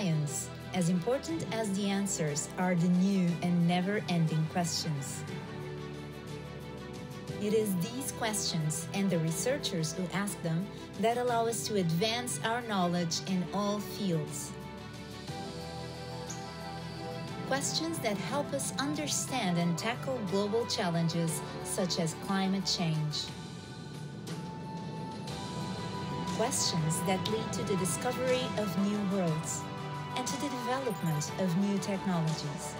science, as important as the answers are the new and never ending questions. It is these questions and the researchers who ask them that allow us to advance our knowledge in all fields. Questions that help us understand and tackle global challenges such as climate change. Questions that lead to the discovery of new worlds and to the development of new technologies.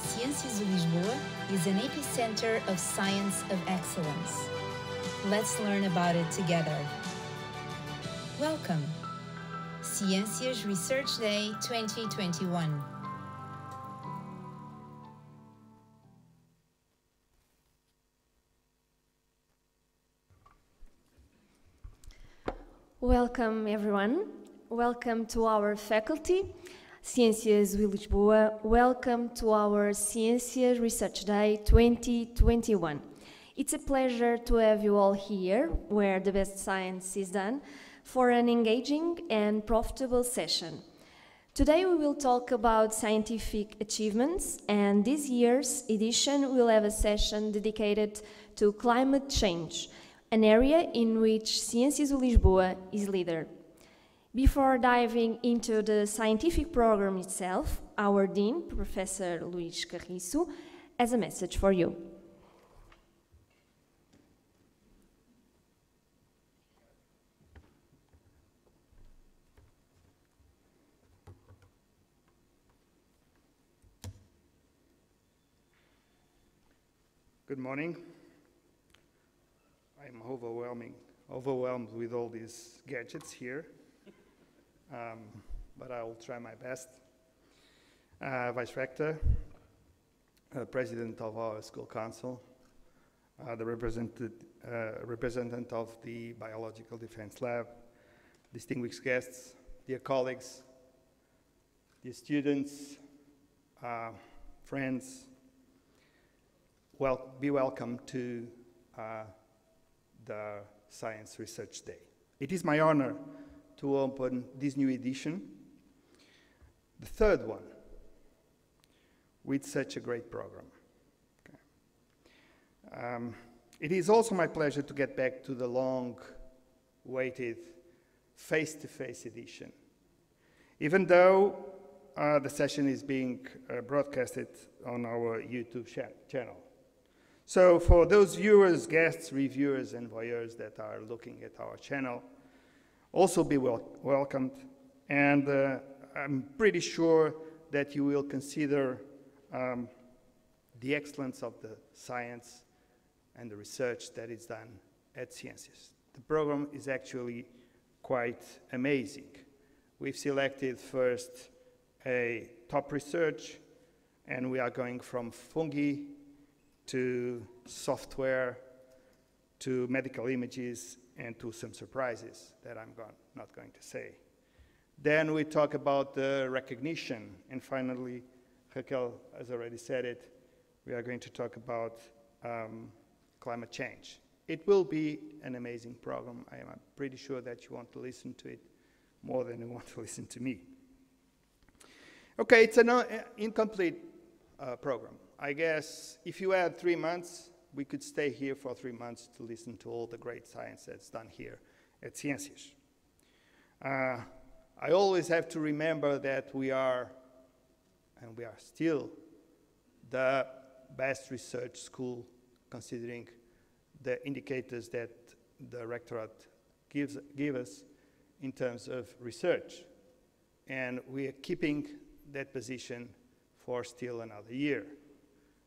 Ciências de Lisboa is an epicenter of science of excellence. Let's learn about it together. Welcome. Ciências Research Day 2021. Welcome, everyone. Welcome to our faculty, Ciências de Lisboa. Welcome to our Ciências Research Day 2021. It's a pleasure to have you all here, where the best science is done, for an engaging and profitable session. Today we will talk about scientific achievements, and this year's edition will have a session dedicated to climate change an area in which Ciências de Lisboa is leader. Before diving into the scientific program itself, our Dean, Professor Luís Carriço, has a message for you. Good morning. Overwhelming, overwhelmed with all these gadgets here, um, but I will try my best. Uh, Vice Rector, uh, President of our school council, uh, the uh, representative of the Biological Defense Lab, distinguished guests, dear colleagues, dear students, uh, friends, well, be welcome to uh, the Science Research Day. It is my honor to open this new edition, the third one, with such a great program. Okay. Um, it is also my pleasure to get back to the long-awaited face-to-face edition. Even though uh, the session is being uh, broadcasted on our YouTube channel. So for those viewers, guests, reviewers, and voyeurs that are looking at our channel, also be wel welcomed. And uh, I'm pretty sure that you will consider um, the excellence of the science and the research that is done at Sciences. The program is actually quite amazing. We've selected first a top research, and we are going from fungi to software, to medical images, and to some surprises that I'm not going to say. Then we talk about the recognition, and finally, Raquel has already said it, we are going to talk about um, climate change. It will be an amazing program. I am pretty sure that you want to listen to it more than you want to listen to me. Okay, it's an uh, incomplete uh, program. I guess if you had three months, we could stay here for three months to listen to all the great science that's done here at Ciências. Uh, I always have to remember that we are, and we are still, the best research school considering the indicators that the rectorate gives give us in terms of research. And we are keeping that position for still another year.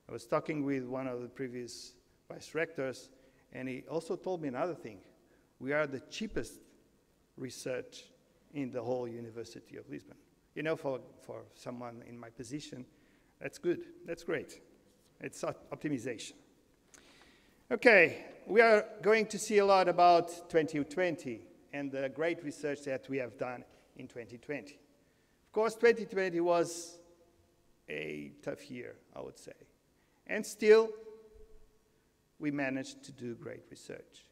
I was talking with one of the previous vice rectors, and he also told me another thing. We are the cheapest research in the whole University of Lisbon. You know, for, for someone in my position, that's good. That's great. It's optimization. Okay, we are going to see a lot about 2020 and the great research that we have done in 2020. Of course, 2020 was a tough year, I would say. And still, we manage to do great research.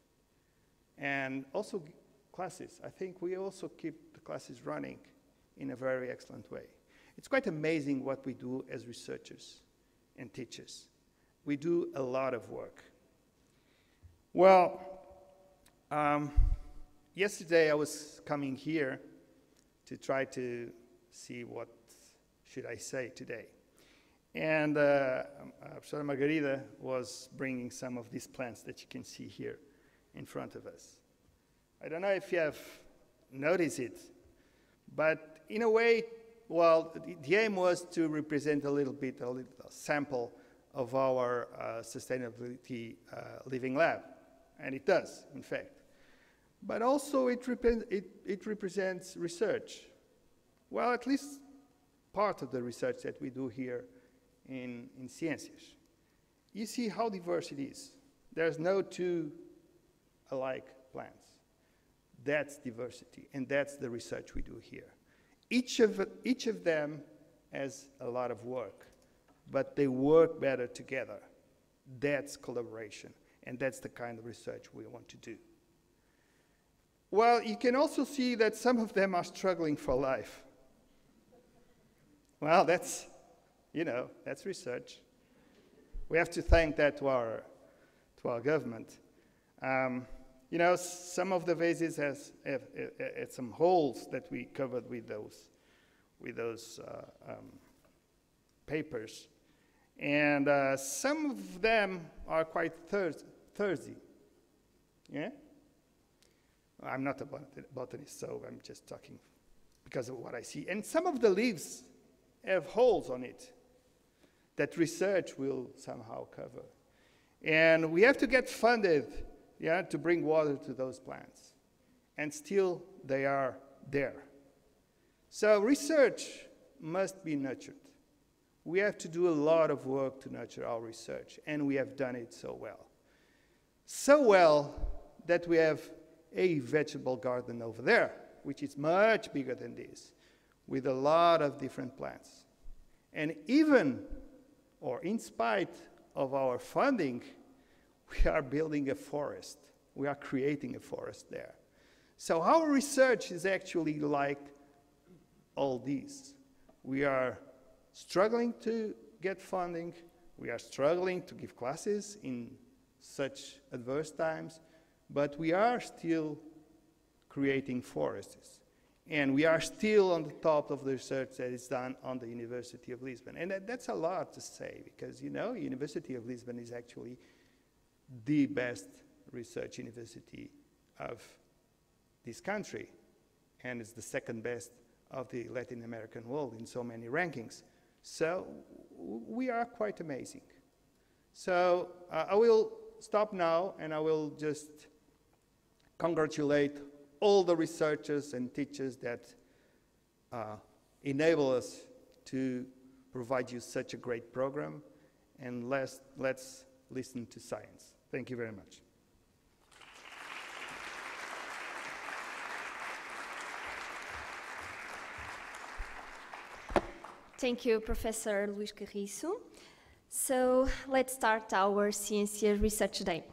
And also classes. I think we also keep the classes running in a very excellent way. It's quite amazing what we do as researchers and teachers. We do a lot of work. Well, um, yesterday I was coming here to try to see what should I say today. And uh, Professor Margarida was bringing some of these plants that you can see here in front of us. I don't know if you have noticed it, but in a way, well, the aim was to represent a little bit, a little sample of our uh, sustainability uh, living lab, and it does, in fact. But also it, it, it represents research. Well, at least part of the research that we do here in, in. You see how diverse it is. There's no two alike plants. That's diversity, and that's the research we do here. Each of, each of them has a lot of work, but they work better together. That's collaboration, and that's the kind of research we want to do. Well, you can also see that some of them are struggling for life. Well, that's, you know, that's research. We have to thank that to our, to our government. Um, you know, some of the vases has have, have, have some holes that we covered with those, with those uh, um, papers. And uh, some of them are quite thirsty. Yeah? I'm not a botanist, so I'm just talking because of what I see. And some of the leaves have holes on it that research will somehow cover. And we have to get funded yeah, to bring water to those plants. And still, they are there. So, research must be nurtured. We have to do a lot of work to nurture our research, and we have done it so well. So well that we have a vegetable garden over there, which is much bigger than this, with a lot of different plants. And even, or in spite of our funding, we are building a forest. We are creating a forest there. So our research is actually like all these. We are struggling to get funding. We are struggling to give classes in such adverse times, but we are still creating forests. And we are still on the top of the research that is done on the University of Lisbon. And that, that's a lot to say because, you know, University of Lisbon is actually the best research university of this country, and it's the second best of the Latin American world in so many rankings. So we are quite amazing. So uh, I will stop now and I will just congratulate all the researchers and teachers that uh, enable us to provide you such a great program. And let's, let's listen to science. Thank you very much. Thank you, Professor Luis Carriço. So let's start our Ciência Research Day.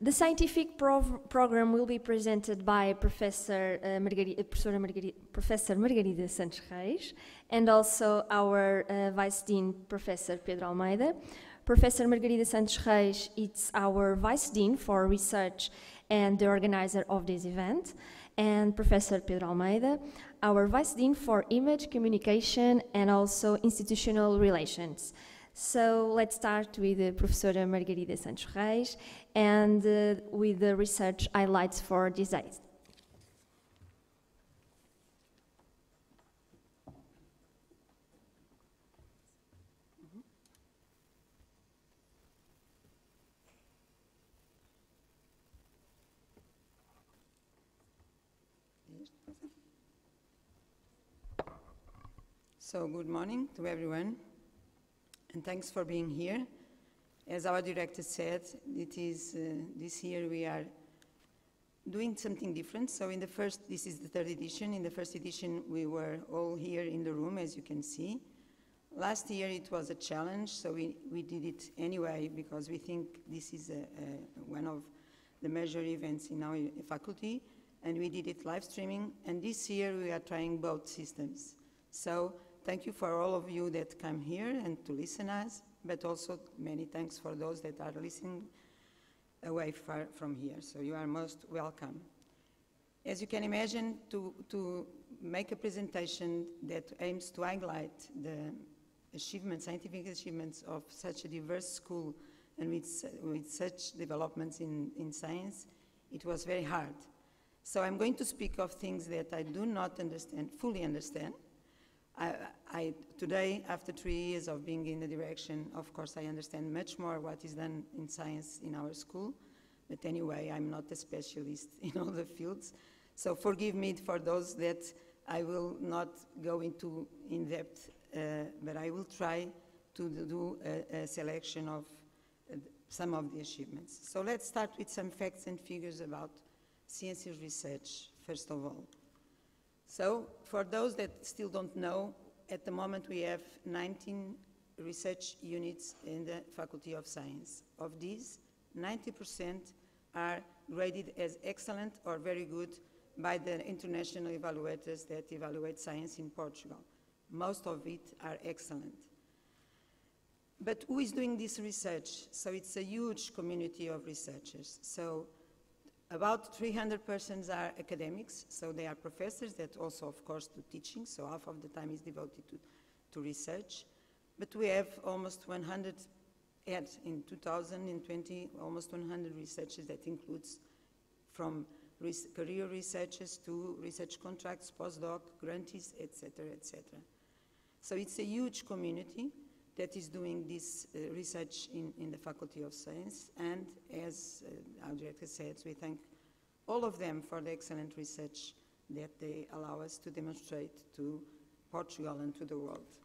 The scientific program will be presented by Professor, uh, Margarida, Professor, Margarida, Professor Margarida Santos Reis and also our uh, Vice Dean, Professor Pedro Almeida. Professor Margarida Santos Reis is our Vice Dean for Research and the organizer of this event, and Professor Pedro Almeida, our Vice Dean for Image Communication and also Institutional Relations. So let's start with uh, Professor Margarida Santos Reis and uh, with the research highlights for day. So good morning to everyone, and thanks for being here. As our director said, it is uh, this year we are doing something different. So in the first, this is the third edition. In the first edition, we were all here in the room, as you can see. last year it was a challenge, so we, we did it anyway because we think this is a, a, one of the major events in our faculty, and we did it live streaming. And this year we are trying both systems. So thank you for all of you that come here and to listen us, but also many thanks for those that are listening away far from here. So you are most welcome. As you can imagine, to, to make a presentation that aims to highlight the achievements, scientific achievements of such a diverse school and with, with such developments in, in science, it was very hard. So I'm going to speak of things that I do not understand, fully understand. I, I, today, after three years of being in the direction, of course, I understand much more what is done in science in our school. But anyway, I'm not a specialist in all the fields. So forgive me for those that I will not go into in depth, uh, but I will try to do a, a selection of uh, some of the achievements. So let's start with some facts and figures about Ciências research, first of all. So for those that still don't know, at the moment we have 19 research units in the Faculty of Science. Of these, 90% are graded as excellent or very good by the international evaluators that evaluate science in Portugal. Most of it are excellent. But who is doing this research? So it's a huge community of researchers. So about 300 persons are academics, so they are professors that also, of course, do teaching, so half of the time is devoted to, to research. But we have almost 100 had in 2020 almost 100 researchers that includes from res career researchers to research contracts, postdoc, grantees, etc., etc. So it's a huge community that is doing this uh, research in, in, the Faculty of Science, and as uh, our director said, we thank all of them for the excellent research that they allow us to demonstrate to Portugal and to the world.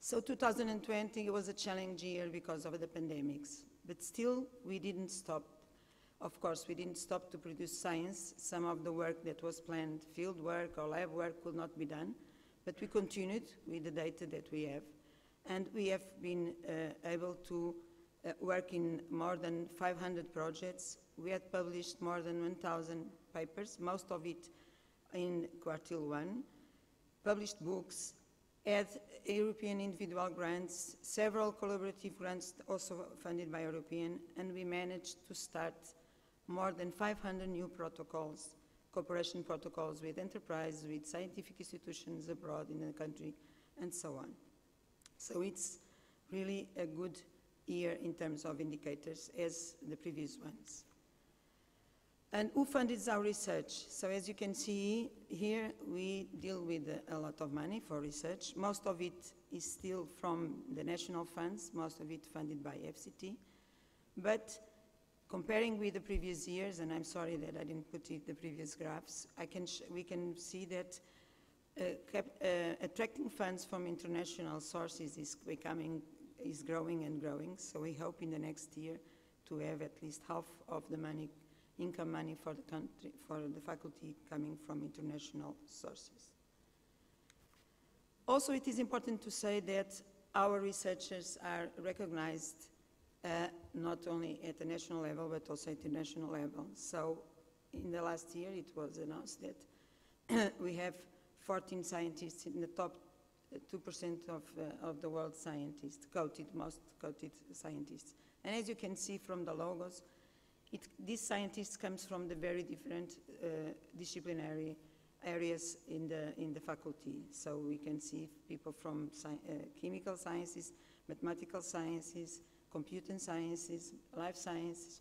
So 2020 was a challenging year because of the pandemics, but still we didn't stop. Of course, we didn't stop to produce science. Some of the work that was planned, field work or lab work, could not be done, but we continued with the data that we have. And we have been uh, able to uh, work in more than 500 projects. We had published more than 1,000 papers, most of it in Quartile 1, published books, had European individual grants, several collaborative grants also funded by European, and we managed to start more than 500 new protocols, cooperation protocols with enterprise, with scientific institutions abroad in the country, and so on. So it's really a good year in terms of indicators as the previous ones. And who funded our research? So as you can see here, we deal with a lot of money for research. Most of it is still from the national funds, most of it funded by FCT. But comparing with the previous years, and I'm sorry that I didn't put it the previous graphs, I can we can see that attracting funds from international sources is becoming, is growing and growing. So we hope in the next year to have at least half of the money income money for the country, for the faculty coming from international sources. Also, it is important to say that our researchers are recognized uh, not only at the national level, but also at the international level. So in the last year, it was announced that we have 14 scientists in the top 2% of, uh, of the world scientists, quoted, most quoted scientists. And as you can see from the logos, it, these scientists comes from the very different uh, disciplinary areas in the, in the faculty. So we can see people from sci uh, chemical sciences, mathematical sciences, computer sciences, life sciences,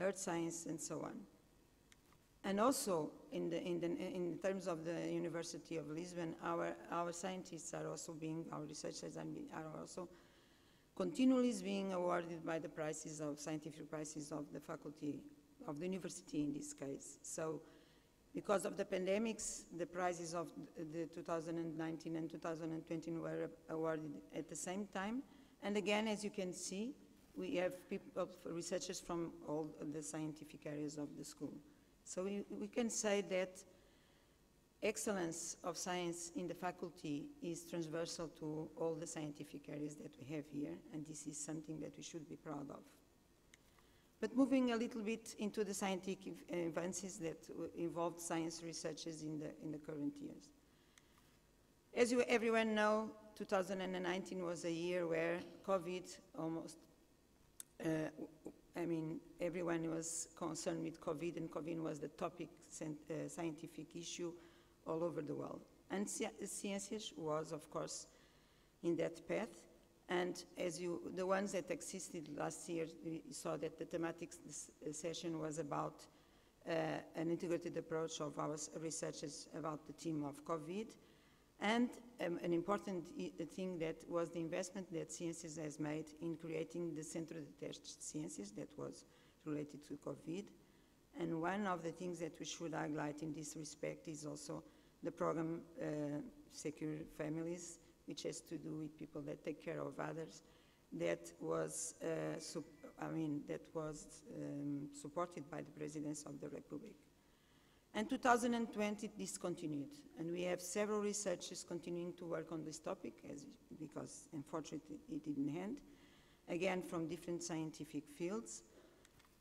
earth science, and so on. And also, in, the, in, the, in terms of the University of Lisbon, our, our scientists are also being, our researchers are also continually being awarded by the prices of scientific prices of the faculty, of the university in this case. So because of the pandemics, the prizes of the 2019 and 2020 were awarded at the same time. And again, as you can see, we have people, researchers from all the scientific areas of the school. So we, we can say that excellence of science in the faculty is transversal to all the scientific areas that we have here, and this is something that we should be proud of. But moving a little bit into the scientific advances that involved science researchers in the, in the current years. As you everyone know, 2019 was a year where COVID almost, uh, I mean, everyone was concerned with COVID, and COVID was the topic, uh, scientific issue all over the world. And Sciences was, of course, in that path. And as you, the ones that existed last year, saw that the thematic session was about uh, an integrated approach of our researchers about the theme of COVID. And um, an important thing that was the investment that Sciences has made in creating the Centro de Testes Ciências that was related to COVID. And one of the things that we should highlight in this respect is also the program uh, Secure Families, which has to do with people that take care of others, that was, uh, I mean, that was um, supported by the Presidents of the Republic. And 2020, this continued, and we have several researchers continuing to work on this topic, as, because unfortunately it didn't end, again from different scientific fields.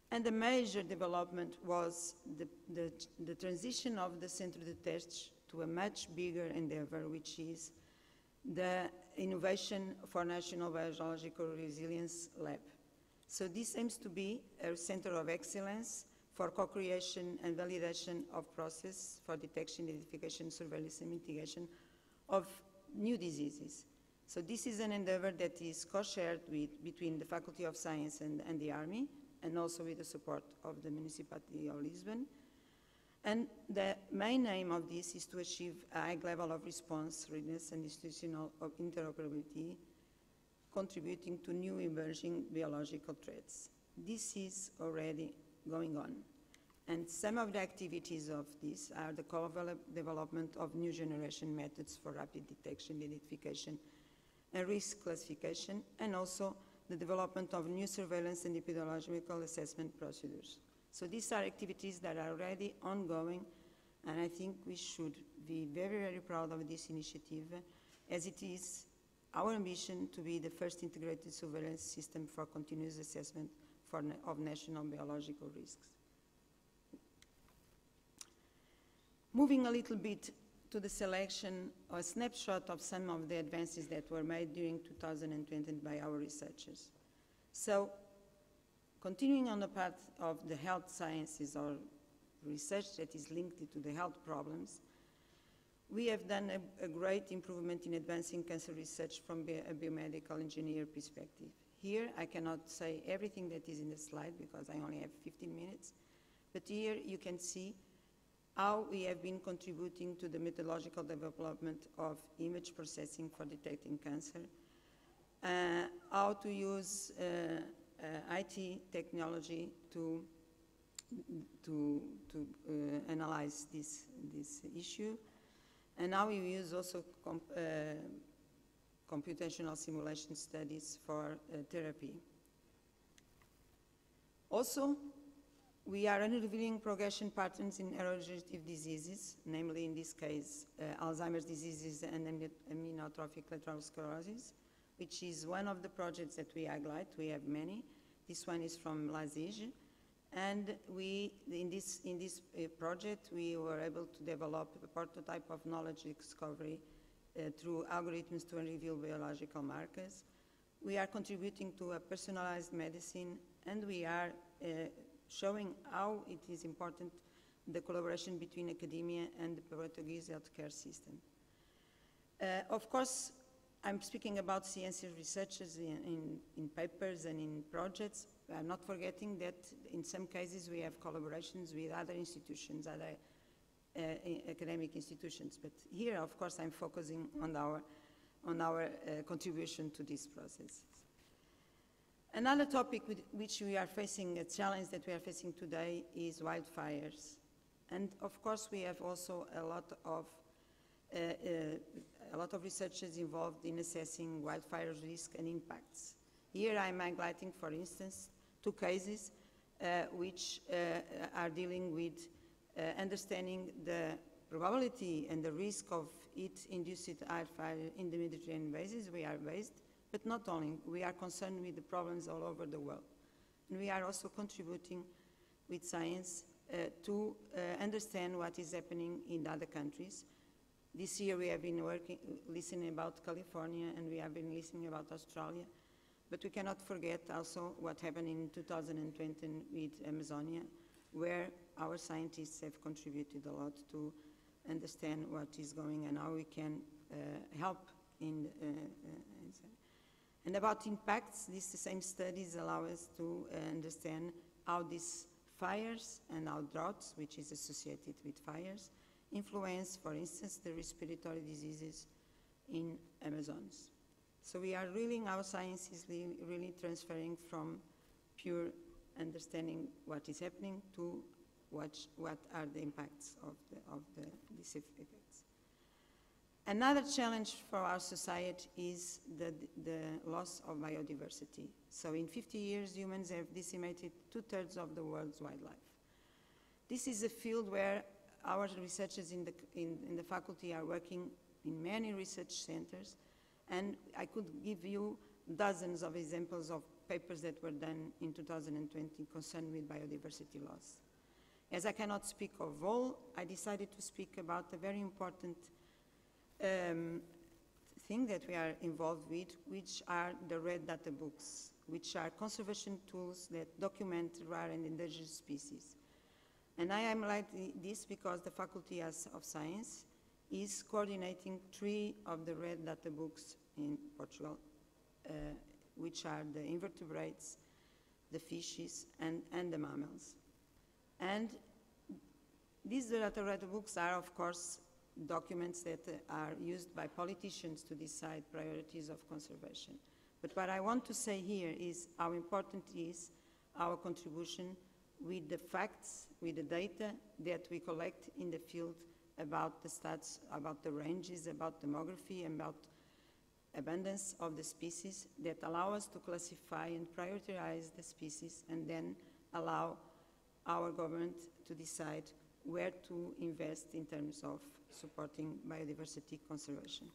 And the major development was the, the, the transition of the Centro de Testes to a much bigger endeavor, which is the Innovation for National Biological Resilience Lab. So this aims to be a center of excellence for co-creation and validation of process for detection, identification, surveillance, and mitigation of new diseases. So this is an endeavor that is co-shared between the Faculty of Science and, and the Army, and also with the support of the Municipality of Lisbon. And the main aim of this is to achieve a high level of response, readiness, and institutional uh, interoperability, contributing to new emerging biological threats. This is already going on. And some of the activities of this are the co-development of new generation methods for rapid detection, identification, and risk classification, and also the development of new surveillance and epidemiological assessment procedures. So these are activities that are already ongoing, and I think we should be very, very proud of this initiative, as it is our ambition to be the first integrated surveillance system for continuous assessment for, of national biological risks. Moving a little bit to the selection, a snapshot of some of the advances that were made during 2020 by our researchers. So Continuing on the path of the health sciences or research that is linked to the health problems, we have done a, a great improvement in advancing cancer research from a biomedical engineer perspective. Here, I cannot say everything that is in the slide because I only have 15 minutes, but here you can see how we have been contributing to the methodological development of image processing for detecting cancer, uh, how to use uh, uh, IT technology to to, to uh, analyze this, this issue. And how we use also uh, computational simulation studies for uh, therapy. Also, we are unrevealing progression patterns in neurodegenerative diseases, namely in this case, uh, Alzheimer's diseases and amyotrophic lateral sclerosis which is one of the projects that we highlight. We have many. This one is from LASIGE. And we, in this, in this uh, project, we were able to develop a prototype of knowledge discovery uh, through algorithms to reveal biological markers. We are contributing to a personalized medicine, and we are uh, showing how it is important the collaboration between academia and the Portuguese healthcare system. Uh, of course, I'm speaking about science researchers in, in, in, papers and in projects. I'm not forgetting that in some cases we have collaborations with other institutions, other academic institutions. But here, of course, I'm focusing on our, on our uh, contribution to this process. Another topic with which we are facing, a challenge that we are facing today is wildfires. And of course, we have also a lot of uh, uh a lot of researchers involved in assessing wildfire risk and impacts. Here I'm highlighting, for instance, two cases uh, which uh, are dealing with uh, understanding the probability and the risk of it-induced air fire in the Mediterranean basin, we are based, but not only, we are concerned with the problems all over the world. And we are also contributing with science uh, to uh, understand what is happening in other countries. This year we have been working, listening about California and we have been listening about Australia. But we cannot forget also what happened in 2020 with Amazonia, where our scientists have contributed a lot to understand what is going and how we can uh, help in, uh, uh, and about impacts, these same studies allow us to uh, understand how these fires and how droughts, which is associated with fires, influence, for instance, the respiratory diseases in Amazons. So we are really, our science is really transferring from pure understanding what is happening to watch what are the impacts of, the, of the, these effects. Another challenge for our society is the, the loss of biodiversity. So in 50 years, humans have decimated two-thirds of the world's wildlife. This is a field where our researchers in the, in, in the faculty are working in many research centers, and I could give you dozens of examples of papers that were done in 2020 concerned with biodiversity loss. As I cannot speak of all, I decided to speak about a very important um, thing that we are involved with, which are the red data books, which are conservation tools that document rare and endangered species. And I am like this because the Faculty of Science is coordinating three of the red data books in Portugal, uh, which are the invertebrates, the fishes, and, and the mammals. And these red books are, of course, documents that are used by politicians to decide priorities of conservation. But what I want to say here is how important is our contribution with the facts, with the data that we collect in the field about the stats, about the ranges, about demography, about abundance of the species that allow us to classify and prioritize the species and then allow our government to decide where to invest in terms of supporting biodiversity conservation.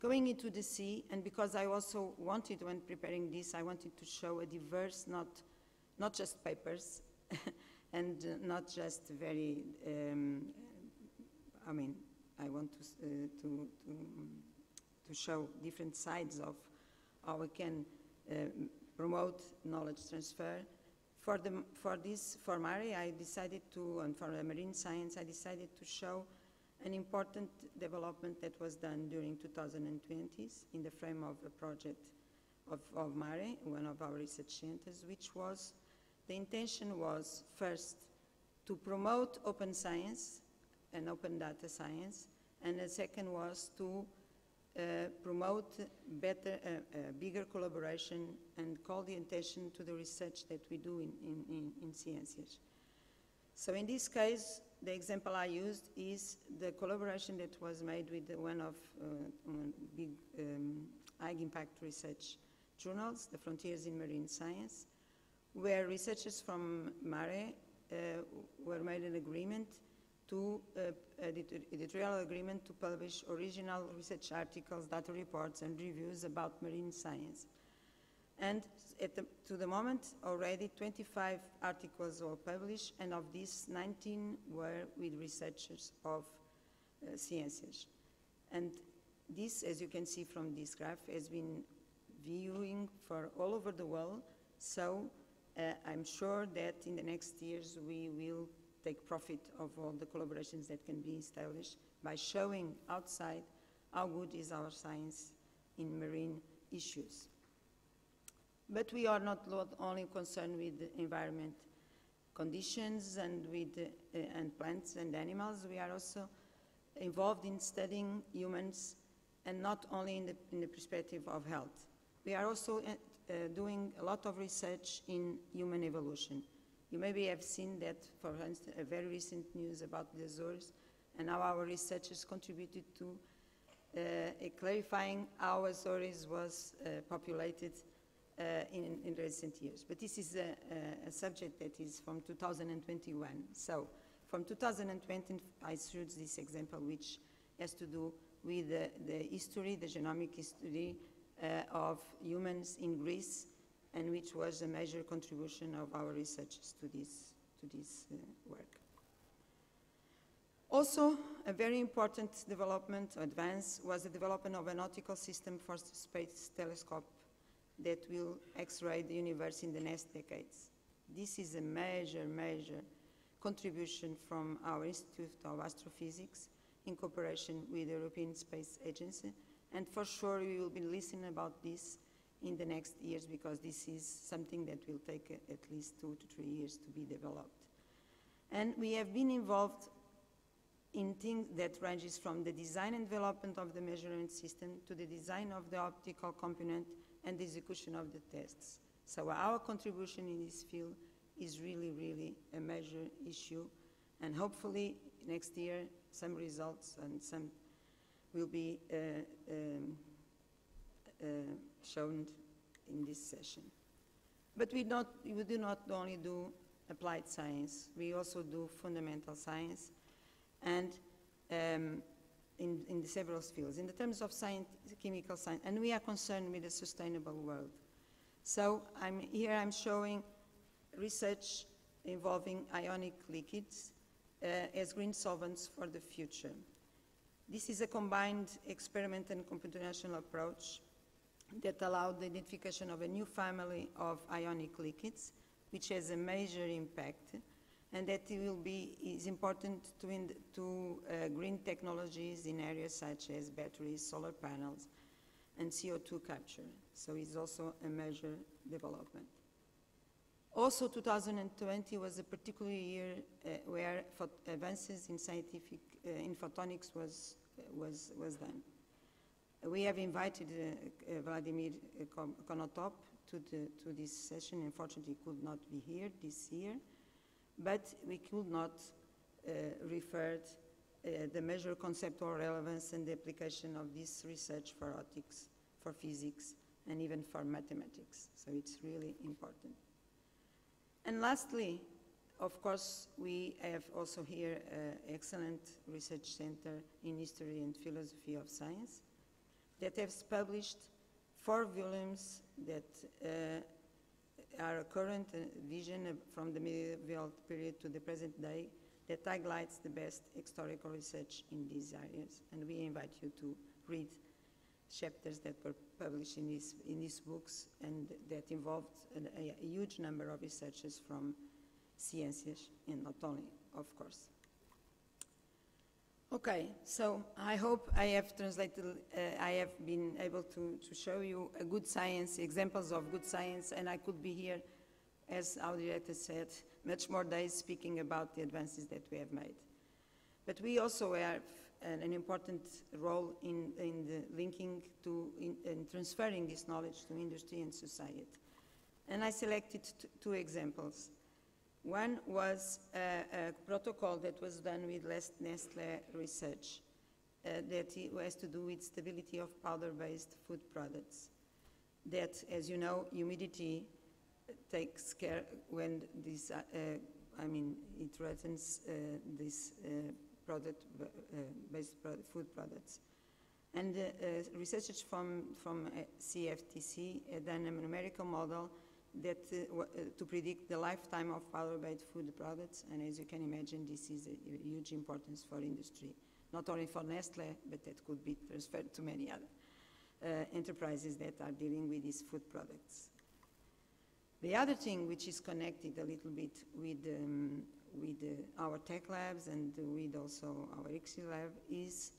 Going into the sea, and because I also wanted, when preparing this, I wanted to show a diverse, not, not just papers, and not just very, um, I mean, I want to, uh, to, to, to, show different sides of how we can uh, promote knowledge transfer, for, the, for this, for MARE, I decided to, and for marine science, I decided to show an important development that was done during 2020s in the frame of a project of, of MARE, one of our research centers, which was, the intention was first to promote open science and open data science, and the second was to uh, promote better, uh, uh, bigger collaboration and call the attention to the research that we do in, in, in, in. So in this case, the example I used is the collaboration that was made with one of uh, big um, high impact research journals, the Frontiers in Marine Science, where researchers from MARE uh, were made an agreement to uh, editorial agreement to publish original research articles, data reports, and reviews about marine science. And the, to the moment, already 25 articles were published, and of these, 19 were with researchers of uh, Ciências. And this, as you can see from this graph, has been viewing for all over the world. So uh, I'm sure that in the next years we will take profit of all the collaborations that can be established by showing outside how good is our science in marine issues. But we are not only concerned with environment conditions and with uh, and plants and animals, we are also involved in studying humans and not only in the, in the perspective of health. We are also uh, uh, doing a lot of research in human evolution. You maybe have seen that, for instance, a very recent news about the Azores and how our researchers contributed to uh, clarifying how Azores was uh, populated uh, in, in, recent years. But this is a, a, subject that is from 2021. So from 2020, I choose this example, which has to do with the, the history, the genomic history uh, of humans in Greece, and which was a major contribution of our researchers to this, to this uh, work. Also, a very important development, advance, was the development of an optical system for space telescope that will X-ray the universe in the next decades. This is a major, major contribution from our Institute of Astrophysics in cooperation with the European Space Agency. And for sure, we will be listening about this in the next years because this is something that will take at least two to three years to be developed. And we have been involved in things that ranges from the design and development of the measurement system to the design of the optical component and the execution of the tests. So our contribution in this field is really, really a major issue. And hopefully next year some results and some will be uh, um, uh, shown in this session. But we, not, we do not only do applied science, we also do fundamental science and um, in, in several fields. In the terms of science, chemical science, and we are concerned with a sustainable world. So I'm, here I'm showing research involving ionic liquids uh, as green solvents for the future. This is a combined experiment and computational approach that allowed the identification of a new family of ionic liquids, which has a major impact, and that will be is important to, to uh, green technologies in areas such as batteries, solar panels, and CO2 capture. So it's also a major development. Also, 2020 was a particular year uh, where advances in scientific, uh, in photonics was, was, was done. We have invited uh, uh Vladimir uh, Konotop to, the, to this session. Unfortunately, he could not be here this year, but we could not uh, refer the major conceptual relevance and the application of this research for optics, for physics, and even for mathematics. So it's really important. And lastly, of course, we have also here an excellent research center in history and philosophy of science that has published four volumes that uh, are a current uh, vision from the medieval period to the present day that highlights the best historical research in these areas. And we invite you to read chapters that were published in, in these books and that involved a, a huge number of researchers from Ciências, and not only, of course. Okay, so I hope I have translated, uh, I have been able to, to show you a good science, examples of good science, and I could be here, as our director said, much more days speaking about the advances that we have made. But we also have an, an important role in, in the linking to, in, in, transferring this knowledge to industry and society. And I selected two examples. One was a, a, protocol that was done with Nestle Research uh, that has to do with stability of powder-based food products. That, as you know, humidity takes care when this, uh, I mean, it threatens uh, this uh, product, uh, food products. And uh, researchers from, from CFTC had done a numerical model that uh, to predict the lifetime of powder-based food products, and as you can imagine, this is a, a huge importance for industry, not only for Nestle, but that could be transferred to many other uh, enterprises that are dealing with these food products. The other thing which is connected a little bit with um, with uh, our tech labs and with also our ICSI lab is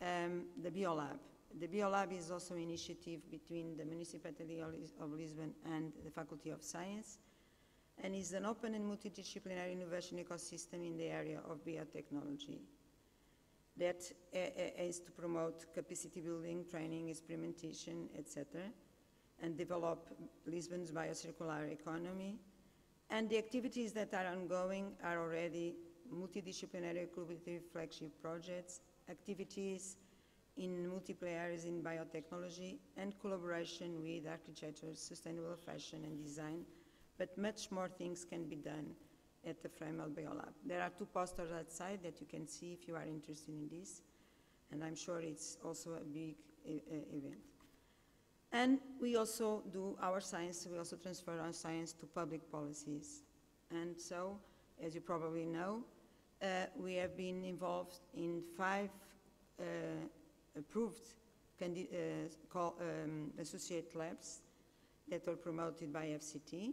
um, the BioLab. The BioLab is also an initiative between the Municipality of Lisbon and the Faculty of Science and is an open and multidisciplinary innovation ecosystem in the area of biotechnology that uh, uh, to promote capacity building, training, experimentation, etc., and develop Lisbon's biocircular economy and the activities that are ongoing are already multidisciplinary collaborative flagship projects, activities in multiple areas in biotechnology, and collaboration with architecture, sustainable fashion and design, but much more things can be done at the Fremel Biolab. There are two posters outside that you can see if you are interested in this, and I'm sure it's also a big event. And we also do our science, we also transfer our science to public policies. And so, as you probably know, uh, we have been involved in five uh, approved uh, call, um, associate labs that were promoted by FCT,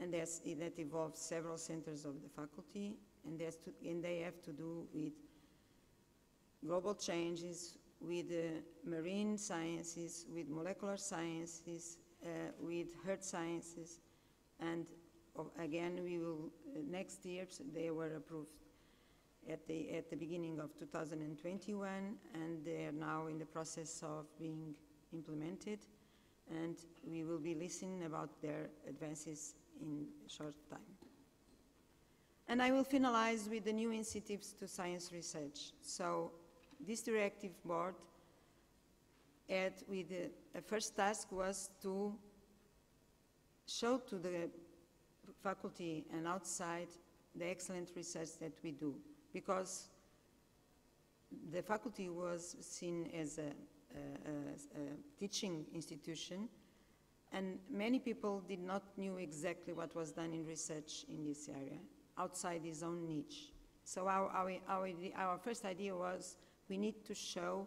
and that involves several centers of the faculty, and, to, and they have to do with global changes, with uh, marine sciences, with molecular sciences, uh, with earth sciences, and again, we will, uh, next year, they were approved at the, at the beginning of 2021, and they are now in the process of being implemented, and we will be listening about their advances in short time. And I will finalize with the new incentives to science research. So this directive board had with the, a first task was to show to the faculty and outside the excellent research that we do because the faculty was seen as a, a- a- a teaching institution and many people did not knew exactly what was done in research in this area outside his own niche. So our, our, our, our first idea was we need to show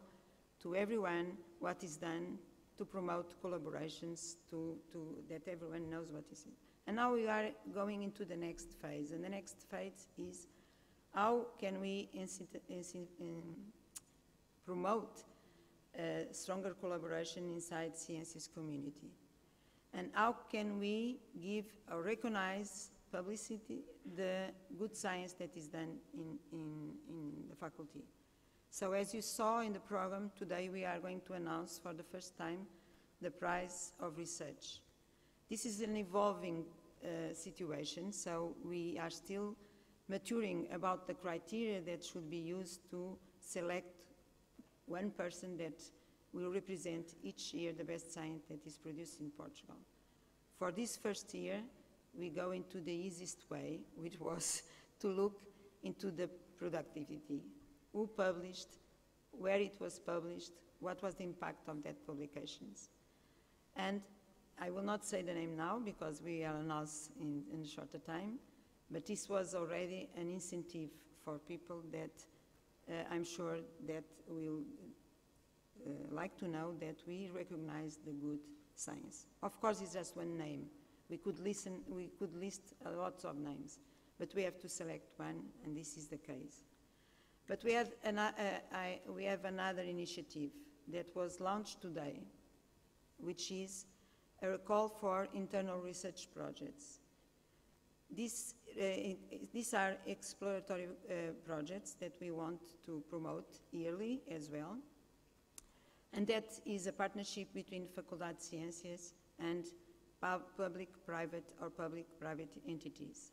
to everyone what is done to promote collaborations, to, to, that everyone knows what is it. And now we are going into the next phase, and the next phase is how can we promote uh, stronger collaboration inside sciences community? And how can we give or recognize publicity the good science that is done in, in, in the faculty? So as you saw in the program, today we are going to announce for the first time the prize of research. This is an evolving uh, situation, so we are still maturing about the criteria that should be used to select one person that will represent each year the best science that is produced in Portugal. For this first year, we go into the easiest way, which was to look into the productivity. Who published, where it was published, what was the impact of that publications. And I will not say the name now because we are announced in, in a shorter time, but this was already an incentive for people that uh, I'm sure that will uh, like to know that we recognize the good science. Of course, it's just one name. We could listen, we could list a lots of names, but we have to select one, and this is the case. But we have, an, uh, I, we have another initiative that was launched today, which is a call for internal research projects. These, uh, these are exploratory uh, projects that we want to promote yearly as well. And that is a partnership between Faculdade de Ciências and pub- public-private or public-private entities.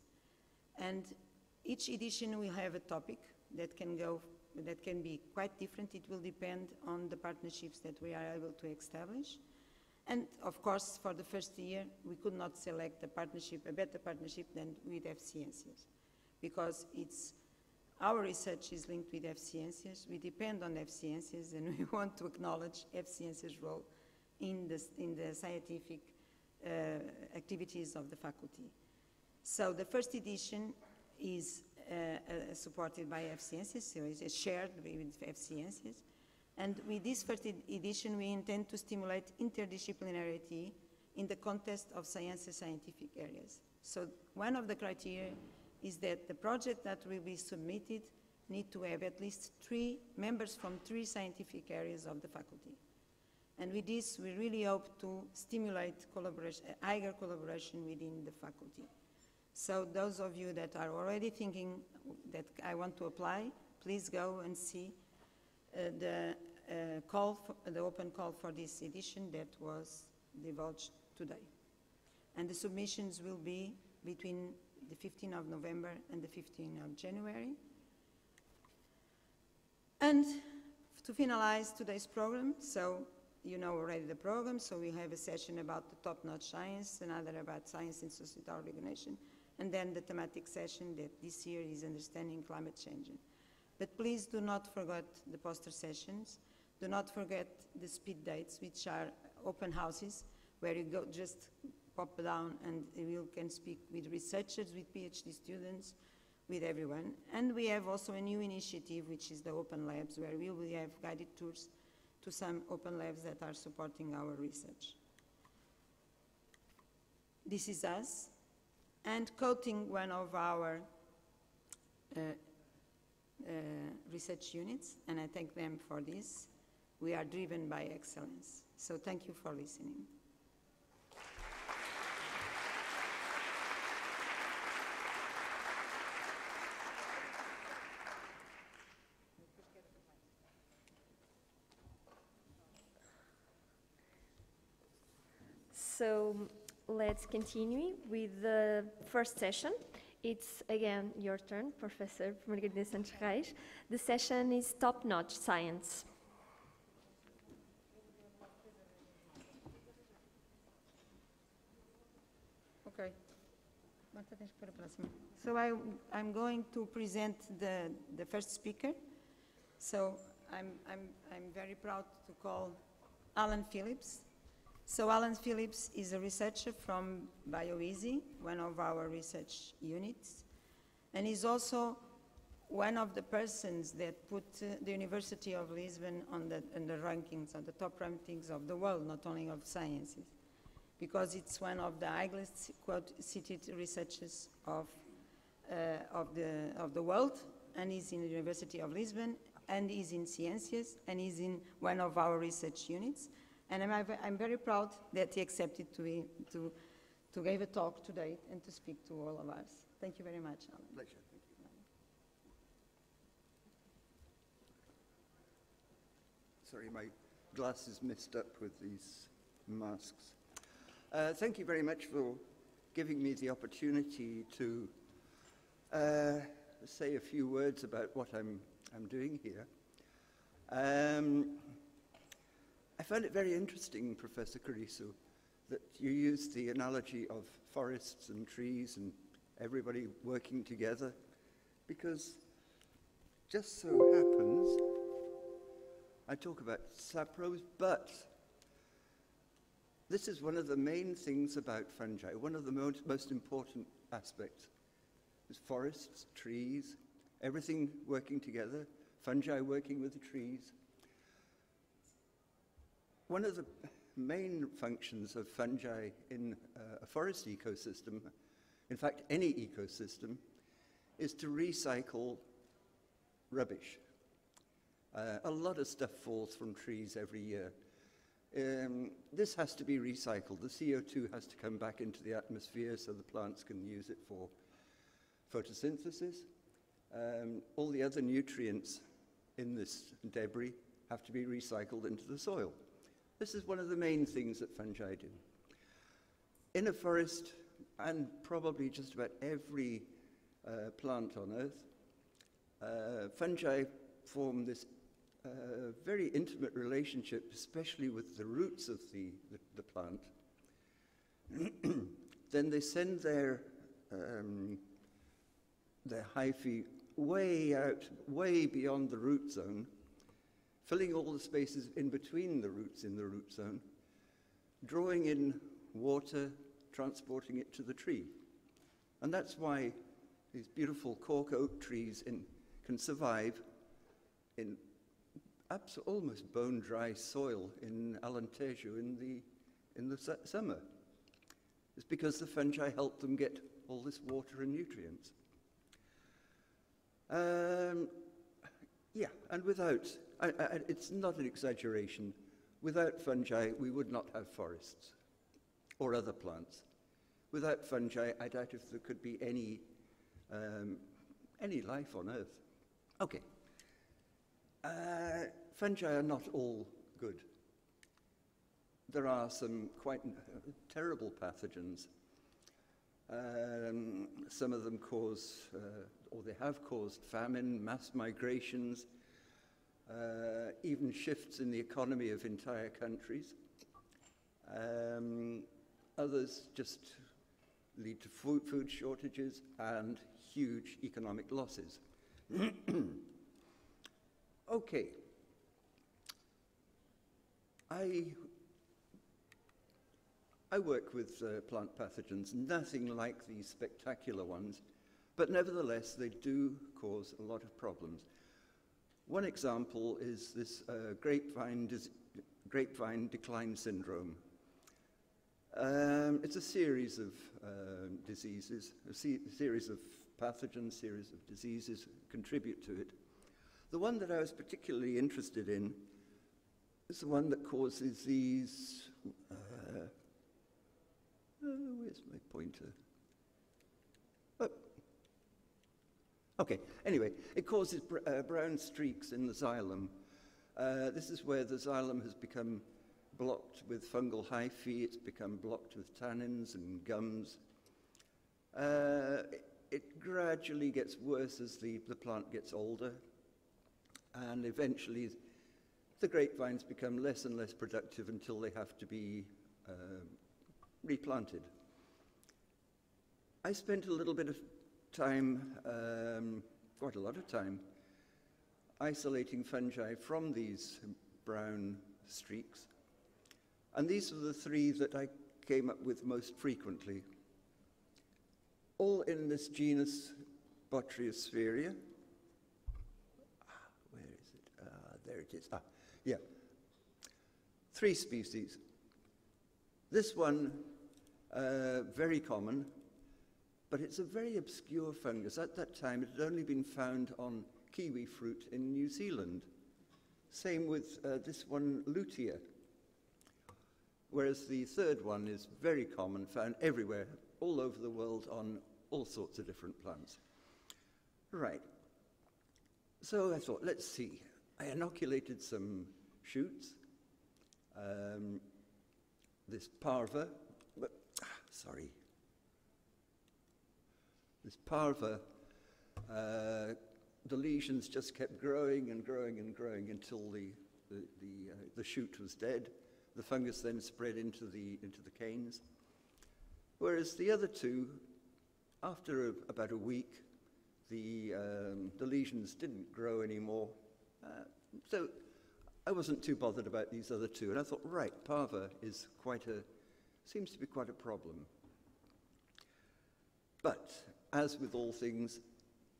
And each edition will have a topic that can go, that can be quite different. It will depend on the partnerships that we are able to establish. And of course, for the first year, we could not select a partnership, a better partnership than with F-Sciences, because it's, our research is linked with F-Sciences, we depend on F-Sciences, and we want to acknowledge F-Sciences' role in the, in the scientific uh, activities of the faculty. So the first edition is uh, uh, supported by F-Sciences, so it's shared with F-Sciences. And with this first ed- edition, we intend to stimulate interdisciplinarity in the context of science and scientific areas. So one of the criteria is that the project that will be submitted need to have at least three members from three scientific areas of the faculty. And with this, we really hope to stimulate collaboration, higher collaboration within the faculty. So those of you that are already thinking that I want to apply, please go and see the uh, call, for, the open call for this edition that was divulged today. And the submissions will be between the 15th of November and the 15th of January. And to finalize today's program, so you know already the program, so we have a session about the top-notch science, another about science and societal organization, and then the thematic session that this year is Understanding Climate Change. But please do not forget the poster sessions. Do not forget the speed dates, which are open houses, where you go just pop down and you can speak with researchers, with PhD students, with everyone. And we have also a new initiative, which is the Open Labs, where we will have guided tours to some open labs that are supporting our research. This is us, and quoting one of our uh, Uh, research units, and I thank them for this. We are driven by excellence. So thank you for listening. So let's continue with the first session. It's again your turn, Professor Margarida Reis. The session is top notch science. Okay. So I, I'm going to present the, the first speaker. So I'm, I'm, I'm very proud to call Alan Phillips. So Alan Phillips is a researcher from BioISI, one of our research units, and he's also one of the persons that put uh, the University of Lisbon on the, the rankings, on the top rankings of the world, not only of sciences, because it's one of the highest cited researchers of, uh, of, the, of the world, and he's in the University of Lisbon, and he's in Ciências, and he's in one of our research units. And I'm, I'm very proud that he accepted to, be, to, to give a talk today and to speak to all of us. Thank you very much, Alan. Pleasure. Sorry, my glasses messed up with these masks. Uh, thank you very much for giving me the opportunity to uh, say a few words about what I'm, I'm doing here. Um, I found it very interesting, Professor Carriço, that you used the analogy of forests and trees and everybody working together, because just so happens, I talk about sapros, but this is one of the main things about fungi, one of the most, most important aspects is forests, trees, everything working together, fungi working with the trees, one of the main functions of fungi in uh, a forest ecosystem, in fact, any ecosystem, is to recycle rubbish. Uh, a lot of stuff falls from trees every year. Um, this has to be recycled. The CO2 has to come back into the atmosphere so the plants can use it for photosynthesis. Um, all the other nutrients in this debris have to be recycled into the soil. This is one of the main things that fungi do. In a forest, and probably just about every uh, plant on Earth, uh, fungi form this uh, very intimate relationship, especially with the roots of the, the, the plant. then they send their, um, their hyphae way out, way beyond the root zone, filling all the spaces in between the roots in the root zone, drawing in water, transporting it to the tree. And that's why these beautiful cork oak trees in, can survive in almost bone dry soil in Alentejo in the, in the su summer. It's because the fungi help them get all this water and nutrients. Um, yeah, and without I, I, it's not an exaggeration. Without fungi, we would not have forests or other plants. Without fungi, I doubt if there could be any, um, any life on Earth. Okay. Uh, fungi are not all good. There are some quite uh, terrible pathogens. Um, some of them cause, uh, or they have caused famine, mass migrations, uh, even shifts in the economy of entire countries. Um, others just lead to food, food shortages and huge economic losses. okay. I, I work with uh, plant pathogens, nothing like these spectacular ones, but nevertheless, they do cause a lot of problems. One example is this uh, grapevine, grapevine decline syndrome. Um, it's a series of uh, diseases, a se series of pathogens, series of diseases contribute to it. The one that I was particularly interested in is the one that causes these. Uh, oh, where's my pointer? Oh. Okay, anyway, it causes br uh, brown streaks in the xylem. Uh, this is where the xylem has become blocked with fungal hyphae, it's become blocked with tannins and gums. Uh, it, it gradually gets worse as the, the plant gets older, and eventually the grapevines become less and less productive until they have to be uh, replanted. I spent a little bit of time, um, quite a lot of time, isolating fungi from these brown streaks. And these are the three that I came up with most frequently. All in this genus Botryosphaeria. Ah, where is it? Ah, there it is. Ah, yeah. Three species. This one, uh, very common, but it's a very obscure fungus. At that time, it had only been found on kiwi fruit in New Zealand. Same with uh, this one, Lutea. Whereas the third one is very common, found everywhere, all over the world, on all sorts of different plants. Right. So I thought, let's see. I inoculated some shoots. Um, this parva, but, ah, sorry. This parva, uh, the lesions just kept growing and growing and growing until the, the, the, uh, the shoot was dead. The fungus then spread into the, into the canes. Whereas the other two, after a, about a week, the, um, the lesions didn't grow anymore. Uh, so I wasn't too bothered about these other two. And I thought, right, parva is quite a, seems to be quite a problem. But as with all things,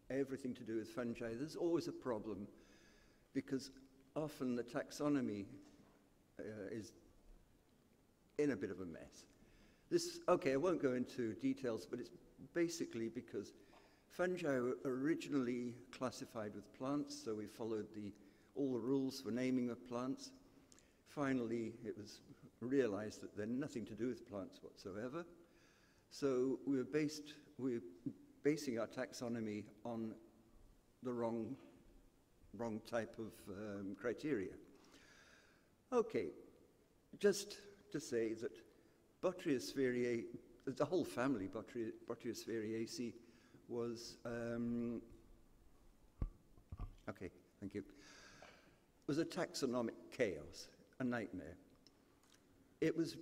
everything to do with fungi, there's always a problem because often the taxonomy uh, is in a bit of a mess. This, okay, I won't go into details, but it's basically because fungi were originally classified with plants, so we followed the all the rules for naming of plants. Finally, it was realized that they're nothing to do with plants whatsoever. So we were based, were basing our taxonomy on the wrong, wrong type of um, criteria. Okay, just to say that Botryosphaeriaceae, the whole family Botryosphaeriaceae was, um, okay, thank you, was a taxonomic chaos, a nightmare. It was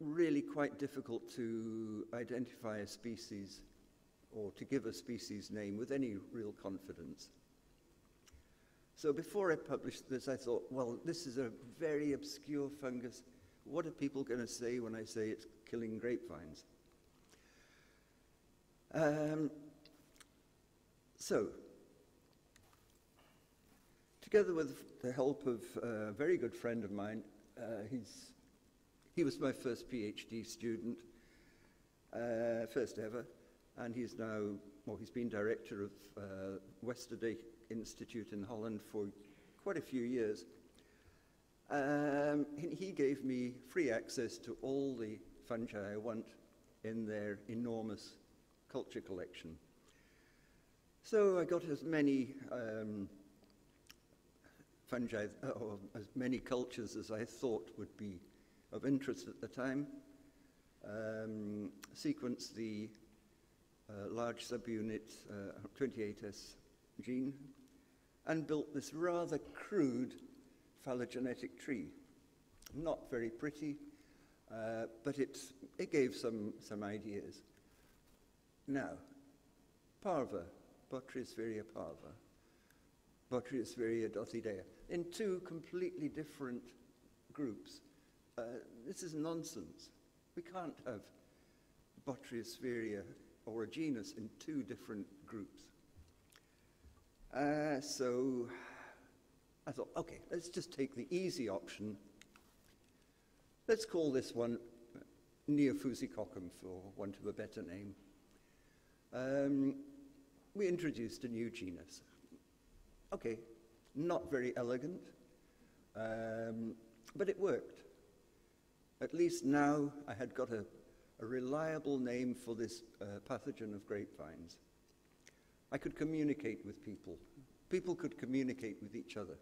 really quite difficult to identify a species or to give a species name with any real confidence. So before I published this, I thought, well, this is a very obscure fungus. What are people going to say when I say it's killing grapevines? Um, so, together with the help of a very good friend of mine. Uh, he's, he was my first PhD student, uh, first ever, and he's now, well, he's been director of uh, Westerdijk Institute in Holland for quite a few years. Um, he gave me free access to all the fungi I want in their enormous culture collection. So I got as many um, fungi, uh, or as many cultures as I thought would be of interest at the time. Um, sequenced the uh, large subunit uh, 28S gene and built this rather crude phylogenetic tree. Not very pretty, uh, but it, it gave some, some ideas. Now, parva, Botrytis parva, Botrytis dothidea, in two completely different groups. Uh, this is nonsense. We can't have Botrytis or a genus in two different groups. Uh, so I thought, okay, let's just take the easy option. Let's call this one Neofusicoccum for want of a better name. Um, we introduced a new genus. Okay, not very elegant, um, but it worked. At least now I had got a, a reliable name for this uh, pathogen of grapevines. I could communicate with people. People could communicate with each other.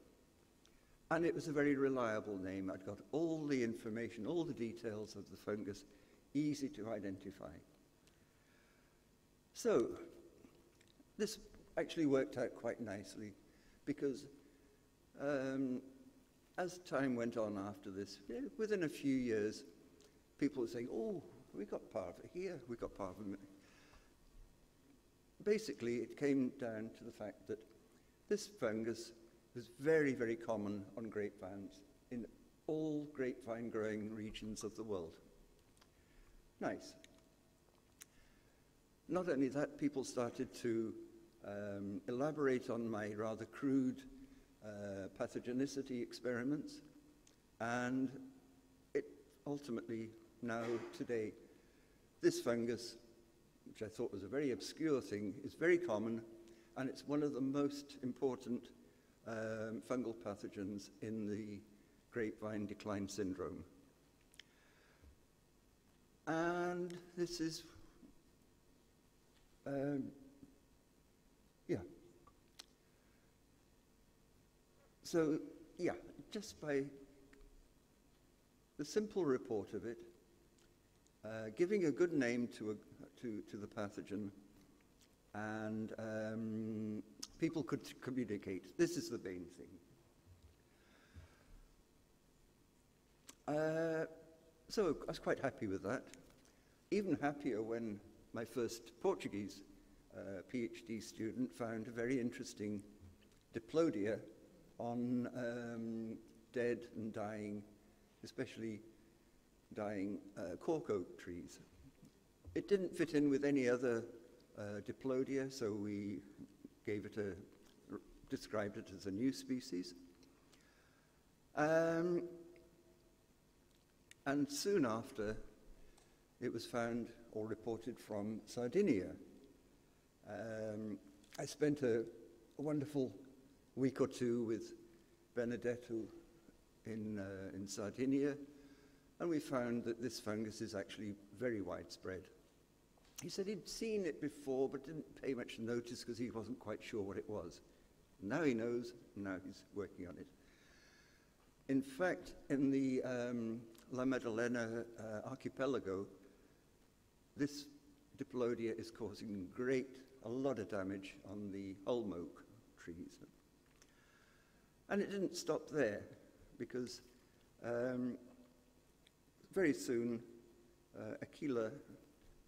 And it was a very reliable name. I'd got all the information, all the details of the fungus, easy to identify. So, this actually worked out quite nicely because um, as time went on after this, within a few years, people were saying, oh, we got parva here, we got parva. Basically, it came down to the fact that this fungus was very, very common on grapevines in all grapevine growing regions of the world. Nice. Not only that, people started to um, elaborate on my rather crude uh, pathogenicity experiments, and it ultimately, now, today, this fungus, which I thought was a very obscure thing, is very common, and it's one of the most important um, fungal pathogens in the grapevine decline syndrome. And this is, um, yeah. So, yeah, just by the simple report of it, uh, giving a good name to, a, to, to the pathogen, and um, people could communicate. This is the main thing. Uh, so I was quite happy with that. Even happier when my first Portuguese uh, PhD student found a very interesting diplodia on um, dead and dying, especially dying uh, cork oak trees. It didn't fit in with any other uh, diplodia, so we gave it a, described it as a new species. Um, and soon after, it was found or reported from Sardinia. Um, I spent a, a, wonderful week or two with Benedetto in, uh, in Sardinia, and we found that this fungus is actually very widespread. He said he'd seen it before but didn't pay much notice because he wasn't quite sure what it was. Now he knows, now he's working on it. In fact, in the um, La Maddalena uh, archipelago, this diplodia is causing great, a lot of damage on the holm oak trees. And it didn't stop there because um, very soon uh, a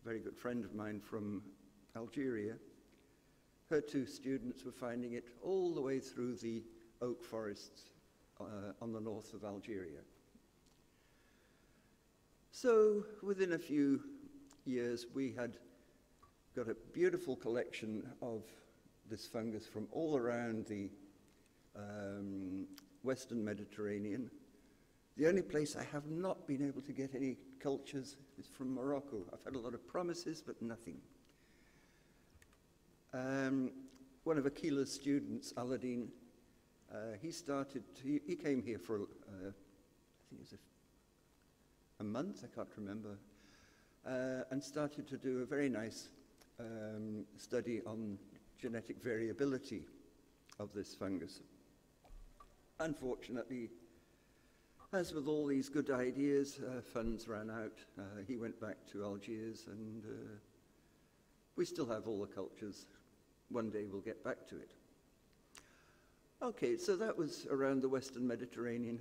very good friend of mine from Algeria, her two students were finding it all the way through the oak forests uh, on the north of Algeria. So within a few years, we had got a beautiful collection of this fungus from all around the um, Western Mediterranean. The only place I have not been able to get any cultures is from Morocco. I've had a lot of promises, but nothing. Um, one of Aquila's students, Aladdin, uh, he started, he, he, came here for, uh, I think it was a, a, month, I can't remember, uh, and started to do a very nice um, study on genetic variability of this fungus. Unfortunately, as with all these good ideas, uh, funds ran out. Uh, he went back to Algiers, and uh, we still have all the cultures. One day we'll get back to it. Okay, so that was around the Western Mediterranean.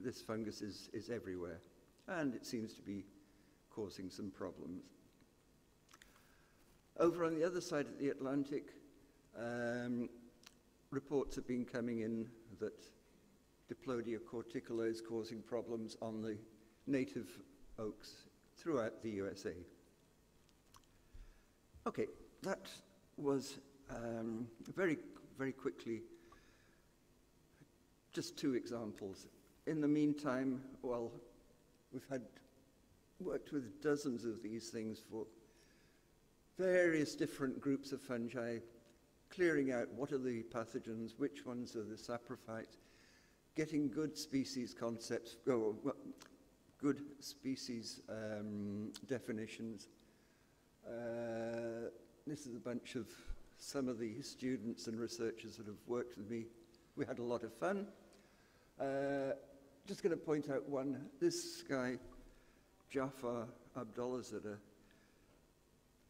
This fungus is, is everywhere, and it seems to be causing some problems. Over on the other side of the Atlantic, um, reports have been coming in that Diplodia corticola is causing problems on the native oaks throughout the USA. Okay, that was um, very, very quickly just two examples. In the meantime, well, we've had worked with dozens of these things for various different groups of fungi, clearing out what are the pathogens, which ones are the saprophytes, getting good species concepts, oh, good species um, definitions. Uh, this is a bunch of some of the students and researchers that have worked with me. We had a lot of fun. Uh, just going to point out one. This guy, Jafar Abdollahzadeh,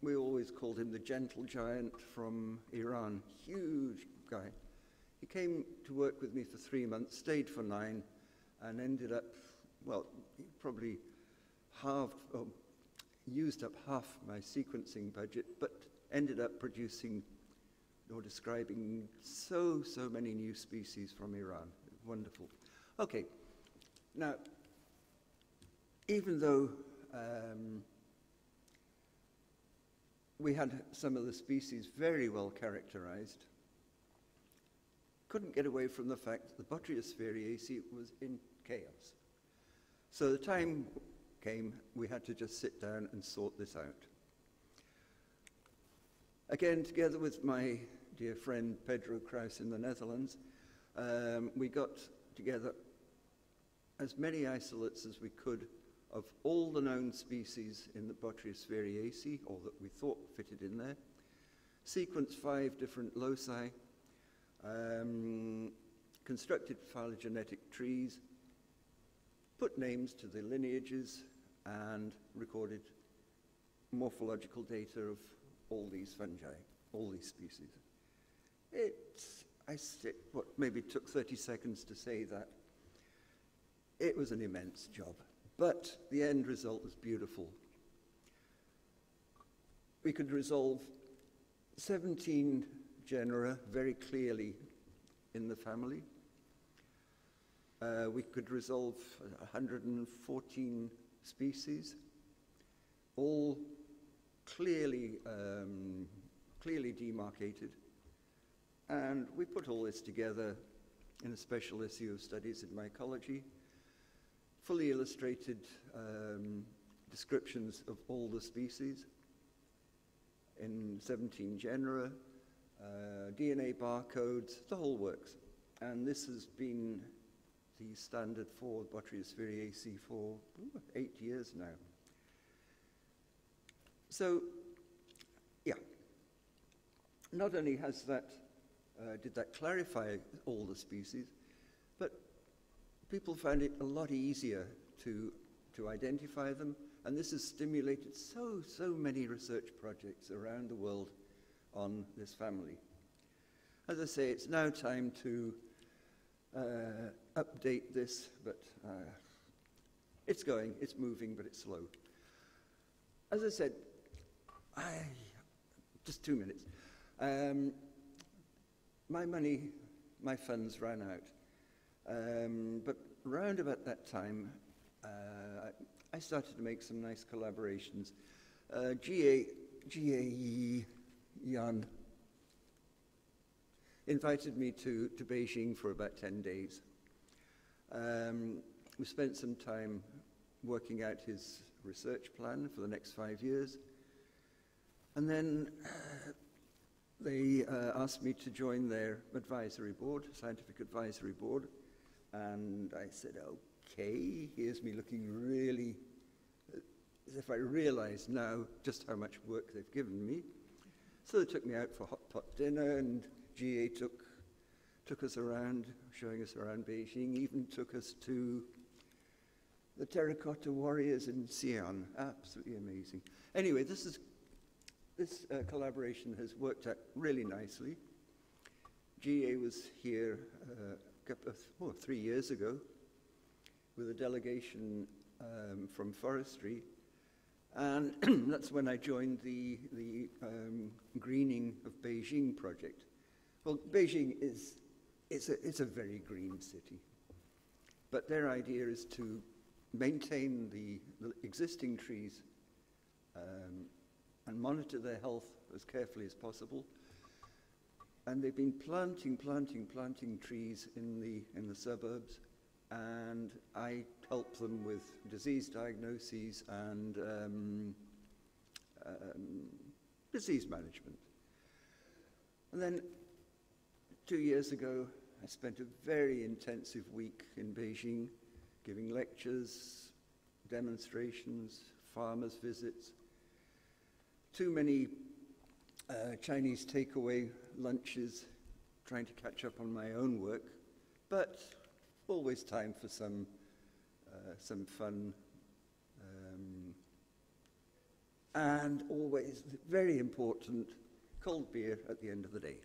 we always called him the gentle giant from Iran. Huge guy. He came to work with me for three months, stayed for nine, and ended up, well, he probably halved, used up half my sequencing budget, but ended up producing or describing so, so many new species from Iran. Wonderful. Okay, now, even though um, we had some of the species very well characterized, couldn't get away from the fact that the Botrytis was in chaos. So the time came, we had to just sit down and sort this out. Again, together with my dear friend Pedro Crous in the Netherlands, um, we got together as many isolates as we could of all the known species in the Botryosphaeriaceae, or that we thought fitted in there, sequenced five different loci, um, constructed phylogenetic trees, put names to the lineages, and recorded morphological data of all these fungi, all these species. It's, I said, what maybe took 30 seconds to say that. It was an immense job, but the end result was beautiful. We could resolve 17 genera very clearly in the family. Uh, we could resolve 114 species, all clearly, um, clearly demarcated. And we put all this together in a special issue of Studies in Mycology, fully illustrated um, descriptions of all the species in 17 genera, DNA barcodes, the whole works. And this has been the standard for Botryosphaeriaceae for ooh, eight years now. So, yeah, not only has that, uh, did that clarify all the species, but people found it a lot easier to, to identify them, and this has stimulated so, so many research projects around the world on this family. As I say, it's now time to uh, update this, but uh, it's going, it's moving, but it's slow. As I said, I, just two minutes. Um, my money, my funds ran out. Um, but round about that time, uh, I started to make some nice collaborations. Uh, GA, GAE Jan invited me to, to Beijing for about 10 days. Um, we spent some time working out his research plan for the next five years. And then uh, they uh, asked me to join their advisory board, scientific advisory board. And I said, okay, here's me looking really as if I realize now just how much work they've given me. So they took me out for hot pot dinner, and GA took, took us around, showing us around Beijing, even took us to the terracotta warriors in Xi'an. Absolutely amazing. Anyway, this, is, this uh, collaboration has worked out really nicely. GA was here uh, of, oh, three years ago with a delegation um, from forestry And that's when I joined the, the um, greening of Beijing project. Well, Beijing is it's a, it's a very green city. But their idea is to maintain the, the existing trees um, and monitor their health as carefully as possible. And they've been planting, planting, planting trees in the, in the suburbs. And I help them with disease diagnoses and um, um, disease management. And then two years ago, I spent a very intensive week in Beijing giving lectures, demonstrations, farmers' visits. Too many uh, Chinese takeaway lunches, trying to catch up on my own work, but always time for some, uh, some fun. Um, and always very important cold beer at the end of the day.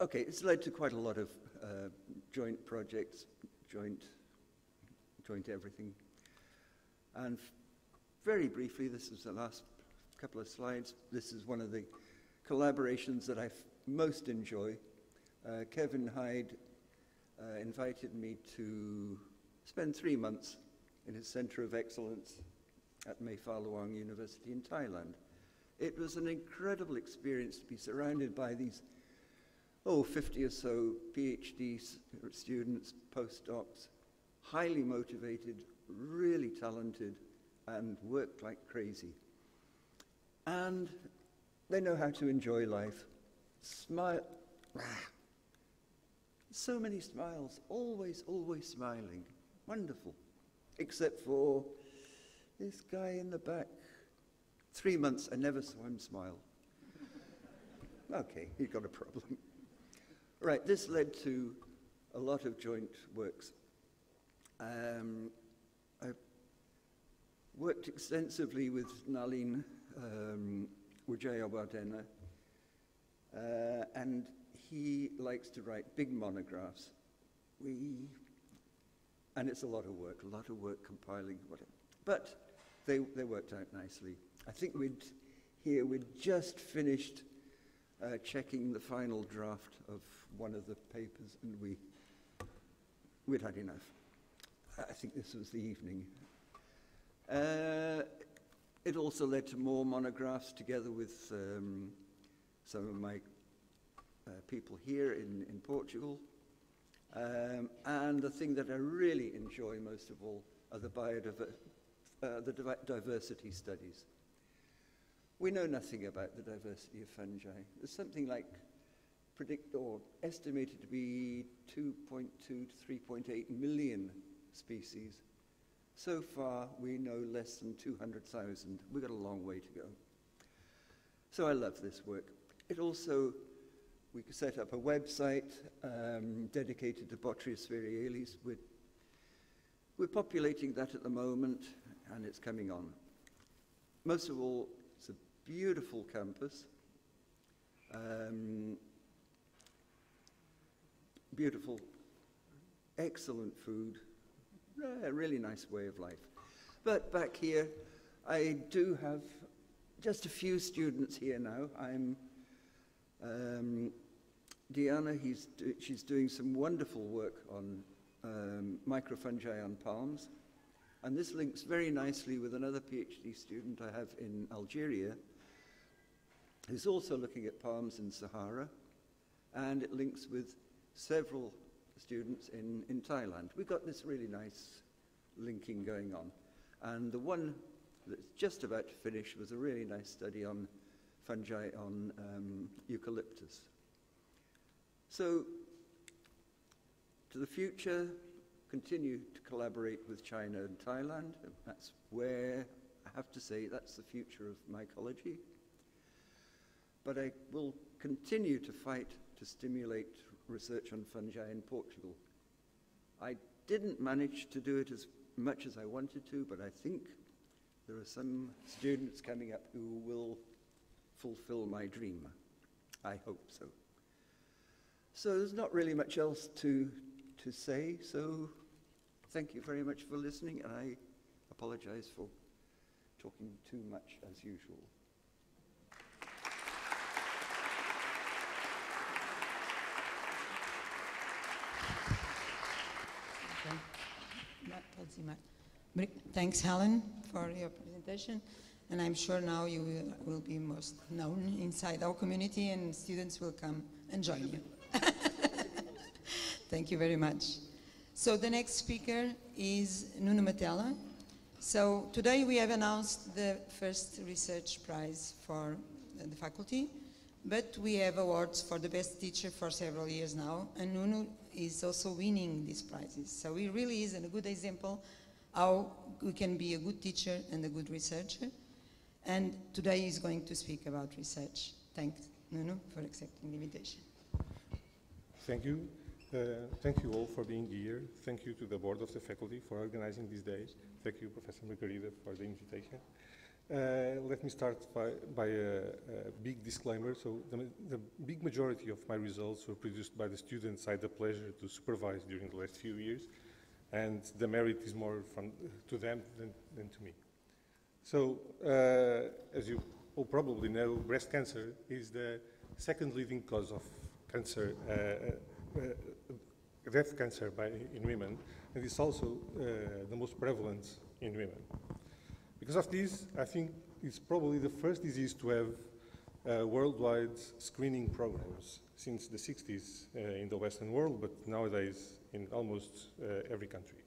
Okay, it's led to quite a lot of uh, joint projects, joint, joint everything. And very briefly, this is the last couple of slides. This is one of the collaborations that I most enjoy. Uh, Kevin Hyde uh, invited me to spend three months in his Center of Excellence at Mae Fah Luang University in Thailand. It was an incredible experience to be surrounded by these oh, 50 or so PhD students, postdocs, highly motivated, really talented, and work like crazy. And they know how to enjoy life. Smile. So many smiles, always, always smiling. Wonderful. Except for this guy in the back. Three months, I never saw him smile. Okay, he's got a problem. Right, this led to a lot of joint works. Um, I worked extensively with Nalin um, Wijayawardene, uh, and he likes to write big monographs. We, and it's a lot of work, a lot of work compiling whatever. But they, they worked out nicely. I think we'd here we'd just finished uh, checking the final draft of one of the papers, and we, we'd had enough. I think this was the evening. Uh, it also led to more monographs together with um, some of my people here in, in Portugal. Um, and the thing that I really enjoy most of all are the, biodiver- uh, the diversity studies. We know nothing about the diversity of fungi. There's something like predict or estimated to be 2.2 to 3.8 million species. So far, we know less than 200,000. We've got a long way to go. So I love this work. It also, we could set up a website um, dedicated to Botryosphaeriales. We're, we're populating that at the moment, and it's coming on. Most of all, it's a beautiful campus. Um, beautiful, excellent food, a really nice way of life. But back here, I do have just a few students here now. I'm um, Diana, he's do, she's doing some wonderful work on um, microfungi on palms. And this links very nicely with another PhD student I have in Algeria, who's also looking at palms in Sahara. And it links with several students in, in Thailand. We've got this really nice linking going on. And the one that's just about to finish was a really nice study on fungi on um, eucalyptus. So, to the future, continue to collaborate with China and Thailand. That's where, I have to say, that's the future of mycology. But I will continue to fight to stimulate research on fungi in Portugal. I didn't manage to do it as much as I wanted to, but I think there are some students coming up who will fulfill my dream. I hope so. So there's not really much else to, to say, so thank you very much for listening, and I apologize for talking too much as usual. Thanks, Alan, for your presentation. And I'm sure now you will, will be most known inside our community and students will come and join you. Thank you very much. So the next speaker is Nuno Matela. So today we have announced the first research prize for the faculty, but we have awards for the best teacher for several years now, and Nuno is also winning these prizes. So he really is a good example how we can be a good teacher and a good researcher. And today he's going to speak about research. Thanks, Nuno, for accepting the invitation. Thank you. Uh, thank you all for being here. Thank you to the board of the faculty for organizing these days. Thank you, Professor Margarida, for the invitation. Uh, let me start by, by a, a, big disclaimer. So the, the, big majority of my results were produced by the students I had the pleasure to supervise during the last few years, and the merit is more from, to them than, than to me. So, uh, as you all probably know, breast cancer is the second leading cause of cancer uh, uh, death cancer by, in women, and it's also uh, the most prevalent in women. Because of this, I think it's probably the first disease to have uh, worldwide screening programs since the 60s uh, in the Western world, but nowadays in almost every country.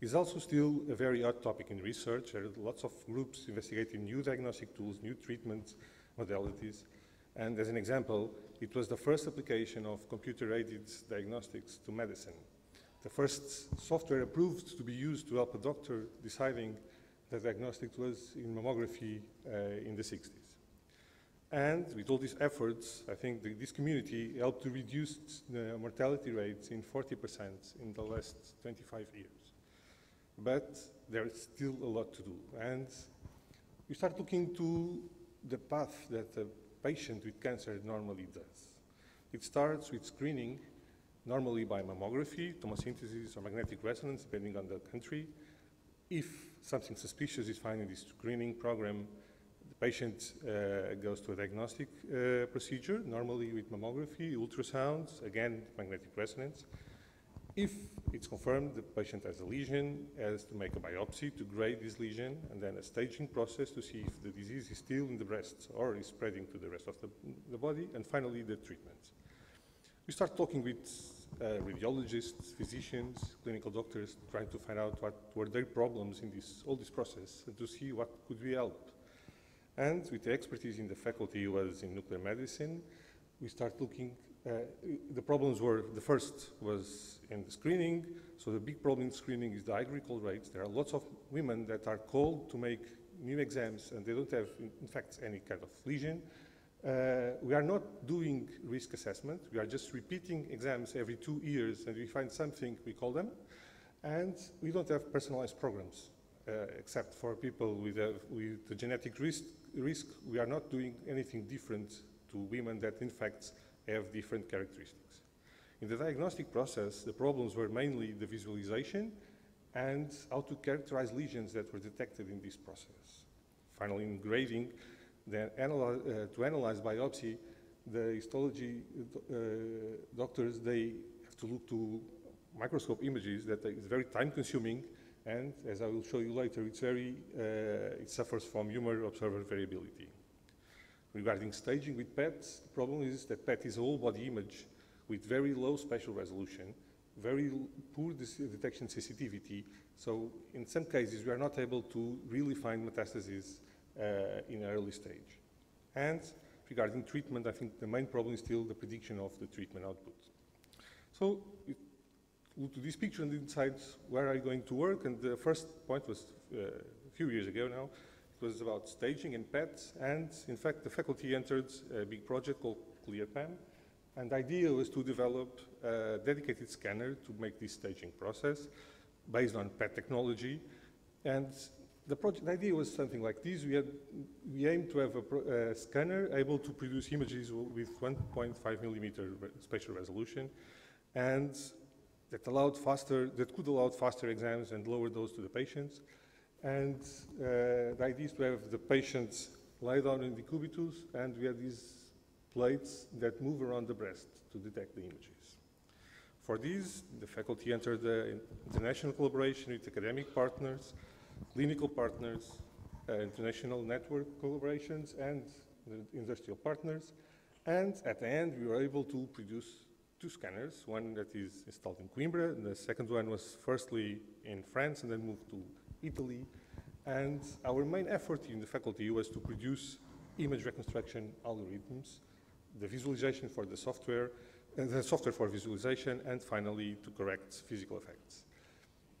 It's also still a very hot topic in research. There are lots of groups investigating new diagnostic tools, new treatment modalities. And as an example, it was the first application of computer-aided diagnostics to medicine. The first software approved to be used to help a doctor deciding the diagnostic was in mammography uh, in the 60s. And with all these efforts, I think the, this community helped to reduce the mortality rates in 40% in the last 25 years. But there is still a lot to do. And we start looking to the path that a patient with cancer normally does. It starts with screening, normally by mammography, tomosynthesis, or magnetic resonance, depending on the country. If something suspicious is found in this screening program, the patient uh, goes to a diagnostic uh, procedure, normally with mammography, ultrasounds, again, magnetic resonance. If it's confirmed the patient has a lesion, has to make a biopsy to grade this lesion, and then a staging process to see if the disease is still in the breast or is spreading to the rest of the, the body, and finally the treatment. We start talking with uh, radiologists, physicians, clinical doctors, trying to find out what were their problems in this, all this process and to see what could we help. And with the expertise in the faculty who was in nuclear medicine, we start looking the problems were, the first was in the screening. So the big problem in screening is the high recall rates. There are lots of women that are called to make new exams and they don't have, in, fact, any kind of lesion. Uh, we are not doing risk assessment. We are just repeating exams every two years and we find something, we call them. And we don't have personalized programs, uh, except for people with, a, with the genetic risk, risk. We are not doing anything different to women that, in fact, have different characteristics. In the diagnostic process, the problems were mainly the visualization and how to characterize lesions that were detected in this process. Finally, in grading, then uh, to analyze biopsy, the histology uh, doctors, they have to look to microscope images that is very time consuming and as I will show you later, it's very, uh, it suffers from humor observer variability. Regarding staging with PET, the problem is that PET is a whole body image with very low spatial resolution, very poor detection sensitivity. So in some cases, we are not able to really find metastases uh, in early stage. And regarding treatment, I think the main problem is still the prediction of the treatment output. So look to this picture and decide where are you going to work. And the first point was uh, a few years ago now, it was about staging and pets, and in fact, the faculty entered a big project called ClearPEM, and the idea was to develop a dedicated scanner to make this staging process based on PET technology. And the, project, the idea was something like this. We, had, we aimed to have a, a scanner able to produce images with 1.5 millimeter spatial resolution, and that allowed faster, that could allow faster exams and lower those to the patients And uh, the idea is to have the patients lie down in decubitus, and we have these plates that move around the breast to detect the images. For these, the faculty entered the international collaboration with academic partners, clinical partners, uh, international network collaborations, and industrial partners. And at the end, we were able to produce two scanners, one that is installed in Coimbra, and the second one was firstly in France and then moved to Italy. And our main effort in the faculty was to produce image reconstruction algorithms, the visualization for the software, uh, the software for visualization, and finally to correct physical effects.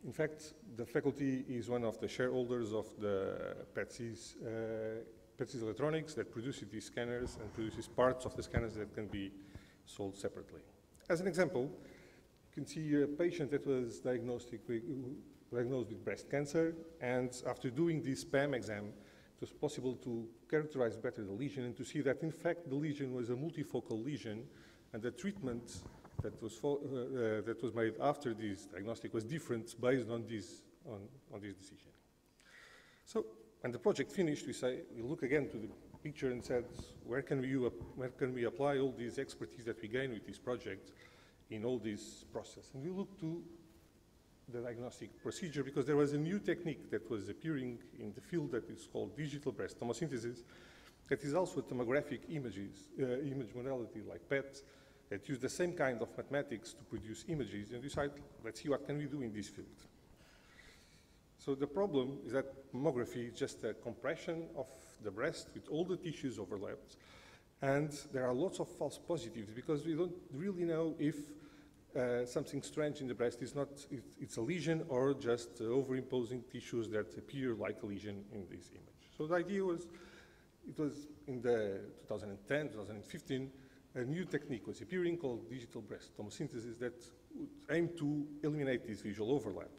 In fact, the faculty is one of the shareholders of the PETsys, uh, PETsys Electronics that produces these scanners and produces parts of the scanners that can be sold separately. As an example, you can see a patient that was diagnosed with, diagnosed with breast cancer, and after doing this PEM exam, it was possible to characterize better the lesion and to see that, in fact, the lesion was a multifocal lesion, and the treatment that was, uh, uh, that was made after this diagnostic was different based on this, on, on this decision. So, when the project finished, we, say, we look again to the picture and said, where can we, where can we apply all this expertise that we gain with this project in all this process? And we look to the diagnostic procedure because there was a new technique that was appearing in the field that is called digital breast tomosynthesis that is also a tomographic images, uh, image modality like PET that use the same kind of mathematics to produce images and decide, let's see what can we do in this field. So the problem is that mammography is just a compression of the breast with all the tissues overlapped. And there are lots of false positives because we don't really know if uh, something strange in the breast is not, it, it's a lesion or just uh, overimposing tissues that appear like a lesion in this image. So the idea was, it was in the 2010, 2015, a new technique was appearing called digital breast tomosynthesis that would aim to eliminate this visual overlap.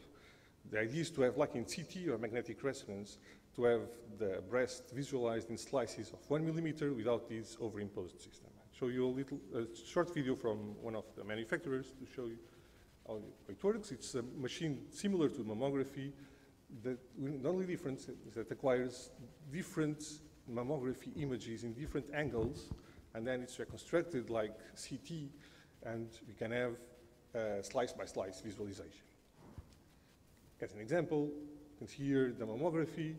The idea is to have, like in CT or magnetic resonance, to have the breast visualized in slices of one millimeter without this overimposed system. Show you a little a short video from one of the manufacturers to show you how it works. It's a machine similar to mammography. The, the only difference is that it acquires different mammography images in different angles, and then it's reconstructed like CT, and we can have slice by slice visualization. As an example, you can see here the mammography,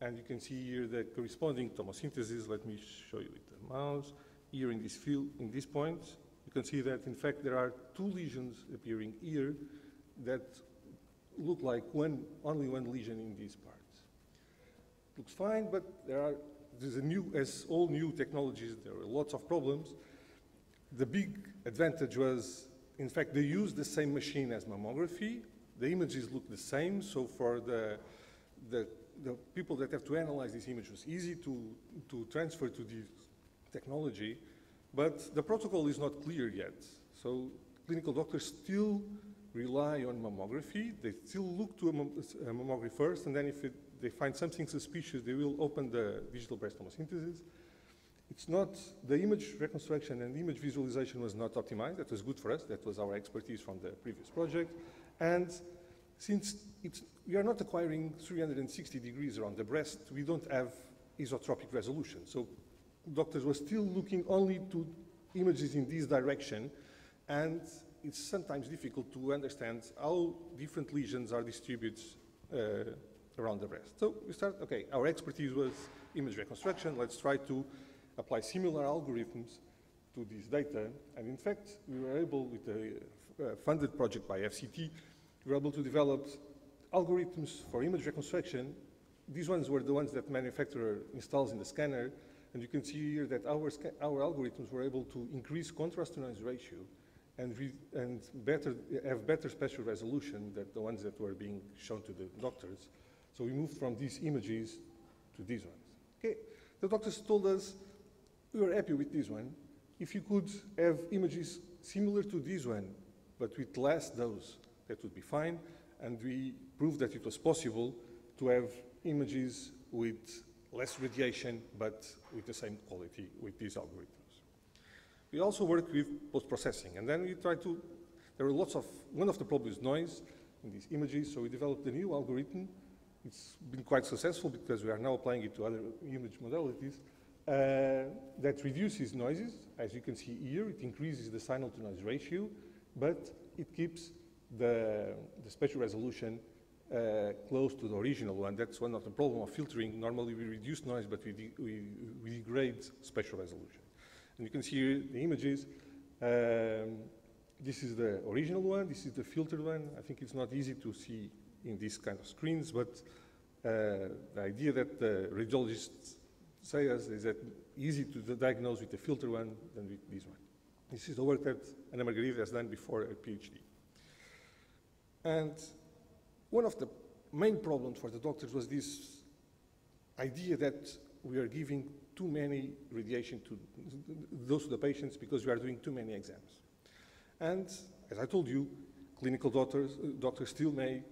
and you can see here the corresponding tomosynthesis. Let me show you with the mouse. Here in this field, in this point, you can see that in fact there are two lesions appearing here that look like one, only one lesion in these parts. Looks fine, but there are, there's a new, as all new technologies, there are lots of problems. The big advantage was, in fact, they used the same machine as mammography, the images look the same, so for the, the, the people that have to analyze this image, was easy to, to transfer to this technology, but the protocol is not clear yet. So clinical doctors still rely on mammography. They still look to a, a mammography first, and then if it, they find something suspicious, they will open the digital breast tomosynthesis. It's not, the image reconstruction and image visualization was not optimized. That was good for us. That was our expertise from the previous project. And since we are not acquiring 360 degrees around the breast, we don't have isotropic resolution. So doctors were still looking only to images in this direction, and it's sometimes difficult to understand how different lesions are distributed uh, around the breast. So we start, okay, our expertise was image reconstruction. Let's try to apply similar algorithms to this data. And in fact, we were able, with a uh, funded project by FCT, we were able to develop algorithms for image reconstruction. These ones were the ones that manufacturer installs in the scanner. And you can see here that our, our algorithms were able to increase contrast to noise ratio and, and better, have better spatial resolution than the ones that were being shown to the doctors. So we moved from these images to these ones. Okay, the doctors told us we were happy with this one. If you could have images similar to this one, but with less dose, that would be fine. And we proved that it was possible to have images with less radiation, but with the same quality with these algorithms. We also work with post-processing, and then we try to, there are lots of, one of the problems is noise in these images, so we developed a new algorithm it's been quite successful because we are now applying it to other image modalities, uh, that reduces noises. As you can see here, it increases the signal to noise ratio, but it keeps the, the spatial resolution uh, close to the original one. That's one of the problem of filtering. Normally we reduce noise, but we, de we, we, degrade spatial resolution. And you can see the images. Um, this is the original one, this is the filtered one. I think it's not easy to see in these kind of screens, but uh, the idea that the radiologists say us is that easy to diagnose with the filter one than with this one. This is the work that Anna Margarida has done before her PhD. And one of the main problems for the doctors was this idea that we are giving too many radiation to those of the patients because we are doing too many exams. And as I told you, clinical doctors, doctors still make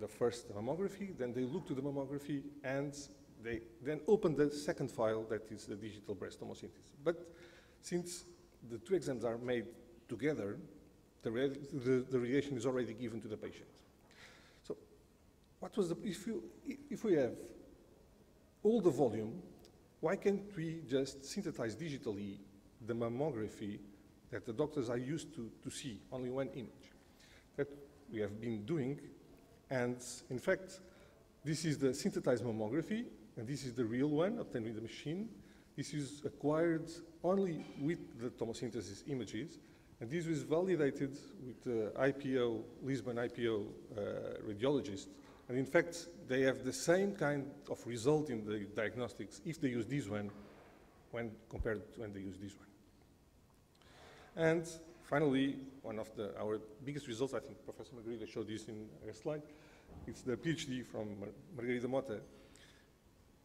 the first mammography, then they look to the mammography, and they then open the second file that is the digital breast tomosynthesis. But since the two exams are made together, the, the, the radiation is already given to the patient. What was the, if, you, if we have all the volume, why can't we just synthesize digitally the mammography that the doctors are used to, to see, only one image? That we have been doing and in fact, this is the synthesized mammography, and this is the real one obtained with the machine. This is acquired only with the tomosynthesis images, and this was validated with the IPO, Lisbon IPO uh, radiologist. And in fact, they have the same kind of result in the diagnostics if they use this one when compared to when they use this one. And finally, one of the, our biggest results, I think Professor Margarida showed this in her slide, it's the PhD from Mar Margarida Mota.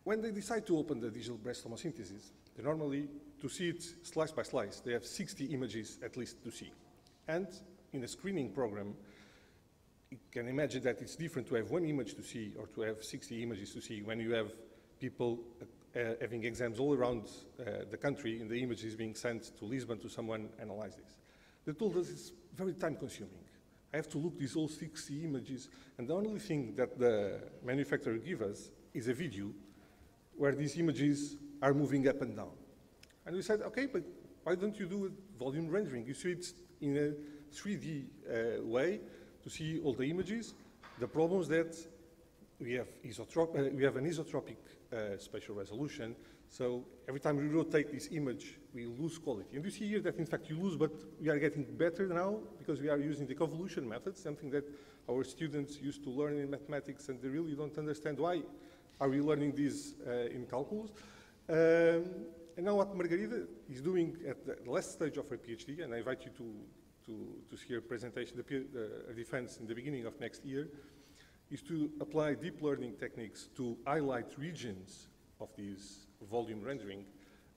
When they decide to open the digital breast tomosynthesis, they normally, to see it slice by slice, they have 60 images at least to see. And in a screening program, you can imagine that it's different to have one image to see or to have 60 images to see when you have people uh, having exams all around uh, the country and the image is being sent to Lisbon to someone analyze this. They told us it's very time consuming. I have to look these all 60 images, and the only thing that the manufacturer gives us is a video where these images are moving up and down. And we said, okay, but why don't you do volume rendering? You see it in a 3D uh, way to see all the images. The problem is that we have, uh, we have an isotropic uh, spatial resolution, so every time we rotate this image, we lose quality. And you see here that in fact you lose, but we are getting better now because we are using the convolution method, something that our students used to learn in mathematics and they really don't understand why are we learning this uh, in calculus. Um, and now what Margarida is doing at the last stage of her PhD, and I invite you to, to, to see her presentation, the, uh, defense in the beginning of next year, is to apply deep learning techniques to highlight regions of these volume rendering.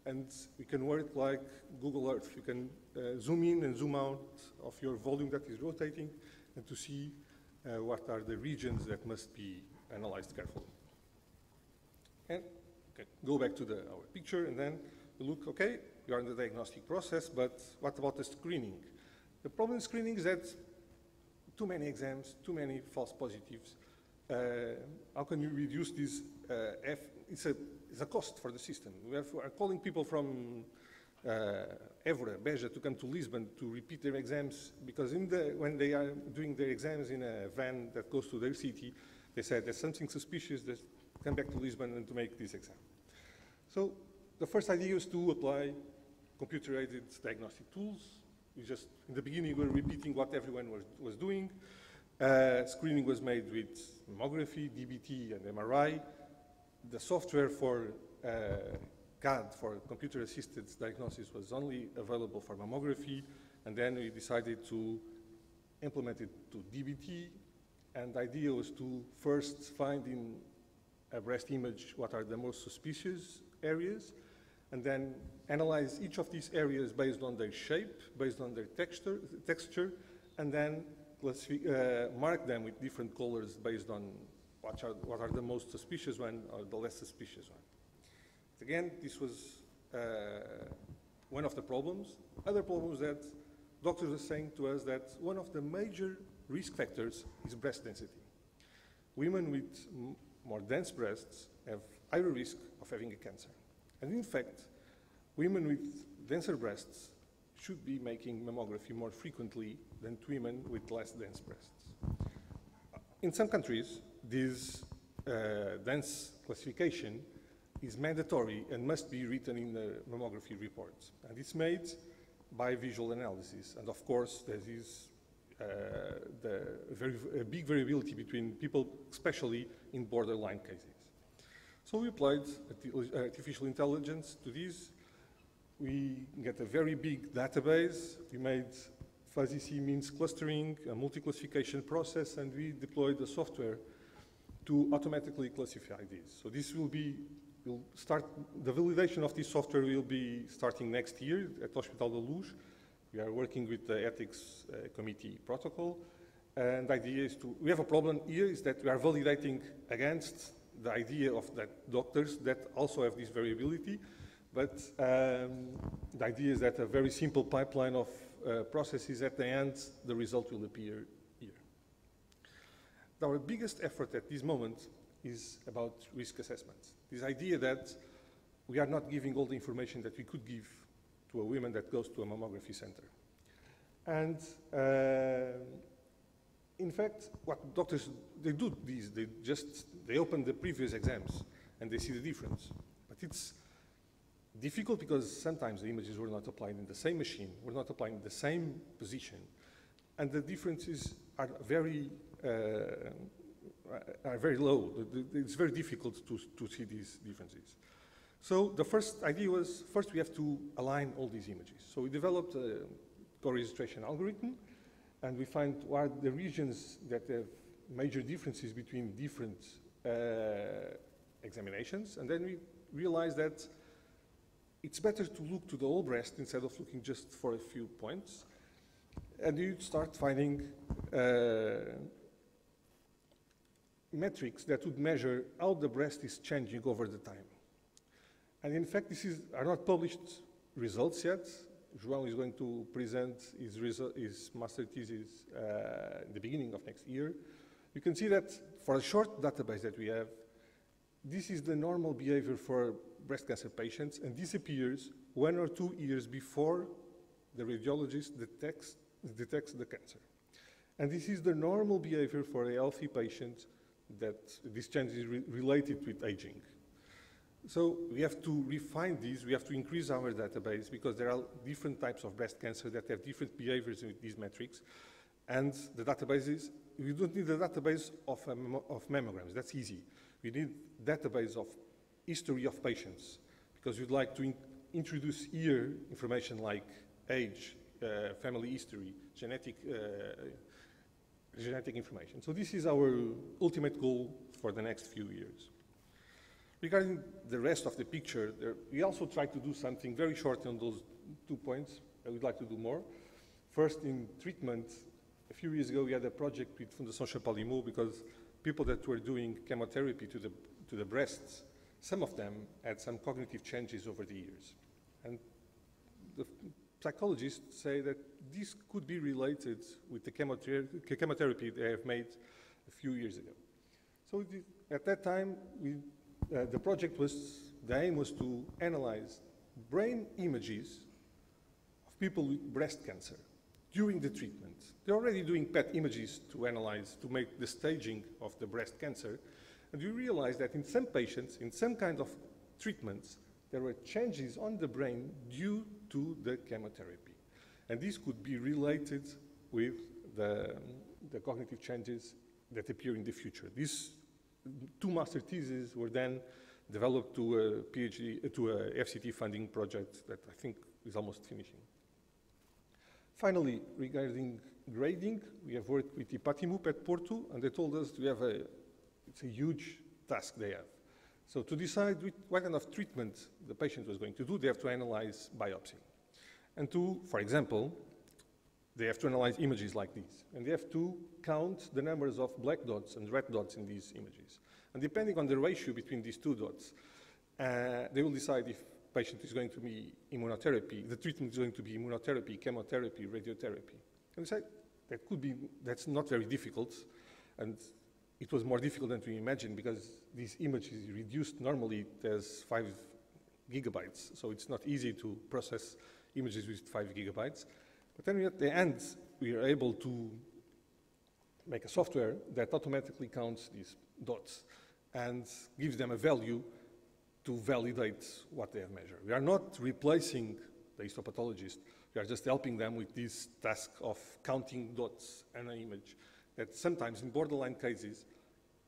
And we can work like Google Earth. You can uh, zoom in and zoom out of your volume that is rotating and to see uh, what are the regions that must be analyzed carefully. And okay, go back to the, our picture and then look, okay, you are in the diagnostic process, but what about the screening? The problem in screening is that too many exams, too many false positives. Uh, how can you reduce this uh? It's a is a cost for the system. We are, calling people from uh, Évora, Beja, to come to Lisbon to repeat their exams because the, when they are doing their exams in a van that goes to their city, they said there's something suspicious, that come back to Lisbon and to make this exam. So the first idea was to apply computer-aided diagnostic tools. We just, in the beginning, we were repeating what everyone was, was doing. Uh, screening was made with mammography, DBT, and MRI the software for uh, CAD, for computer-assisted diagnosis, was only available for mammography, and then we decided to implement it to DBT, and the idea was to first find in a breast image what are the most suspicious areas, and then analyze each of these areas based on their shape, based on their texture, texture and then uh, mark them with different colors based on what are, what are the most suspicious one or the less suspicious one. Again, this was uh, one of the problems. Other problems that doctors are saying to us that one of the major risk factors is breast density. Women with more dense breasts have higher risk of having a cancer. And in fact, women with denser breasts should be making mammography more frequently than women with less dense breasts. In some countries, this uh, dense classification is mandatory and must be written in the mammography report. And it's made by visual analysis. And of course, there is uh, the very, a big variability between people, especially in borderline cases. So we applied artificial intelligence to this. We get a very big database. We made fuzzy C means clustering, a multi-classification process, and we deployed the software to automatically classify these. So this will be, will start, the validation of this software will be starting next year at Hospital da Luz. We are working with the ethics uh, committee protocol. And the idea is to, we have a problem here is that we are validating against the idea of that doctors that also have this variability. But um, the idea is that a very simple pipeline of uh, processes at the end, the result will appear here. Our biggest effort at this moment is about risk assessment. This idea that we are not giving all the information that we could give to a woman that goes to a mammography center. And uh, in fact, what doctors, they do these, they just, they open the previous exams and they see the difference. But it's difficult because sometimes the images were not applied in the same machine, were not applied in the same position, and the differences are very, uh, are very low. It's very difficult to, to see these differences. So the first idea was, first we have to align all these images. So we developed a co-registration algorithm, and we find what the regions that have major differences between different uh, examinations, and then we realize that it's better to look to the whole breast instead of looking just for a few points. And you start finding uh, metrics that would measure how the breast is changing over the time. And in fact, this is, are not published results yet. João is going to present his, his master thesis uh, in the beginning of next year. You can see that for a short database that we have, this is the normal behavior for breast cancer patients and disappears one or two years before the radiologist detects, detects the cancer. And this is the normal behavior for a healthy patient that this change is re related with aging. So we have to refine these, we have to increase our database because there are different types of breast cancer that have different behaviors with these metrics. And the databases, we don't need a database of, um, of mammograms, that's easy. We need database of history of patients because we'd like to in introduce here information like age, uh, family history, genetic, uh, genetic information. So this is our ultimate goal for the next few years. Regarding the rest of the picture, there, we also tried to do something very short on those two points. I would like to do more. First, in treatment, a few years ago, we had a project with Fundação Champalimaud because people that were doing chemotherapy to the, to the breasts, some of them had some cognitive changes over the years. And the psychologists say that this could be related with the chemotherapy they have made a few years ago. So at that time, we uh, the project was, the aim was to analyze brain images of people with breast cancer during the treatment. They're already doing PET images to analyze, to make the staging of the breast cancer. And we realized that in some patients, in some kind of treatments, there were changes on the brain due to the chemotherapy. And this could be related with the, the cognitive changes that appear in the future. This two master theses were then developed to a PhD, to a FCT funding project that I think is almost finishing. Finally, regarding grading, we have worked with IPATIMUP at Porto, and they told us we have a, it's a huge task they have. So to decide what kind of treatment the patient was going to do, they have to analyze biopsy. And to, for example, they have to analyze images like these. And they have to count the numbers of black dots and red dots in these images. And depending on the ratio between these two dots, uh, they will decide if patient is going to be immunotherapy, the treatment is going to be immunotherapy, chemotherapy, radiotherapy. And we say that could be, that's not very difficult. And it was more difficult than we imagined because this image is reduced normally as five gigabytes, so it's not easy to process images with five gigabytes. But then at the end, we are able to make a software that automatically counts these dots and gives them a value to validate what they have measured. We are not replacing the histopathologist, we are just helping them with this task of counting dots and an image that sometimes in borderline cases,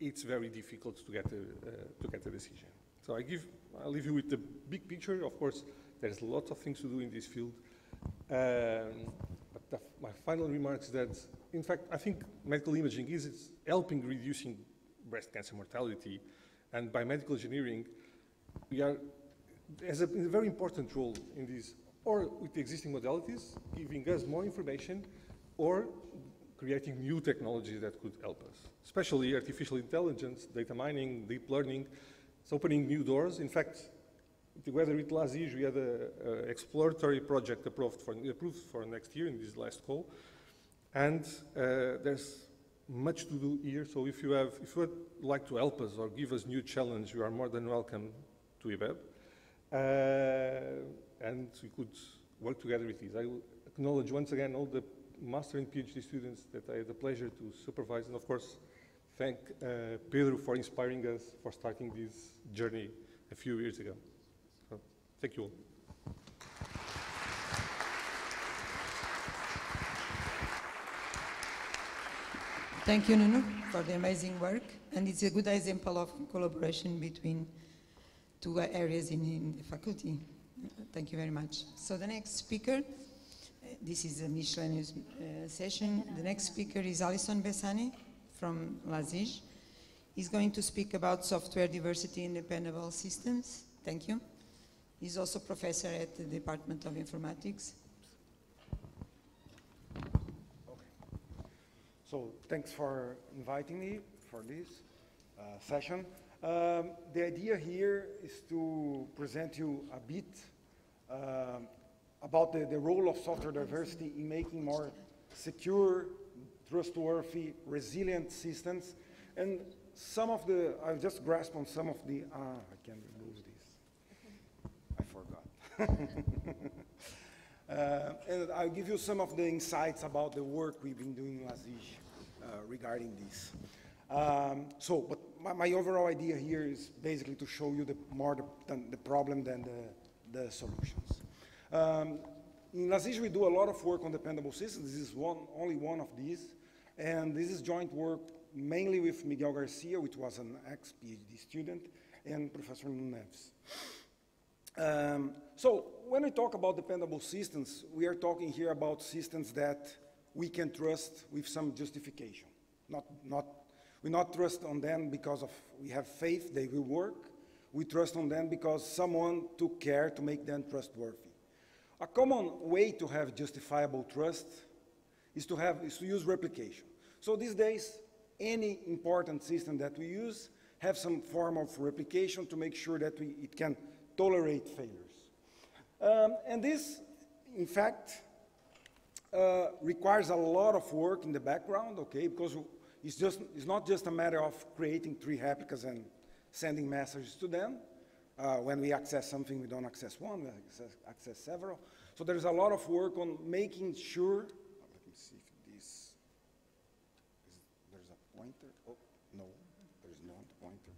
it's very difficult to get a, uh, to get a decision. So I give, I'll leave you with the big picture. Of course, there's lots of things to do in this field. Um, but the, my final remarks is that, in fact, I think medical imaging is helping reducing breast cancer mortality. And by medical engineering, we are has a, a very important role in this, or with the existing modalities, giving us more information, or creating new technologies that could help us, especially artificial intelligence, data mining, deep learning. It's opening new doors. In fact, together with LASIGE, we had an exploratory project approved for, approved for next year in this last call. And uh, there's much to do here. So if you have, if you would like to help us or give us new challenge, you are more than welcome to IBEB. Uh, and we could work together with these. I acknowledge once again all the master and PhD students that I had the pleasure to supervise, and of course, thank uh, Pedro for inspiring us for starting this journey a few years ago. Thank you all. Thank you, Nuno, for the amazing work. And it's a good example of collaboration between two areas in, in the faculty. Thank you very much. So the next speaker this is a miscellaneous uh, session. The next speaker is Alysson Bessani from LASIGE. He's going to speak about software diversity in dependable systems. Thank you. He's also professor at the Department of Informatics. Okay. So thanks for inviting me for this uh, session. Um, the idea here is to present you a bit um, about the, the role of software diversity in making more secure, trustworthy, resilient systems. And some of the, I'll just grasp on some of the, ah, I can't forgot. Uh, and I'll give you some of the insights about the work we've been doing in LASIGE uh, regarding this. Um, so, but my, my, overall idea here is basically to show you the more the, the problem than the, the solutions. Um, in LASIGE, we do a lot of work on dependable systems. This is one, only one of these. And this is joint work mainly with Miguel Garcia, which was an ex-PhD student, and Professor Neves. Um, so when we talk about dependable systems, we are talking here about systems that we can trust with some justification. Not, not, we not trust on them because of we have faith they will work. We trust on them because someone took care to make them trustworthy. A common way to have justifiable trust is to, have, is to use replication. So these days, any important system that we use have some form of replication to make sure that we, it can tolerate failures. Um, and this, in fact, uh, requires a lot of work in the background, okay, because it's, just, it's not just a matter of creating three replicas and sending messages to them. Uh, when we access something, we don't access one, we access, access several. So there's a lot of work on making sure, let me see if this, is, there's a pointer, oh, no, there's no pointer.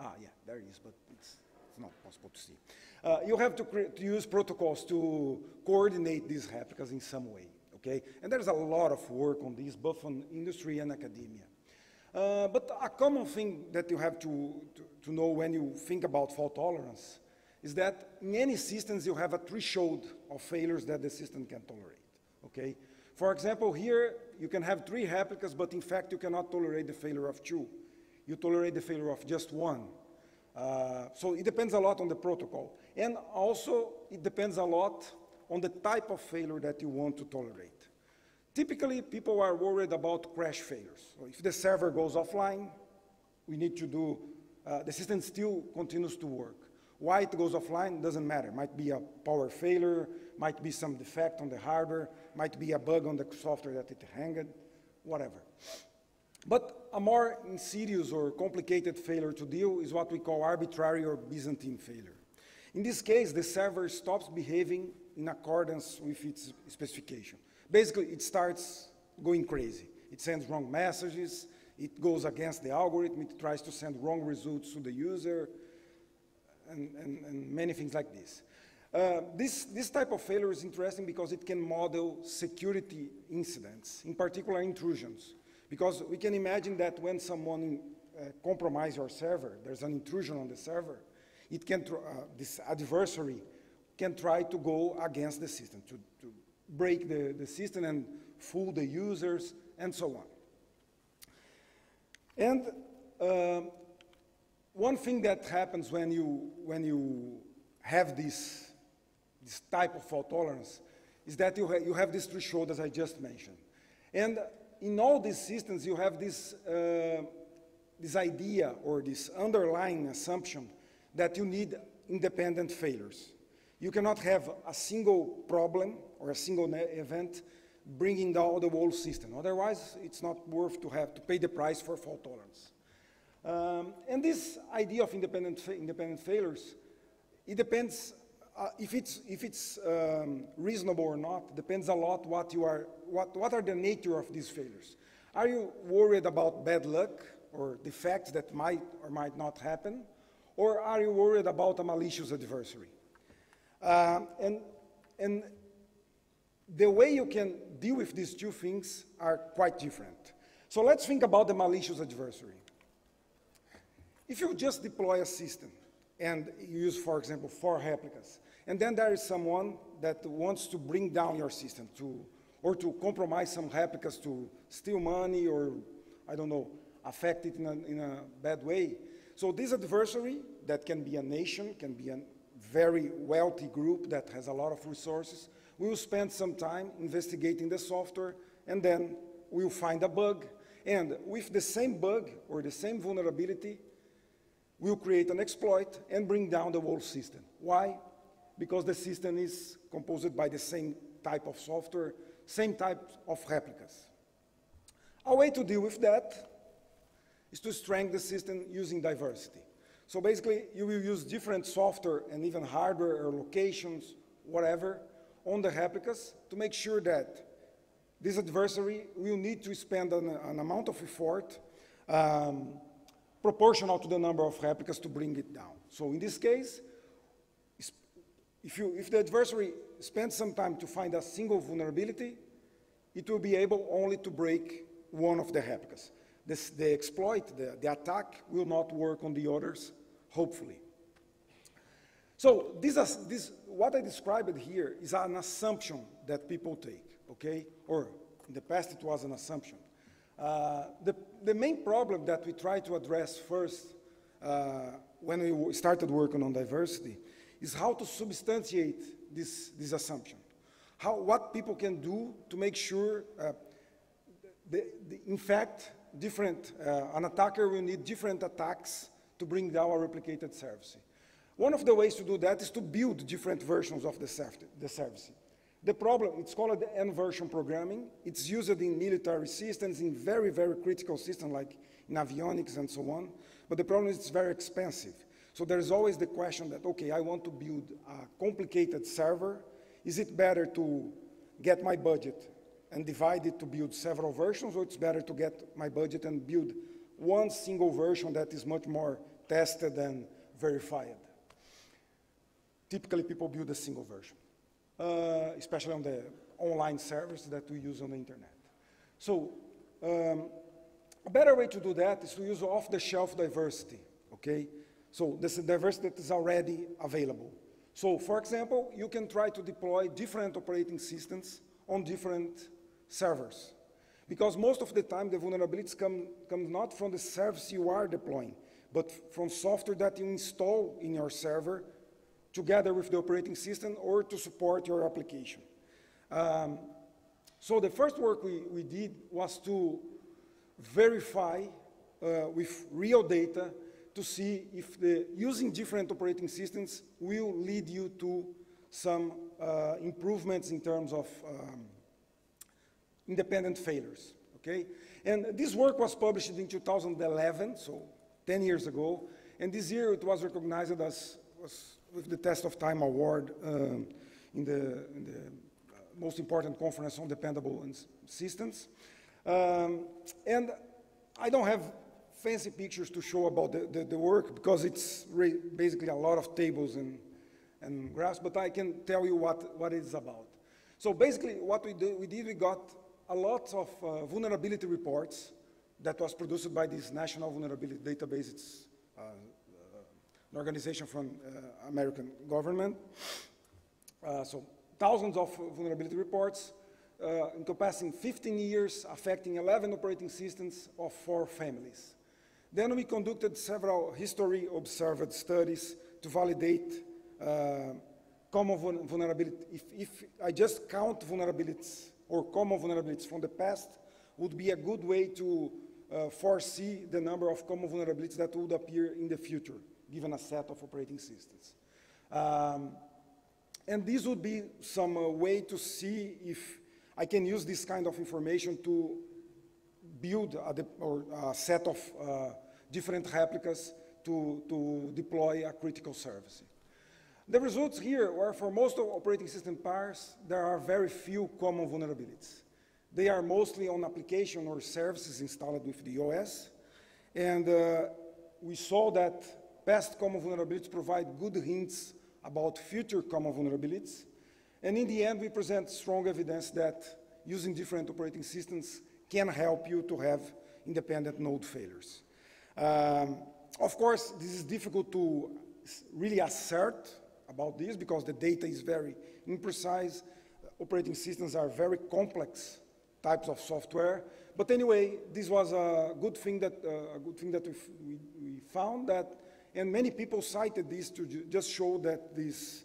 Ah, yeah, there is, but it's, it's not possible to see. Uh, you have to, to use protocols to coordinate these replicas in some way, okay? And there's a lot of work on this, both on industry and academia. Uh, but a common thing that you have to, to, to, know when you think about fault tolerance is that in any systems you have a threshold of failures that the system can tolerate, okay? For example, here you can have three replicas, but in fact you cannot tolerate the failure of two. You tolerate the failure of just one. Uh, so it depends a lot on the protocol. And also it depends a lot on the type of failure that you want to tolerate. Typically, people are worried about crash failures. So if the server goes offline, we need to do, uh, the system still continues to work. Why it goes offline doesn't matter. Might be a power failure, might be some defect on the hardware, might be a bug on the software that it hanged, whatever. But a more insidious or complicated failure to deal is what we call arbitrary or Byzantine failure. In this case, the server stops behaving in accordance with its specification. Basically, it starts going crazy. It sends wrong messages, it goes against the algorithm, it tries to send wrong results to the user, and, and, and many things like this. Uh, this, this type of failure is interesting because it can model security incidents, in particular intrusions. Because we can imagine that when someone uh, compromises your server, there's an intrusion on the server, it can uh, this adversary can try to go against the system, to, to break the, the system and fool the users, and so on. And uh, one thing that happens when you, when you have this this type of fault tolerance, is that you, ha you have this threshold as I just mentioned. And in all these systems, you have this, uh, this idea or this underlying assumption that you need independent failures. You cannot have a single problem or a single event bringing down the whole system. Otherwise, it's not worth to have to pay the price for fault tolerance. Um, and this idea of independent, fa independent failures, it depends uh, if it's, if it's um, reasonable or not depends a lot what, you are, what, what are the nature of these failures. Are you worried about bad luck or defects that might or might not happen? Or are you worried about a malicious adversary? Uh, and, and the way you can deal with these two things are quite different. So let's think about the malicious adversary. If you just deploy a system and use, for example, four replicas, and then there is someone that wants to bring down your system to, or to compromise some replicas to steal money or, I don't know, affect it in a, in a bad way. So this adversary, that can be a nation, can be a very wealthy group that has a lot of resources, will spend some time investigating the software and then we'll find a bug. And with the same bug or the same vulnerability, we'll create an exploit and bring down the whole system. Why? because the system is composed by the same type of software, same type of replicas. A way to deal with that is to strengthen the system using diversity. So basically, you will use different software and even hardware or locations, whatever, on the replicas to make sure that this adversary will need to spend an, an amount of effort um, proportional to the number of replicas to bring it down. So in this case, if, you, if the adversary spends some time to find a single vulnerability, it will be able only to break one of the replicas. This, the exploit, the, the attack, will not work on the others, hopefully. So this, this, what I described here is an assumption that people take, okay? Or in the past it was an assumption. Uh, the, the main problem that we try to address first uh, when we started working on diversity is how to substantiate this, this assumption. How, what people can do to make sure, uh, the, the, in fact, different, uh, an attacker will need different attacks to bring down a replicated service. One of the ways to do that is to build different versions of the, the service. The problem, it's called the N-version programming. It's used in military systems, in very, very critical systems like in avionics and so on. But the problem is it's very expensive. So there's always the question that, okay, I want to build a complicated server. Is it better to get my budget and divide it to build several versions, or it's better to get my budget and build one single version that is much more tested and verified? Typically, people build a single version, uh, especially on the online servers that we use on the internet. So um, a better way to do that is to use off-the-shelf diversity, okay? So this is diversity that is already available. So for example, you can try to deploy different operating systems on different servers. Because most of the time the vulnerabilities come, come not from the service you are deploying, but from software that you install in your server together with the operating system or to support your application. Um, so the first work we, we did was to verify uh, with real data to see if the, using different operating systems will lead you to some uh, improvements in terms of um, independent failures. okay? And this work was published in 2011, so 10 years ago, and this year it was recognized as, was with the Test of Time Award um, in the, in the most important conference on dependable systems. Um, and I don't have fancy pictures to show about the, the, the work because it's basically a lot of tables and, and graphs, but I can tell you what, what it's about. So basically what we, do, we did, we got a lot of uh, vulnerability reports that was produced by this National Vulnerability Database. It's uh an organization from uh, American government. Uh, so thousands of vulnerability reports uh, encompassing 15 years, affecting 11 operating systems of four families. Then we conducted several history observed studies to validate uh, common vulnerability. If, if, I just count vulnerabilities or common vulnerabilities from the past, would be a good way to uh, foresee the number of common vulnerabilities that would appear in the future, given a set of operating systems. Um, and this would be some uh, way to see if I can use this kind of information to build a, or a set of uh, different replicas to, to deploy a critical service. The results here were for most of operating system pairs, there are very few common vulnerabilities. They are mostly on application or services installed with the OS. And uh, we saw that past common vulnerabilities provide good hints about future common vulnerabilities. And in the end, we present strong evidence that using different operating systems can help you to have independent node failures. Um, of course, this is difficult to really assert about this because the data is very imprecise. Operating systems are very complex types of software. But anyway, this was a good thing that, uh, a good thing that we, we, we, found that, and many people cited this to just show that this,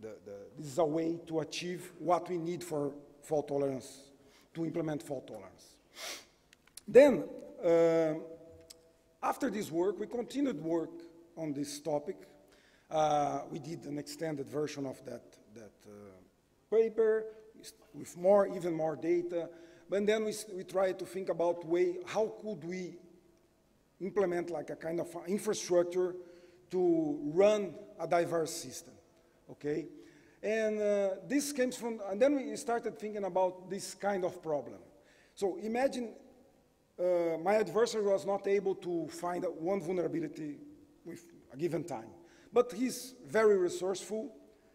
the, the, this is a way to achieve what we need for fault tolerance, to implement fault tolerance. Then, uh, after this work, we continued work on this topic. Uh, we did an extended version of that, that uh, paper with more, even more data. But then we, we tried to think about way, how could we implement like a kind of infrastructure to run a diverse system, okay? And uh, this came from, and then we started thinking about this kind of problem. So imagine uh, my adversary was not able to find one vulnerability with a given time. But he's very resourceful,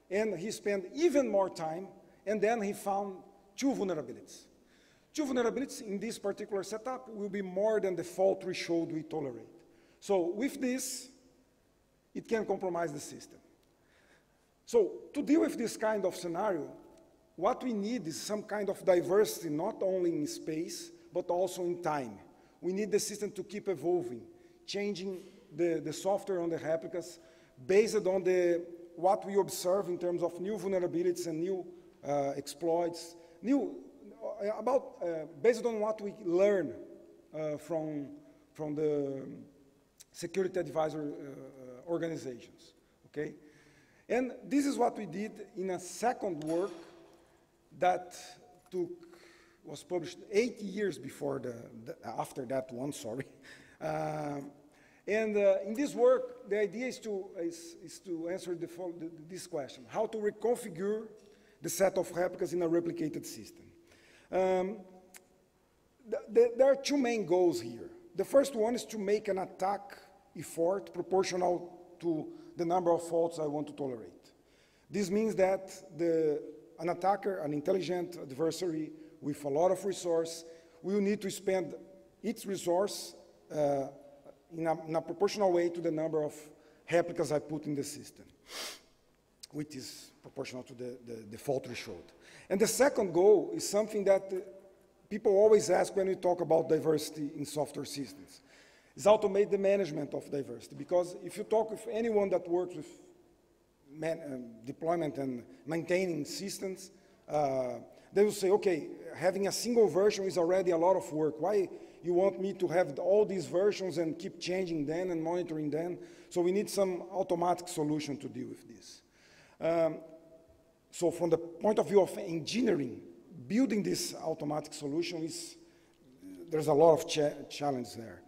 and he spent even more time, and then he found two vulnerabilities. Two vulnerabilities in this particular setup will be more than the fault threshold we tolerate. So with this, it can compromise the system. So to deal with this kind of scenario, what we need is some kind of diversity, not only in space, but also in time. We need the system to keep evolving, changing the, the software on the replicas based on the, what we observe in terms of new vulnerabilities and new uh, exploits, new, about, uh, based on what we learn uh, from, from the security advisor uh, organizations, okay? And this is what we did in a second work that took was published eight years before the, the after that one, sorry. And uh, in this work, the idea is to, is, is to answer the, this question, how to reconfigure the set of replicas in a replicated system. Um, there are two main goals here. The first one is to make an attack effort proportional to the number of faults I want to tolerate. This means that the, an attacker, an intelligent adversary, with a lot of resource, will need to spend its resource uh, in, a, in, a, proportional way to the number of replicas I put in the system, which is proportional to the, the, the fault threshold. And the second goal is something that uh, people always ask when we talk about diversity in software systems, is automate the management of diversity. Because if you talk with anyone that works with man, um, deployment and maintaining systems, uh, they will say, okay, having a single version is already a lot of work. Why you want me to have all these versions and keep changing them and monitoring them? So we need some automatic solution to deal with this. Um, so from the point of view of engineering, building this automatic solution is there's a lot of cha challenge there.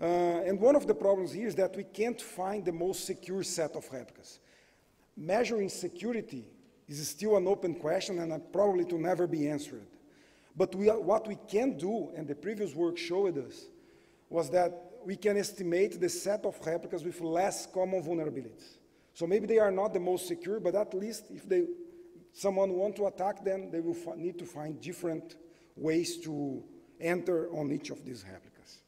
Uh, and one of the problems here is that we can't find the most secure set of replicas. Measuring security is still an open question and probably to never be answered. But we, what we can do, and the previous work showed us, was that we can estimate the set of replicas with less common vulnerabilities. So maybe they are not the most secure, but at least if they, someone want to attack them, they will need to find different ways to enter on each of these replicas.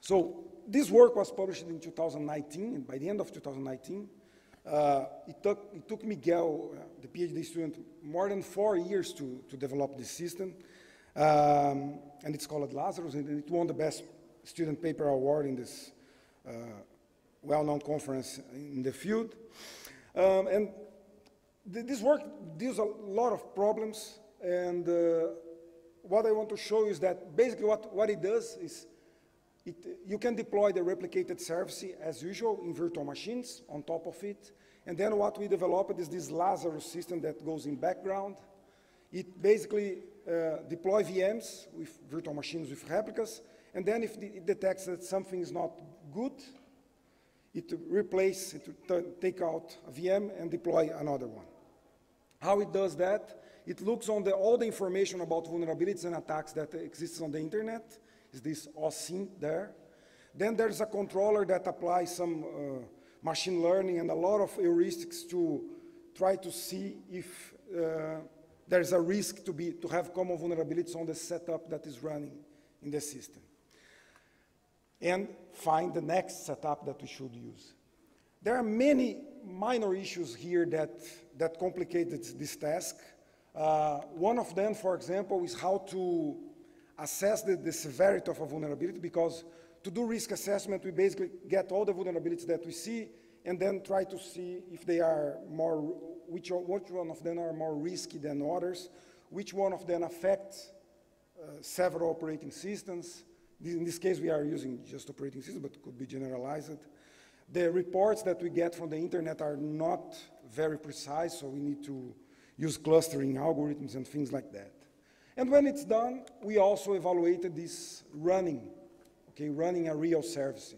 So this work was published in 2019, and by the end of 2019, uh, it, took, it took Miguel, uh, the PhD student, more than four years to, to develop this system. Um, and it's called Lazarus, and it won the best student paper award in this uh, well-known conference in the field. Um, and th this work deals a lot of problems, and uh, what I want to show is that basically what, what it does is it, you can deploy the replicated service as usual in virtual machines on top of it. And then what we developed is this Lazarus system that goes in background. It basically uh, deploy VMs with virtual machines with replicas. And then if it detects that something is not good, it replace, it take out a VM and deploy another one. How it does that? It looks on the, all the information about vulnerabilities and attacks that exists on the internet. Is this OSINT there? Then there's a controller that applies some uh, machine learning and a lot of heuristics to try to see if uh, there's a risk to, be, to have common vulnerabilities on the setup that is running in the system. And find the next setup that we should use. There are many minor issues here that, that complicated this task. Uh, one of them, for example, is how to assess the, the, severity of a vulnerability because to do risk assessment, we basically get all the vulnerabilities that we see and then try to see if they are more, which, which one of them are more risky than others, which one of them affects uh, several operating systems. In this case, we are using just operating systems, but could be generalized. The reports that we get from the internet are not very precise, so we need to use clustering algorithms and things like that. And when it's done, we also evaluated this running, okay, running a real service.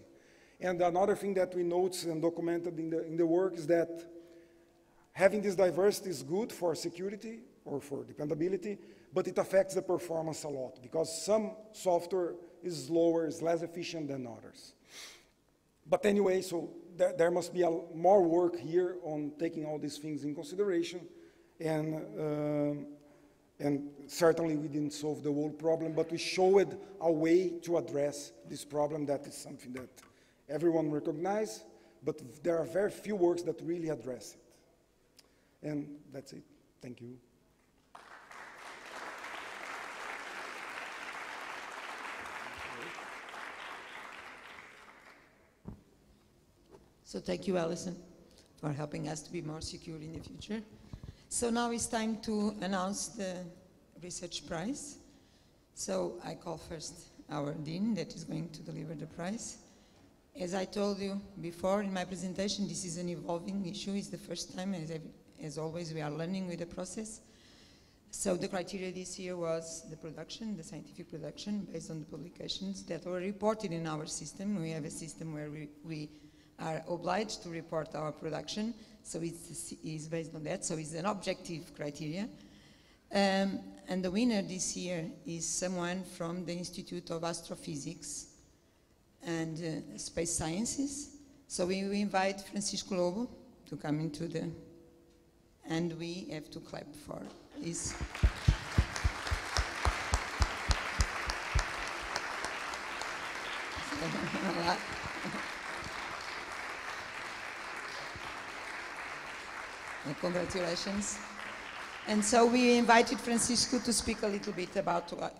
And another thing that we noticed and documented in the, in the work is that having this diversity is good for security or for dependability, but it affects the performance a lot because some software is slower, is less efficient than others. But anyway, so there, there must be a, more work here on taking all these things in consideration and, uh, and certainly we didn't solve the whole problem, but we showed a way to address this problem that is something that everyone recognizes, but there are very few works that really address it. And that's it. Thank you. So thank you, Alysson, for helping us to be more secure in the future. So now it's time to announce the research prize. So I call first our dean that is going to deliver the prize. As I told you before in my presentation, this is an evolving issue. It's the first time, as, as always, we are learning with the process. So the criteria this year was the production, the scientific production, based on the publications that were reported in our system. We have a system where we, we are obliged to report our production. So it's, it's based on that. So it's an objective criteria. Um, and the winner this year is someone from the Institute of Astrophysics and uh, Space Sciences. So we, we invite Francisco Lobo to come into the, and we have to clap for his. Congratulations. And so we invited Francisco to speak a little bit about uh,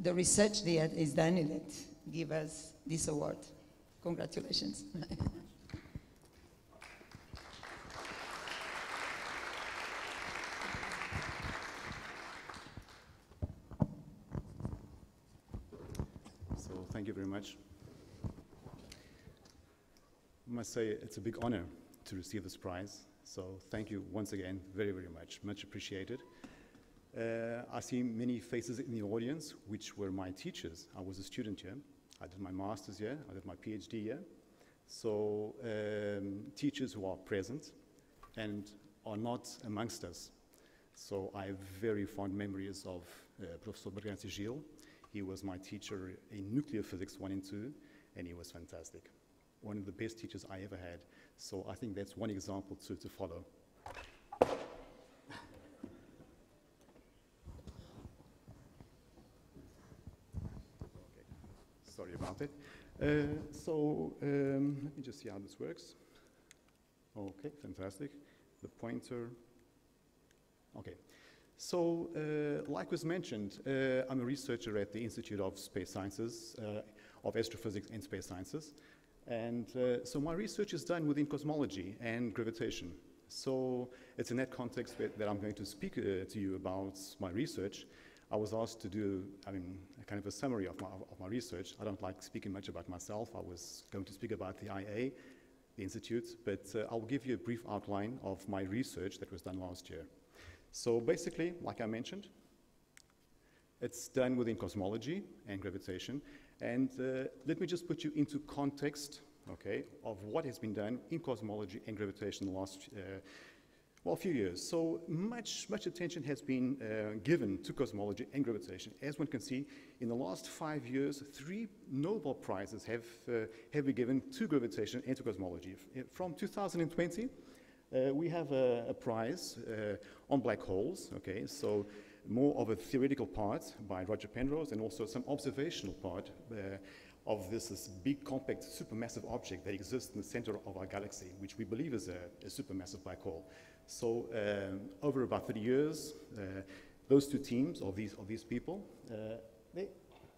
the research that is done that give us this award. Congratulations. so thank you very much. I must say it's a big honor to receive this prize. So thank you once again very, very much. Much appreciated. Uh, I see many faces in the audience, which were my teachers. I was a student here. I did my master's here. I did my PhD here. So um, teachers who are present and are not amongst us. So I have very fond memories of uh, Professor Berganti Gil. He was my teacher in nuclear physics 1 and 2, and he was fantastic. One of the best teachers I ever had. So I think that's one example to, to follow. Sorry about it. Uh, so um, let me just see how this works. Okay, fantastic. The pointer. Okay. So, uh, like was mentioned, uh, I'm a researcher at the Institute of Space Sciences, uh, of Astrophysics and Space Sciences. And uh, so my research is done within cosmology and gravitation. So it's in that context that I'm going to speak uh, to you about my research. I was asked to do, I mean, kind of a summary of my, of my research. I don't like speaking much about myself. I was going to speak about the IA, the Institute, but uh, I'll give you a brief outline of my research that was done last year. So basically, like I mentioned, it's done within cosmology and gravitation. And uh, let me just put you into context, okay, of what has been done in cosmology and gravitation in the last uh, well, a few years. So much, much attention has been uh, given to cosmology and gravitation. As one can see, in the last five years, three Nobel Prizes have, uh, have been given to gravitation and to cosmology. From 2020, uh, we have a, a prize uh, on black holes, okay, so more of a theoretical part by Roger Penrose and also some observational part uh, of this, this, big, compact, supermassive object that exists in the center of our galaxy, which we believe is a, a supermassive black hole. So um, over about 30 years, uh, those two teams of these, of these people, uh, they,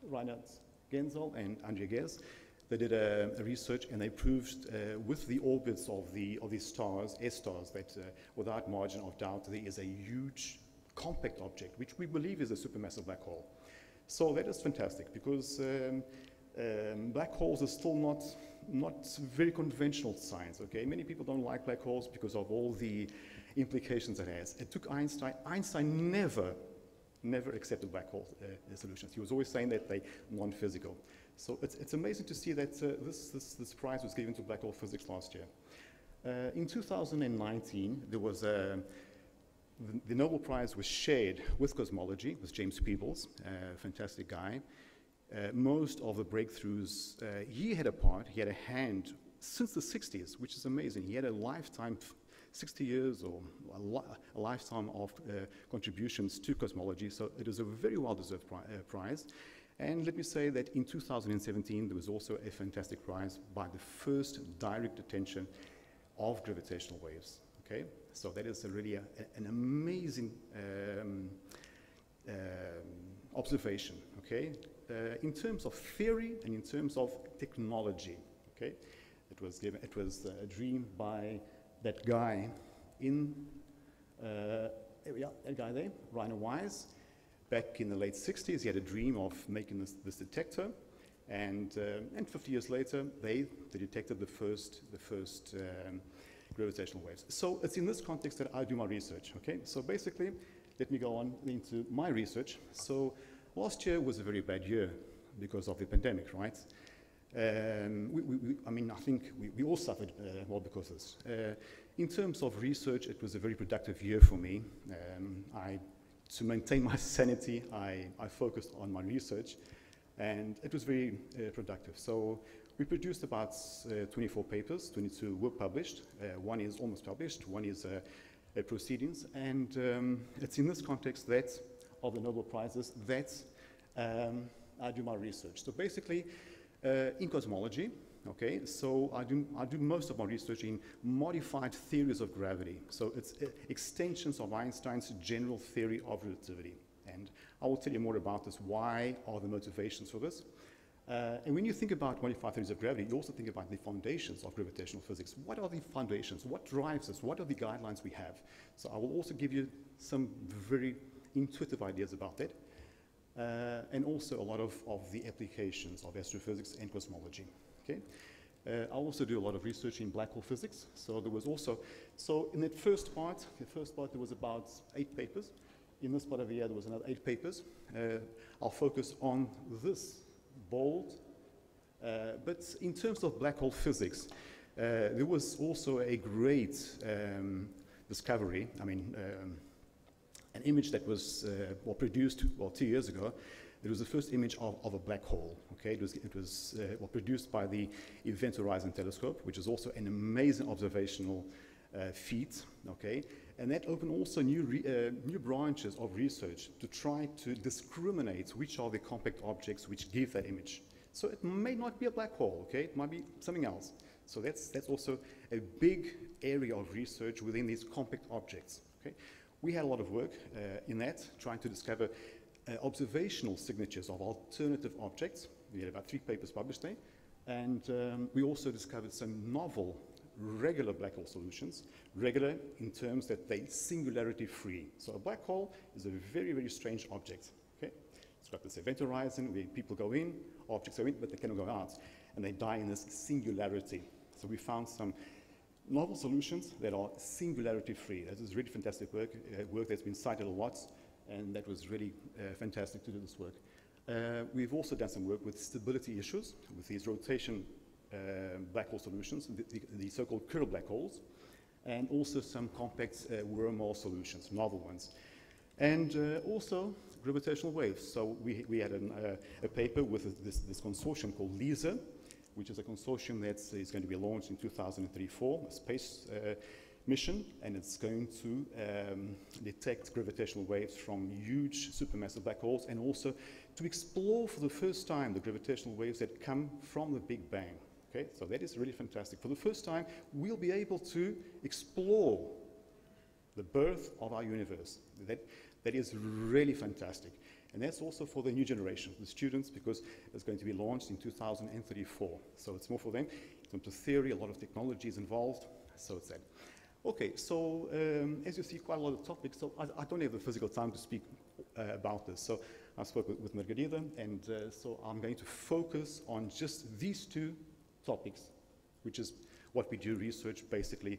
Reinhard Genzel and Andrea Ghez, they did a, a, research and they proved uh, with the orbits of, the, of these stars, S stars, that uh, without margin of doubt there is a huge compact object, which we believe is a supermassive black hole. So that is fantastic because um, um, black holes are still not, not very conventional science, okay? Many people don't like black holes because of all the implications it has. It took Einstein, Einstein never, never accepted black hole uh, solutions. He was always saying that they non-physical. So it's, it's amazing to see that uh, this, this, this prize was given to black hole physics last year. Uh, in 2019, there was a, the, Nobel Prize was shared with cosmology, with James Peebles, a fantastic guy. Uh, most of the breakthroughs, uh, he had a part, he had a hand since the 60s, which is amazing. He had a lifetime 60 years or a, li a lifetime of uh, contributions to cosmology, so it is a very well-deserved pri uh, prize. And let me say that in 2017, there was also a fantastic prize by the first direct detection of gravitational waves. Okay, so that is really a, an amazing um, um, observation. Okay, uh, in terms of theory and in terms of technology. Okay, it was given. It was a dream by that guy in, uh, yeah, that guy there, Rainer Weiss, back in the late 60s, he had a dream of making this, this detector. And, uh, and 50 years later, they, they detected the first, the first um, gravitational waves. So it's in this context that I do my research, okay? So basically, let me go on into my research. So last year was a very bad year because of the pandemic, right? Um, we, we, I mean, I think we, we all suffered uh, well because of this. Uh, in terms of research, it was a very productive year for me. Um, I, to maintain my sanity, I, I, focused on my research, and it was very uh, productive. So we produced about uh, 24 papers, 22 were published, uh, one is almost published, one is uh, proceedings, and um, it's in this context that, of the Nobel Prizes, that um, I do my research. So basically, in cosmology, okay, so I do, I do most of my research in modified theories of gravity. So it's uh, extensions of Einstein's general theory of relativity. And I will tell you more about this. Why are the motivations for this? Uh, and when you think about modified theories of gravity, you also think about the foundations of gravitational physics. What are the foundations? What drives us? What are the guidelines we have? So I will also give you some very intuitive ideas about that uh, and also a lot of, of the applications of astrophysics and cosmology. Okay? Uh, I also do a lot of research in black hole physics. So there was also, so in that first part, the first part there was about eight papers. in this part of the year, there was another eight papers. Uh, I'll focus on this bold. Uh, but in terms of black hole physics, uh, there was also a great um, discovery. I mean, um, an image that was uh, well, produced well two years ago. It was the first image of, of a black hole. Okay, it was, it was well, produced by the Event Horizon Telescope, which is also an amazing observational feat. Okay, and that opened also new, uh, new branches of research to try to discriminate which are the compact objects which give that image. So it may not be a black hole, okay? It might be something else. So that's, that's also a big area of research within these compact objects, okay? We had a lot of work uh, in that, trying to discover uh, observational signatures of alternative objects. We had about three papers published there. And um, we also discovered some novel regular black hole solutions, regular in terms that they singularity free. So a black hole is a very, very strange object. Okay? It's got this event horizon where people go in, objects go in, but they cannot go out. And they die in this singularity. So we found some novel solutions that are singularity free. That is really fantastic work, uh, work that's been cited a lot, and that was really uh, fantastic to do this work. Uh, we've also done some work with stability issues, with these rotation black hole solutions, the, the, the so-called Kerr black holes, and also some compact uh, wormhole solutions, novel ones. And uh, also gravitational waves. So we, we had an, a paper with this, this consortium called LISA, which is a consortium that is going to be launched in 2034, a space uh, mission, and it's going to um, detect gravitational waves from huge supermassive black holes and also to explore for the first time the gravitational waves that come from the Big Bang. Okay, so that is really fantastic. For the first time, we'll be able to explore the birth of our universe. That, that is really fantastic. And that's also for the new generation, the students, because it's going to be launched in 2034. So it's more for them. In terms of theory, a lot of technology is involved. So it's that. Okay, so um, as you see, quite a lot of topics. So I, I don't have the physical time to speak uh, about this. So I spoke with, with Margarida, and uh, so I'm going to focus on just these two topics, which is what we do research basically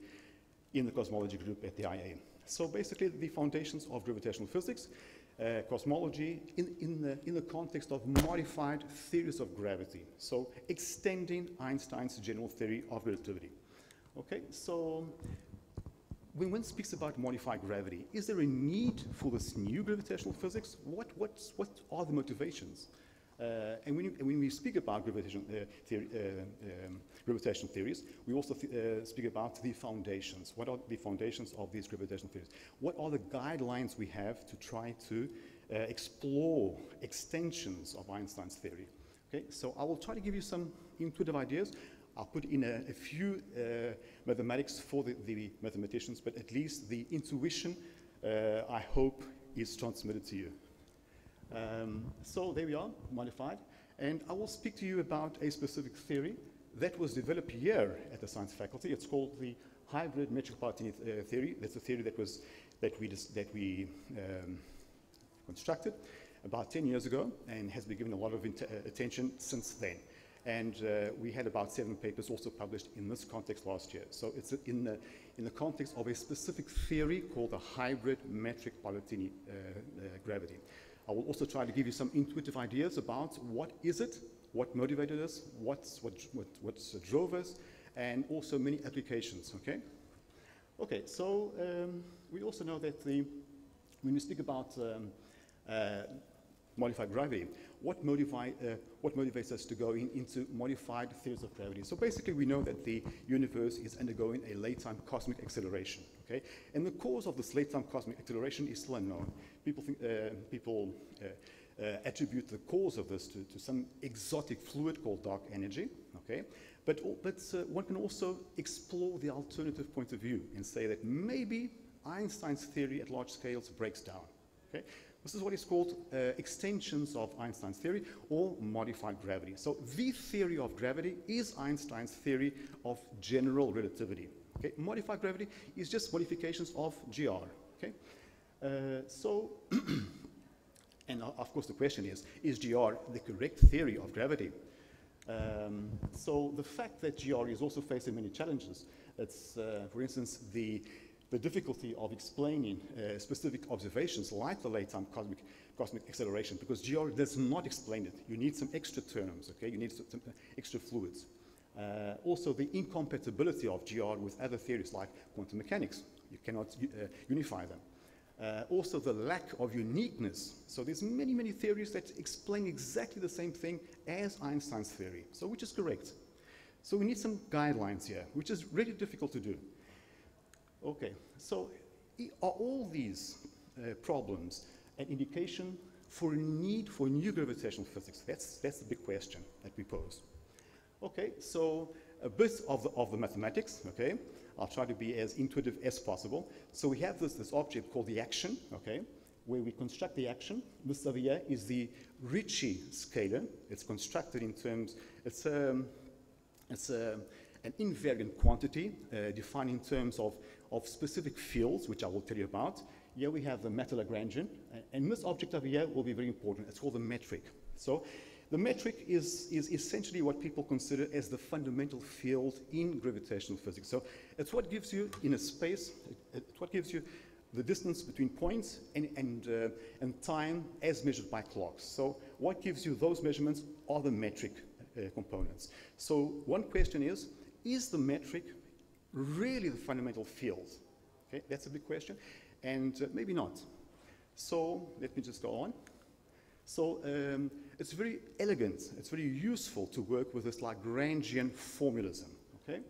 in the cosmology group at the IA. So basically the foundations of gravitational physics, uh, cosmology in, in, the, in the context of modified theories of gravity. So extending Einstein's general theory of relativity. Okay, so when one speaks about modified gravity, is there a need for this new gravitational physics? What, what, what are the motivations? Uh, and when, you, when, we speak about gravitation, uh, theory, uh, um, gravitational theories, we also th uh, speak about the foundations. What are the foundations of these gravitational theories? What are the guidelines we have to try to uh, explore extensions of Einstein's theory? Okay, so I will try to give you some intuitive ideas. I'll put in a, a few mathematics for the, the, mathematicians, but at least the intuition, I hope, is transmitted to you. Um, so there we are, modified. And I will speak to you about a specific theory that was developed here at the science faculty. It's called the hybrid metric-Palatini uh, theory. That's a theory that, was, that we, that we um, constructed about 10 years ago and has been given a lot of uh, attention since then. And uh, we had about seven papers also published in this context last year. So it's in the, in the context of a specific theory called the hybrid metric Palatini uh, uh, gravity. I will also try to give you some intuitive ideas about what is it, what motivated us, what's, what, what, what drove us, and also many applications, okay? Okay, so um, we also know that the, when we speak about um, uh, modified gravity, what, modify, uh, what motivates us to go in, into modified theories of gravity? So basically we know that the universe is undergoing a late-time cosmic acceleration, okay? And the cause of this late-time cosmic acceleration is still unknown. People, think, uh, people uh, uh, attribute the cause of this to, to, some exotic fluid called dark energy, okay? But, but uh, one can also explore the alternative point of view and say that maybe Einstein's theory at large scales breaks down, okay? This is what is called uh, extensions of Einstein's theory or modified gravity. So the theory of gravity is Einstein's theory of general relativity. Okay? Modified gravity is just modifications of GR. Okay? Uh, so, and of course the question is, is GR the correct theory of gravity? Um, so the fact that GR is also facing many challenges, it's, uh, for instance, the the difficulty of explaining uh, specific observations like the late time cosmic, cosmic acceleration because GR does not explain it. You need some extra terms, okay? You need some, some extra fluids. Uh, also, the incompatibility of GR with other theories like quantum mechanics. You cannot uh, unify them. Uh, also, the lack of uniqueness. So there's many, many theories that explain exactly the same thing as Einstein's theory, so which is correct. So we need some guidelines here, which is really difficult to do. Okay, so are all these uh, problems an indication for a need for new gravitational physics? That's, that's the big question that we pose. Okay, so a bit of the, of the mathematics, okay? I'll try to be as intuitive as possible. So we have this, this object called the action, okay? Where we construct the action. This over here is the Ricci scalar. It's constructed in terms, it's, um, it's uh, an invariant quantity uh, defined in terms of, of specific fields, which I will tell you about. Here we have the matter Lagrangian, and this object over here will be very important. It's called the metric. So the metric is, is essentially what people consider as the fundamental field in gravitational physics. So it's what gives you, in a space, it's what gives you the distance between points and, and, uh, and time as measured by clocks. So what gives you those measurements are the metric uh, components. So one question is, is the metric really the fundamental field? Okay, that's a big question, and uh, maybe not. So let me just go on. So um, it's very elegant, it's very useful to work with this Lagrangian formalism, okay?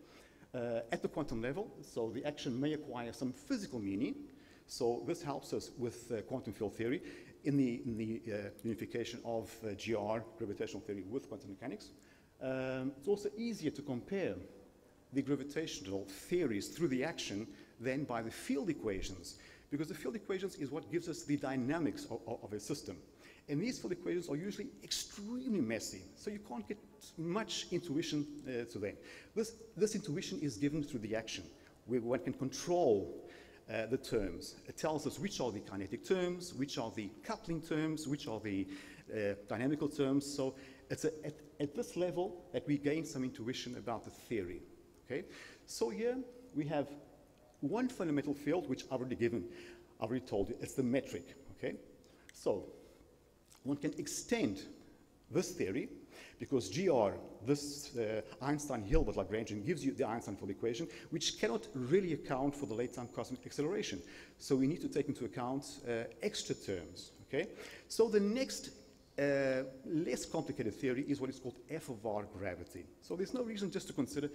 Uh, at the quantum level, so the action may acquire some physical meaning, so this helps us with uh, quantum field theory in the, in the uh, unification of uh, GR, gravitational theory, with quantum mechanics. Um, it's also easier to compare the gravitational theories through the action than by the field equations, because the field equations is what gives us the dynamics of, of, of a system. And these field equations are usually extremely messy, so you can't get much intuition uh, to them. This, this intuition is given through the action, where one can control uh, the terms. It tells us which are the kinetic terms, which are the coupling terms, which are the uh, dynamical terms. So it's a, at, at, this level that we gain some intuition about the theory. Okay? So here we have one fundamental field which I've already given. I've already told you, it's the metric. Okay? So one can extend this theory because GR, this uh, Einstein-Hilbert Lagrangian, gives you the Einstein field equation, which cannot really account for the late-time cosmic acceleration. So we need to take into account uh, extra terms, okay? So the next uh, less complicated theory is what is called f of r gravity. So there's no reason just to consider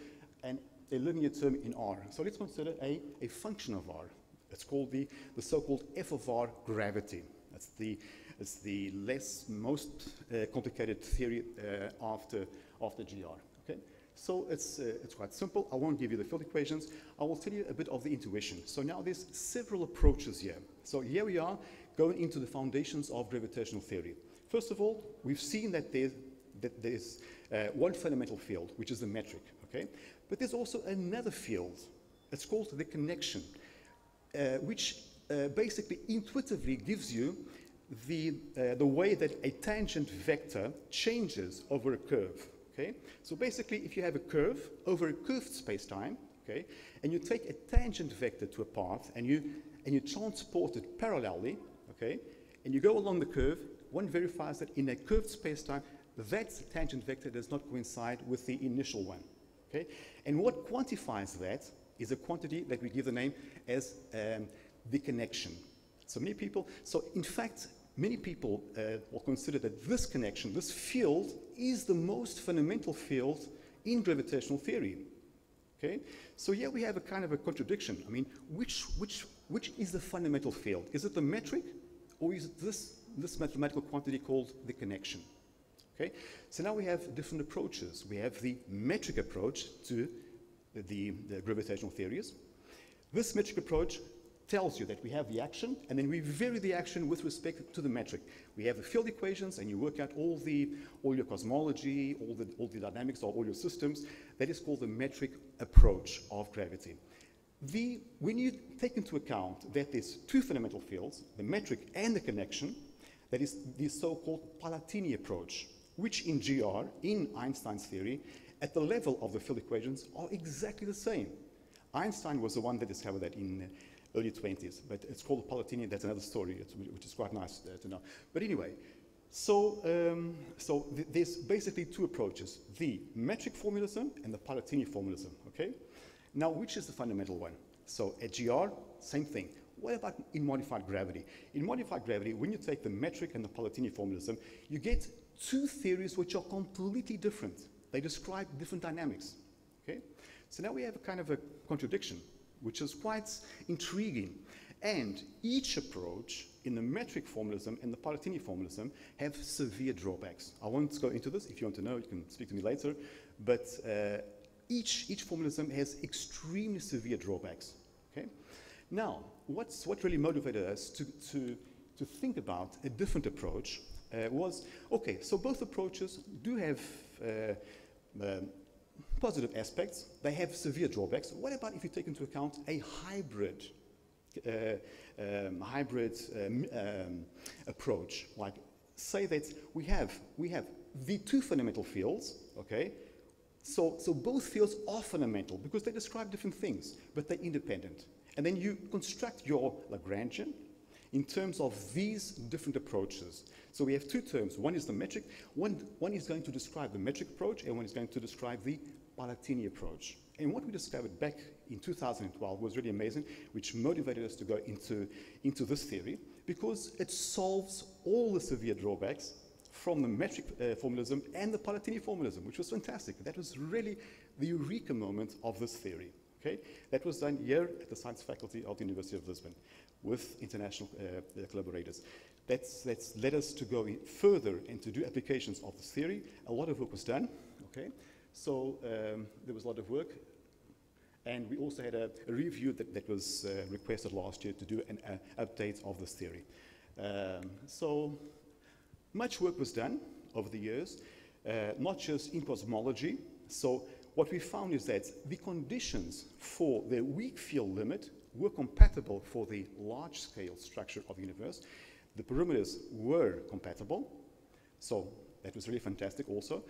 an, a linear term in r. So let's consider a, a function of r. It's called the, the so-called f of r gravity. That's the it's the less, most uh, complicated theory uh, after, after GR. Okay? So it's, uh, it's quite simple. I won't give you the field equations. I will tell you a bit of the intuition. So now there's several approaches here. So here we are going into the foundations of gravitational theory. First of all, we've seen that there's, that there's uh, one fundamental field, which is the metric, okay? But there's also another field. It's called the connection, uh, which uh, basically intuitively gives you the, uh, the way that a tangent vector changes over a curve. Okay? So basically, if you have a curve over a curved spacetime, okay, and you take a tangent vector to a path and you, and you transport it parallelly, okay, and you go along the curve, one verifies that in a curved spacetime, that tangent vector does not coincide with the initial one. Okay? And what quantifies that is a quantity that we give the name as um, the connection. So many people, so in fact, many people uh, will consider that this connection, this field, is the most fundamental field in gravitational theory. Okay? So here we have a kind of a contradiction. I mean, which, which, which is the fundamental field? Is it the metric, or is it this, this mathematical quantity called the connection? Okay? So now we have different approaches. We have the metric approach to the, the gravitational theories. This metric approach tells you that we have the action, and then we vary the action with respect to the metric. We have the field equations, and you work out all the all your cosmology, all the all the dynamics of all your systems. That is called the metric approach of gravity. The, when you take into account that there's two fundamental fields, the metric and the connection, that is the so-called Palatini approach, which in GR, in Einstein's theory, at the level of the field equations, are exactly the same. Einstein was the one that discovered that in early 20s, but it's called Palatini. That's another story, which is quite nice to know. But anyway, so, um, so th there's basically two approaches, the metric formalism and the Palatini formalism, okay? Now, which is the fundamental one? So at GR, same thing. What about in modified gravity? In modified gravity, when you take the metric and the Palatini formalism, you get two theories which are completely different. They describe different dynamics, okay? So now we have a kind of a contradiction, which is quite intriguing. And each approach in the metric formalism and the Palatini formalism have severe drawbacks. I won't go into this. If you want to know, you can speak to me later. But uh, each, each formalism has extremely severe drawbacks. Okay? Now, what's, what really motivated us to, to, to think about a different approach uh, was, okay, so both approaches do have uh, um, positive aspects. They have severe drawbacks. What about if you take into account a hybrid uh, um, hybrid um, um, approach. Like, say that we have, we have the two fundamental fields, okay? So, so both fields are fundamental because they describe different things, but they're independent. And then you construct your Lagrangian in terms of these different approaches. So we have two terms. One is the metric, one, one is going to describe the metric approach, and one is going to describe the Palatini approach. And what we discovered back in 2012 was really amazing, which motivated us to go into, into this theory because it solves all the severe drawbacks from the metric uh, formalism and the Palatini formalism, which was fantastic. That was really the eureka moment of this theory. Okay? That was done here at the science faculty of the University of Lisbon with international uh, uh collaborators. That's, that's led us to go further and to do applications of this theory. A lot of work was done. Okay? So um, there was a lot of work. And we also had a, a review that, that was uh, requested last year to do an uh, update of this theory. Um, so much work was done over the years, uh, not just in cosmology. So what we found is that the conditions for the weak field limit were compatible for the large scale structure of the universe. The perimeters were compatible. So that was really fantastic also.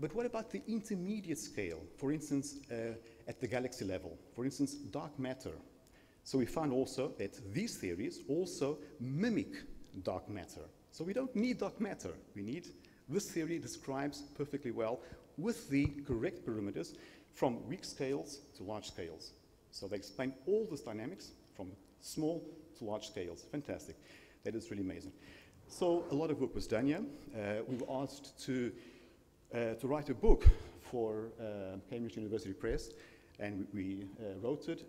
But what about the intermediate scale, for instance, uh, at the galaxy level, for instance, dark matter? So we found also that these theories also mimic dark matter. So we don't need dark matter. We need, this theory describes perfectly well with the correct perimeters from weak scales to large scales. So they explain all this dynamics from small to large scales. Fantastic. That is really amazing. So a lot of work was done here. Uh, we were asked to uh, to write a book for uh, Cambridge University Press, and we, uh, wrote it.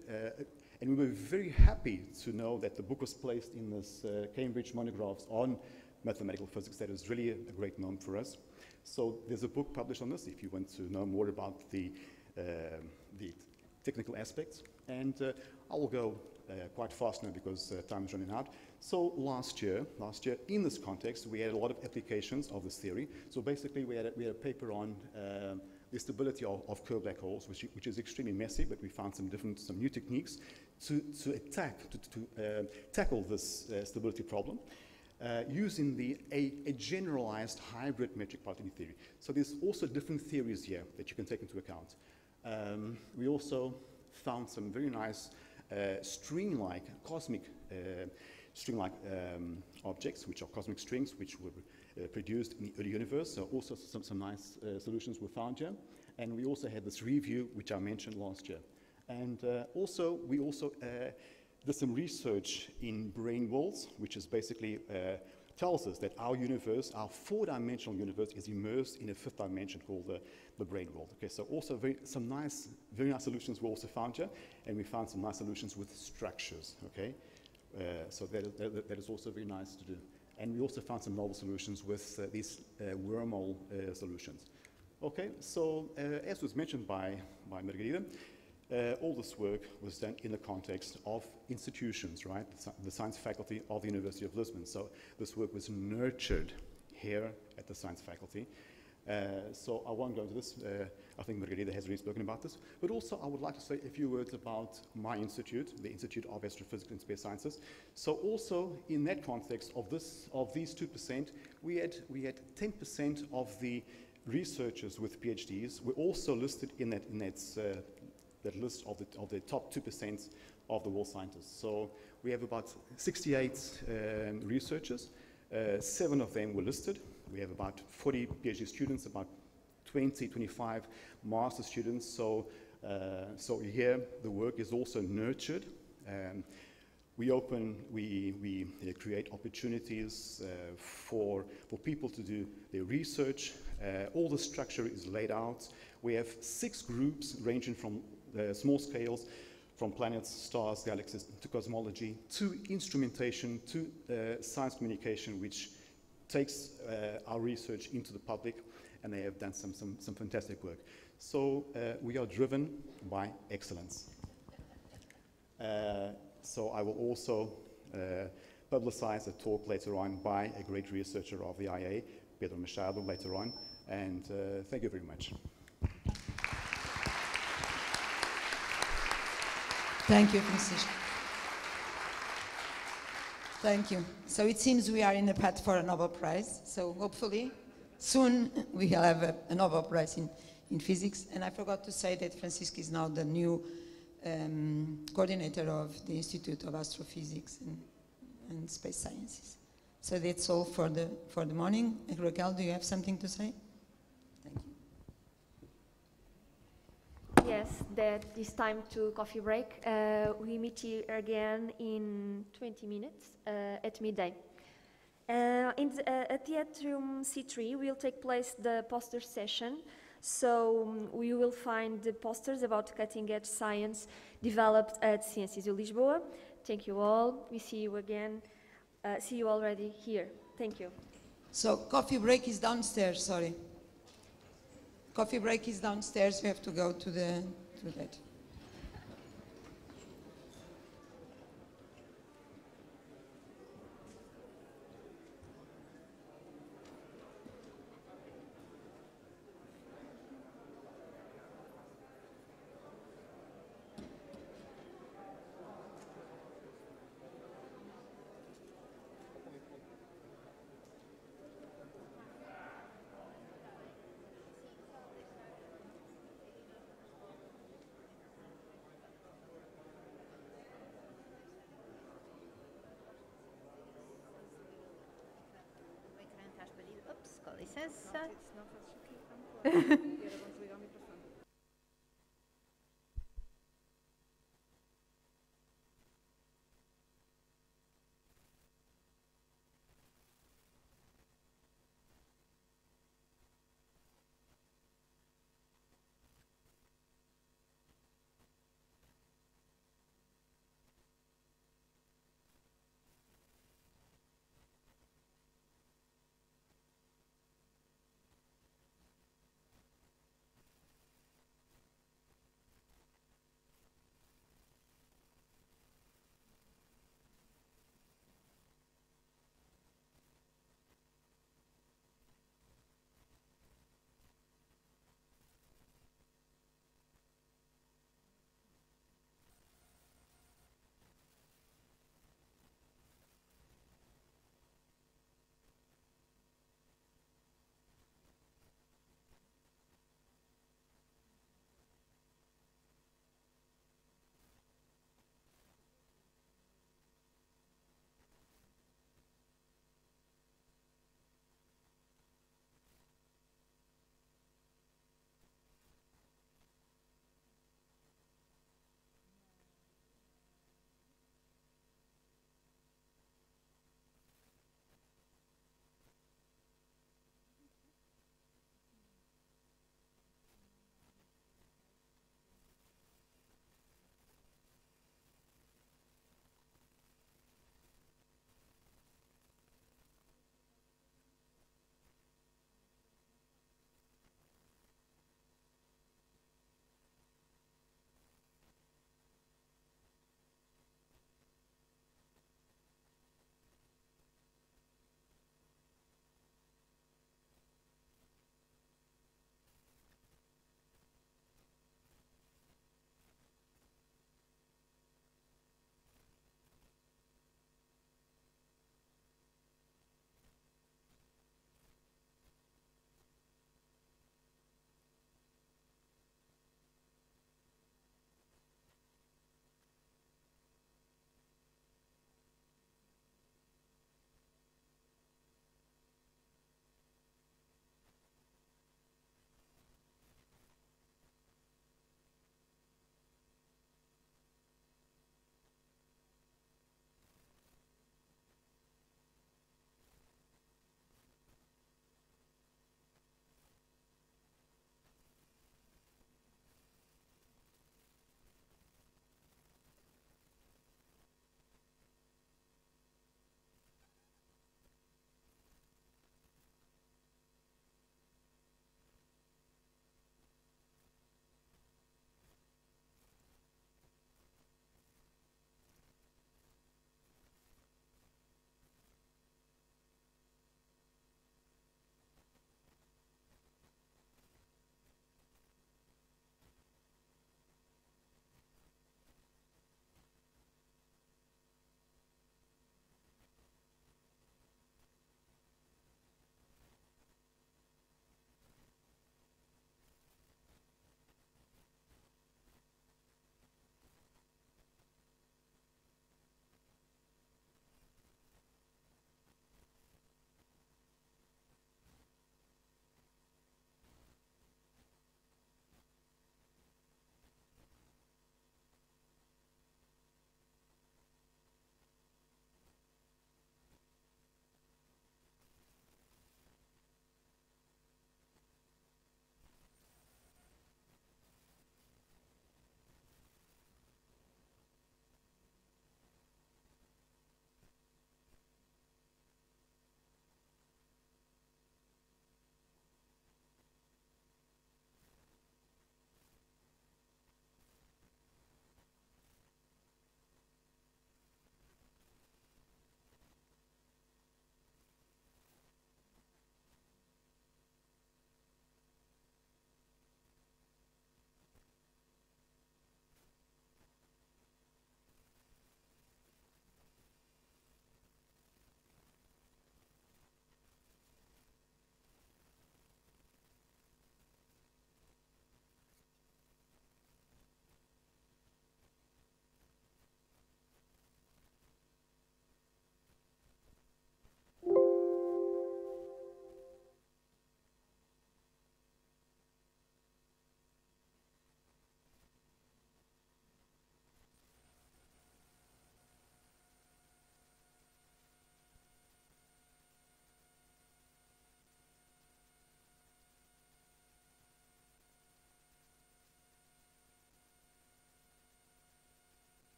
and we were very happy to know that the book was placed in this Cambridge monographs on mathematical physics. That is really a, great moment for us. So there's a book published on this if you want to know more about the, the technical aspects. And I will go uh, quite fast now because uh, time is running out. So last year, last year, in this context, we had a lot of applications of this theory. So basically, we had a, we had a paper on um, the stability of, of curved black holes, which, which is extremely messy, but we found some different, some new techniques to, to attack, to, to uh, tackle this uh, stability problem. Uh, using the, a, a, generalized hybrid metric Palatini theory. So there's also different theories here that you can take into account. Um, we also found some very nice uh, string-like cosmic uh, string-like um, objects, which are cosmic strings, which were uh, produced in the early universe. So also some, some nice uh, solutions were found here. And we also had this review, which I mentioned last year. And uh, also, we also uh, did some research in brane worlds, which is basically uh, tells us that our universe, our four-dimensional universe, is immersed in a fifth dimension called the, the brane world. Okay, so also very, some nice, very nice solutions were also found here, and we found some nice solutions with structures. Okay, uh, so that, that, that is also very nice to do. And we also found some novel solutions with uh, these uh, wormhole uh, solutions. Okay, so uh, as was mentioned by, by Margarida, uh, all this work was done in the context of institutions, right? The science faculty of the University of Lisbon. So this work was nurtured here at the science faculty. So I won't go into this. I think Margarida has already spoken about this. But also I would like to say a few words about my institute, the Institute of Astrophysics and Space Sciences. So also in that context of, this, of these 2%, we had, we had 10% of the researchers with PhDs were also listed in that, in that uh, that list of the, of the top 2% of the world scientists. So we have about 68 um, researchers. Uh, seven of them were listed. We have about 40 PhD students, about 20, 25 master students. So, uh, so here the work is also nurtured. Um, we open, we, we uh, create opportunities uh, for, for people to do their research. Uh, all the structure is laid out. We have six groups ranging from uh, small scales, from planets, stars, galaxies, to cosmology, to instrumentation, to uh, science communication, which takes uh, our research into the public, and they have done some, some, some fantastic work. So we are driven by excellence. So I will also uh, publicize a talk later on by a great researcher of the IA, Pedro Machado, later on. And uh, thank you very much. Thank you, Francisco. Thank you. So it seems we are in the path for a Nobel Prize. So hopefully soon we'll have a, Nobel Prize in, in physics. And I forgot to say that Francisco is now the new um, coordinator of the Institute of Astrophysics and, and, Space Sciences. So that's all for the, for the morning. Raquel, do you have something to say? Thank you. Yes, that is time to coffee break. Uh, we meet here again in 20 minutes uh, at midday. Uh, the, uh, at the atrium C3 will take place the poster session so um, we will find the posters about cutting-edge science developed at Ciências de Lisboa. Thank you all. We see you again. Uh, see you already here. Thank you. So coffee break is downstairs, sorry. Coffee break is downstairs. We have to go to the to that. Licença.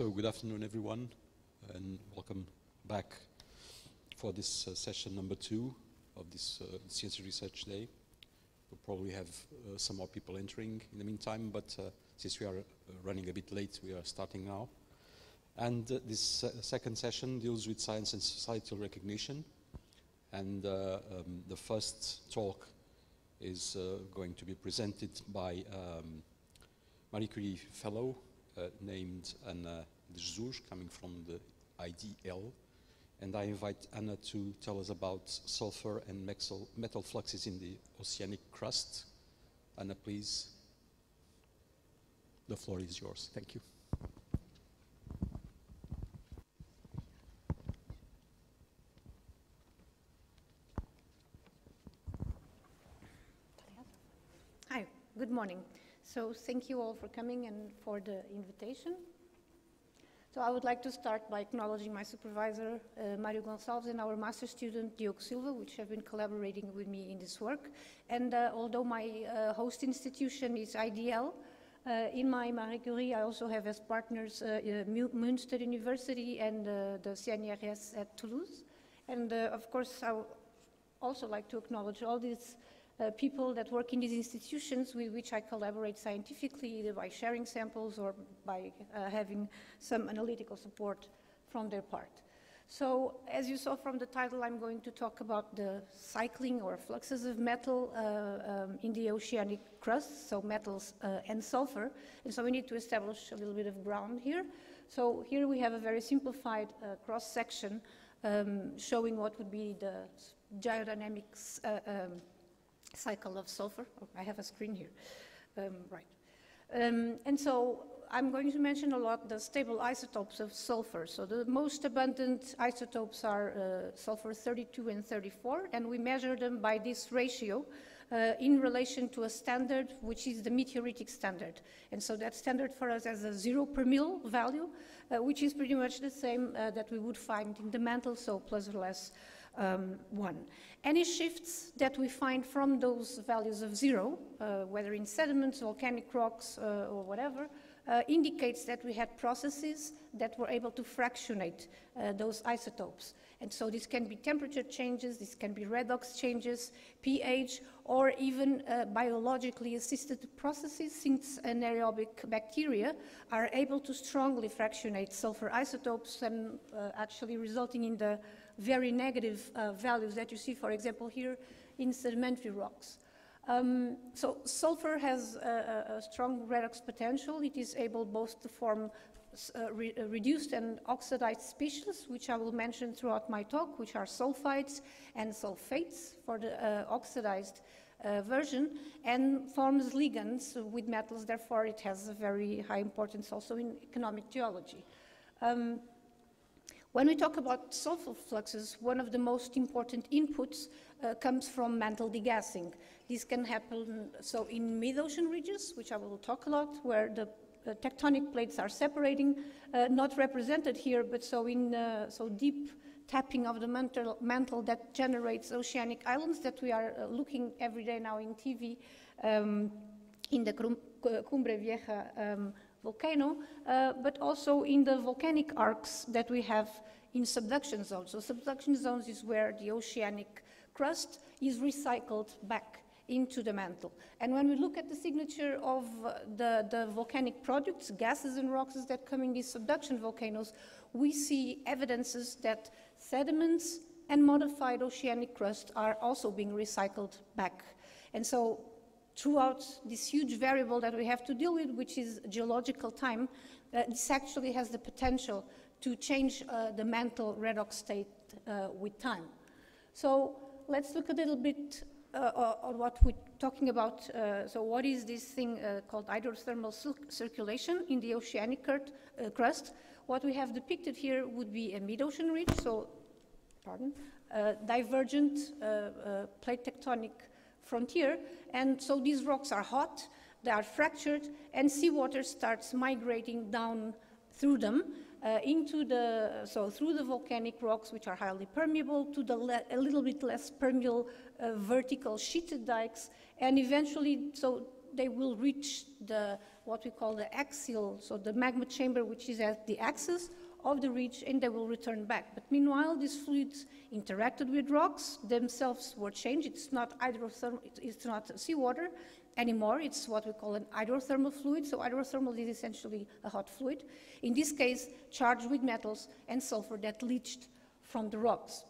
So good afternoon, everyone, and welcome back for this uh, session number two of this uh, Ciências Research Day. We'll probably have uh, some more people entering in the meantime, but uh, since we are uh, running a bit late, we are starting now. And uh, this second session deals with science and societal recognition. And um, the first talk is going to be presented by um, Marie Curie Fellow, uh, Uh, named Ana de Jesus, coming from the IDL. And I invite Ana to tell us about sulfur and metal, metal fluxes in the oceanic crust. Ana, please. The floor is yours. Thank you. Hi, good morning. So thank you all for coming and for the invitation. So I would like to start by acknowledging my supervisor, uh, Mario Gonçalves, and our master student, Diogo Silva, which have been collaborating with me in this work. And uh, although my uh, host institution is IDL, uh, in my Marie Curie, I also have as partners uh, uh, Münster University and the CNRS at Toulouse. And of course, I would also like to acknowledge all these uh, people that work in these institutions with which I collaborate scientifically, either by sharing samples or by uh, having some analytical support from their part. So, as you saw from the title, I'm going to talk about the cycling or fluxes of metal uh, um, in the oceanic crust, so metals uh, and sulfur. And so we need to establish a little bit of ground here. So here we have a very simplified uh, cross-section um, showing what would be the geodynamics uh, um, cycle of sulfur. Oh, I have a screen here. Um, right. Um, and so I'm going to mention a lot the stable isotopes of sulfur. So the most abundant isotopes are uh, sulfur 32 and 34, and we measure them by this ratio uh, in relation to a standard, which is the meteoritic standard. And so that standard for us has a zero per mil value, uh, which is pretty much the same uh, that we would find in the mantle, so plus or less um, 1. Any shifts that we find from those values of zero, uh, whether in sediments, volcanic rocks, uh, or whatever, uh, indicates that we had processes that were able to fractionate uh, those isotopes. And so this can be temperature changes, this can be redox changes, pH, or even uh, biologically assisted processes since anaerobic bacteria are able to strongly fractionate sulfur isotopes and uh, actually resulting in the very negative uh, values that you see, for example, here in sedimentary rocks. Um, so sulfur has a, a, strong redox potential. It is able both to form uh, re uh, reduced and oxidized species, which I will mention throughout my talk, which are sulfides and sulfates for the uh, oxidized uh, version, and forms ligands with metals. Therefore, it has a very high importance also in economic geology. Um, when we talk about sulfur fluxes, one of the most important inputs uh, comes from mantle degassing. This can happen so in mid-ocean regions, which I will talk a lot, where the uh, tectonic plates are separating, uh, not represented here, but so in uh, so deep tapping of the mantle, mantle, that generates oceanic islands that we are uh, looking every day now in TV um, in the Cumbre Vieja um, volcano, uh, but also in the volcanic arcs that we have in subduction zones. So subduction zones is where the oceanic crust is recycled back into the mantle. And when we look at the signature of uh, the, the volcanic products, gases and rocks that come in these subduction volcanoes, we see evidences that sediments and modified oceanic crust are also being recycled back. And so throughout this huge variable that we have to deal with, which is geological time, uh, this actually has the potential to change uh, the mantle redox state uh, with time. So let's look a little bit uh, on what we're talking about. Uh, so what is this thing uh, called hydrothermal circulation in the oceanic crust? What we have depicted here would be a mid-ocean ridge, so, pardon, divergent plate tectonic frontier. And so these rocks are hot, they are fractured, and seawater starts migrating down through them uh, into the, so through the volcanic rocks, which are highly permeable, to the a little bit less permeable uh, vertical sheeted dikes, and eventually, so they will reach the, what we call the axial, so the magma chamber, which is at the axis of the ridge, and they will return back. But meanwhile, these fluids interacted with rocks, themselves were changed. It's not hydrothermal, it's not seawater anymore. It's what we call an hydrothermal fluid. So hydrothermal is essentially a hot fluid. In this case, charged with metals and sulfur that leached from the rocks.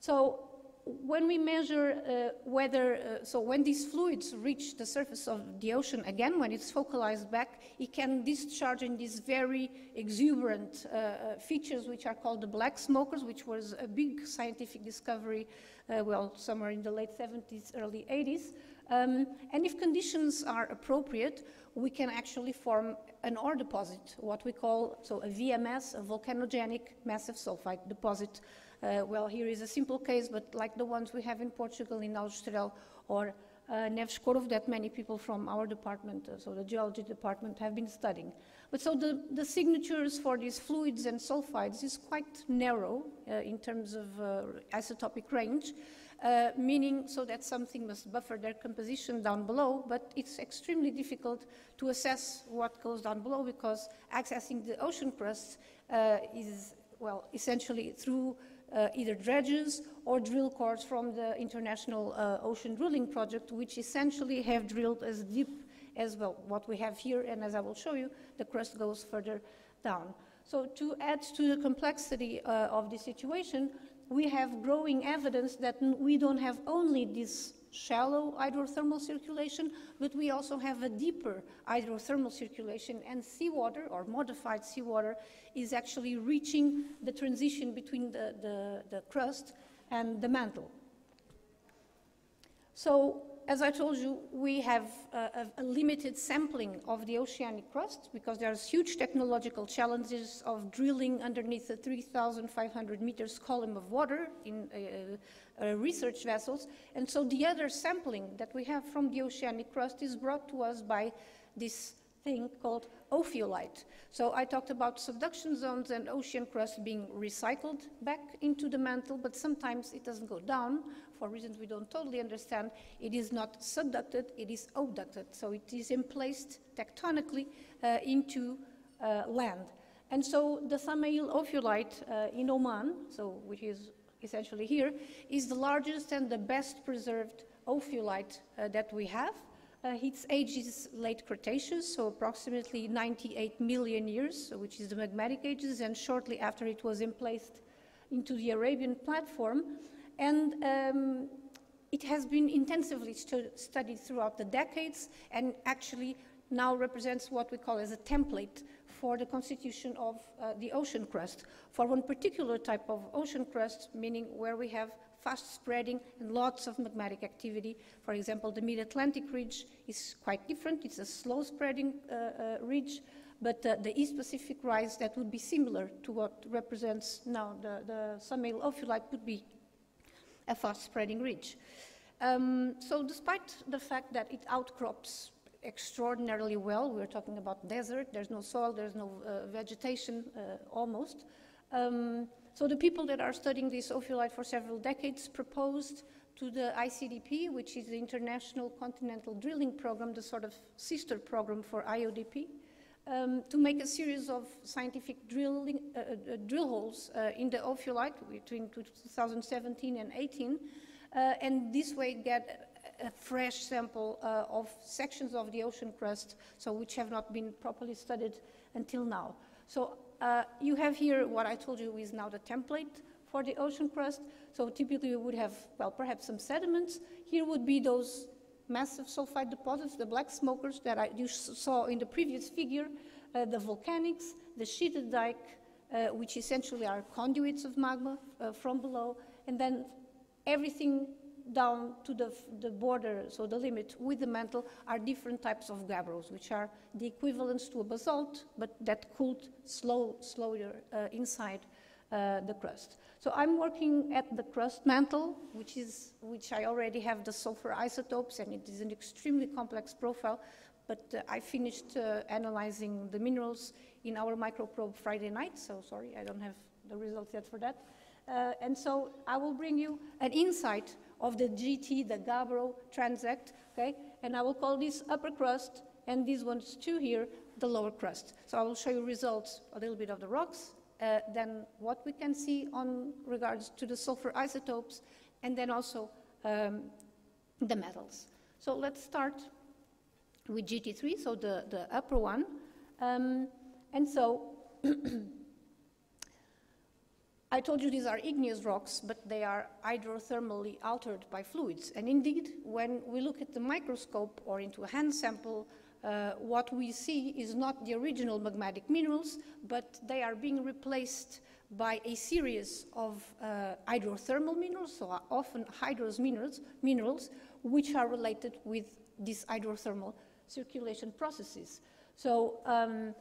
So when we measure uh, whether, uh, so when these fluids reach the surface of the ocean again, when it's focalized back, it can discharge in these very exuberant uh, uh features which are called the black smokers, which was a big scientific discovery, uh, well, somewhere in the late 70s, early 80s. Um, and if conditions are appropriate, we can actually form an ore deposit, what we call, so a VMS, a volcanogenic massive sulfide deposit, well, here is a simple case, but like the ones we have in Portugal, in Aljustrel or uh, Neves that many people from our department, uh, so the geology department, have been studying. But so the, the signatures for these fluids and sulfides is quite narrow uh, in terms of uh, isotopic range, uh, meaning so that something must buffer their composition down below, but it's extremely difficult to assess what goes down below because accessing the ocean crust uh, is, well, essentially through uh, either dredges or drill cores from the International uh, Ocean Drilling Project, which essentially have drilled as deep as well what we have here, and as I will show you, the crust goes further down. So to add to the complexity uh, of the situation, we have growing evidence that we don't have only this shallow hydrothermal circulation, but we also have a deeper hydrothermal circulation, and seawater, or modified seawater, is actually reaching the transition between the, the, the crust and the mantle. So as I told you, we have a, a, limited sampling of the oceanic crust because there's huge technological challenges of drilling underneath a 3,500 meters column of water in uh, uh, research vessels. And so the other sampling that we have from the oceanic crust is brought to us by this thing called ophiolite. So I talked about subduction zones and ocean crust being recycled back into the mantle, but sometimes it doesn't go down for reasons we don't totally understand. It is not subducted, it is abducted. So it is emplaced tectonically uh, into uh, land. And so the Samail ophiolite uh, in Oman, so which is essentially here, is the largest and the best preserved ophiolite uh, that we have. Uh, its age is late Cretaceous, so approximately 98 million years, which is the magmatic ages, and shortly after it was emplaced into the Arabian platform. And um, it has been intensively stu studied throughout the decades and actually now represents what we call as a template for the constitution of uh, the ocean crust. For one particular type of ocean crust, meaning where we have fast spreading and lots of magmatic activity. For example, the Mid-Atlantic ridge is quite different. It's a slow spreading uh, uh, ridge, but uh, the East Pacific rise that would be similar to what represents now the, the Samail ophiolite would be a fast spreading ridge. Um, so despite the fact that it outcrops extraordinarily well, we're talking about desert, there's no soil, there's no uh, vegetation uh, almost, um, so the people that are studying this ophiolite for several decades proposed to the ICDP, which is the International Continental Drilling Program, the sort of sister program for IODP, um, to make a series of scientific drilling, uh, uh, drill holes uh, in the ophiolite between 2017 and 18, uh, and this way get a fresh sample of sections of the ocean crust, so which have not been properly studied until now. So you have here what I told you is now the template for the ocean crust. So typically we would have, well, perhaps some sediments. Here would be those massive sulfide deposits, the black smokers that I, you saw in the previous figure, uh, the volcanics, the sheeted dike, uh, which essentially are conduits of magma uh, from below, and then everything down to the, the border, so the limit with the mantle, are different types of gabbros, which are the equivalents to a basalt, but that cooled slow, slower uh, inside uh, the crust. So I'm working at the crust mantle, which, is, which I already have the sulfur isotopes, and it is an extremely complex profile, but uh, I finished uh, analyzing the minerals in our microprobe Friday night, so sorry, I don't have the results yet for that. Uh, and so I will bring you an insight of the GT, the Gabbro transect, okay? and I will call this upper crust, and these ones two here, the lower crust. So I will show you results, a little bit of the rocks, uh, then what we can see on regards to the sulfur isotopes, and then also um, the metals. So let's start with GT3, so the, the upper one. Um, and so I told you these are igneous rocks, but they are hydrothermally altered by fluids. And indeed, when we look at the microscope or into a hand sample, uh, what we see is not the original magmatic minerals, but they are being replaced by a series of uh, hydrothermal minerals, so often hydrous minerals, minerals, which are related with these hydrothermal circulation processes. So um,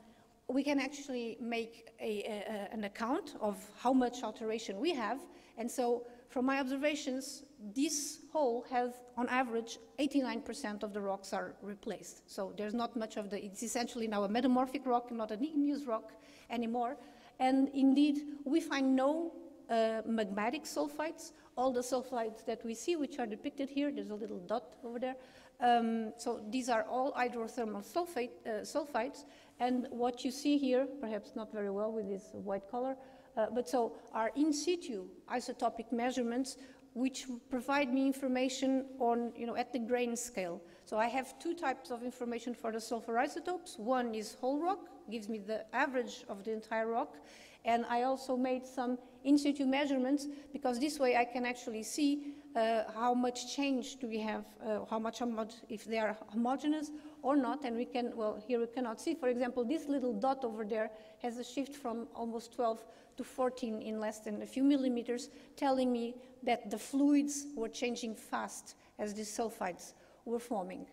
we can actually make a, a, an account of how much alteration we have. And so from my observations, this hole has, on average, 89% of the rocks are replaced. So there's not much of the, it's essentially now a metamorphic rock, not an igneous rock anymore. And indeed, we find no uh, magmatic sulfides. All the sulfides that we see, which are depicted here, there's a little dot over there. Um, so these are all hydrothermal sulfate, uh, sulfides, and what you see here, perhaps not very well with this white color, but so are in situ isotopic measurements which provide me information on, you know, at the grain scale. So I have two types of information for the sulfur isotopes. One is whole rock, gives me the average of the entire rock, and I also made some in situ measurements because this way I can actually see uh, how much change do we have, uh, how much, if they are homogeneous or not, and we can, well, here we cannot see. For example, this little dot over there has a shift from almost 12 to 14 in less than a few millimeters, telling me that the fluids were changing fast as these sulfides were forming.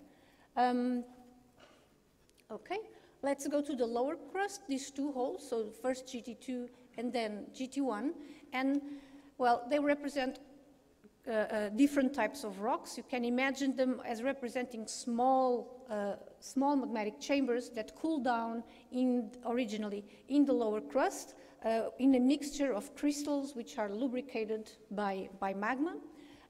Um, okay, let's go to the lower crust, these two holes, so first GT2 and then GT1, and well, they represent uh, uh, different types of rocks. You can imagine them as representing small, uh, small magmatic chambers that cool down in, originally in the lower crust uh, in a mixture of crystals which are lubricated by, by magma.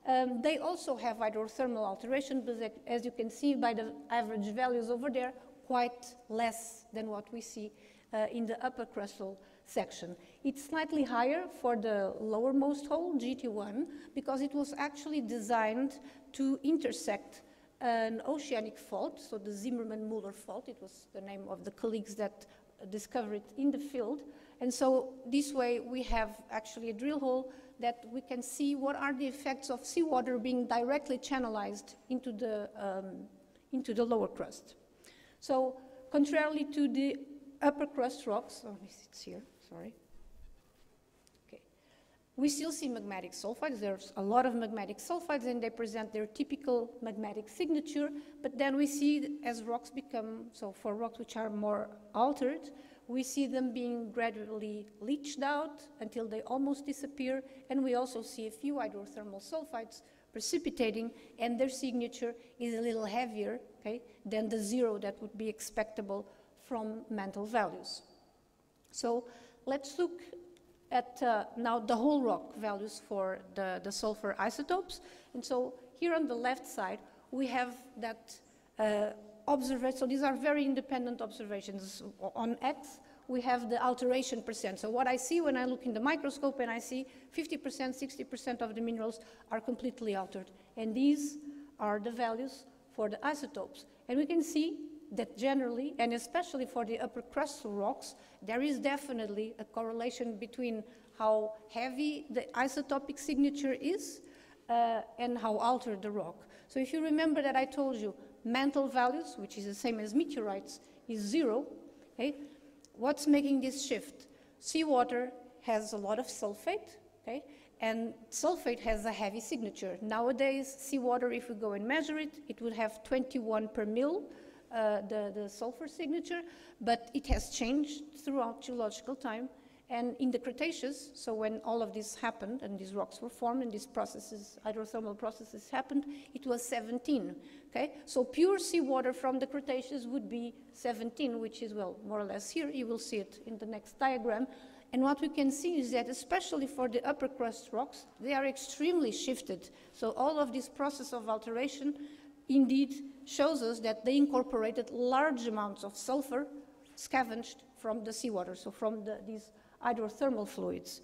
Um, they also have hydrothermal alteration, but as you can see by the average values over there, quite less than what we see uh, in the upper crustal section. It's slightly higher for the lowermost hole, GT1, because it was actually designed to intersect an oceanic fault, so the Zimmerman-Muller fault. It was the name of the colleagues that discovered it in the field. And so this way we have actually a drill hole that we can see what are the effects of seawater being directly channelized into the, um, into the lower crust. So contrarily to the upper crust rocks, oh, it's here, sorry. Okay. We still see magmatic sulfides. There's a lot of magmatic sulfides and they present their typical magmatic signature, but then we see as rocks become, so for rocks which are more altered, we see them being gradually leached out until they almost disappear, and we also see a few hydrothermal sulfides precipitating, and their signature is a little heavier okay, than the zero that would be expectable from mantle values. So let's look at uh, now the whole rock values for the, the sulfur isotopes. And so here on the left side, we have that uh, observation. So these are very independent observations. On X, we have the alteration percent. So what I see when I look in the microscope and I see 50%, 60% of the minerals are completely altered. And these are the values for the isotopes. And we can see that generally, and especially for the upper crustal rocks, there is definitely a correlation between how heavy the isotopic signature is uh, and how altered the rock. So if you remember that I told you mantle values, which is the same as meteorites, is zero, okay? What's making this shift? Seawater has a lot of sulfate, okay? And sulfate has a heavy signature. Nowadays, seawater, if we go and measure it, it would have 21 per mil, uh, the, the sulfur signature, but it has changed throughout geological time. And in the Cretaceous, so when all of this happened and these rocks were formed and these processes, hydrothermal processes happened, it was 17. Okay, so pure seawater from the Cretaceous would be 17, which is well more or less here. You will see it in the next diagram. And what we can see is that, especially for the upper crust rocks, they are extremely shifted. So all of this process of alteration indeed shows us that they incorporated large amounts of sulfur scavenged from the seawater, so from the, these hydrothermal fluids.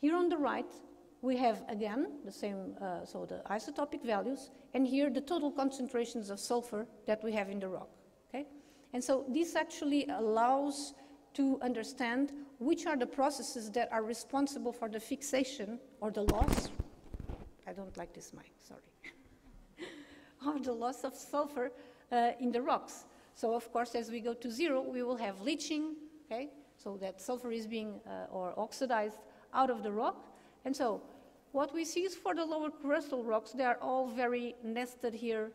Here on the right, we have again the same, uh, so the isotopic values, and here the total concentrations of sulfur that we have in the rock. Okay? And so this actually allows to understand which are the processes that are responsible for the fixation or the loss. I don't like this mic, sorry. of the loss of sulfur uh, in the rocks. So of course, as we go to zero, we will have leaching, okay? So that sulfur is being uh, or oxidized out of the rock. And so what we see is for the lower crustal rocks, they are all very nested here,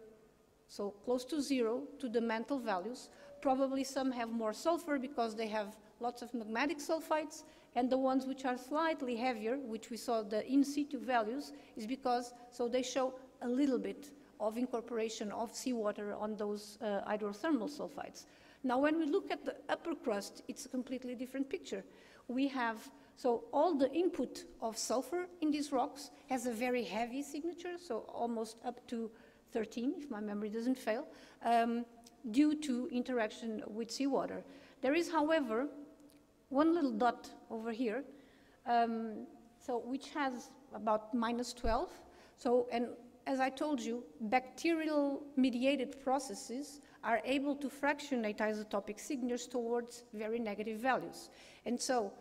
so close to zero to the mantle values. Probably some have more sulfur because they have lots of magmatic sulfides, and the ones which are slightly heavier, which we saw the in situ values, is because, so they show a little bit of incorporation of seawater on those uh, hydrothermal sulfides. Now, when we look at the upper crust, it's a completely different picture. We have, so all the input of sulfur in these rocks has a very heavy signature, so almost up to 13, if my memory doesn't fail, um, due to interaction with seawater. There is, however, one little dot over here, um, so which has about minus 12. So, and as I told you, bacterial mediated processes are able to fractionate isotopic signatures towards very negative values. And so,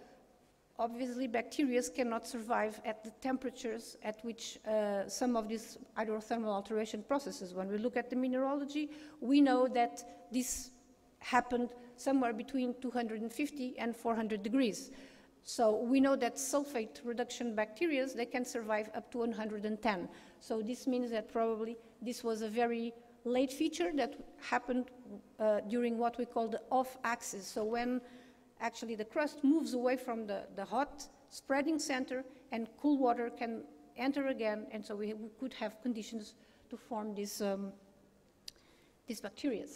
obviously, bacteria cannot survive at the temperatures at which uh, some of these hydrothermal alteration processes. When we look at the mineralogy, we know that this happened somewhere between 250 and 400 degrees. So we know that sulfate reduction bacteria, they can survive up to 110. So this means that probably this was a very late feature that happened uh, during what we call the off axis. So when actually the crust moves away from the, the hot spreading center and cool water can enter again, and so we, we could have conditions to form these, um, these bacteria.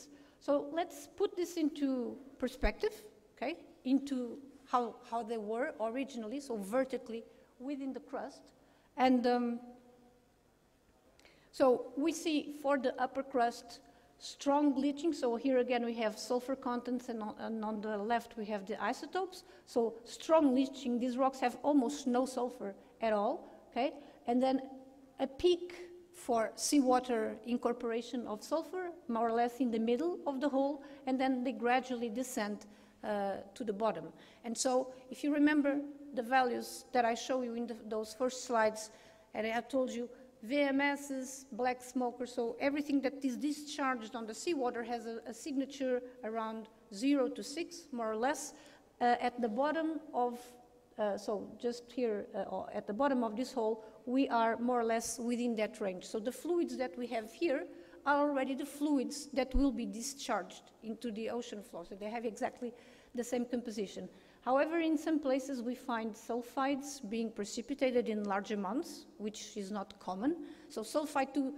So let's put this into perspective, okay, into how, how they were originally, so vertically within the crust. And um, so we see for the upper crust strong bleaching. So here again we have sulfur contents and on, and on, the left we have the isotopes. So strong bleaching, these rocks have almost no sulfur at all, okay? And then a peak for seawater incorporation of sulfur, more or less in the middle of the hole, and then they gradually descend uh, to the bottom. And so if you remember the values that I show you in the, those first slides, and I told you VMSs, black smoker, so everything that is discharged on the seawater has a, a signature around 0 to 6, more or less. Uh, at the bottom of, uh, so just here uh, at the bottom of this hole, we are more or less within that range. So the fluids that we have here are already the fluids that will be discharged into the ocean floor. So they have exactly the same composition. However, in some places we find sulfides being precipitated in large amounts, which is not common. So sulfide to,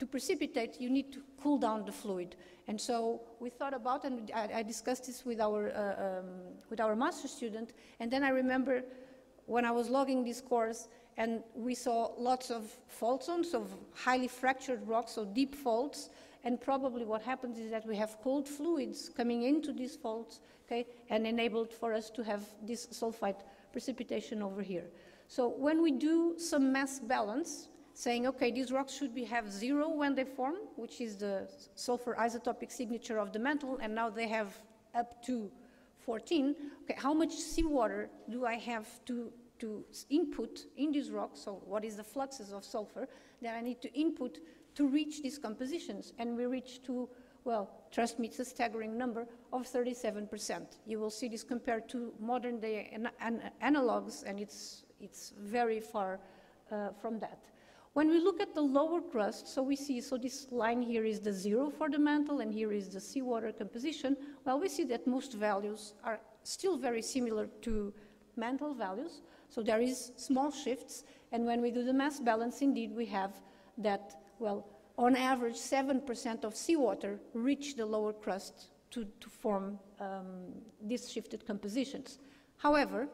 to precipitate, you need to cool down the fluid. And so we thought about, and I, I discussed this with our, uh, um, with our master student, and then I remember when I was logging this course, and we saw lots of fault zones of highly fractured rocks, so deep faults, and probably what happens is that we have cold fluids coming into these faults, okay, and enabled for us to have this sulfide precipitation over here. So when we do some mass balance, saying, okay, these rocks should be, have zero when they form, which is the sulfur isotopic signature of the mantle, and now they have up to 14. Okay, how much seawater do I have to, to input in these rocks? So what is the fluxes of sulfur that I need to input to reach these compositions. And we reach to, well, trust me, it's a staggering number of 37%. You will see this compared to modern day an an analogs, and it's, it's very far uh, from that. When we look at the lower crust, so we see, so this line here is the zero for the mantle, and here is the seawater composition. Well, we see that most values are still very similar to mantle values. So there is small shifts, and when we do the mass balance, indeed, we have that well, on average, 7% of seawater reach the lower crust to, to form um, these shifted compositions. However,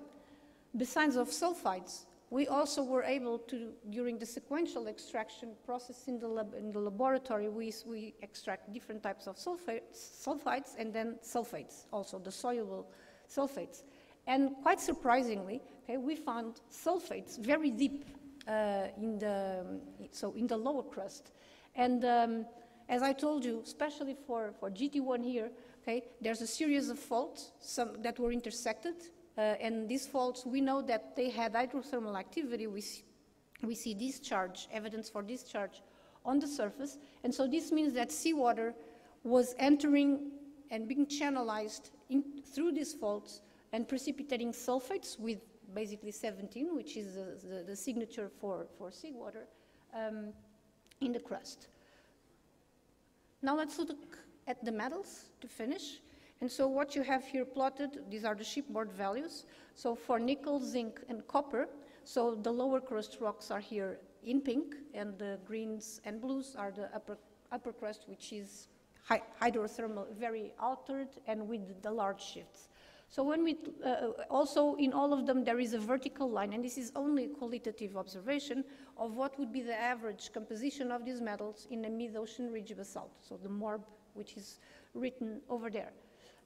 besides of sulfides, we also were able to, during the sequential extraction process in the, lab, in the laboratory, we, we extract different types of sulfates, sulfides and then sulfates, also the soluble sulfates. And quite surprisingly, okay, we found sulfates very deep in the, so in the lower crust. And um, as I told you, especially for, for GT1 here, okay, there's a series of faults some that were intersected uh, and these faults, we know that they had hydrothermal activity. We see, we see discharge, evidence for discharge on the surface. And so this means that seawater was entering and being channelized in, through these faults and precipitating sulfates with basically 17, which is the, the, the signature for, for seawater, um, in the crust. Now let's look at the metals to finish. And so what you have here plotted, these are the shipboard values. So for nickel, zinc, and copper, so the lower crust rocks are here in pink, and the greens and blues are the upper, upper crust, which is hydrothermal, very altered, and with the large shifts. So when we, uh, also in all of them, there is a vertical line, and this is only a qualitative observation of what would be the average composition of these metals in a mid-ocean ridge basalt, so the MORB, which is written over there.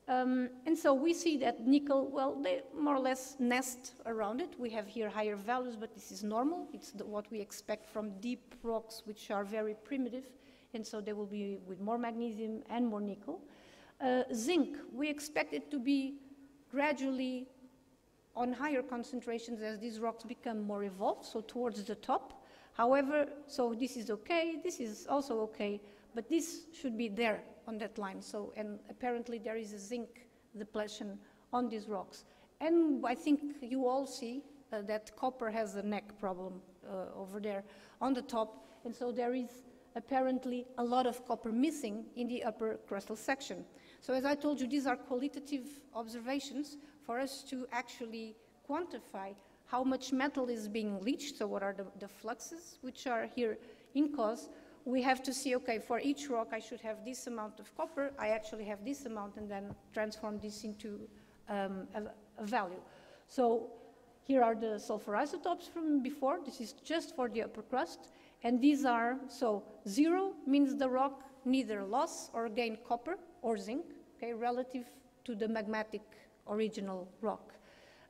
Um, and so we see that nickel, well, they more or less nest around it. We have here higher values, but this is normal. It's the, what we expect from deep rocks, which are very primitive, and so they will be with more magnesium and more nickel. Uh, zinc, we expect it to be gradually on higher concentrations as these rocks become more evolved, so towards the top. However, so this is okay, this is also okay, but this should be there on that line. So, and apparently there is a zinc depletion on these rocks. And I think you all see uh, that copper has a neck problem uh, over there on the top. And so there is apparently a lot of copper missing in the upper crustal section. So as I told you, these are qualitative observations for us to actually quantify how much metal is being leached, so what are the, the fluxes which are here in cause, we have to see, okay, for each rock I should have this amount of copper, I actually have this amount, and then transform this into um, a, a, value. So here are the sulfur isotopes from before. This is just for the upper crust. And these are, so zero means the rock neither lost or gained copper or zinc, okay, relative to the magmatic original rock.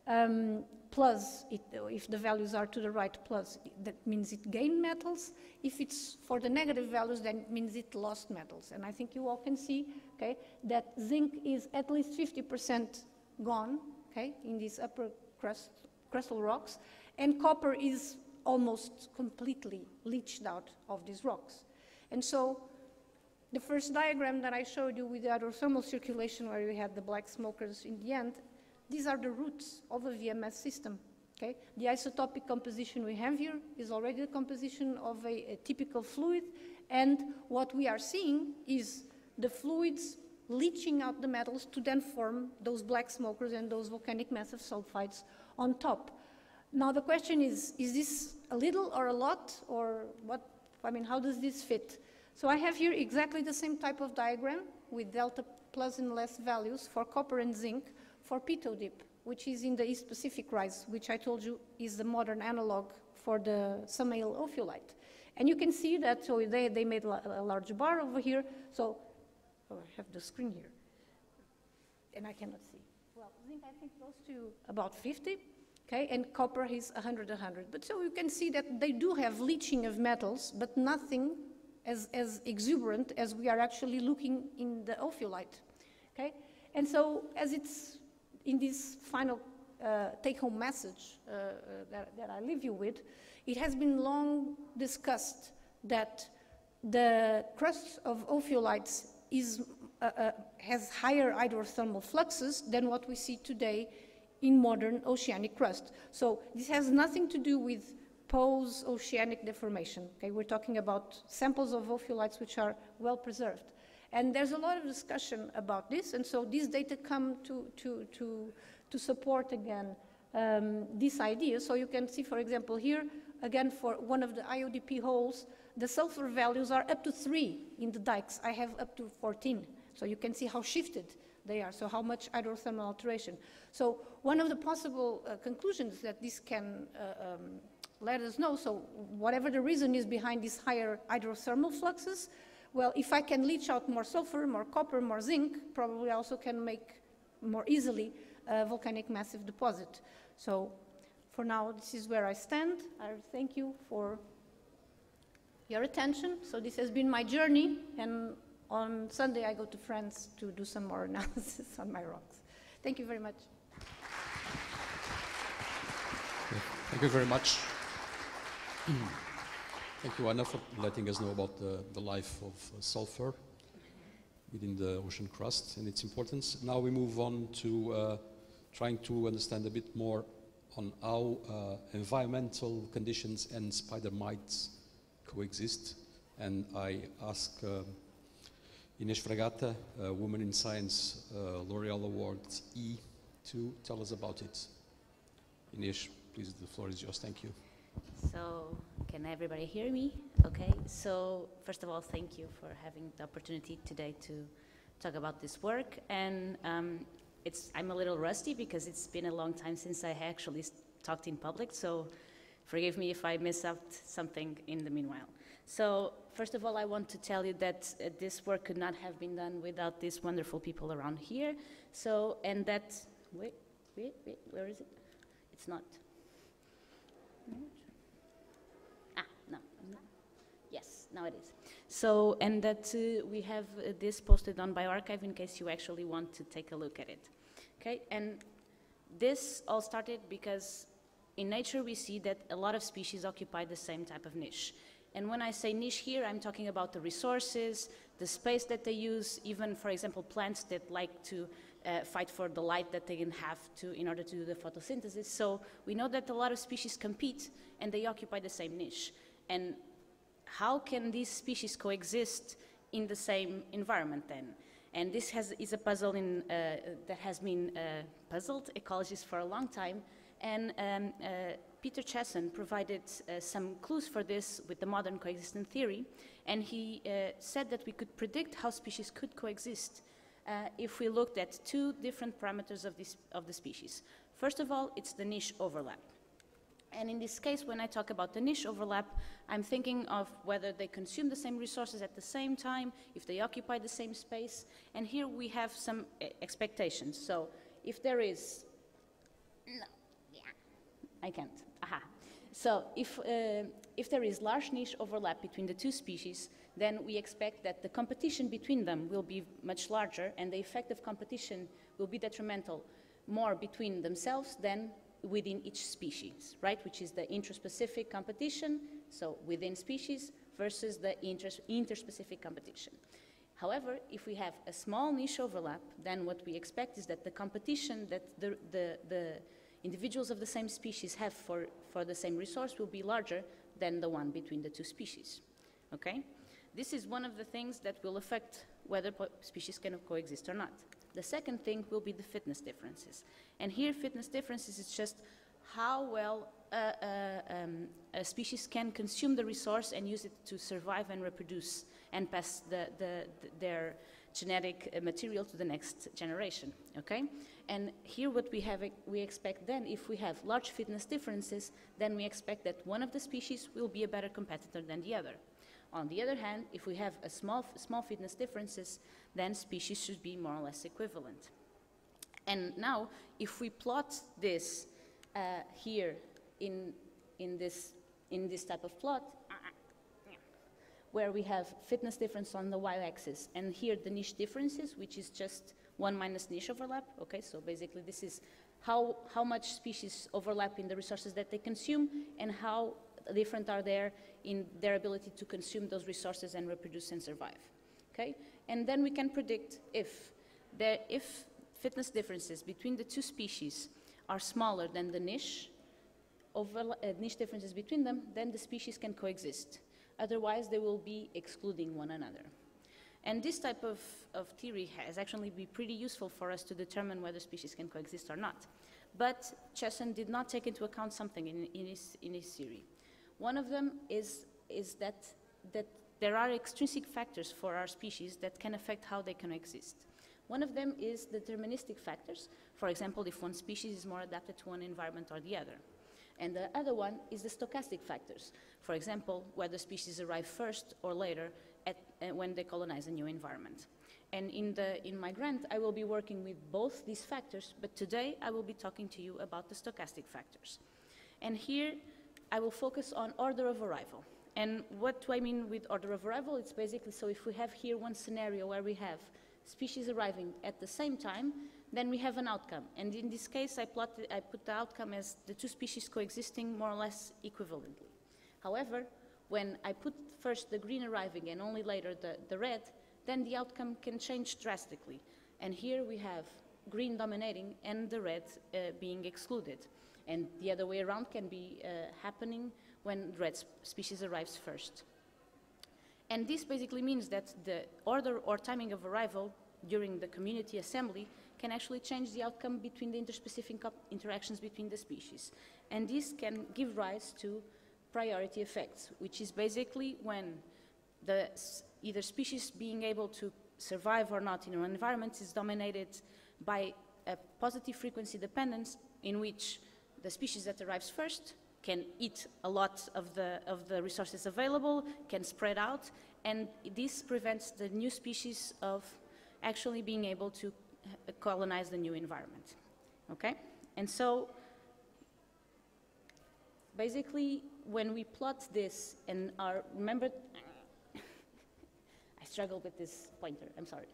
Um, plus, it, if the values are to the right plus, that means it gained metals. If it's for the negative values, then it means it lost metals. And I think you all can see, okay, that zinc is at least 50% gone, okay, in these upper crust, crustal rocks, and copper is almost completely leached out of these rocks. And so the first diagram that I showed you with the hydrothermal circulation where we had the black smokers in the end these are the roots of a VMS system. Okay? The isotopic composition we have here is already the composition of a, a typical fluid, and what we are seeing is the fluids leaching out the metals to then form those black smokers and those volcanic massive sulfides on top. Now the question is, is this a little or a lot, or what, I mean, how does this fit? So I have here exactly the same type of diagram with delta plus and less values for copper and zinc, for Pito Deep, which is in the East Pacific rise, which I told you is the modern analog for the Samail ophiolite. And you can see that, so they, they made a large bar over here. So oh, I have the screen here, and I cannot see. Well, zinc, I think, goes to about 50, okay, and copper is 100, 100. But so you can see that they do have leaching of metals, but nothing as, as exuberant as we are actually looking in the ophiolite, okay? And so as it's in this final uh, take-home message uh, uh, that, that, I leave you with, it has been long discussed that the crust of ophiolites is, uh, uh, has higher hydrothermal fluxes than what we see today in modern oceanic crust. So this has nothing to do with post-oceanic deformation. Okay, we're talking about samples of ophiolites which are well preserved. And there's a lot of discussion about this, and so these data come to, to, to, to support again um, this idea. So you can see, for example, here, again, for one of the IODP holes, the sulfur values are up to three in the dikes. I have up to 14. So you can see how shifted they are. So how much hydrothermal alteration? So one of the possible uh, conclusions that this can uh, um, let us know, so whatever the reason is behind these higher hydrothermal fluxes, well, if I can leach out more sulfur, more copper, more zinc, probably I also can make more easily a volcanic massive deposit. So for now, this is where I stand. I thank you for your attention. So this has been my journey, and on Sunday I go to France to do some more analysis on my rocks. Thank you very much. Thank you very much. Thank you, Ana, for letting us know about the, the life of uh, sulfur within the ocean crust and its importance. Now we move on to uh, trying to understand a bit more on how uh, environmental conditions and spider mites coexist. And I ask uh, Ines Fragata, Woman in Science uh, L'Oreal Award E, to tell us about it. Ines, please, the floor is yours. Thank you. So, can everybody hear me? Okay, so first of all, thank you for having the opportunity today to talk about this work. And um, it's, I'm a little rusty because it's been a long time since I actually talked in public, so forgive me if I miss out something in the meanwhile. So, first of all, I want to tell you that uh, this work could not have been done without these wonderful people around here. So, and that, wait, wait, wait, where is it? It's not. Ah, no, no. Yes, now it is. So, and that uh, we have uh, this posted on bioRxiv in case you actually want to take a look at it. Okay, and this all started because in nature we see that a lot of species occupy the same type of niche. And when I say niche here, I'm talking about the resources, the space that they use, even, for example, plants that like to uh, fight for the light that they can have to in order to do the photosynthesis. So we know that a lot of species compete and they occupy the same niche. And how can these species coexist in the same environment then? And this has, is a puzzle in, uh, that has been uh, puzzled ecologists for a long time. And um, uh, Peter Chesson provided uh, some clues for this with the modern coexistence theory. And he uh, said that we could predict how species could coexist uh, if we looked at two different parameters of, this, of the species. First of all, it's the niche overlap. And in this case, when I talk about the niche overlap, I'm thinking of whether they consume the same resources at the same time, if they occupy the same space. And here we have some uh, expectations. So if there is, no, yeah, I can't, aha. So if, uh, if there is large niche overlap between the two species, then we expect that the competition between them will be much larger and the effect of competition will be detrimental more between themselves than within each species, right? Which is the interspecific competition, so within species versus the inter interspecific competition. However, if we have a small niche overlap, then what we expect is that the competition that the, the, the individuals of the same species have for, for the same resource will be larger than the one between the two species, okay? This is one of the things that will affect whether species can coexist or not. The second thing will be the fitness differences. And here, fitness differences is just how well um, a species can consume the resource and use it to survive and reproduce and pass the, the, the, their genetic uh, material to the next generation, okay? And here what we have, we expect then, if we have large fitness differences, then we expect that one of the species will be a better competitor than the other. On the other hand, if we have a small, small fitness differences, then species should be more or less equivalent. And now, if we plot this uh, here in, in, this, in this type of plot, where we have fitness difference on the y-axis, and here the niche differences, which is just 1 minus niche overlap, okay, so basically this is how, how much species overlap in the resources that they consume, and how different are there in their ability to consume those resources and reproduce and survive. Okay? And then we can predict if, there, if fitness differences between the two species are smaller than the niche, over, uh, niche differences between them, then the species can coexist. Otherwise, they will be excluding one another. And this type of, of theory has actually been pretty useful for us to determine whether species can coexist or not. But Chesson did not take into account something in, in, his, in his theory. One of them is, is that, that there are extrinsic factors for our species that can affect how they can exist. One of them is deterministic factors, for example, if one species is more adapted to one environment or the other. And the other one is the stochastic factors, for example, whether species arrive first or later at, uh, when they colonize a new environment. And in, the, in my grant, I will be working with both these factors, but today I will be talking to you about the stochastic factors. And here I will focus on order of arrival. And what do I mean with order of arrival? It's basically so if we have here one scenario where we have species arriving at the same time, then we have an outcome. And in this case, I, plotted, I put the outcome as the two species coexisting more or less equivalently. However, when I put first the green arriving and only later the, the red, then the outcome can change drastically. And here we have green dominating and the red uh, being excluded. And the other way around can be uh, happening when red species arrives first. And this basically means that the order or timing of arrival during the community assembly can actually change the outcome between the interspecific interactions between the species. And this can give rise to priority effects, which is basically when the either species being able to survive or not in an environment is dominated by a positive frequency dependence in which the species that arrives first can eat a lot of the, of the resources available, can spread out, and this prevents the new species of actually being able to uh, colonize the new environment. Okay? And so, basically, when we plot this and are, remember, I struggle with this pointer, I'm sorry.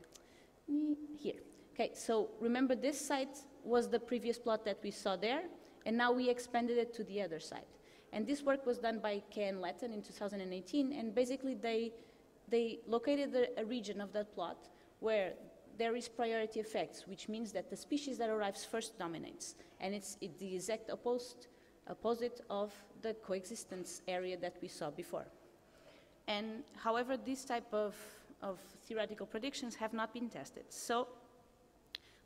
Here. Okay, so remember this site was the previous plot that we saw there, and now we expanded it to the other side. And this work was done by Ken Letten in 2018, and basically they, they located a, a region of that plot where there is priority effects, which means that the species that arrives first dominates. And it's, it's the exact opposite, opposite of the coexistence area that we saw before. And however, this type of, of theoretical predictions have not been tested. So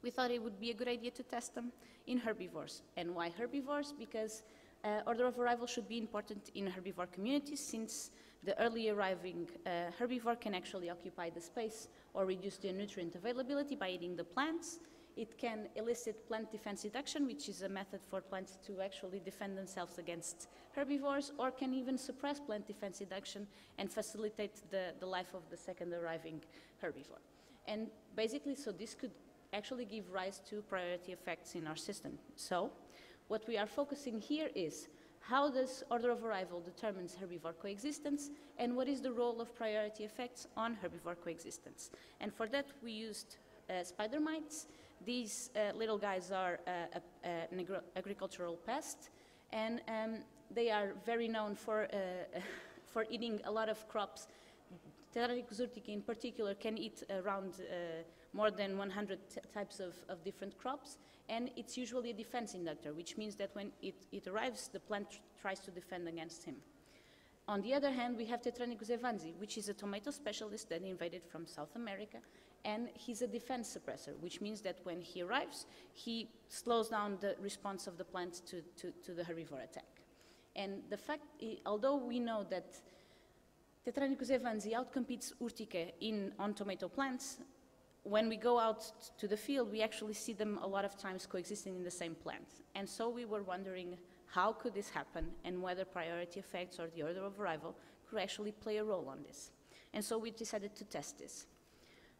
we thought it would be a good idea to test them in herbivores. And why herbivores? Because uh, order of arrival should be important in herbivore communities since the early arriving uh, herbivore can actually occupy the space or reduce the nutrient availability by eating the plants. It can elicit plant defense induction, which is a method for plants to actually defend themselves against herbivores, or can even suppress plant defense induction and facilitate the, the life of the second arriving herbivore. And basically, so this could actually give rise to priority effects in our system. So what we are focusing here is how does order of arrival determines herbivore coexistence, and what is the role of priority effects on herbivore coexistence. And for that, we used uh, spider mites. These uh, little guys are uh, an agri agricultural pest, and um, they are very known for, uh, for eating a lot of crops. Urtica in particular can eat around uh, more than 100 types of, of different crops, and it's usually a defense inductor, which means that when it, it arrives, the plant tr tries to defend against him. On the other hand, we have Tetranychus evansi, which is a tomato specialist that invaded from South America, and he's a defense suppressor, which means that when he arrives, he slows down the response of the plant to, to, to the herbivore attack. And the fact, although we know that Tetranychus evansi outcompetes Urticae in, on tomato plants, when we go out to the field, we actually see them a lot of times coexisting in the same plant. And so we were wondering how could this happen and whether priority effects or the order of arrival could actually play a role on this. And so we decided to test this.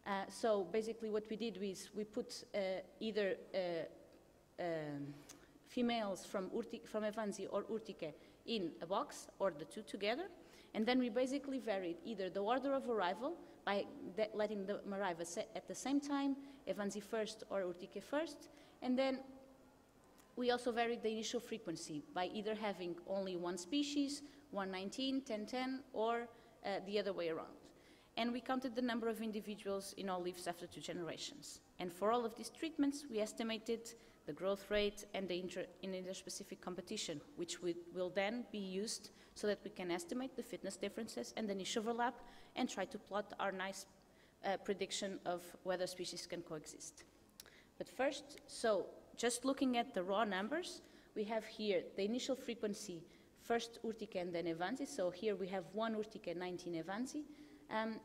Uh, so basically what we did was we put uh, either uh, um, females from, Urti from Evansi or Urticae in a box or the two together. And then we basically varied either the order of arrival by letting them arrive at the same time, Evansi first or Urticae first, and then we also varied the initial frequency by either having only one species, 119, 1010, or uh, the other way around. And we counted the number of individuals in all leaves after two generations. And for all of these treatments, we estimated the growth rate and the inter in interspecific competition, which will then be used so that we can estimate the fitness differences and the niche overlap and try to plot our nice uh, prediction of whether species can coexist. But first, so just looking at the raw numbers, we have here the initial frequency, first Urticae and then Evansi. So here we have one Urticae, 19 Evansi, um,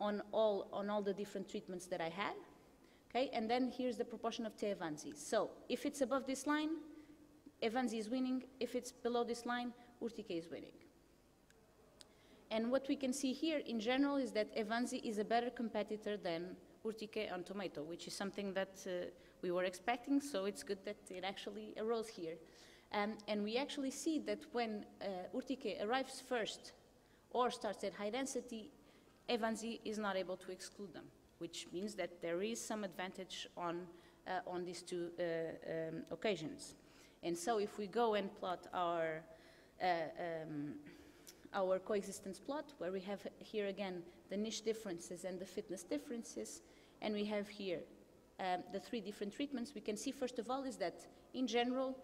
on, all, on all the different treatments that I had. Okay, and then here's the proportion of T Evansi. So if it's above this line, Evansi is winning. If it's below this line, Urticae is winning. And what we can see here in general is that Evansi is a better competitor than Urticae on tomato, which is something that uh, we were expecting, so it's good that it actually arose here. Um, and we actually see that when uh, arrives first or starts at high density, Evansi is not able to exclude them, which means that there is some advantage on, uh, on these two uh, um, occasions. And so if we go and plot our, uh, um, our coexistence plot, where we have here again the niche differences and the fitness differences, and we have here um, the three different treatments, we can see first of all is that in general,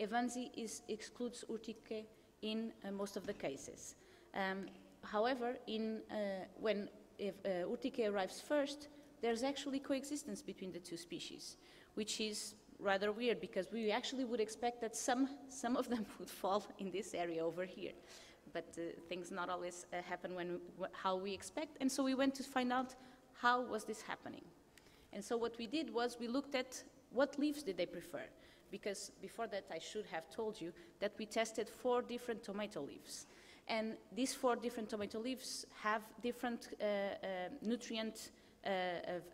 Evansi is, excludes Urticae in uh, most of the cases. Um, however, in, uh, when if, uh, arrives first, there's actually coexistence between the two species, which is rather weird because we actually would expect that some, some of them would fall in this area over here. But uh, things not always uh, happen when, how we expect, and so we went to find out how was this happening. And so what we did was we looked at what leaves did they prefer because before that I should have told you that we tested four different tomato leaves. And these four different tomato leaves have different uh, uh, nutrient uh,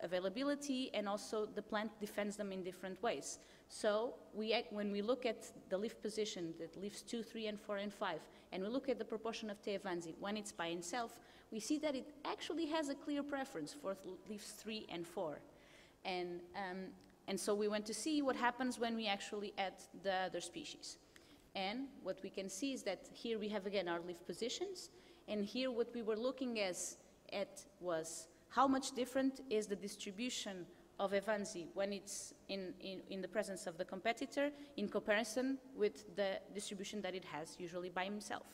availability and also the plant defends them in different ways. So we, when we look at the leaf position, the leaves 2, 3, and 4, and 5, and we look at the proportion of T. evansi when it's by itself, we see that it actually has a clear preference for leaves 3 and 4. And um, and so we went to see what happens when we actually add the other species. And what we can see is that here we have again our leaf positions, and here what we were looking as at was how much different is the distribution of Evansi when it's in, in, in, the presence of the competitor in comparison with the distribution that it has usually by himself.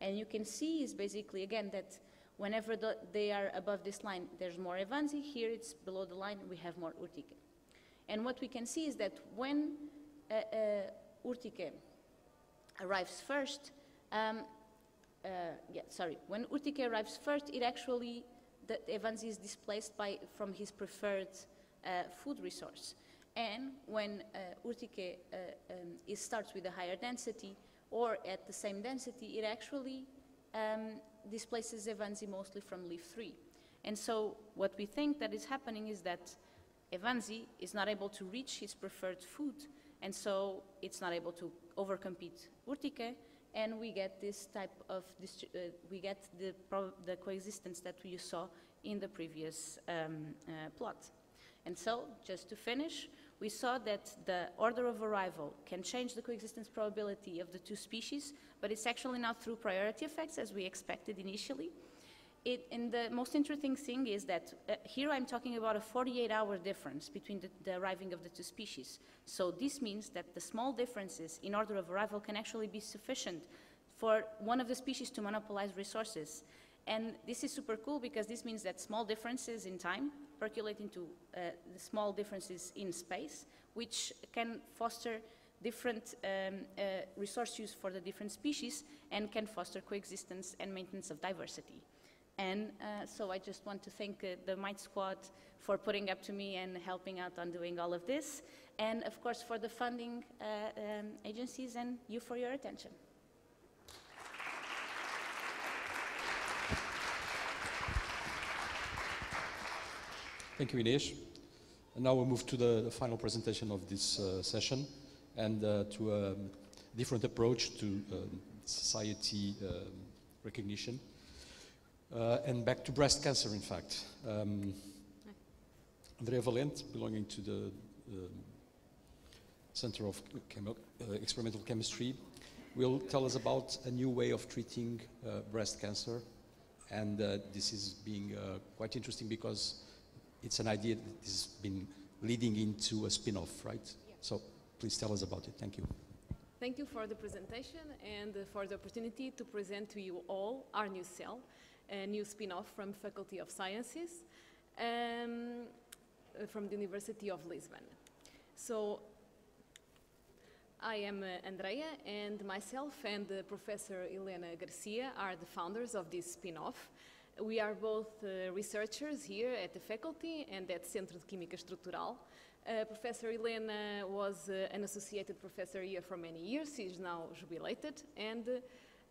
And you can see is basically again that whenever the, they are above this line, there's more Evansi. Here it's below the line, we have more Urticae. And what we can see is that when uh, uh, Urticae arrives first, um, uh, yeah, sorry, when Urticae arrives first, it actually, the Evans is displaced by, from his preferred uh, food resource. And when uh, uh, um, starts with a higher density, or at the same density, it actually um, displaces Evansi mostly from leaf 3. And so what we think that is happening is that Evansi is not able to reach his preferred food, and so it's not able to overcompete and we get this type of, uh, we get the, the coexistence that we saw in the previous um, uh, plot. And so, just to finish, we saw that the order of arrival can change the coexistence probability of the two species, but it's actually not through priority effects as we expected initially it, and the most interesting thing is that uh, here I'm talking about a 48-hour difference between the, the, arriving of the two species. So this means that the small differences in order of arrival can actually be sufficient for one of the species to monopolize resources. And this is super cool because this means that small differences in time percolate into uh, the small differences in space, which can foster different um, uh, resource use for the different species and can foster coexistence and maintenance of diversity. And uh, so I just want to thank uh, the Mite Squad for putting up to me and helping out on doing all of this. And of course for the funding uh, um, agencies and you for your attention. Thank you, Inês. And now we'll move to the, the final presentation of this uh, session and uh, to a different approach to um, society um, recognition. Uh, and back to breast cancer, in fact. Um, Andreia Valente, belonging to the Center of Chemo uh, Experimental Chemistry, will tell us about a new way of treating uh, breast cancer. And uh, this is being uh, quite interesting because it's an idea that has been leading into a spin-off, right? Yeah. So please tell us about it. Thank you. Thank you for the presentation and for the opportunity to present to you all R-nuucell a new spin-off from Faculty of Sciences um, from the University of Lisbon. So I am uh, Andreia and myself and uh, Professor Helena Garcia are the founders of this spin-off. We are both uh, researchers here at the faculty and at Centro de Química Estrutural. Uh, professor Helena was uh, an associated professor here for many years. She is now jubilated. And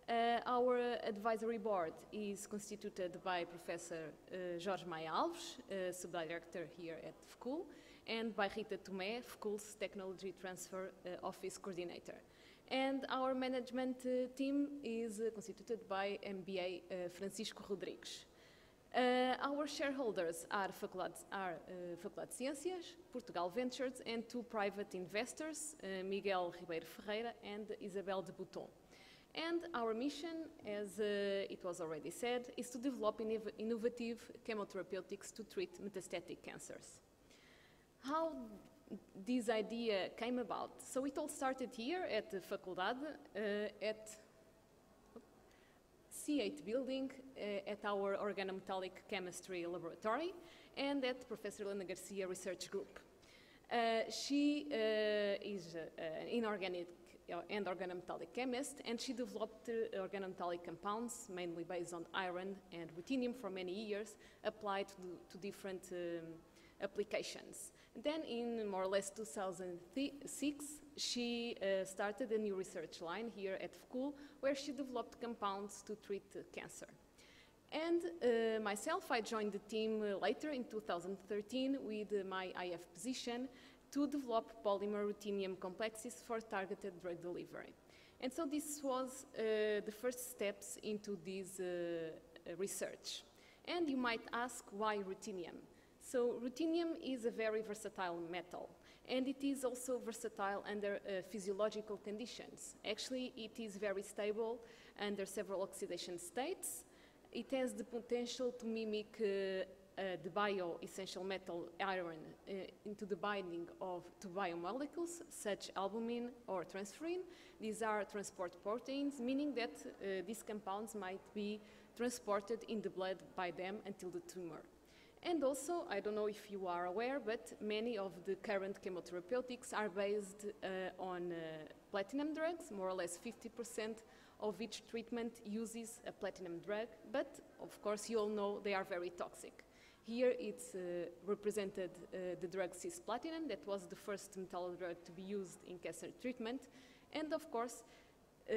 uh, our advisory board is constituted by Professor uh, Jorge Maia Alves, uh, sub-director here at FCUL, and by Rita Tomé, FCUL's Technology Transfer uh, Office Coordinator. And our management uh, team is uh, constituted by MBA Francisco Rodrigues. Our shareholders are Faculdade, are, Faculdade de Ciências, Portugal Ventures, and two private investors, Miguel Ribeiro Ferreira and Isabel de Bouton. And our mission, as uh, it was already said, is to develop innov innovative chemotherapeutics to treat metastatic cancers. How this idea came about? So it all started here at the Faculdade, uh, at C8 building uh, at our organometallic chemistry laboratory and at Professor Helena Garcia Research Group. Uh, she uh, is uh, an inorganic and organometallic chemist and she developed uh, organometallic compounds mainly based on iron and ruthenium for many years applied to, to different um, applications. Then in more or less 2006, she uh, started a new research line here at FCUL where she developed compounds to treat uh, cancer. And uh, myself, I joined the team uh, later in 2013 with uh, my IF position to develop polymer ruthenium complexes for targeted drug delivery. And so this was uh, the first steps into this research. And you might ask why ruthenium? So ruthenium is a very versatile metal and it is also versatile under uh, physiological conditions. Actually, it is very stable under several oxidation states. It has the potential to mimic uh, the bio-essential metal iron uh, into the binding of two biomolecules, such albumin or transferrin. These are transport proteins, meaning that uh, these compounds might be transported in the blood by them until the tumor. And also, I don't know if you are aware, but many of the current chemotherapeutics are based uh, on uh, platinum drugs. More or less 50% of each treatment uses a platinum drug, but of course you all know they are very toxic. Here it's uh, represented uh, the drug cisplatin, that was the first metal drug to be used in cancer treatment, and of course uh,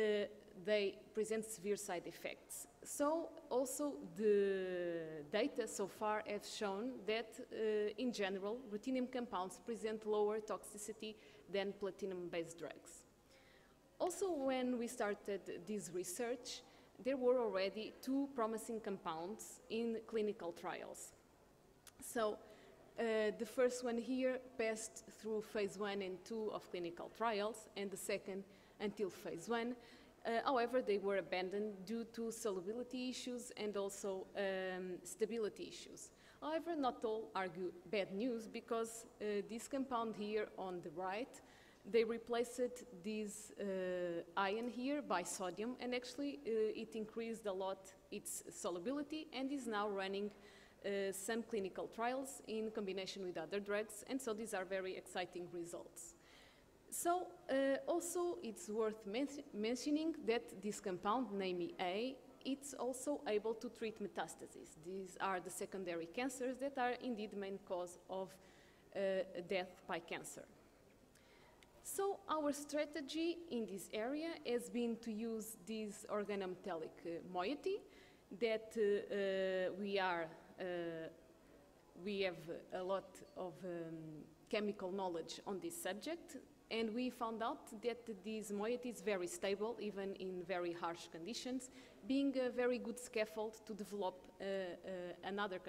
they present severe side effects. So also the data so far have shown that uh, in general ruthenium compounds present lower toxicity than platinum-based drugs. Also when we started this research, there were already two promising compounds in clinical trials. So uh, the first one here passed through phase one and two of clinical trials, and the second until phase one. Uh, however, they were abandoned due to solubility issues and also um, stability issues. However, not all are bad news because uh, this compound here on the right, they replaced this uh, ion here by sodium and actually uh, it increased a lot its solubility and is now running some clinical trials in combination with other drugs and so these are very exciting results. So uh, also it's worth men mentioning that this compound, namely A, it's also able to treat metastases. These are the secondary cancers that are indeed main cause of uh, death by cancer. So our strategy in this area has been to use this organometallic uh, moiety that uh, uh, we are, uh, we have a lot of um, chemical knowledge on this subject and we found out that this moiety is very stable, even in very harsh conditions, being a very good scaffold to develop uh, uh, another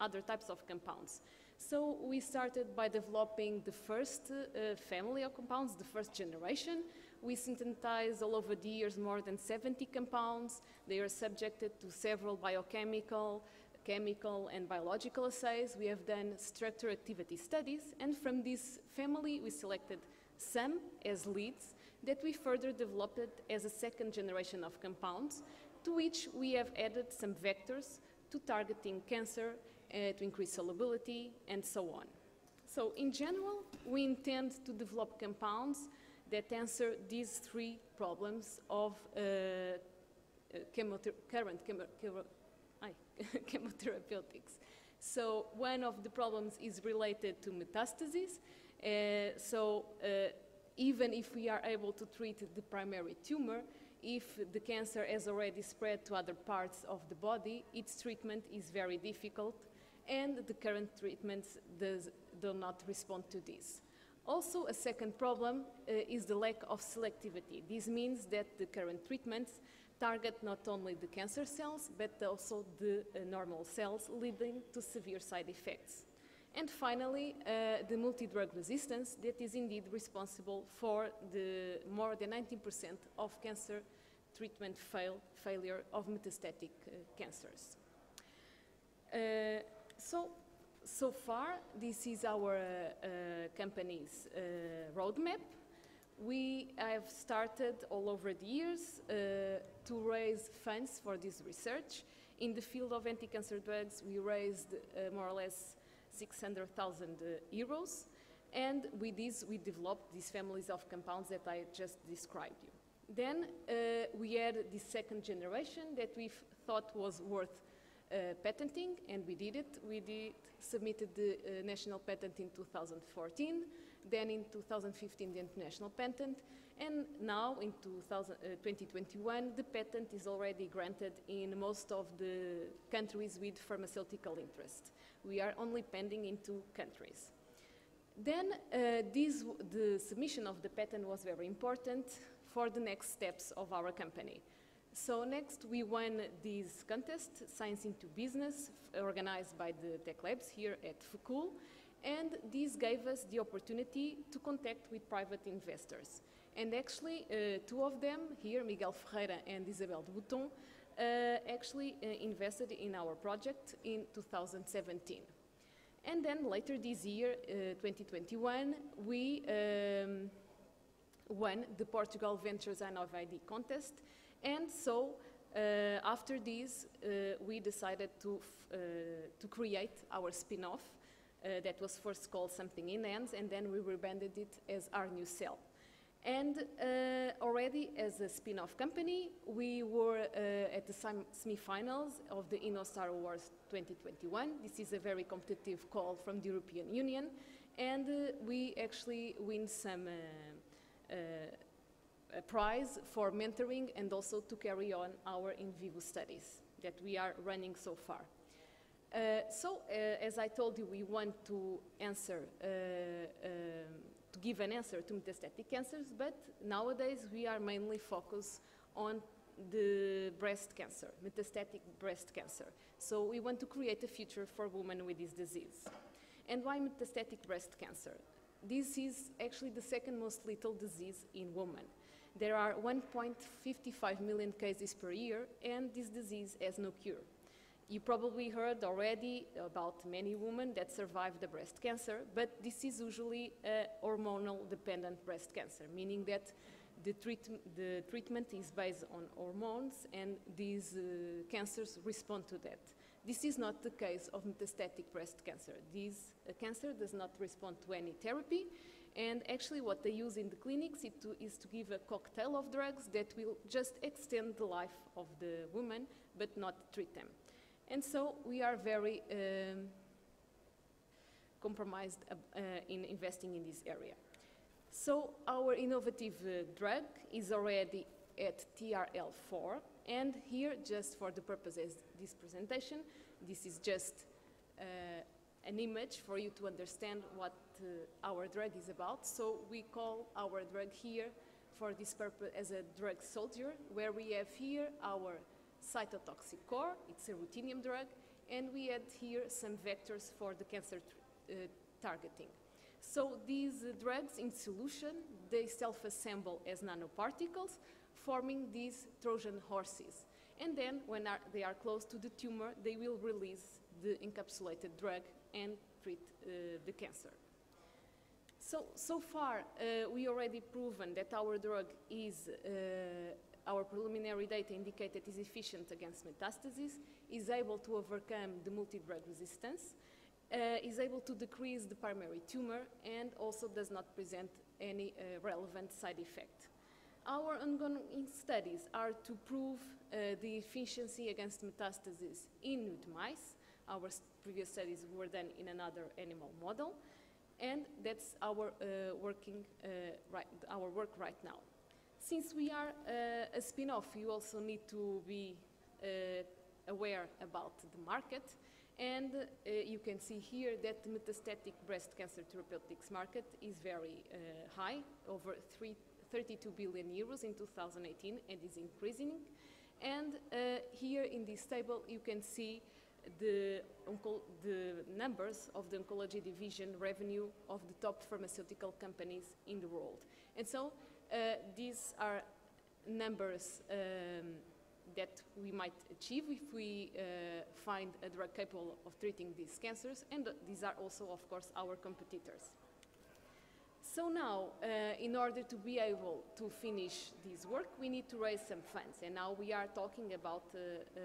other types of compounds. So we started by developing the first uh, family of compounds, the first generation. We synthesized all over the years more than 70 compounds. They are subjected to several biochemical, chemical and biological assays. We have done structure activity studies, and from this family we selected some as leads that we further developed as a second generation of compounds, to which we have added some vectors to targeting cancer, uh, to increase solubility, and so on. So in general, we intend to develop compounds that answer these three problems of uh, uh current chemo chemotherapeutics. So one of the problems is related to metastases. Uh, so uh, even if we are able to treat the primary tumor, if the cancer has already spread to other parts of the body, its treatment is very difficult and the current treatments does, do not respond to this. Also, a second problem uh, is the lack of selectivity. This means that the current treatments target not only the cancer cells, but also the uh, normal cells, leading to severe side effects. And finally, uh, the multi-drug resistance that is indeed responsible for the more than 19% of cancer treatment fail, failure of metastatic uh, cancers. Uh, so, so far, this is our uh, company's uh, roadmap. We have started all over the years to raise funds for this research. In the field of anti-cancer drugs, we raised more or less 600,000 euros. And with this, we developed these families of compounds that I just described you. Then uh, we had the second generation that we thought was worth uh, patenting, and we did it. We did submitted the uh, national patent in 2014, then in 2015 the international patent, and now in 2000, uh, 2021 the patent is already granted in most of the countries with pharmaceutical interest. We are only pending in two countries. Then uh, this, the submission of the patent was very important for the next steps of our company. So next we won this contest, Science into Business, organized by the Tec Labs here at FCUL, and this gave us the opportunity to contact with private investors. And actually, uh, two of them here, Miguel Ferreira and Isabel de Bouton, uh, actually uh, invested in our project in 2017. And then later this year, uh, 2021, we um, won the Portugal Ventures and ID contest. And so uh, after this, uh, we decided to, uh, to create our spin-off that was first called Something in Hands, and then we rebranded it as R-nuucell. And uh, already as a spin-off company, we were uh, at the semi-finals of the InnoStar Awards 2021. This is a very competitive call from the European Union, and we actually win some a prize for mentoring and also to carry on our in vivo studies that we are running so far. Uh, so, uh, as I told you, we want to answer, uh, um, to give an answer to metastatic cancers, but nowadays we are mainly focused on the breast cancer, metastatic breast cancer. So we want to create a future for women with this disease. And why metastatic breast cancer? This is actually the second most lethal disease in women. There are 1.55 million cases per year, and this disease has no cure. You probably heard already about many women that survive the breast cancer, but this is usually a hormonal dependent breast cancer, meaning that the, treat the treatment is based on hormones and these uh, cancers respond to that. This is not the case of metastatic breast cancer. This uh, cancer does not respond to any therapy and actually what they use in the clinics to, is to give a cocktail of drugs that will just extend the life of the woman, but not treat them. And so we are very um, compromised uh, uh, in investing in this area. So our innovative uh, drug is already at TRL4, and here, just for the purposes of this presentation, this is just uh, an image for you to understand what uh, our drug is about. So we call our drug here for this purpose as a drug soldier, where we have here our cytotoxic core, it's a ruthenium drug, and we add here some vectors for the cancer uh, targeting. So these uh, drugs in solution, they self-assemble as nanoparticles, forming these Trojan horses. And then when are, they are close to the tumor, they will release the encapsulated drug and treat uh, the cancer. So, so far, uh, we already proven that our drug is, uh, our preliminary data indicate that is efficient against metastases, is able to overcome the multi-drug resistance, uh, is able to decrease the primary tumor, and also does not present any uh, relevant side effect. Our ongoing studies are to prove uh, the efficiency against metastasis in nude mice. Our previous studies were done in another animal model, and that's our uh, working uh, right, our work right now. Since we are uh, a spin-off, you also need to be uh, aware about the market. And uh, you can see here that the metastatic breast cancer therapeutics market is very uh, high, over three, 32 billion euros in 2018, and is increasing. And uh, here in this table, you can see the, the numbers of the oncology division revenue of the top pharmaceutical companies in the world. And so these are numbers um, that we might achieve if we uh, find a drug capable of treating these cancers, and these are also, of course, our competitors. So now, uh, in order to be able to finish this work, we need to raise some funds, and now we are talking about uh, uh,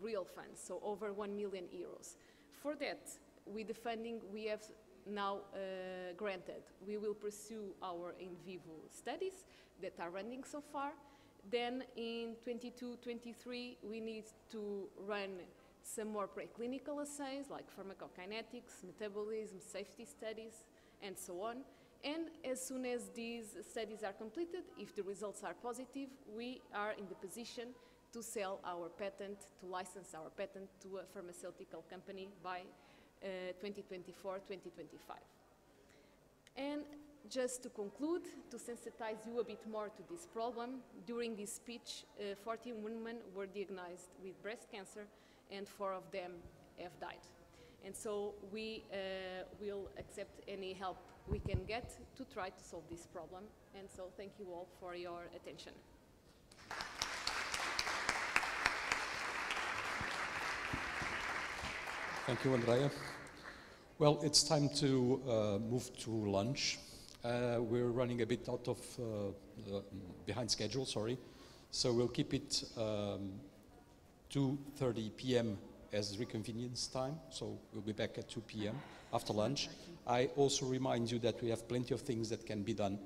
real funds, so over 1 million euros. For that, with the funding we have now uh, granted, we will pursue our in vivo studies that are running so far. Then in 22-23, we need to run some more preclinical assays like pharmacokinetics, metabolism, safety studies, and so on. And as soon as these studies are completed, if the results are positive, we are in the position to sell our patent, to license our patent to a pharmaceutical company by uh, 2024, 2025. And just to conclude, to sensitize you a bit more to this problem, during this speech, uh, 14 women were diagnosed with breast cancer and four of them have died. And so we uh, will accept any help we can get to try to solve this problem. And so thank you all for your attention. Thank you, Andreia. Well, it's time to uh, move to lunch. Uh, we're running a bit out of uh, uh, behind schedule, sorry. So we'll keep it um, 2:30 p.m. as reconvenience time. So we'll be back at 2 p.m. after lunch. I also remind you that we have plenty of things that can be done,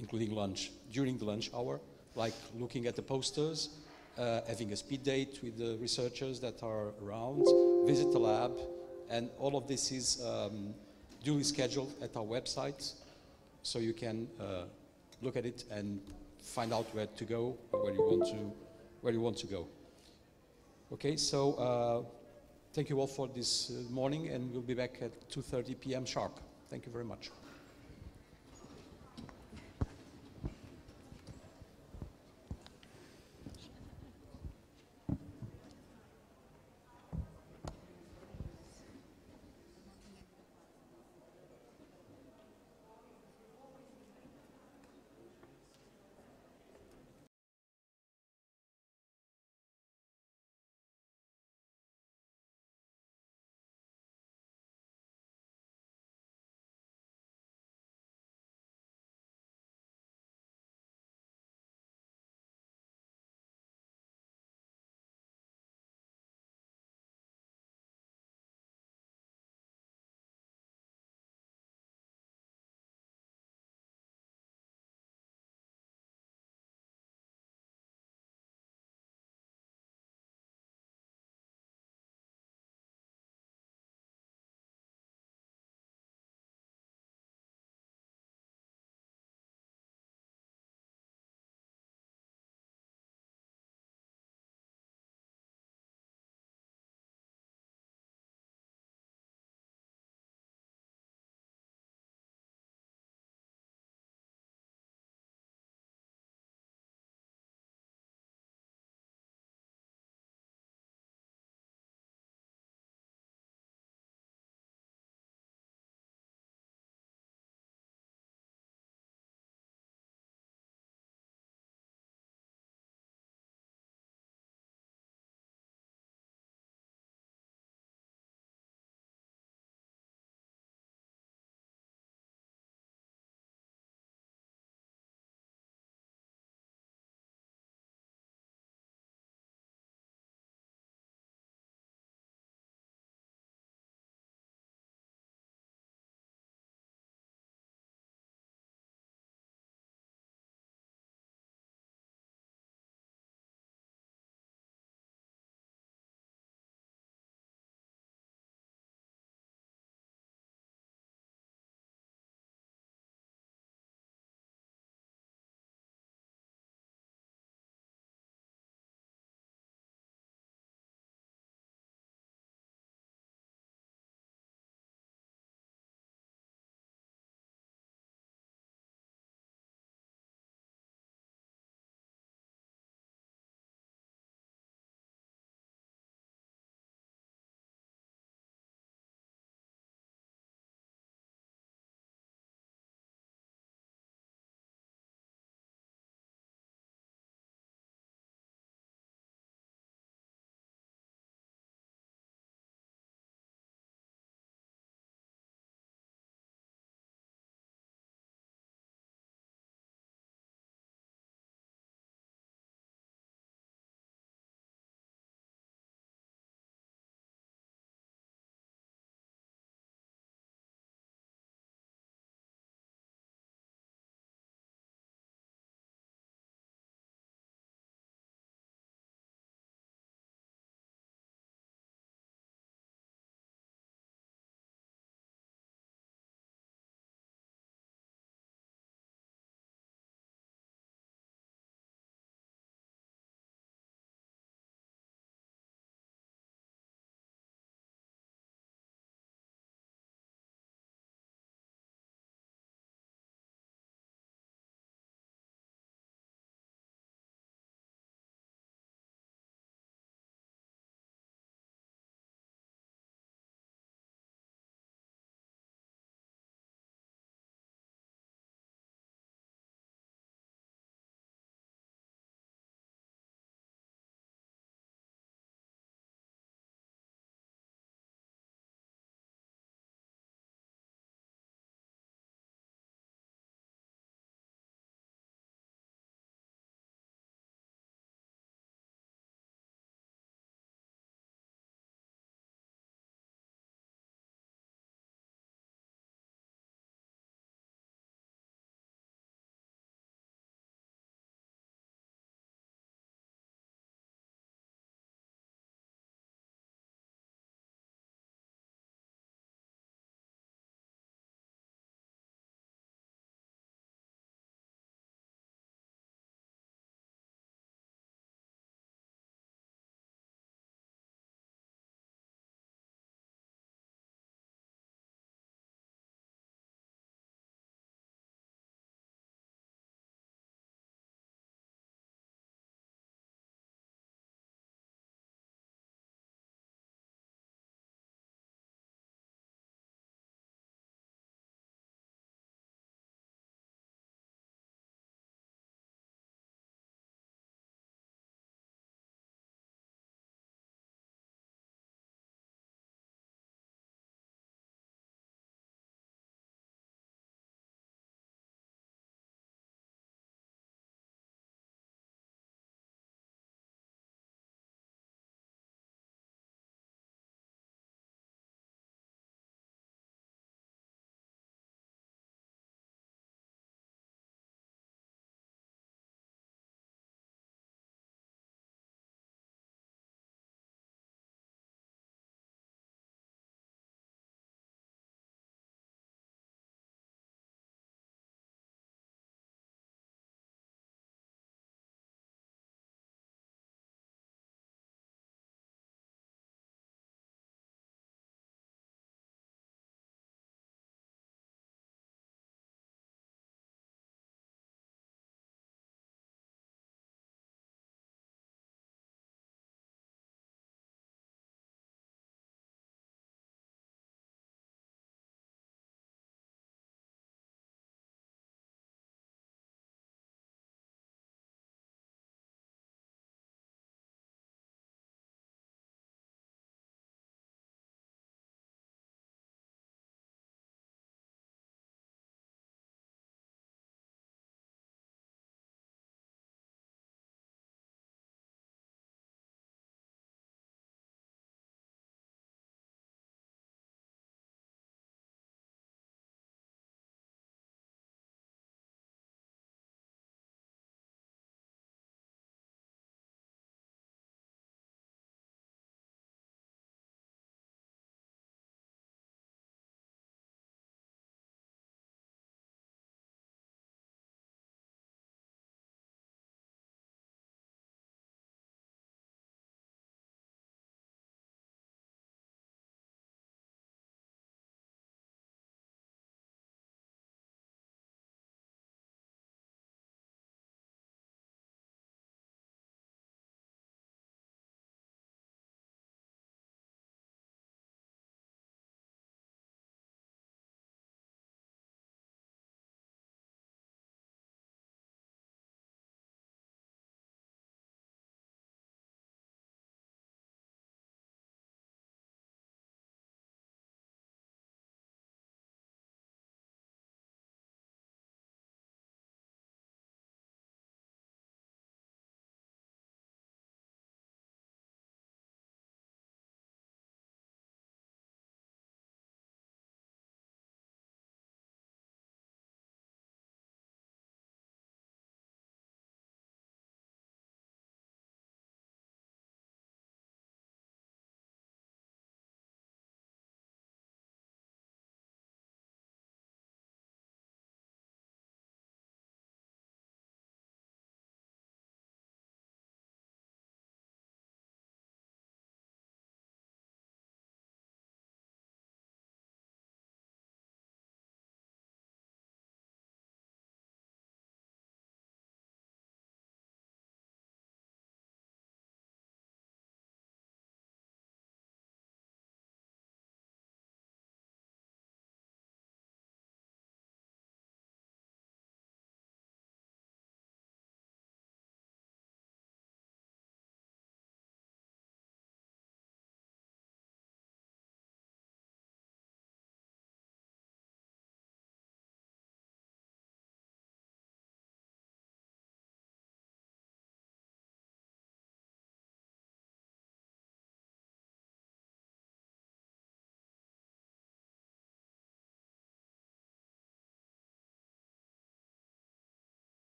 including lunch during the lunch hour, like looking at the posters, uh, having a speed date with the researchers that are around, visit the lab, and all of this is um, duly scheduled at our website, so you can uh, look at it and find out where to go where you want to, where you want to go. Okay, so uh, thank you all for this uh, morning, and we'll be back at 2:30 p.m. sharp. Thank you very much.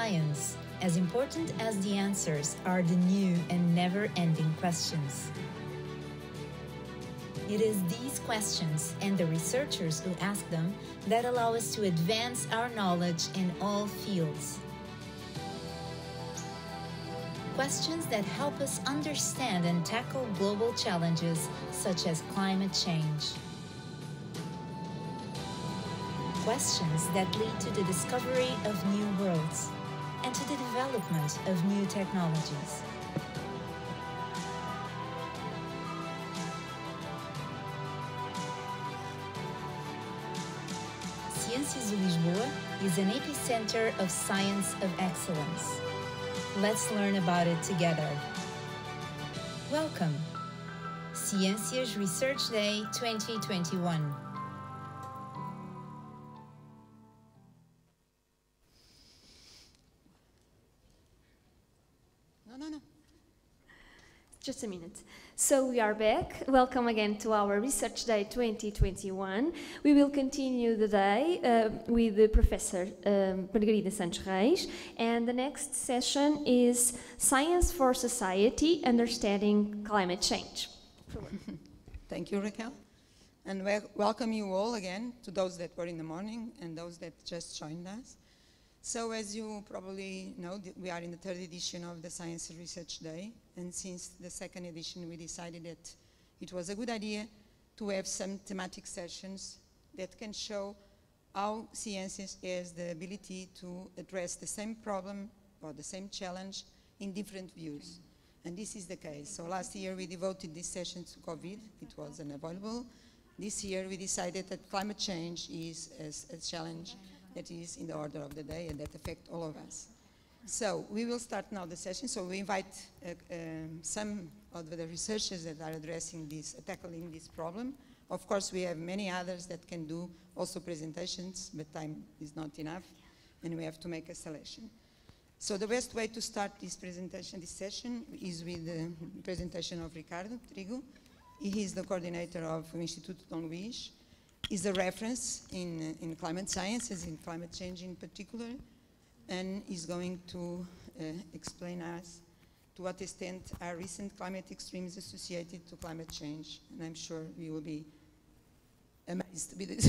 Science, as important as the answers are the new and never ending questions. It is these questions and the researchers who ask them that allow us to advance our knowledge in all fields. Questions that help us understand and tackle global challenges such as climate change. Questions that lead to the discovery of new worlds and to the development of new technologies. Ciências de Lisboa is an epicenter of science of excellence. Let's learn about it together. Welcome. Ciências Research Day 2021. Just a minute. So we are back. Welcome again to our Research Day 2021. We will continue the day uh, with the Professor um, Margarida Santos Reis, and the next session is Ciências for Society Understanding Climate Change. Thank you, Raquel. And we welcome you all again to those that were in the morning and those that just joined us. So as you probably know, we are in the third edition of the Science Research Day, and since the second edition, we decided that it was a good idea to have some thematic sessions that can show how Ciências has the ability to address the same problem or the same challenge in different views. And this is the case. So last year we devoted this session to COVID. It was unavoidable. This year we decided that climate change is as a challenge that is in the order of the day and that affects all of us. So we will start now the session. So we invite uh, um, some of the researchers that are addressing this, tackling this problem. Of course, we have many others that can do also presentations, but time is not enough, and we have to make a selection. So the best way to start this presentation, this session, is with the presentation of Ricardo Trigo. He is the coordinator of Instituto Dom Luís. Is a reference in, in climate sciences, in climate change in particular, and is going to uh, explain us to what extent are recent climate extremes associated to climate change. And I'm sure we will be amazed with it.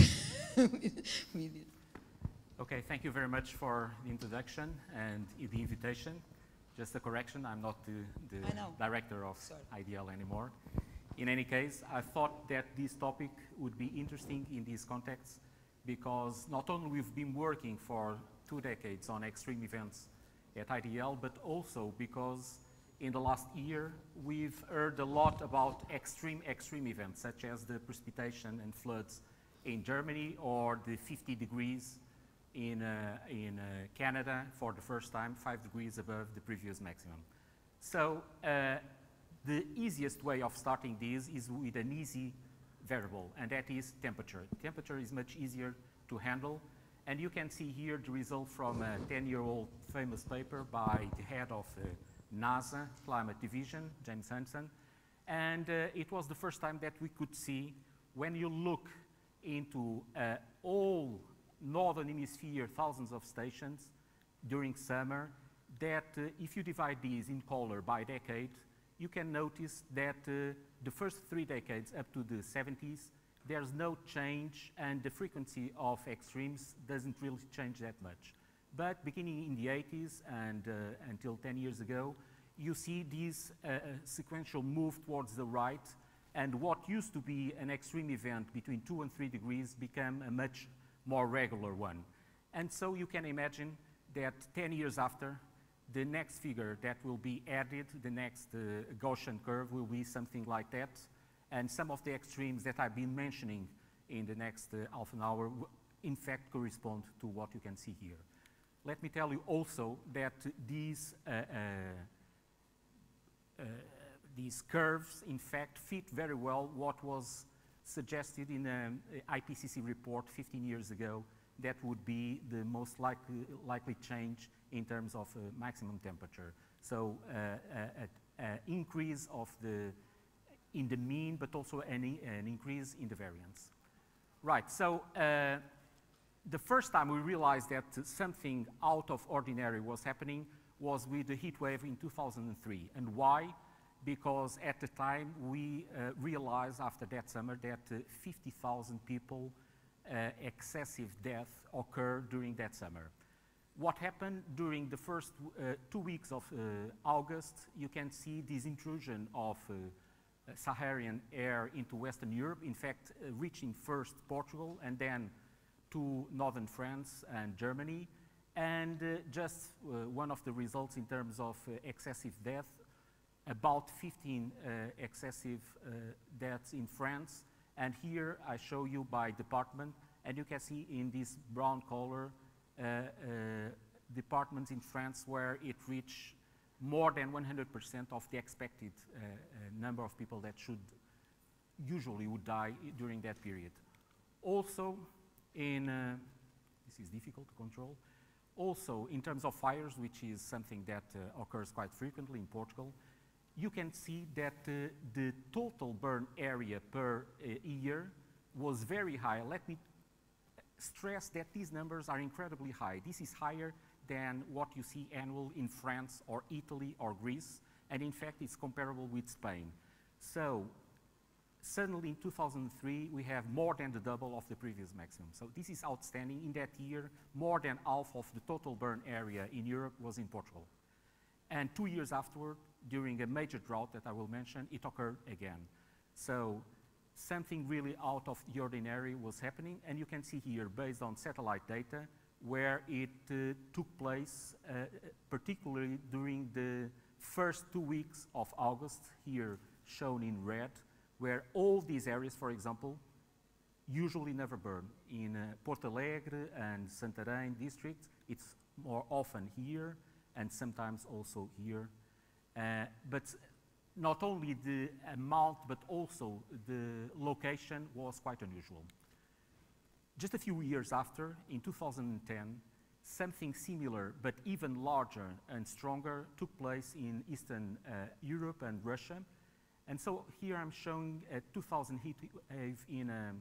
Okay, thank you very much for the introduction and the invitation. Just a correction, I'm not the, the director of Sorry. IDL anymore. In any case, I thought that this topic would be interesting in this context because not only we've been working for two decades on extreme events at IDL, but also because in the last year we've heard a lot about extreme, extreme events such as the precipitation and floods in Germany or the 50 degrees in, uh, in uh, Canada for the first time, five degrees above the previous maximum. So uh, the easiest way of starting this is with an easy variable, and that is temperature. Temperature is much easier to handle, and you can see here the result from a 10-year-old famous paper by the head of uh, NASA Climate Division, James Hansen, and uh, it was the first time that we could see when you look into uh, all northern hemisphere thousands of stations during summer that uh, if you divide these in color by decade, you can notice that uh, the first three decades up to the 70s, there's no change and the frequency of extremes doesn't really change that much. But beginning in the 80s and uh, until 10 years ago, you see this uh, uh, sequential move towards the right and what used to be an extreme event between 2 and 3 degrees became a much more regular one. And so you can imagine that 10 years after, the next figure that will be added, the next uh, Gaussian curve will be something like that. And some of the extremes that I've been mentioning in the next uh, half an hour in fact correspond to what you can see here. Let me tell you also that these uh, uh, uh, these curves, in fact, fit very well what was suggested in an IPCC report 15 years ago that would be the most likely, likely change in terms of uh, maximum temperature. So an increase of the, in the mean, but also an, an increase in the variance. Right, so uh, the first time we realized that something out of ordinary was happening was with the heat wave in 2003. And why? Because at the time we uh, realized after that summer that uh, 50,000 people uh, excessive death occurred during that summer. What happened during the first uh, two weeks of uh, August, you can see this intrusion of uh, Saharan air into Western Europe, in fact, reaching first Portugal and then to northern France and Germany. And uh, just uh, one of the results in terms of uh, excessive death, about 15 excessive deaths in France. And here I show you by department, and you can see in this brown color departments in France where it reached more than 100% of the expected uh, uh, number of people that should usually would die during that period. Also, in, uh, this is difficult to control, also in terms of fires, which is something that uh, occurs quite frequently in Portugal, you can see that uh, the total burn area per uh, year was very high. Let me stress that these numbers are incredibly high. This is higher than what you see annual in France or Italy or Greece, and in fact it's comparable with Spain. So suddenly in 2003 we have more than the double of the previous maximum. So this is outstanding. In that year, more than half of the total burn area in Europe was in Portugal. And two years afterward, during a major drought that I will mention, it occurred again. So something really out of the ordinary was happening, and you can see here, based on satellite data, where it uh, took place, uh, particularly during the first two weeks of August, here shown in red, where all these areas, for example, usually never burn. In uh, Portalegre and Santarém districts, it's more often here and sometimes also here. Uh, but not only the amount, but also the location was quite unusual. Just a few years after, in 2010, something similar but even larger and stronger took place in Eastern uh, Europe and Russia. And so here I'm showing a 2000 heat wave in a,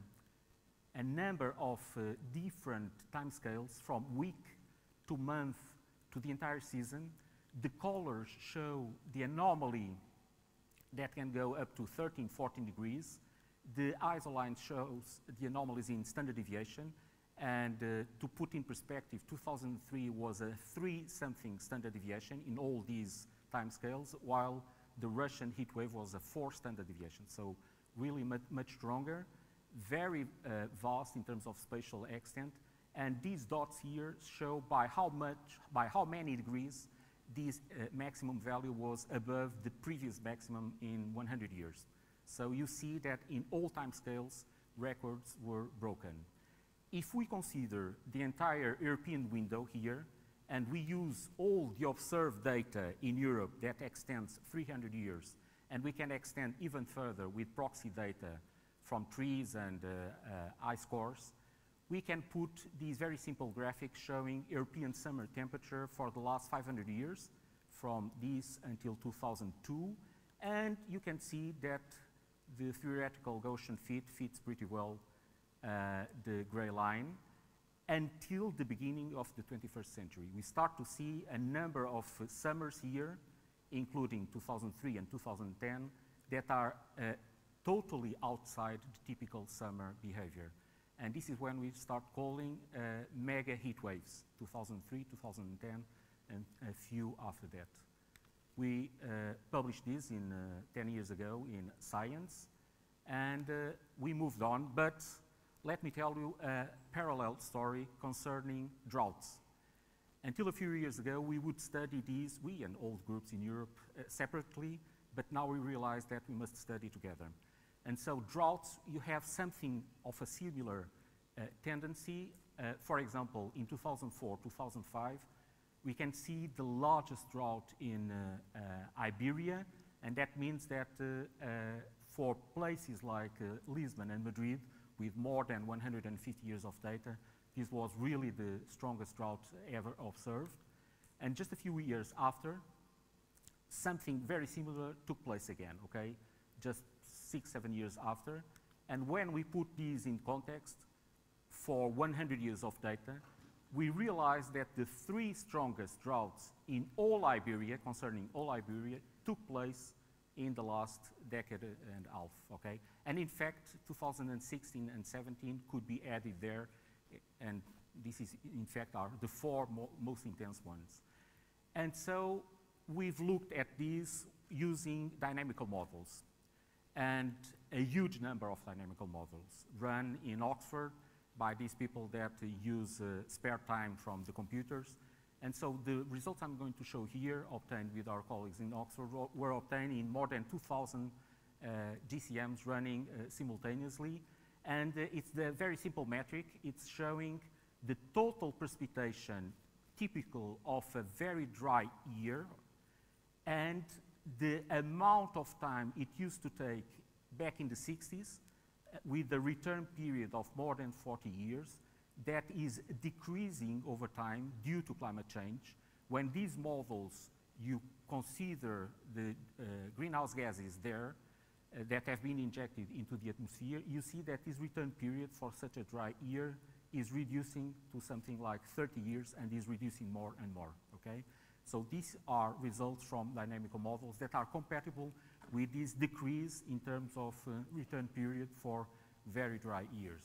a number of uh, different timescales from week to month to the entire season. The colors show the anomaly that can go up to 13, 14 degrees. The isoline shows the anomalies in standard deviation. And uh, to put in perspective, 2003 was a three something standard deviation in all these timescales, while the Russian heat wave was a four standard deviation. So really much, much stronger, very uh, vast in terms of spatial extent. And these dots here show by how much, by how many degrees this uh, maximum value was above the previous maximum in 100 years. So you see that in all time scales, records were broken. If we consider the entire European window here, and we use all the observed data in Europe that extends 300 years, and we can extend even further with proxy data from trees and uh, uh, ice cores, we can put these very simple graphics showing European summer temperature for the last 500 years, from this until 2002, and you can see that the theoretical Gaussian fit fits pretty well uh, the gray line until the beginning of the 21st century. We start to see a number of uh, summers here, including 2003 and 2010, that are uh, totally outside the typical summer behavior. And this is when we start calling uh, mega heat waves, 2003, 2010, and a few after that. We uh, published this in, uh, 10 years ago in Science, and uh, we moved on, but let me tell you a parallel story concerning droughts. Until a few years ago, we would study these, we and all groups in Europe, separately, but now we realize that we must study together. And so droughts, you have something of a similar uh, tendency. Uh, for example, in 2004, 2005, we can see the largest drought in uh, uh, Iberia, and that means that uh, for places like Lisbon and Madrid, with more than 150 years of data, this was really the strongest drought ever observed. And just a few years after, something very similar took place again, okay? Just six, seven years after. And when we put these in context, for 100 years of data, we realized that the three strongest droughts in all Iberia, concerning all Iberia, took place in the last decade and a half, okay? And in fact, 2016 and 17 could be added there, and this is, in fact, are the four mo most intense ones. And so we've looked at these using dynamical models, and a huge number of dynamical models run in Oxford by these people that use uh, spare time from the computers. And so the results I'm going to show here, obtained with our colleagues in Oxford, were obtained in more than 2,000 uh, GCMs running uh, simultaneously. And uh, it's the very simple metric. It's showing the total precipitation typical of a very dry year and the amount of time it used to take back in the 60s uh, with the return period of more than 40 years that is decreasing over time due to climate change. When these models, you consider the uh, greenhouse gases there uh, that have been injected into the atmosphere, you see that this return period for such a dry year is reducing to something like 30 years and is reducing more and more, okay? So these are results from dynamical models that are compatible with this decrease in terms of uh, return period for very dry years.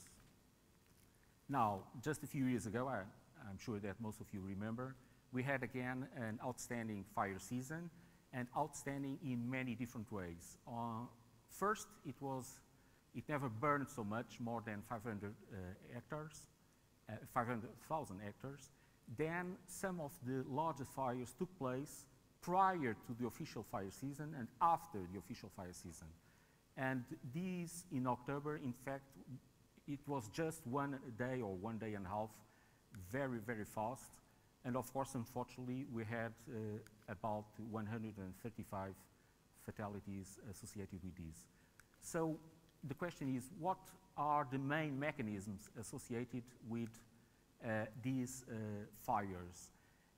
Now, just a few years ago, I, I'm sure that most of you remember, we had again an outstanding fire season and outstanding in many different ways. Uh, first, it was, it never burned so much, more than 500 uh, hectares, uh, 500,000 hectares. Then some of the largest fires took place prior to the official fire season and after the official fire season. And these in October, in fact, it was just one day or one day and a half, very, very fast. And of course, unfortunately, we had uh, about 135 fatalities associated with these. So the question is, what are the main mechanisms associated with uh, these uh, fires?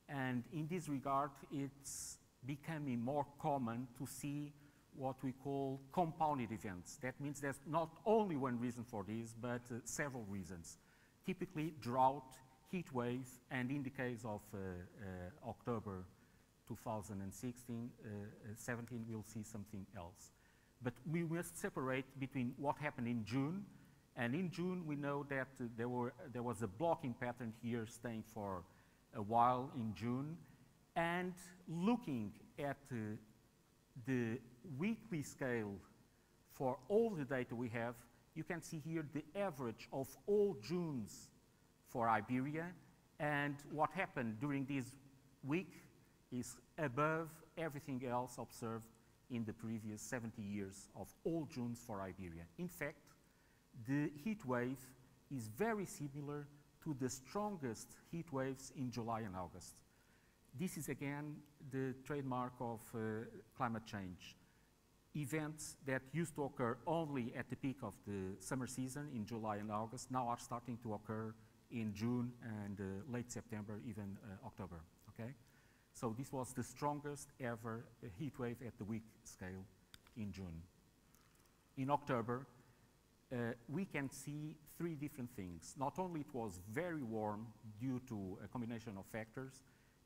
And in this regard, it's becoming more common to see what we call compounded events. That means there's not only one reason for this, but uh, several reasons. Typically drought, heat wave, and in the case of uh, uh, October 2016, uh, 17, we'll see something else. But we must separate between what happened in June, and in June we know that uh, there, were, there was a blocking pattern here staying for a while in June, and looking at uh, the weekly scale for all the data we have, you can see here the average of all Junes for Iberia, and what happened during this week is above everything else observed in the previous 70 years of all Junes for Iberia. In fact, the heat wave is very similar to the strongest heat waves in July and August. This is again the trademark of uh, climate change. Events that used to occur only at the peak of the summer season in July and August now are starting to occur in June and uh, late September, even uh, October, okay? So this was the strongest ever heat wave at the week scale in June. In October, uh, we can see three different things. Not only it was very warm due to a combination of factors,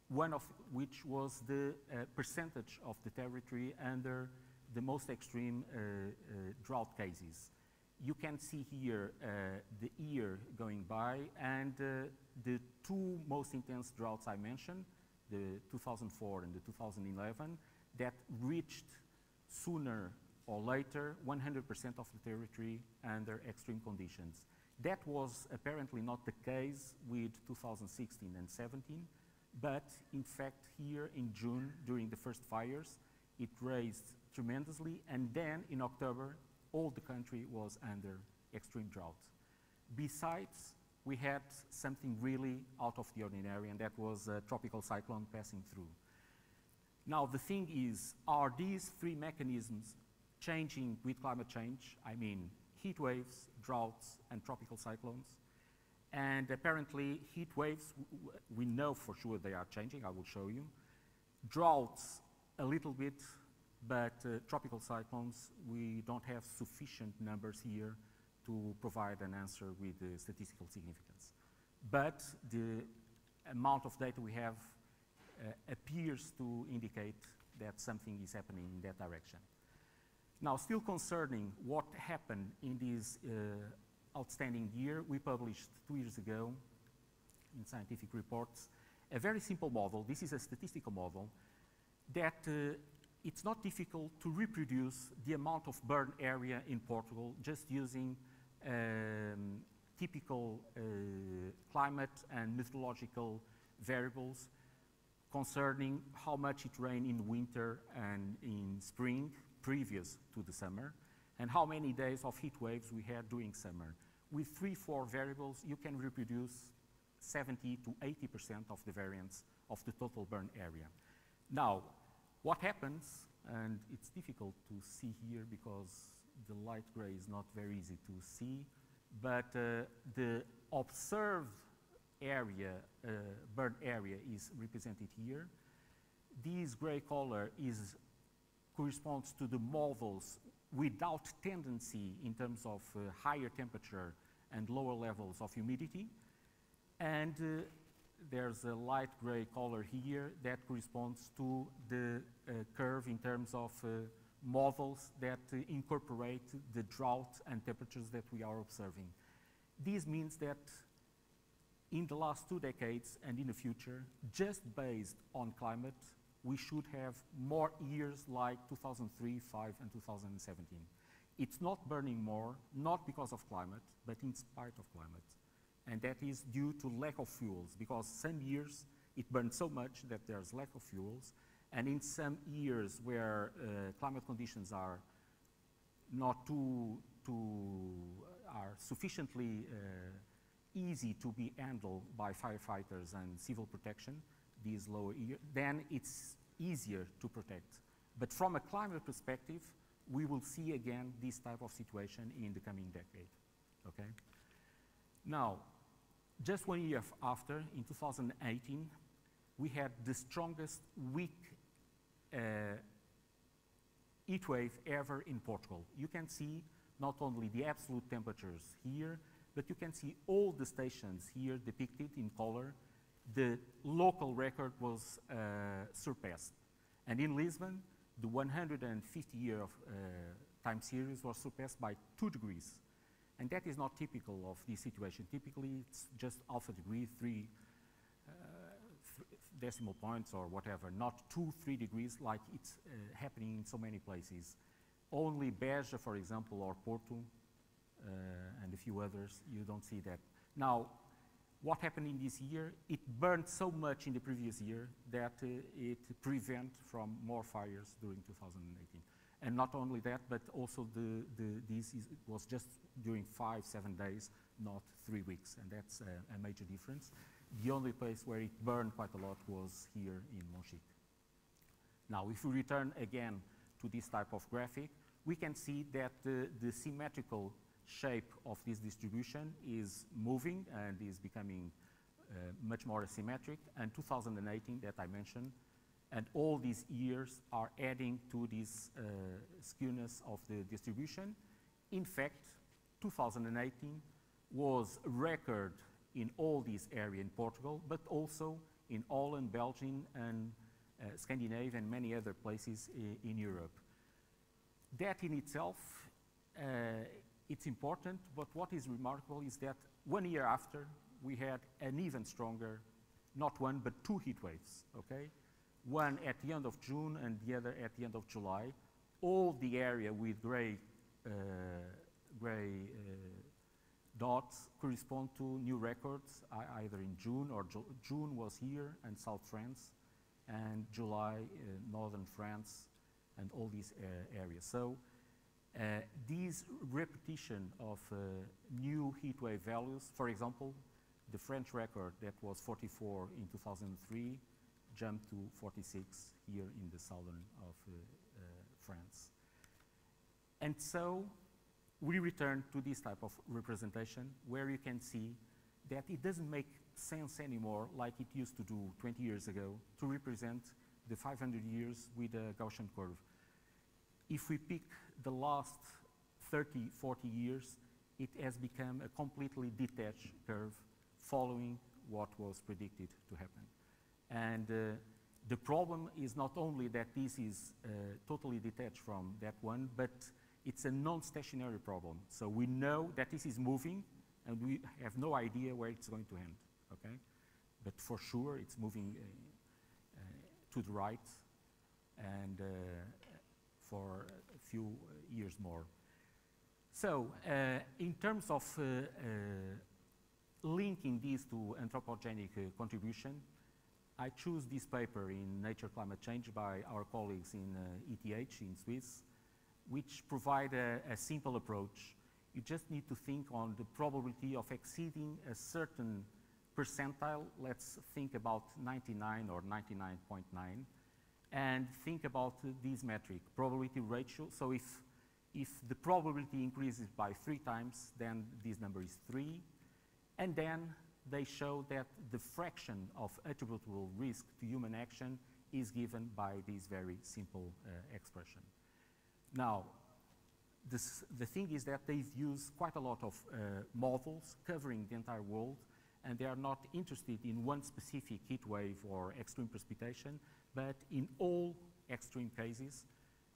one of which was the uh, percentage of the territory under the most extreme uh, uh drought cases. You can see here uh, the year going by and uh, the two most intense droughts I mentioned, the 2004 and the 2011, that reached sooner or later 100% of the territory under extreme conditions. That was apparently not the case with 2016 and 17, but in fact here in June, during the first fires, it raised tremendously, and then in October, all the country was under extreme drought. Besides, we had something really out of the ordinary, and that was a tropical cyclone passing through. Now, the thing is, are these three mechanisms changing with climate change? I mean, heat waves, droughts, and tropical cyclones. And apparently, heat waves, we know for sure they are changing, I will show you. Droughts, a little bit, but uh, tropical cyclones, we don't have sufficient numbers here to provide an answer with uh, statistical significance. But the amount of data we have uh, appears to indicate that something is happening in that direction. Now, still concerning what happened in this uh, outstanding year, we published two years ago in scientific reports a very simple model. This is a statistical model that uh, it's not difficult to reproduce the amount of burn area in Portugal just using um, typical uh, climate and meteorological variables concerning how much it rained in winter and in spring previous to the summer and how many days of heat waves we had during summer. With three, four variables, you can reproduce 70 to 80% of the variance of the total burn area. Now, what happens, and it's difficult to see here because the light gray is not very easy to see, but uh, the observed area, uh, burn area is represented here. This gray color is, corresponds to the models without tendency in terms of uh, higher temperature and lower levels of humidity. And uh, there's a light gray color here that corresponds to the uh, curve in terms of uh, models that uh, incorporate the drought and temperatures that we are observing. This means that in the last two decades and in the future, just based on climate, we should have more years like 2003, 5, and 2017. It's not burning more, not because of climate, but in spite of climate and that is due to lack of fuels, because some years it burns so much that there's lack of fuels, and in some years where uh, climate conditions are not too, too are sufficiently uh, easy to be handled by firefighters and civil protection, these lower years, then it's easier to protect. But from a climate perspective, we will see again this type of situation in the coming decade, okay? Now, just one year after, in 2018, we had the strongest weak uh, heat wave ever in Portugal. You can see not only the absolute temperatures here, but you can see all the stations here depicted in color. The local record was uh, surpassed. And in Lisbon, the 150 year of uh, time series was surpassed by two degrees. And that is not typical of this situation. Typically, it's just half a degree, three uh, th decimal points or whatever, not two, three degrees like it's uh, happening in so many places. Only Beja, for example, or Porto, uh, and a few others, you don't see that. Now, what happened in this year? It burned so much in the previous year that uh, it prevent from more fires during 2018. And not only that, but also the, the, this is, was just during five, seven days, not three weeks. And that's a, a, major difference. The only place where it burned quite a lot was here in Monchique. Now, if we return again to this type of graphic, we can see that the symmetrical shape of this distribution is moving and is becoming uh, much more asymmetric. And 2018 that I mentioned and all these years are adding to this uh, skewness of the distribution. In fact, 2018 was record in all these areas in Portugal, but also in Holland, Belgium, and uh, Scandinavia, and many other places in Europe. That in itself, uh, it's important, but what is remarkable is that one year after, we had an even stronger, not one, but two heat waves, okay? one at the end of June and the other at the end of July. All the area with gray, uh, gray uh, dots correspond to new records, either in June or Ju June was here and South France, and July, uh, Northern France, and all these uh, areas. So uh, these repetition of uh, new heat wave values, for example, the French record that was 44 in 2003 jumped to 46 here in the southern of uh, uh, France. And so we return to this type of representation where you can see that it doesn't make sense anymore like it used to do 20 years ago to represent the 500 years with a Gaussian curve. If we pick the last 30, 40 years, it has become a completely detached curve following what was predicted to happen. And uh, the problem is not only that this is uh, totally detached from that one, but it's a non-stationary problem. So we know that this is moving, and we have no idea where it's going to end, okay? But for sure, it's moving uh, uh to the right, and uh, for few years more. So, uh, in terms of linking these to anthropogenic contribution, I choose this paper in Nature Climate Change by our colleagues in uh, ETH in Swiss, which provide a, a, simple approach. You just need to think on the probability of exceeding a certain percentile, let's think about 99 or 99.9, and think about this metric, probability ratio. So if, if the probability increases by three times, then this number is three, and then they show that the fraction of attributable risk to human action is given by this very simple uh, expression. Now, this, the thing is that they've used quite a lot of uh, models covering the entire world, and they are not interested in one specific heat wave or extreme precipitation, but in all extreme cases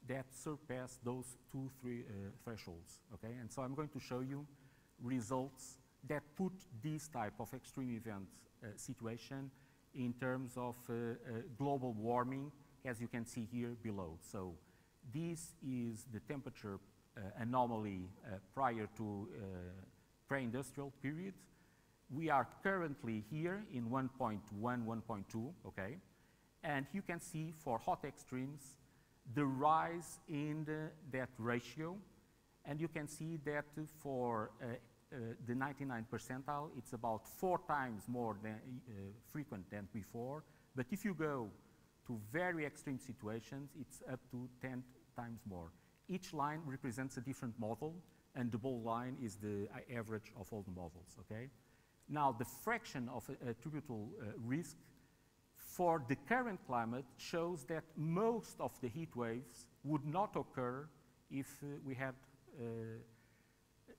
that surpass those two, three uh, thresholds, okay? And so I'm going to show you results that put this type of extreme event uh, situation in terms of uh, uh, global warming, as you can see here below. So this is the temperature uh, anomaly prior to pre-industrial period. We are currently here in 1.1, 1.2, okay? And you can see for hot extremes, the rise in the, that ratio. And you can see that for uh, uh, the 99 percentile, it's about four times more than, uh, frequent than before. But if you go to very extreme situations, it's up to 10 times more. Each line represents a different model, and the bold line is the uh, average of all the models, okay? Now, the fraction of attributable uh, risk for the current climate shows that most of the heat waves would not occur if uh, we had uh,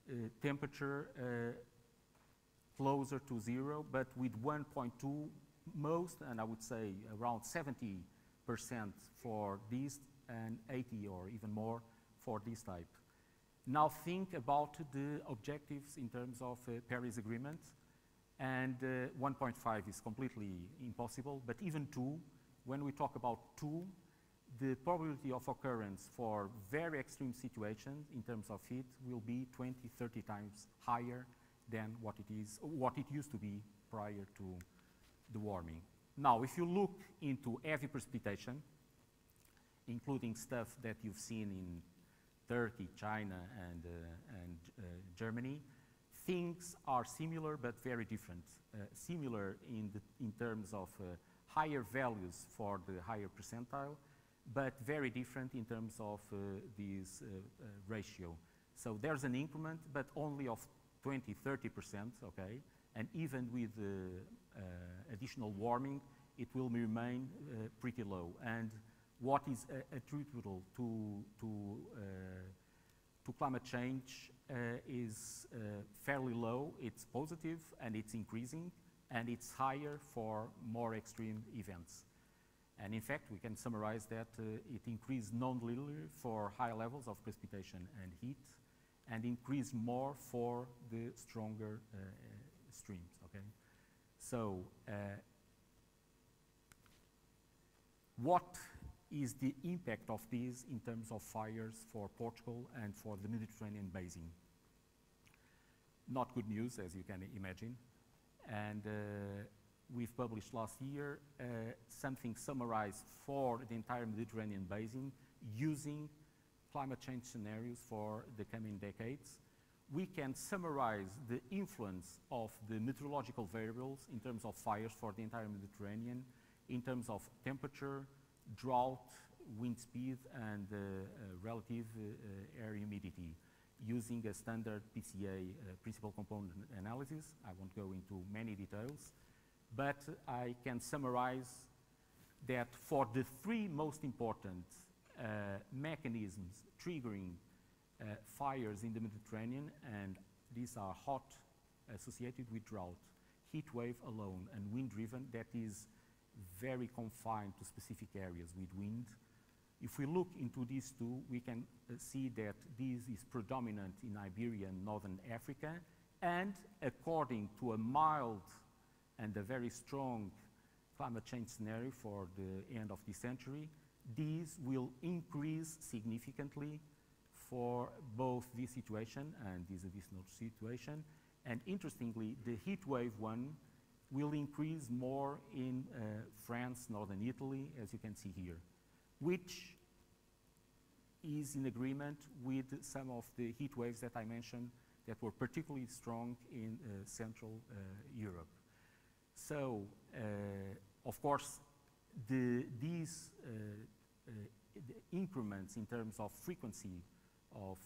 uh, temperature uh, closer to zero, but with 1.2 most, and I would say around 70% for these and 80 or even more for this type. Now think about the objectives in terms of uh, Paris Agreement, and uh, 1.5 is completely impossible, but even 2, when we talk about 2, the probability of occurrence for very extreme situations in terms of heat will be 20, 30 times higher than what it is, what it used to be prior to the warming. Now, if you look into heavy precipitation, including stuff that you've seen in Turkey, China, and, uh, and uh, Germany, things are similar but very different. Uh, similar in, the, in terms of uh, higher values for the higher percentile, but very different in terms of uh, this uh, uh, ratio. So there's an increment, but only of 20, 30%, okay? And even with additional warming, it will remain pretty low. And what is attributable to, to, to climate change is uh, fairly low, it's positive, and it's increasing, and it's higher for more extreme events. And in fact, we can summarize that uh, it increased non-linearly for high levels of precipitation and heat, and increased more for the stronger uh, streams, okay? So, uh, what is the impact of this in terms of fires for Portugal and for the Mediterranean basin? Not good news, as you can imagine. And uh, we've published last year uh, something summarized for the entire Mediterranean basin using climate change scenarios for the coming decades. We can summarize the influence of the meteorological variables in terms of fires for the entire Mediterranean, in terms of temperature, drought, wind speed, and uh, uh, relative uh, air humidity using a standard PCA principal component analysis. I won't go into many details but I can summarize that for the three most important mechanisms triggering uh, fires in the Mediterranean, and these are hot associated with drought, heat wave alone, and wind driven, that is very confined to specific areas with wind. If we look into these two, we can uh, see that this is predominant in Iberia and Northern Africa, and according to a mild and a very strong climate change scenario for the end of this century, these will increase significantly for both this situation and this additional situation. And interestingly, the heat wave one will increase more in uh, France, northern Italy, as you can see here, which is in agreement with some of the heat waves that I mentioned that were particularly strong in uh, Central uh, Europe. So, uh, of course, the, these uh, uh, increments in terms of frequency of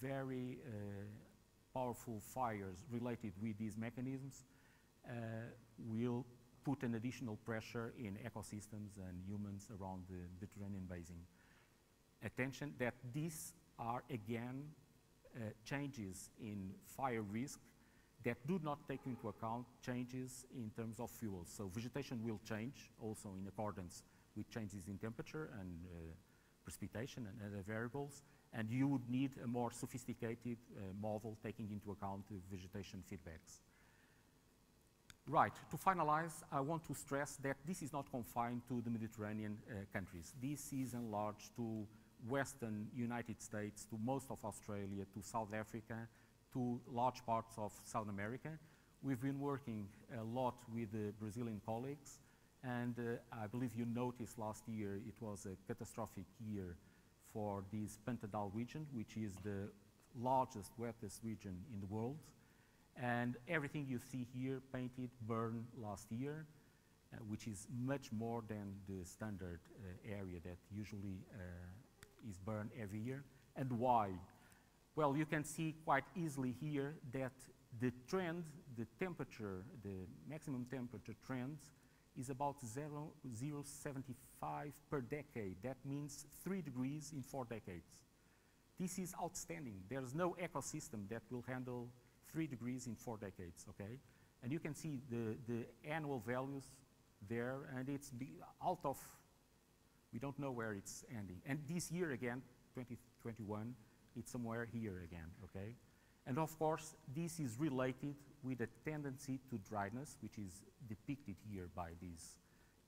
very powerful fires related with these mechanisms will put an additional pressure in ecosystems and humans around the Mediterranean basin. Attention that these are again uh, changes in fire risk that do not take into account changes in terms of fuels. So vegetation will change also in accordance with changes in temperature and uh, precipitation and other variables, and you would need a more sophisticated uh, model taking into account the vegetation feedbacks. Right, to finalize, I want to stress that this is not confined to the Mediterranean uh, countries. This is enlarged to western United States, to most of Australia, to South Africa, to large parts of South America. We've been working a lot with the Brazilian colleagues, and uh, I believe you noticed last year it was a catastrophic year for this Pantanal region, which is the largest, wettest region in the world. And everything you see here painted burned last year, uh, which is much more than the standard uh, area that usually uh, is burned every year. And why? Well, you can see quite easily here that the trend, the temperature, the maximum temperature trend is about 0, 0.75 per decade. That means three degrees in four decades. This is outstanding. There's no ecosystem that will handle three degrees in four decades, okay? And you can see the, the annual values there, and it's out of, we don't know where it's ending. And this year again, 2021, it's somewhere here again, okay? And of course, this is related with a tendency to dryness, which is depicted here by this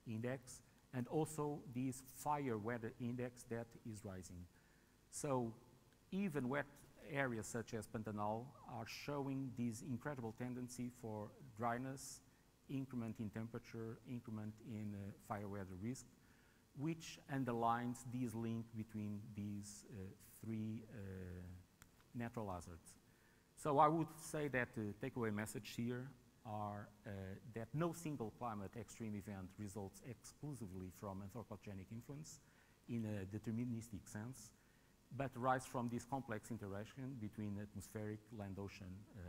index, and also this fire weather index that is rising. So even wet areas such as Pantanal are showing this incredible tendency for dryness, increment in temperature, increment in uh, fire weather risk, which underlines this link between these uh, three uh, natural hazards. So I would say that the takeaway message here are uh, that no single climate extreme event results exclusively from anthropogenic influence in a deterministic sense, but rise from this complex interaction between atmospheric land-ocean uh,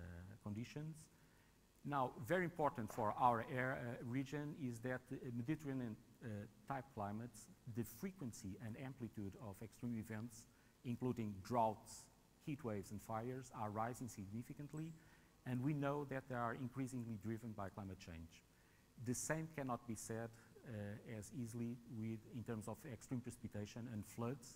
conditions. Now, very important for our air uh, region is that Mediterranean uh, type climates, the frequency and amplitude of extreme events, including droughts, heat waves and fires, are rising significantly, and we know that they are increasingly driven by climate change. The same cannot be said uh, as easily with, in terms of extreme precipitation and floods,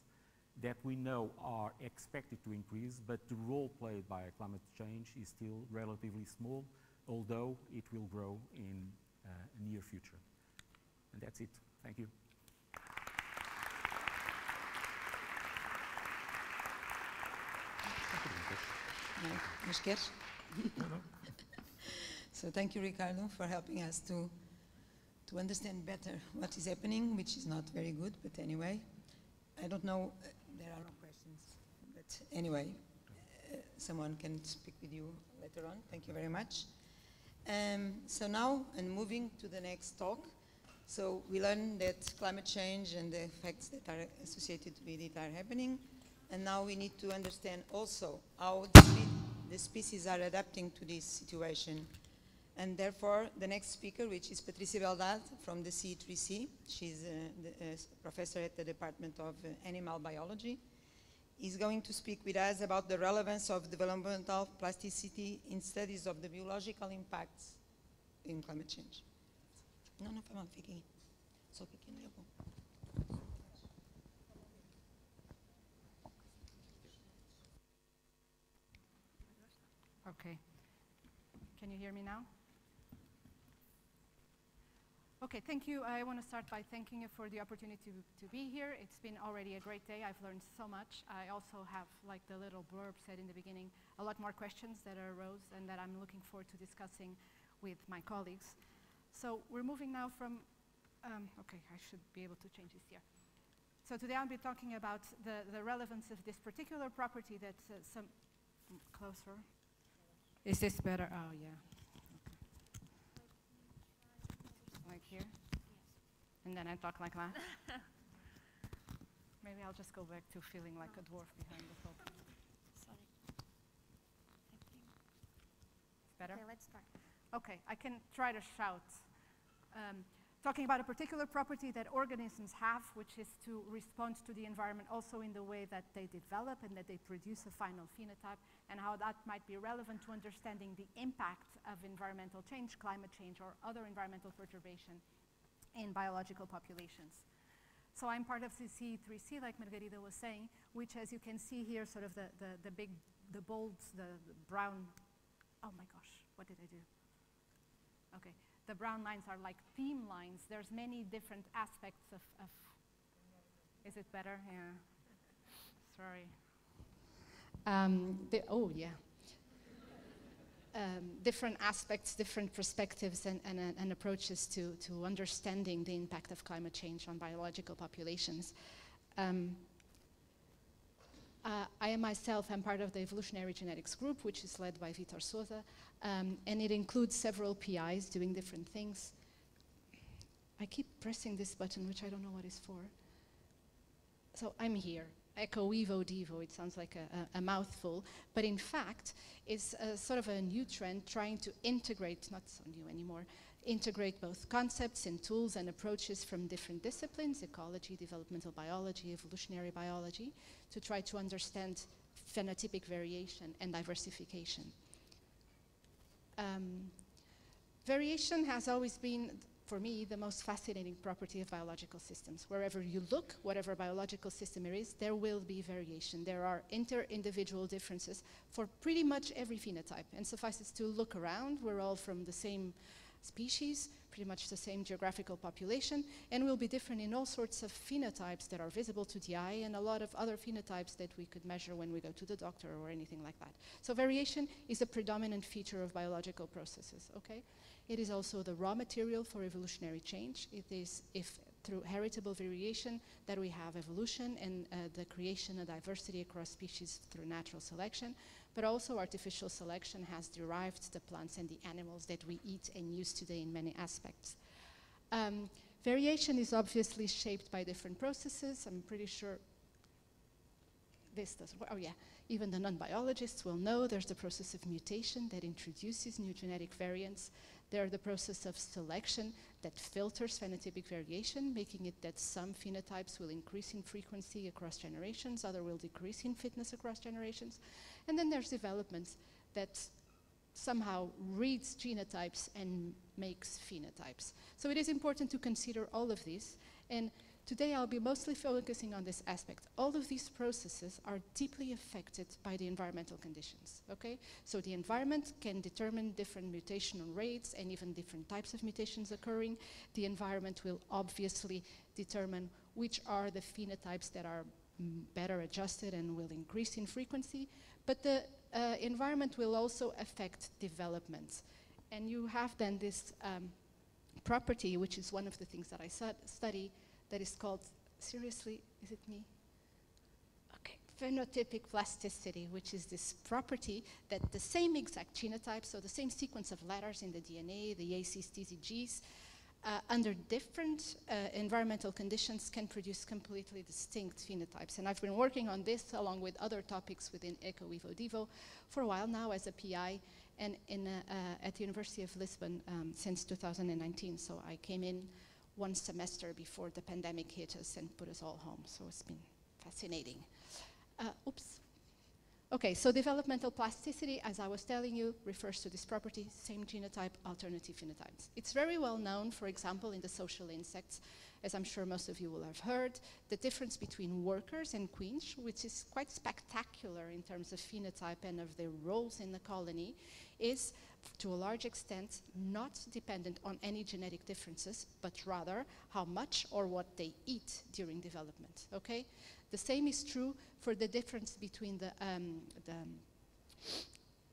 that we know are expected to increase, but the role played by climate change is still relatively small, although it will grow in uh, near future. And that's it. Thank you. so thank you, Ricardo, for helping us to, to understand better what is happening, which is not very good, but anyway. I don't know there are no questions. But anyway, uh, someone can speak with you later on. Thank you very much. Um, so now, and moving to the next talk. So we learned that climate change and the effects that are associated with it are happening. And now we need to understand also how the, spe the species are adapting to this situation. And therefore, the next speaker, which is Patricia Beldade from the C3C, she's a, uh, a professor at the Department of uh, Animal Biology, is going to speak with us about the relevance of developmental plasticity in studies of the biological impacts in climate change. Fica. Só pequeno é bom. Okay. Can you hear me now? Okay, thank you. I want to start by thanking you for the opportunity to, be here. It's been already a great day. I've learned so much. I also have, like the little blurb said in the beginning, a lot more questions that arose and that I'm looking forward to discussing with my colleagues. So we're moving now from, um, okay, I should be able to change this here. So today I'll be talking about the, the relevance of this particular property that uh, some, mm, closer. Is this better? Oh, yeah. Like here? And then I talk like that? Maybe I'll just go back to feeling like a dwarf behind the pulpit. Sorry. Better? Okay, let's start. Okay, I can try to shout. Um, talking about a particular property that organisms have, which is to respond to the environment also in the way that they develop and that they produce a final phenotype, and how that might be relevant to understanding the impact of environmental change, climate change, or other environmental perturbation in biological populations. So I'm part of the C3C, like Margarida was saying, which, as you can see here, sort of the, the, the big, the bold, the, the brown, oh my gosh, what did I do? Okay, the brown lines are like theme lines. There's many different aspects of, of is it better? Yeah. Sorry. Um, the, oh, yeah. Um, different aspects, different perspectives, and, and, uh, and, approaches to, to understanding the impact of climate change on biological populations. Um, uh, I am myself am part of the evolutionary genetics group, which is led by Vitor Sousa, um, and it includes several PIs doing different things. I keep pressing this button, which I don't know what it's for. So I'm here. Eco Evo Devo, it sounds like a, a, a, mouthful, but in fact, it's sort of a new trend trying to integrate, not so new anymore, integrate both concepts and tools and approaches from different disciplines, ecology, developmental biology, evolutionary biology, to try to understand phenotypic variation and diversification. Um, variation has always been, for me, the most fascinating property of biological systems. Wherever you look, whatever biological system it is, there will be variation. There are inter-individual differences for pretty much every phenotype. And suffices to look around, we're all from the same species, pretty much the same geographical population, and will be different in all sorts of phenotypes that are visible to the eye and a lot of other phenotypes that we could measure when we go to the doctor or anything like that. So variation is a predominant feature of biological processes, okay? It is also the raw material for evolutionary change. It is if through heritable variation that we have evolution and uh, the creation of diversity across species through natural selection but also artificial selection has derived the plants and the animals that we eat and use today in many aspects. Um, variation is obviously shaped by different processes. I'm pretty sure this does work. Oh yeah, even the non-biologists will know there's the process of mutation that introduces new genetic variants. There's the process of selection that filters phenotypic variation, making it that some phenotypes will increase in frequency across generations, other will decrease in fitness across generations. And then there's development that somehow reads genotypes and makes phenotypes. So it is important to consider all of these. And today I'll be mostly focusing on this aspect. All of these processes are deeply affected by the environmental conditions, okay? So the environment can determine different mutational rates and even different types of mutations occurring. The environment will obviously determine which are the phenotypes that are mm, better adjusted and will increase in frequency, but the uh, environment will also affect development. And you have then this um, property, which is one of the things that I study, that is called, seriously, is it me? Okay, phenotypic plasticity, which is this property that the same exact genotype, so the same sequence of letters in the DNA, the ACs, Ts, Gs, uh, under different uh, environmental conditions can produce completely distinct phenotypes. And I've been working on this along with other topics within ECO, Evo, for a while now as a PI and in, uh, at the University of Lisbon um, since 2019. So I came in one semester before the pandemic hit us and put us all home. So it's been fascinating. Uh, oops. Okay, so developmental plasticity, as I was telling you, refers to this property, same genotype, alternative phenotypes. It's very well known, for example, in the social insects, as I'm sure most of you will have heard, the difference between workers and queens, which is quite spectacular in terms of phenotype and of their roles in the colony, is to a large extent not dependent on any genetic differences, but rather how much or what they eat during development, okay? The same is true for the difference between the, um, the,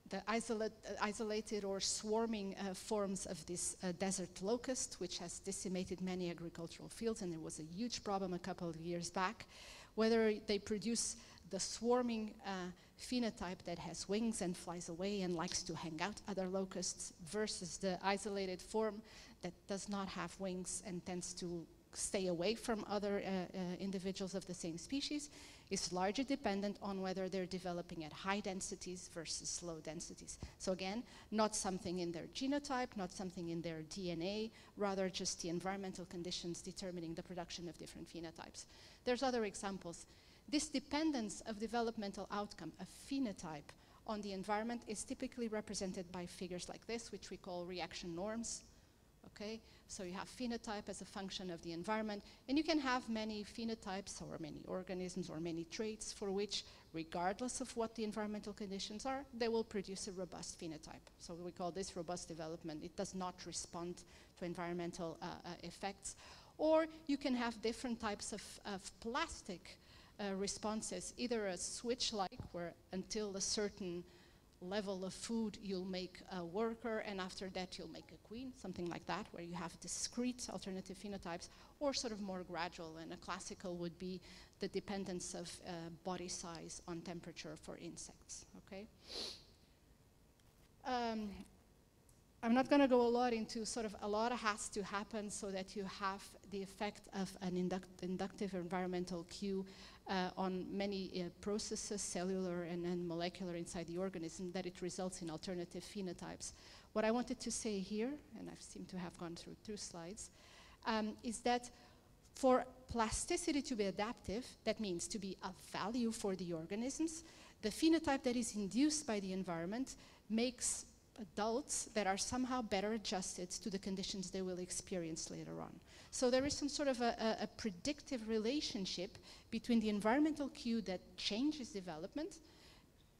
the isolate, isolated or swarming uh, forms of this uh, desert locust, which has decimated many agricultural fields, and there was a huge problem a couple of years back, whether they produce the swarming uh, phenotype that has wings and flies away and likes to hang out other locusts versus the isolated form that does not have wings and tends to stay away from other uh, uh, individuals of the same species is largely dependent on whether they're developing at high densities versus low densities. So again, not something in their genotype, not something in their DNA, rather just the environmental conditions determining the production of different phenotypes. There's other examples. This dependence of developmental outcome, a phenotype, on the environment is typically represented by figures like this, which we call reaction norms. Okay, so you have phenotype as a function of the environment, and you can have many phenotypes or many organisms or many traits for which, regardless of what the environmental conditions are, they will produce a robust phenotype. So we call this robust development. It does not respond to environmental uh, uh, effects. Or you can have different types of, of plastic uh, responses, either a switch-like, where until a certain level of food you'll make a worker, and after that you'll make a queen, something like that, where you have discrete alternative phenotypes, or sort of more gradual, and a classical would be the dependence of uh, body size on temperature for insects, okay? Um, I'm not going to go a lot into sort of a lot has to happen so that you have the effect of an induct inductive environmental cue uh, on many uh, processes, cellular and, and molecular inside the organism, that it results in alternative phenotypes. What I wanted to say here, and I seem to have gone through two slides, um, is that for plasticity to be adaptive, that means to be of value for the organisms, the phenotype that is induced by the environment makes adults that are somehow better adjusted to the conditions they will experience later on. So there is some sort of a, a, a predictive relationship between the environmental cue that changes development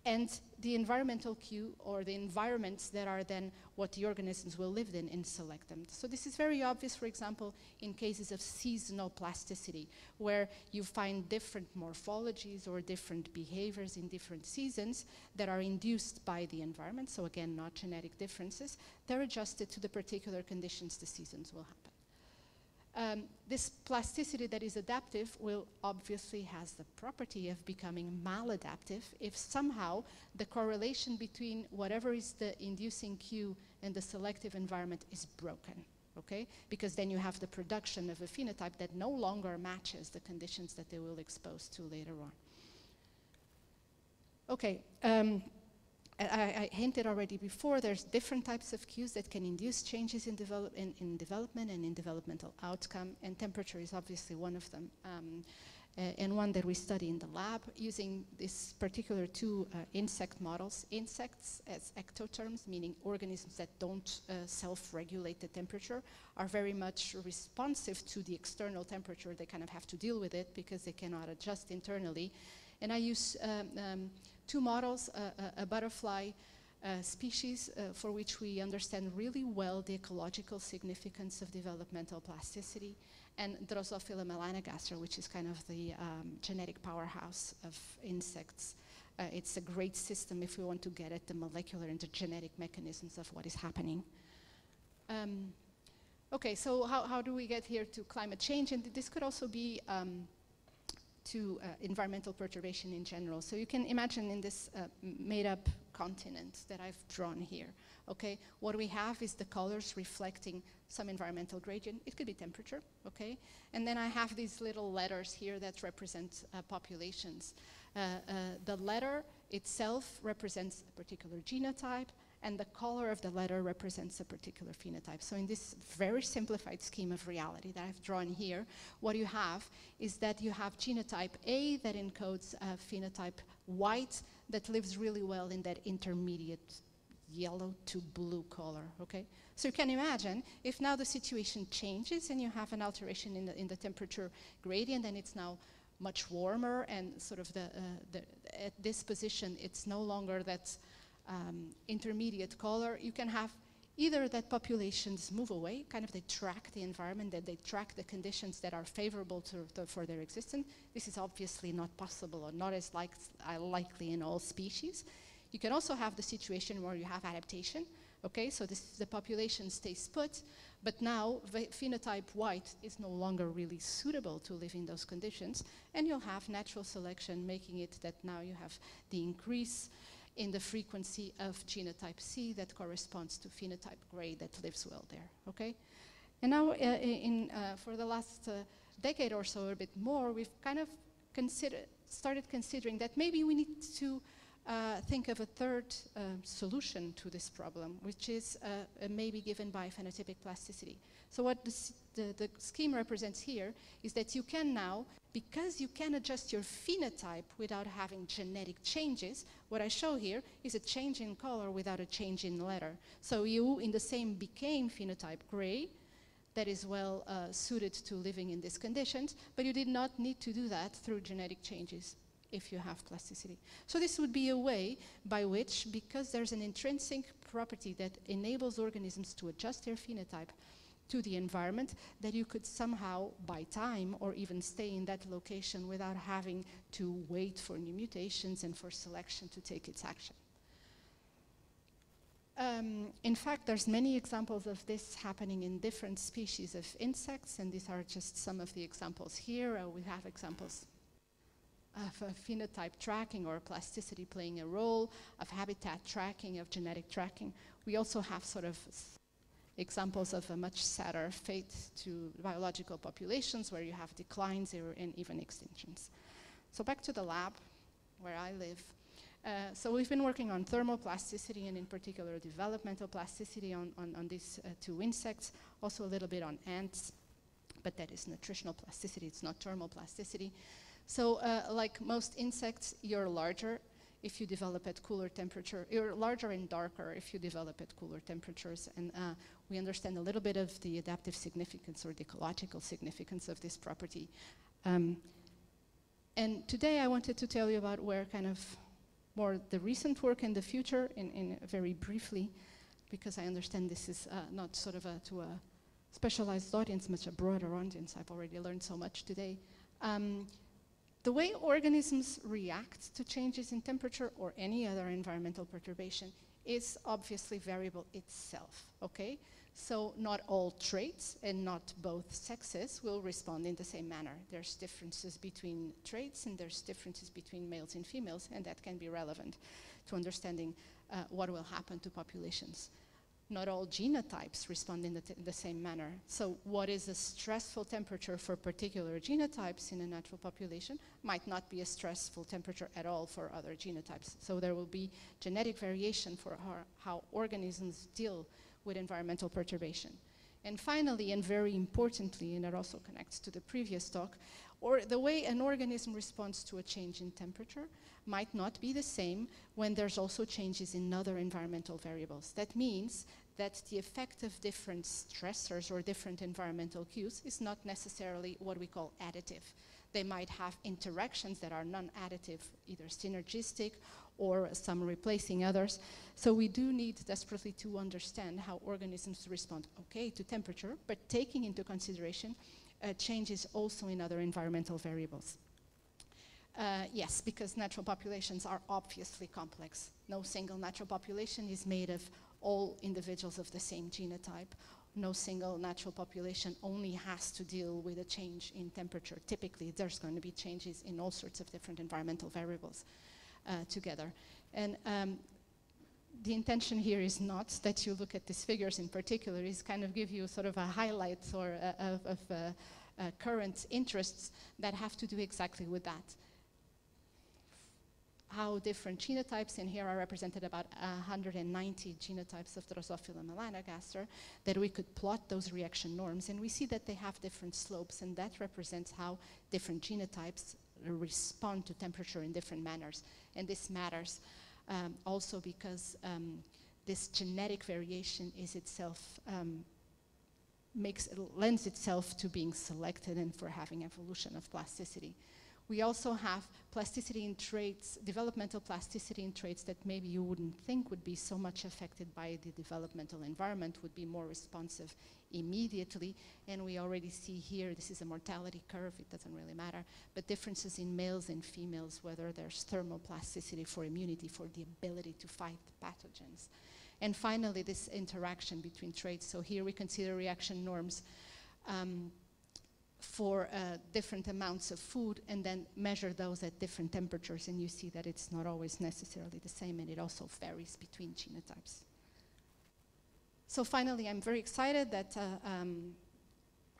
and the environmental cue or the environments that are then what the organisms will live in and select them. So this is very obvious, for example, in cases of seasonal plasticity, where you find different morphologies or different behaviors in different seasons that are induced by the environment. So again, not genetic differences. They're adjusted to the particular conditions the seasons will happen. Um, this plasticity that is adaptive will obviously has the property of becoming maladaptive if somehow the correlation between whatever is the inducing cue and the selective environment is broken. Okay? Because then you have the production of a phenotype that no longer matches the conditions that they will expose to later on. Okay, um, I, I, hinted already before, there's different types of cues that can induce changes in, develop, in, in development and in developmental outcome, and temperature is obviously one of them, um, and one that we study in the lab using this particular two uh, insect models. Insects as ectotherms, meaning organisms that don't uh, self-regulate the temperature, are very much responsive to the external temperature. They kind of have to deal with it because they cannot adjust internally. And I use um, um, two models, a, a butterfly uh, species uh, for which we understand really well the ecological significance of developmental plasticity, and Drosophila melanogaster, which is kind of the um, genetic powerhouse of insects. Uh, it's a great system if we want to get at the molecular and the genetic mechanisms of what is happening. Um, okay, so how, how do we get here to climate change? And this could also be um, to uh, environmental perturbation in general. So you can imagine in this uh, made up continent that I've drawn here, okay, what we have is the colors reflecting some environmental gradient. It could be temperature, okay? And then I have these little letters here that represent uh, populations. Uh, uh, the letter itself represents a particular genotype, and the color of the letter represents a particular phenotype. So in this very simplified scheme of reality that I've drawn here, what you have is that you have genotype A that encodes a phenotype white that lives really well in that intermediate yellow to blue color, okay? So you can imagine if now the situation changes and you have an alteration in the, in the temperature gradient and it's now much warmer and sort of the, uh, the at this position it's no longer that um, intermediate color, you can have either that populations move away, kind of they track the environment, that they track the conditions that are favorable to, to, for their existence. This is obviously not possible or not as like, uh, likely in all species. You can also have the situation where you have adaptation. Okay, so this, the population stays put, but now phenotype white is no longer really suitable to live in those conditions, and you'll have natural selection making it that now you have the increase in the frequency of genotype C that corresponds to phenotype gray that lives well there, okay? And now uh, in, uh, for the last uh, decade or so, a bit more, we've kind of consider, started considering that maybe we need to uh, think of a third uh, solution to this problem, which is uh, maybe given by phenotypic plasticity. So what the, the scheme represents here is that you can now, because you can adjust your phenotype without having genetic changes, what I show here is a change in color without a change in letter. So you, in the same became phenotype gray, that is well uh, suited to living in these conditions, but you did not need to do that through genetic changes if you have plasticity. So this would be a way by which, because there's an intrinsic property that enables organisms to adjust their phenotype to the environment, that you could somehow buy time or even stay in that location without having to wait for new mutations and for selection to take its action. Um, in fact, there's many examples of this happening in different species of insects, and these are just some of the examples here. Uh, we have examples of phenotype tracking or plasticity playing a role, of habitat tracking, of genetic tracking. We also have sort of examples of a much sadder fate to biological populations where you have declines and even extinctions. So back to the lab where I live. Uh, so we've been working on thermoplasticity and in particular developmental plasticity on, on, on these uh, two insects, also a little bit on ants, but that is nutritional plasticity, it's not thermoplasticity. So uh, like most insects, you're larger if you develop at cooler temperature. You're larger and darker if you develop at cooler temperatures. And uh, we understand a little bit of the adaptive significance or the ecological significance of this property. Um, and today I wanted to tell you about where kind of more the recent work in the future, in, in very briefly, because I understand this is uh, not sort of a, to a specialized audience, much a broader audience. I've already learned so much today. Um, the way organisms react to changes in temperature or any other environmental perturbation is obviously variable itself, okay? So not all traits and not both sexes will respond in the same manner. There's differences between traits and there's differences between males and females and that can be relevant to understanding uh, what will happen to populations not all genotypes respond in the, the, same manner. So what is a stressful temperature for particular genotypes in a natural population might not be a stressful temperature at all for other genotypes. So there will be genetic variation for how, how organisms deal with environmental perturbation. And finally, and very importantly, and it also connects to the previous talk, or the way an organism responds to a change in temperature might not be the same when there's also changes in other environmental variables. That means that the effect of different stressors or different environmental cues is not necessarily what we call additive. They might have interactions that are non-additive, either synergistic or some replacing others. So we do need desperately to understand how organisms respond, okay, to temperature, but taking into consideration changes also in other environmental variables. Uh, yes, because natural populations are obviously complex. No single natural population is made of all individuals of the same genotype. No single natural population only has to deal with a change in temperature. Typically, there's going to be changes in all sorts of different environmental variables uh, together. And um, the intention here is not that you look at these figures in particular, is kind of give you sort of a highlight or of, of uh, uh, current interests that have to do exactly with that how different genotypes, and here are represented about 190 genotypes of Drosophila melanogaster, that we could plot those reaction norms, and we see that they have different slopes, and that represents how different genotypes respond to temperature in different manners. And this matters um, also because um, this genetic variation is itself um, makes lends itself to being selected and for having evolution of plasticity. We also have plasticity in traits, developmental plasticity in traits that maybe you wouldn't think would be so much affected by the developmental environment, would be more responsive immediately. And we already see here, this is a mortality curve, it doesn't really matter, but differences in males and females, whether there's thermoplasticity for immunity, for the ability to fight pathogens. And finally, this interaction between traits. So here we consider reaction norms. Um, for uh, different amounts of food and then measure those at different temperatures and you see that it's not always necessarily the same and it also varies between genotypes. So finally, I'm very excited that uh, um,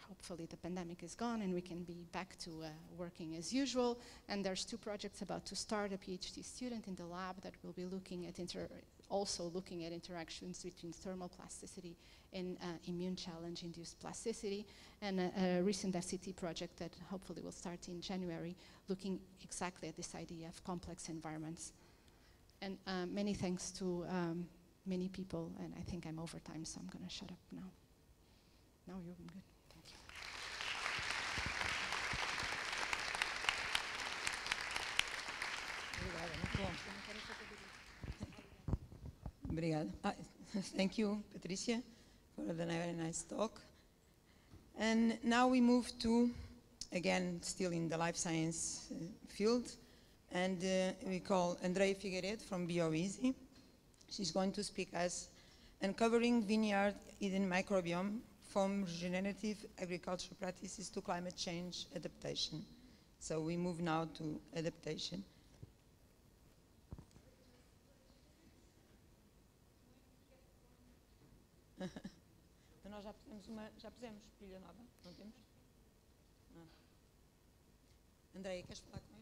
hopefully the pandemic is gone and we can be back to uh, working as usual. And there's two projects about to start, a PhD student in the lab that will be looking at also looking at interactions between thermal plasticity and uh, immune challenge-induced plasticity, and a, a, recent FCT project that hopefully will start in January, looking exactly at this idea of complex environments. And uh, many thanks to um, many people, and I think I'm over time, so I'm going to shut up now. Now you're good. Thank you. Ah, thank you, Patricia, for the very nice talk. And now we move to, again, still in the life science uh, field, and uh, we call Andreia Figueiredo from BioISI. She's going to speak as Uncovering Vineyard Eden Microbiome from Regenerative Agricultural Practices to Climate Change Adaptation. So we move now to adaptation. nós. Ah. Andréia, queres falar com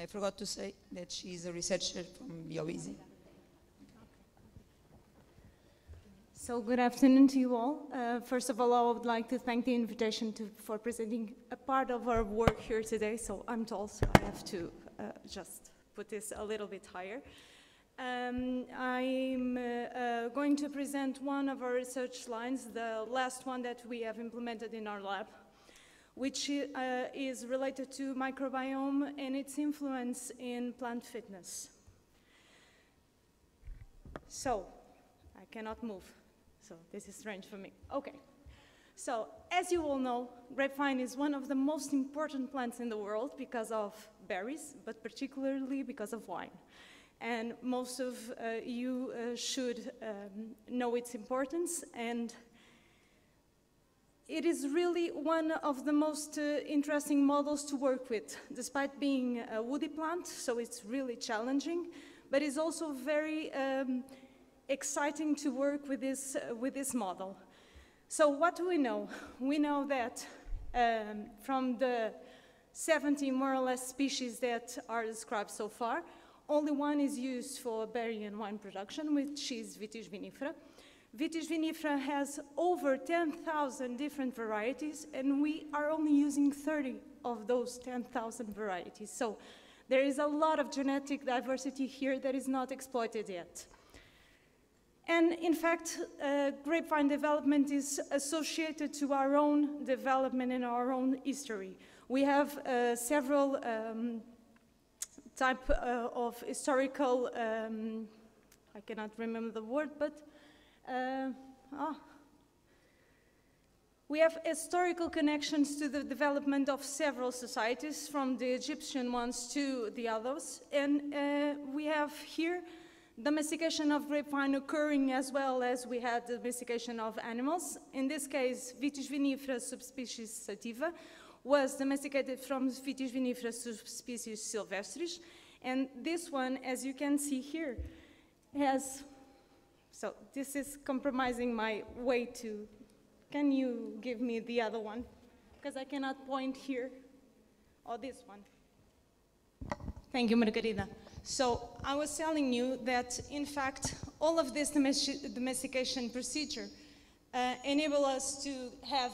I forgot to say that she is a researcher from BioISI. So good afternoon to you all. Uh, first of all, I would like to thank the invitation to, for presenting a part of our work here today. So I'm tall, so I have to uh, just put this a little bit higher. Um, I'm uh, uh going to present one of our research lines, the last one that we have implemented in our lab, which uh, is related to microbiome and its influence in plant fitness. So, I cannot move. So this is strange for me. Okay. So as you all know, grapevine is one of the most important plants in the world because of berries, but particularly because of wine. And most of uh, you uh, should um, know its importance and it is really one of the most uh, interesting models to work with, despite being a woody plant, so it's really challenging, but it's also very um, exciting to work with this, uh, with this model. So what do we know? We know that um, from the 70 more or less species that are described so far, only one is used for berry and wine production, which is Vitis vinifera. Vitis vinifera has over 10,000 different varieties, and we are only using 30 of those 10,000 varieties. So there is a lot of genetic diversity here that is not exploited yet. And in fact, uh, grapevine development is associated to our own development and our own history. We have uh, several um, type uh, of historical, um, I cannot remember the word, but uh, ah. we have historical connections to the development of several societies, from the Egyptian ones to the others. And uh, we have here domestication of grapevine occurring as well as we had domestication of animals. In this case, Vitis vinifera subspecies sativa was domesticated from Vitis vinifera subspecies sylvestris. And this one, as you can see here, has So this is compromising my way to, can you give me the other one? Because I cannot point here, or this one. Thank you, Margarida. So I was telling you that, in fact, all of this domestic domestication procedure uh, enable us to have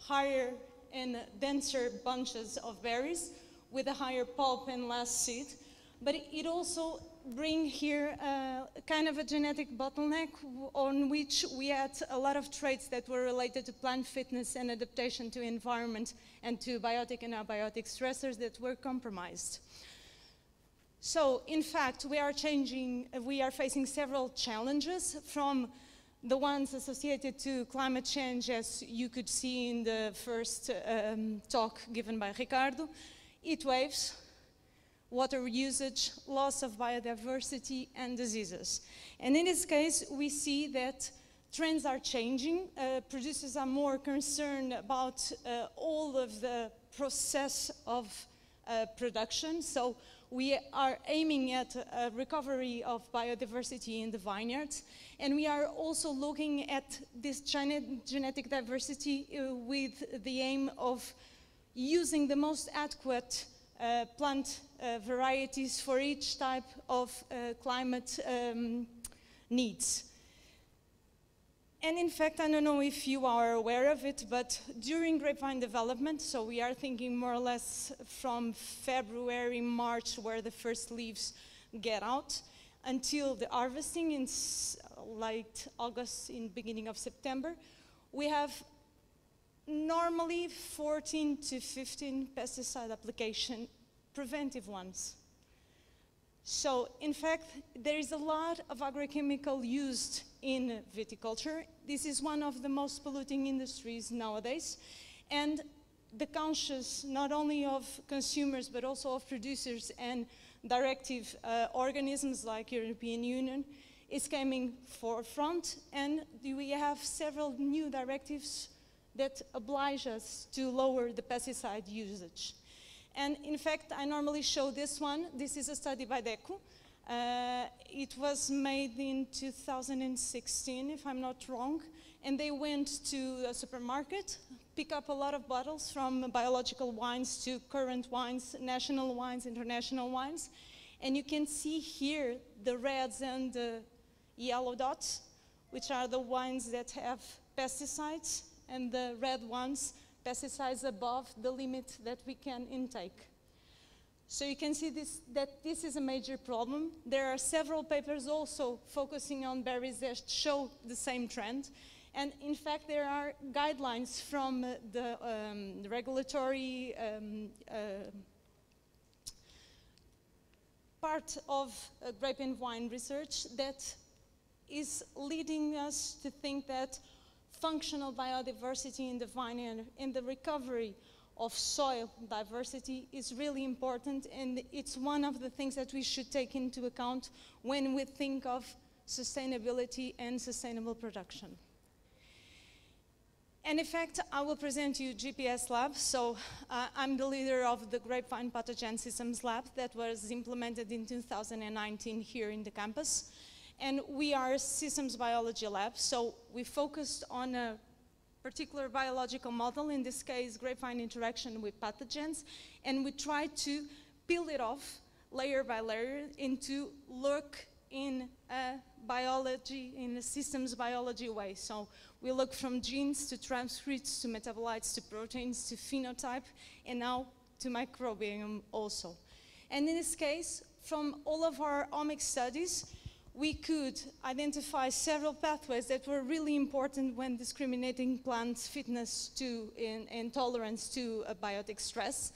higher and denser bunches of berries with a higher pulp and less seed. But it also bring here uh, kind of a genetic bottleneck on which we had a lot of traits that were related to plant fitness and adaptation to environment and to biotic and abiotic stressors that were compromised. So, in fact, we are changing, we are facing several challenges from the ones associated to climate change, as you could see in the first um, talk given by Ricardo, heat waves, water usage, loss of biodiversity, and diseases. And in this case, we see that trends are changing. Uh, producers are more concerned about uh, all of the process of uh, production. So we are aiming at a recovery of biodiversity in the vineyards. And we are also looking at this genetic diversity uh, with the aim of using the most adequate uh, plant varieties for each type of uh, climate um, needs. And in fact, I don't know if you are aware of it, but during grapevine development, so we are thinking more or less from February, March, where the first leaves get out, until the harvesting in late August, in beginning of September, we have normally 14 to 15 pesticide application, preventive ones. So, in fact, there is a lot of agrochemical used in viticulture. This is one of the most polluting industries nowadays. And the conscious, not only of consumers, but also of producers and directive uh, organisms like European Union, is coming forefront. And we have several new directives that oblige us to lower the pesticide usage. And in fact, I normally show this one. This is a study by DECO. Uh, it was made in 2016, if I'm not wrong. And they went to a supermarket, pick up a lot of bottles from biological wines to current wines, national wines, international wines. And you can see here the reds and the yellow dots, which are the wines that have pesticides and the red ones, pesticides above the limit that we can intake. So you can see this, that this is a major problem. There are several papers also focusing on berries that show the same trend. And in fact, there are guidelines from uh, the, um, the, regulatory um, uh, part of uh, grape and wine research that is leading us to think that functional biodiversity in the vineyard and the recovery of soil diversity is really important and it's one of the things that we should take into account when we think of sustainability and sustainable production. And in fact, I will present you GPS Lab. So uh, I'm the leader of the Grapevine Pathogen Systems Lab that was implemented in 2019 here in the campus. And we are a systems biology lab, so we focused on a particular biological model, in this case, grapevine interaction with pathogens, and we try to peel it off layer by layer into look in a biology, in a systems biology way. So we look from genes to transcripts to metabolites to proteins to phenotype, and now to microbiome also. And in this case, from all of our omics studies, we could identify several pathways that were really important when discriminating plants' fitness to and, tolerance to biotic stress.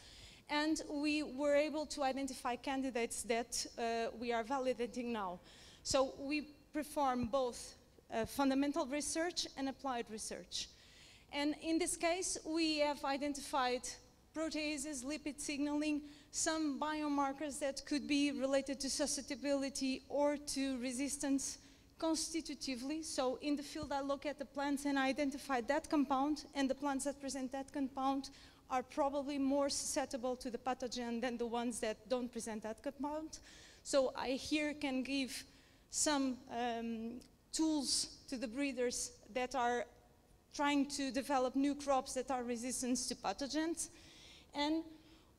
And we were able to identify candidates that uh, we are validating now. So we perform both uh, fundamental research and applied research. And in this case, we have identified proteases, lipid signaling, some biomarkers that could be related to susceptibility or to resistance constitutively. So in the field, I look at the plants and I identify that compound, and the plants that present that compound are probably more susceptible to the pathogen than the ones that don't present that compound. So I here can give some um, tools to the breeders that are trying to develop new crops that are resistant to pathogens. And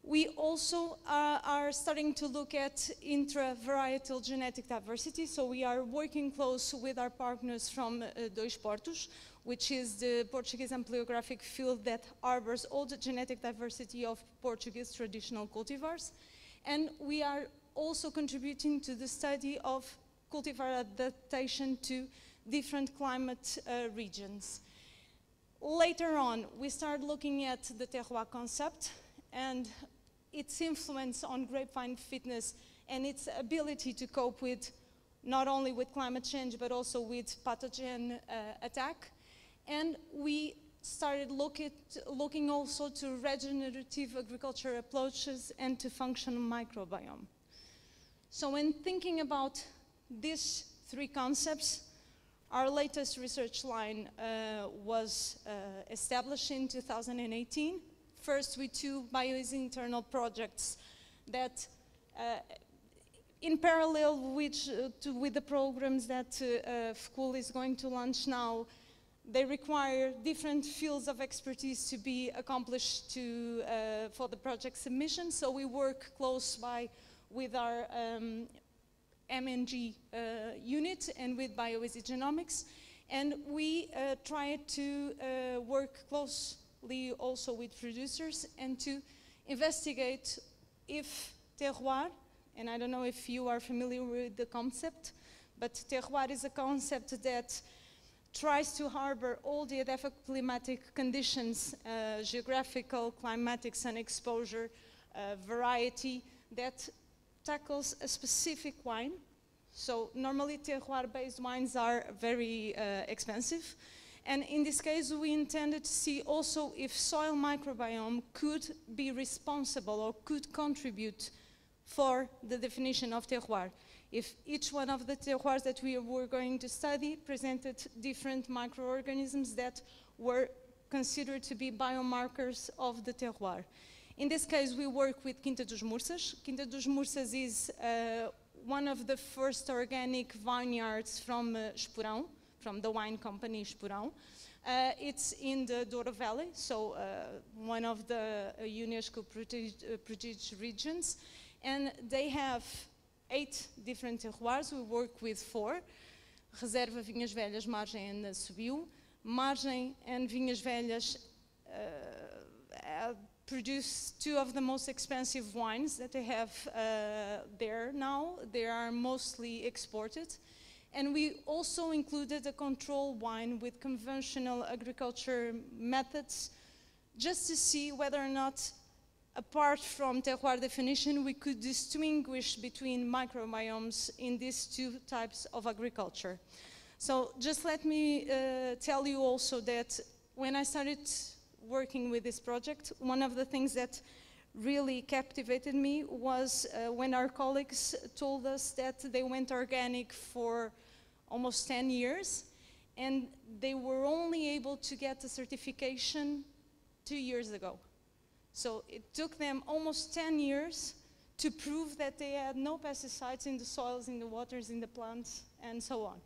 we also uh, are starting to look at intra-varietal genetic diversity. So we are working close with our partners from uh, Dois Portos, which is the Portuguese ampelographic field that harbors all the genetic diversity of Portuguese traditional cultivars. And we are also contributing to the study of cultivar adaptation to different climate uh, regions. Later on, we start looking at the terroir concept and its influence on grapevine fitness and its ability to cope with not only with climate change but also with pathogen uh, attack. And we started look at, looking also to regenerative agriculture approaches and to functional microbiome. So when thinking about these three concepts, our latest research line uh, was uh, established in 2018, first with two BioISI internal projects that uh, in parallel with, uh, to, with the programs that uh, FCUL is going to launch now, they require different fields of expertise to be accomplished to, uh, for the project submission. So we work close by with our um, MNG uh, unit and with BioISI genomics. And we uh, try to uh, work closely also with producers and to investigate if terroir, and I don't know if you are familiar with the concept, but terroir is a concept that tries to harbor all the climatic conditions, uh, geographical, climatic, sun exposure, uh, variety, that tackles a specific wine. So normally terroir-based wines are very uh, expensive. And in this case, we intended to see also if soil microbiome could be responsible or could contribute for the definition of terroir. If each one of the terroirs that we were going to study presented different microorganisms that were considered to be biomarkers of the terroir. In this case, we work with Quinta dos Murças. Quinta dos Murças is uh, one of the first organic vineyards from uh, Esporão, from the wine company Esporão. Uh, it's in the Douro Valley, so uh, one of the uh, UNESCO protéged, uh, regions. And they have eight different terroirs. We work with four. Reserva Vinhas Velhas, Margem and Assobio. Margem and Vinhas Velhas uh, produce two of the most expensive wines that they have uh, there now. They are mostly exported. And we also included a control wine with conventional agriculture methods just to see whether or not, apart from terroir definition, we could distinguish between microbiomes in these two types of agriculture. So just let me uh, tell you also that when I started working with this project, one of the things that really captivated me was uh, when our colleagues told us that they went organic for almost 10 years and they were only able to get the certification two years ago. So it took them almost 10 years to prove that they had no pesticides in the soils, in the waters, in the plants, and so on.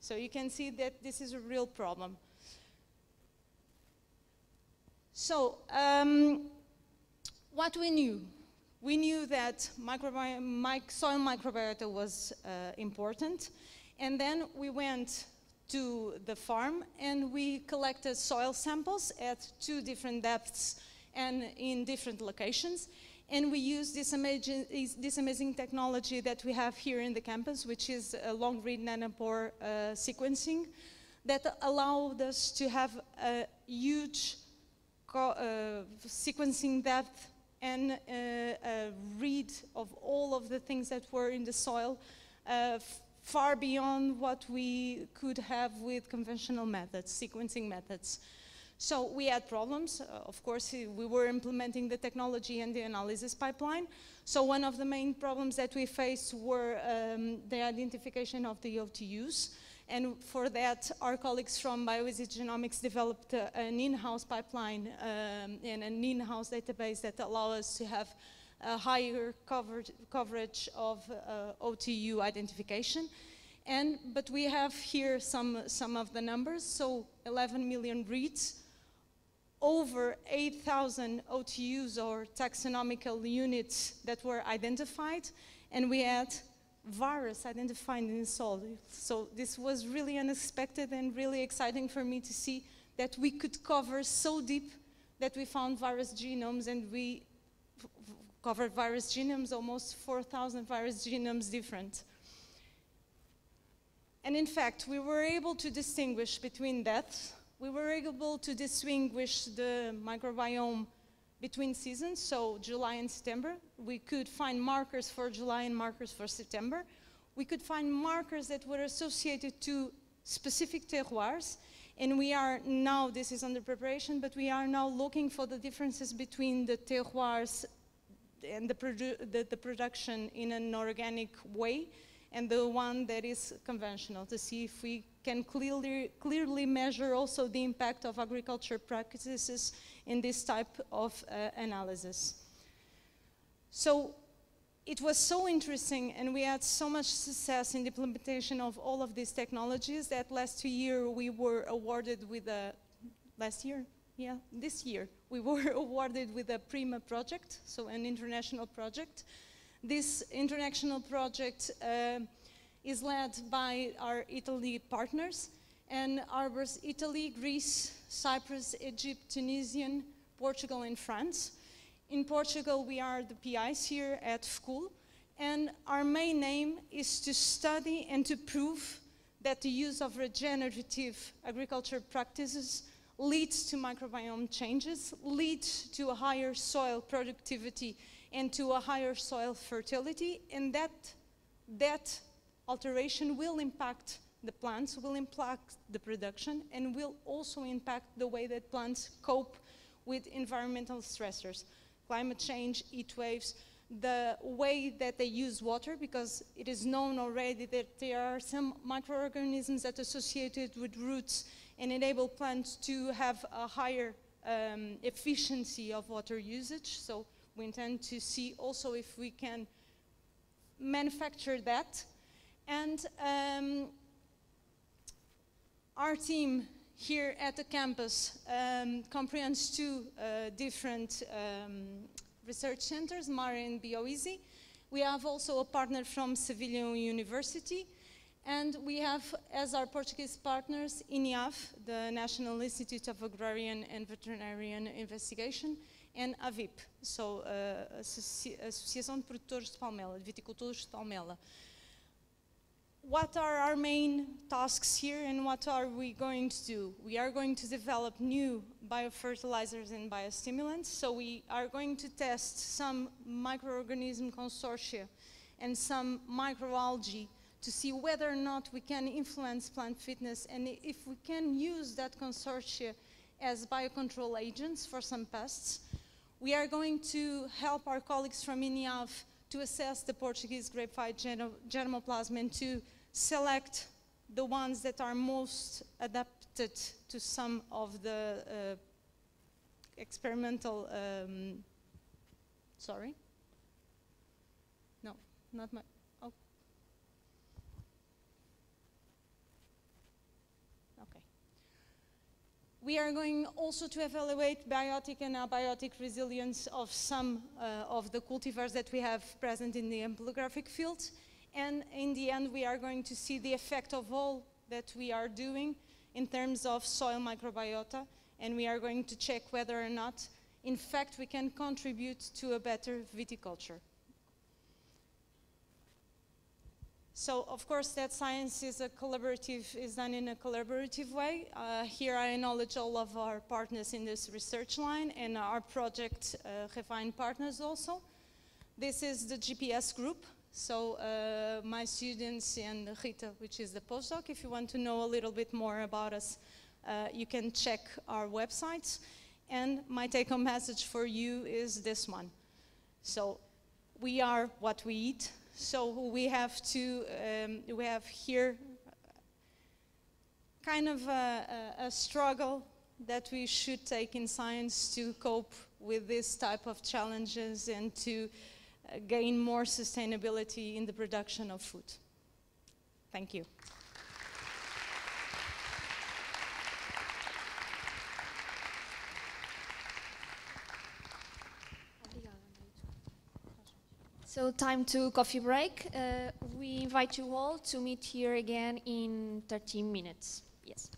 So you can see that this is a real problem. So, um, what we knew? We knew that mic soil microbiota was uh, important, and then we went to the farm and we collected soil samples at two different depths and in different locations. And we used this amazing, this amazing technology that we have here in the campus, which is a long-read nanopore uh, sequencing, that allowed us to have a huge uh, sequencing depth and uh, a read of all of the things that were in the soil uh, far beyond what we could have with conventional methods, sequencing methods. So we had problems. Uh, of course, we were implementing the technology and the analysis pipeline. So one of the main problems that we faced were um, the identification of the OTUs. And for that, our colleagues from BioISI Genomics developed uh, an in-house pipeline um, and an in-house database that allow us to have a higher coverage of uh, OTU identification. And, but we have here some, some of the numbers. So 11 million reads, over 8,000 OTUs or taxonomical units that were identified, and we had virus identified in soil. So this was really unexpected and really exciting for me to see that we could cover so deep that we found virus genomes and we covered virus genomes, almost 4,000 virus genomes different. And in fact, we were able to distinguish between deaths. We were able to distinguish the microbiome between seasons, so July and September. We could find markers for July and markers for September. We could find markers that were associated to specific terroirs. And we are now, this is under preparation, but we are now looking for the differences between the terroirs and the, produ the, the production in an organic way and the one that is conventional to see if we can clearly, clearly measure also the impact of agriculture practices in this type of uh, analysis. So it was so interesting and we had so much success in the implementation of all of these technologies that last year we were awarded with a, last year? Yeah, this year we were awarded with a PRIMA project, so an international project, this international project uh, is led by our Italy partners and arbors Italy, Greece, Cyprus, Egypt, Tunisia, Portugal, and France. In Portugal, we are the PIs here at school, and our main aim is to study and to prove that the use of regenerative agriculture practices leads to microbiome changes, leads to a higher soil productivity and to a higher soil fertility, and that, that alteration will impact the plants, will impact the production, and will also impact the way that plants cope with environmental stressors, climate change, heat waves, the way that they use water, because it is known already that there are some microorganisms that associated with roots and enable plants to have a higher um, efficiency of water usage. So we intend to see also if we can manufacture that. And um, our team here at the campus um, comprehends two uh, different um, research centers, MARE and BioISI. We have also a partner from Seville University, and we have as our Portuguese partners INIAV, the National Institute of Agrarian and Veterinarian Investigation, and AVIP, so uh, Associação de Produtores de Palmela, de Viticultores de Palmela. What are our main tasks here and what are we going to do? We are going to develop new biofertilizers and biostimulants, so we are going to test some microorganism consortia and some microalgae to see whether or not we can influence plant fitness and if we can use that consortia as biocontrol agents for some pests. We are going to help our colleagues from INIAV to assess the Portuguese grapevine germplasm and to select the ones that are most adapted to some of the uh, experimental, um, sorry? No, not my, We are going also to evaluate biotic and abiotic resilience of some uh, of the cultivars that we have present in the ampelographic field. And in the end, we are going to see the effect of all that we are doing in terms of soil microbiota. And we are going to check whether or not, in fact, we can contribute to a better viticulture. So of course that science is a collaborative, is done in a collaborative way. Uh, here I acknowledge all of our partners in this research line and our project uh, Refine partners also. This is the GPS group. So uh, my students and Rita, which is the postdoc, if you want to know a little bit more about us, uh, you can check our websites. And my take-home message for you is this one. So we are what we eat, so we have to, um, we have here kind of a, a, a, struggle that we should take in science to cope with this type of challenges and to uh, gain more sustainability in the production of food. Thank you. So time to coffee break. Uh, we invite you all to meet here again in 13 minutes. Yes.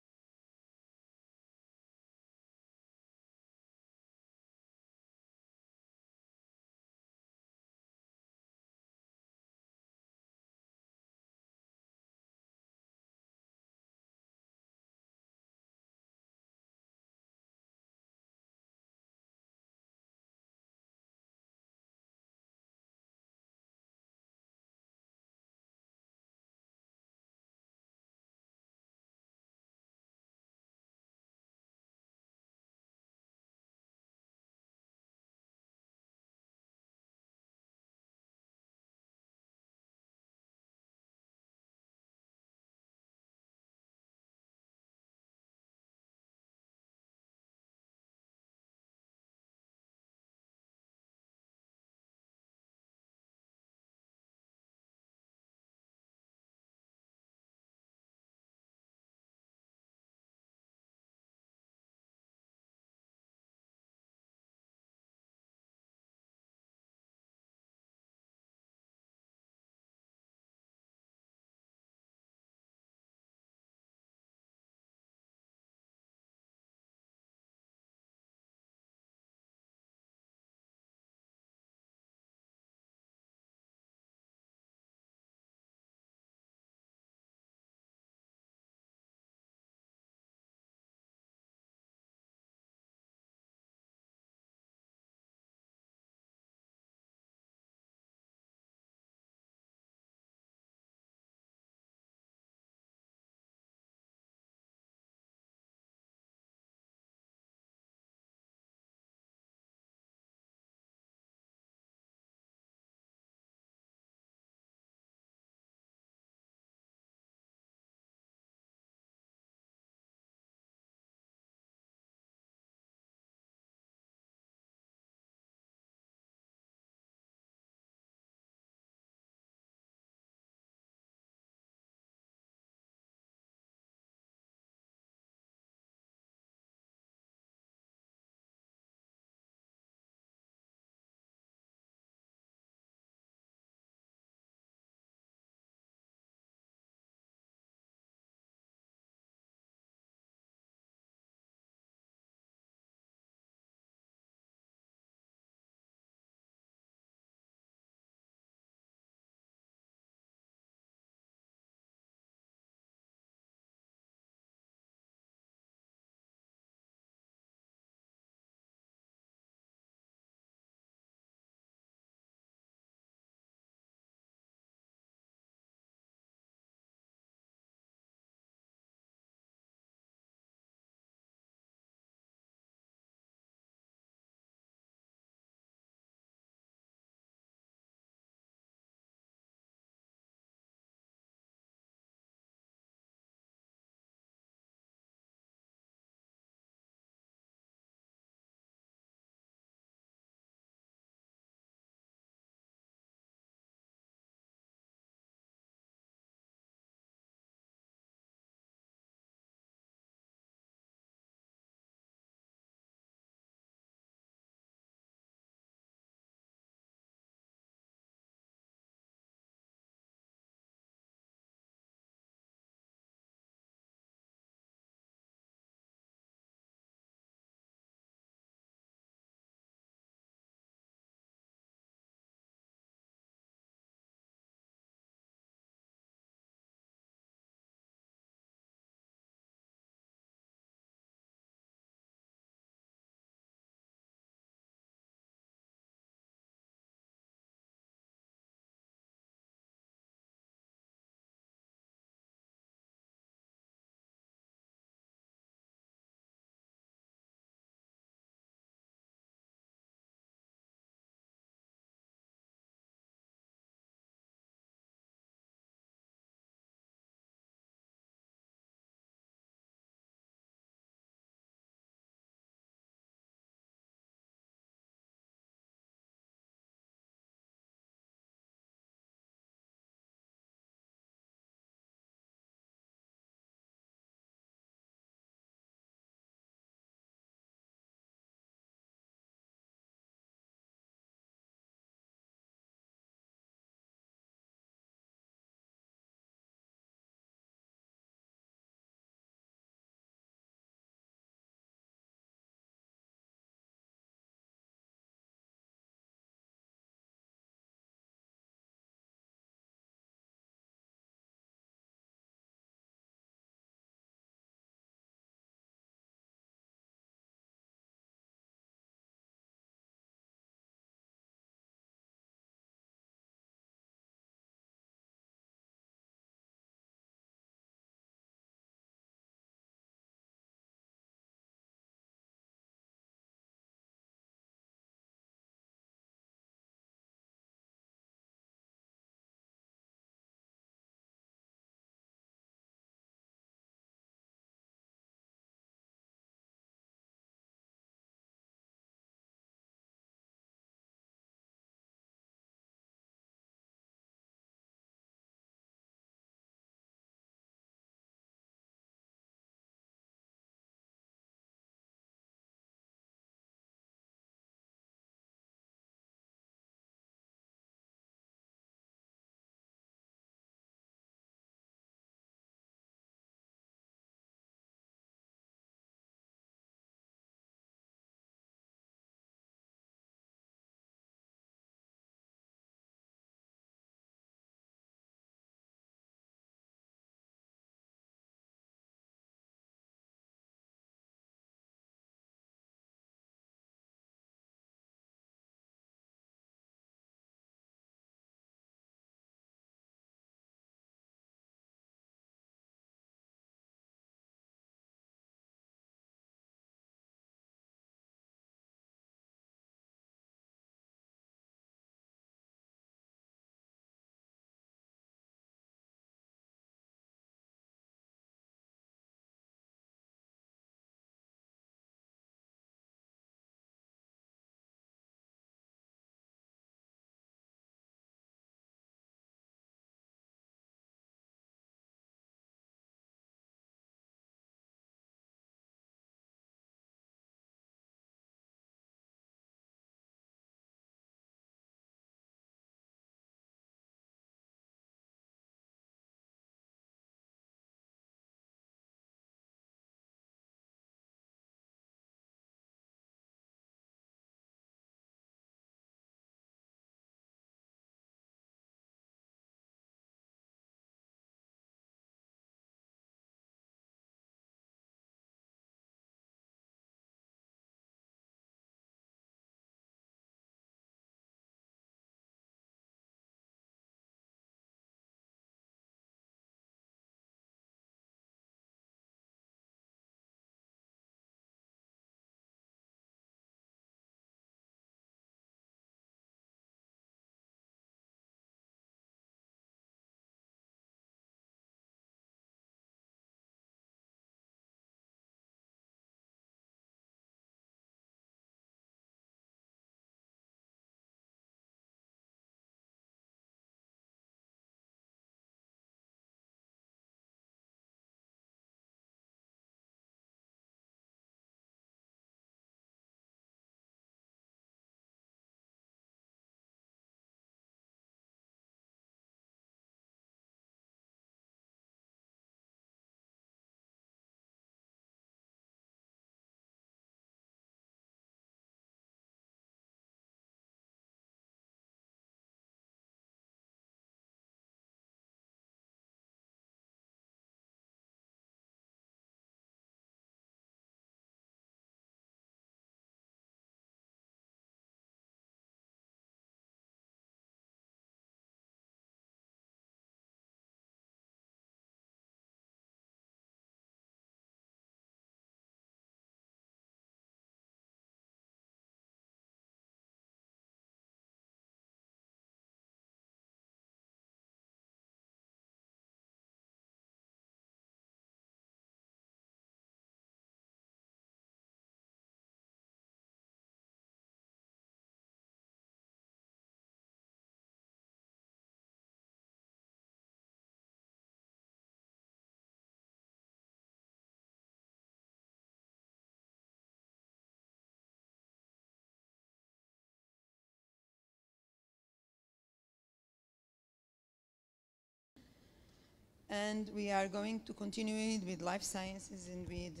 And we are going to continue it with life sciences and with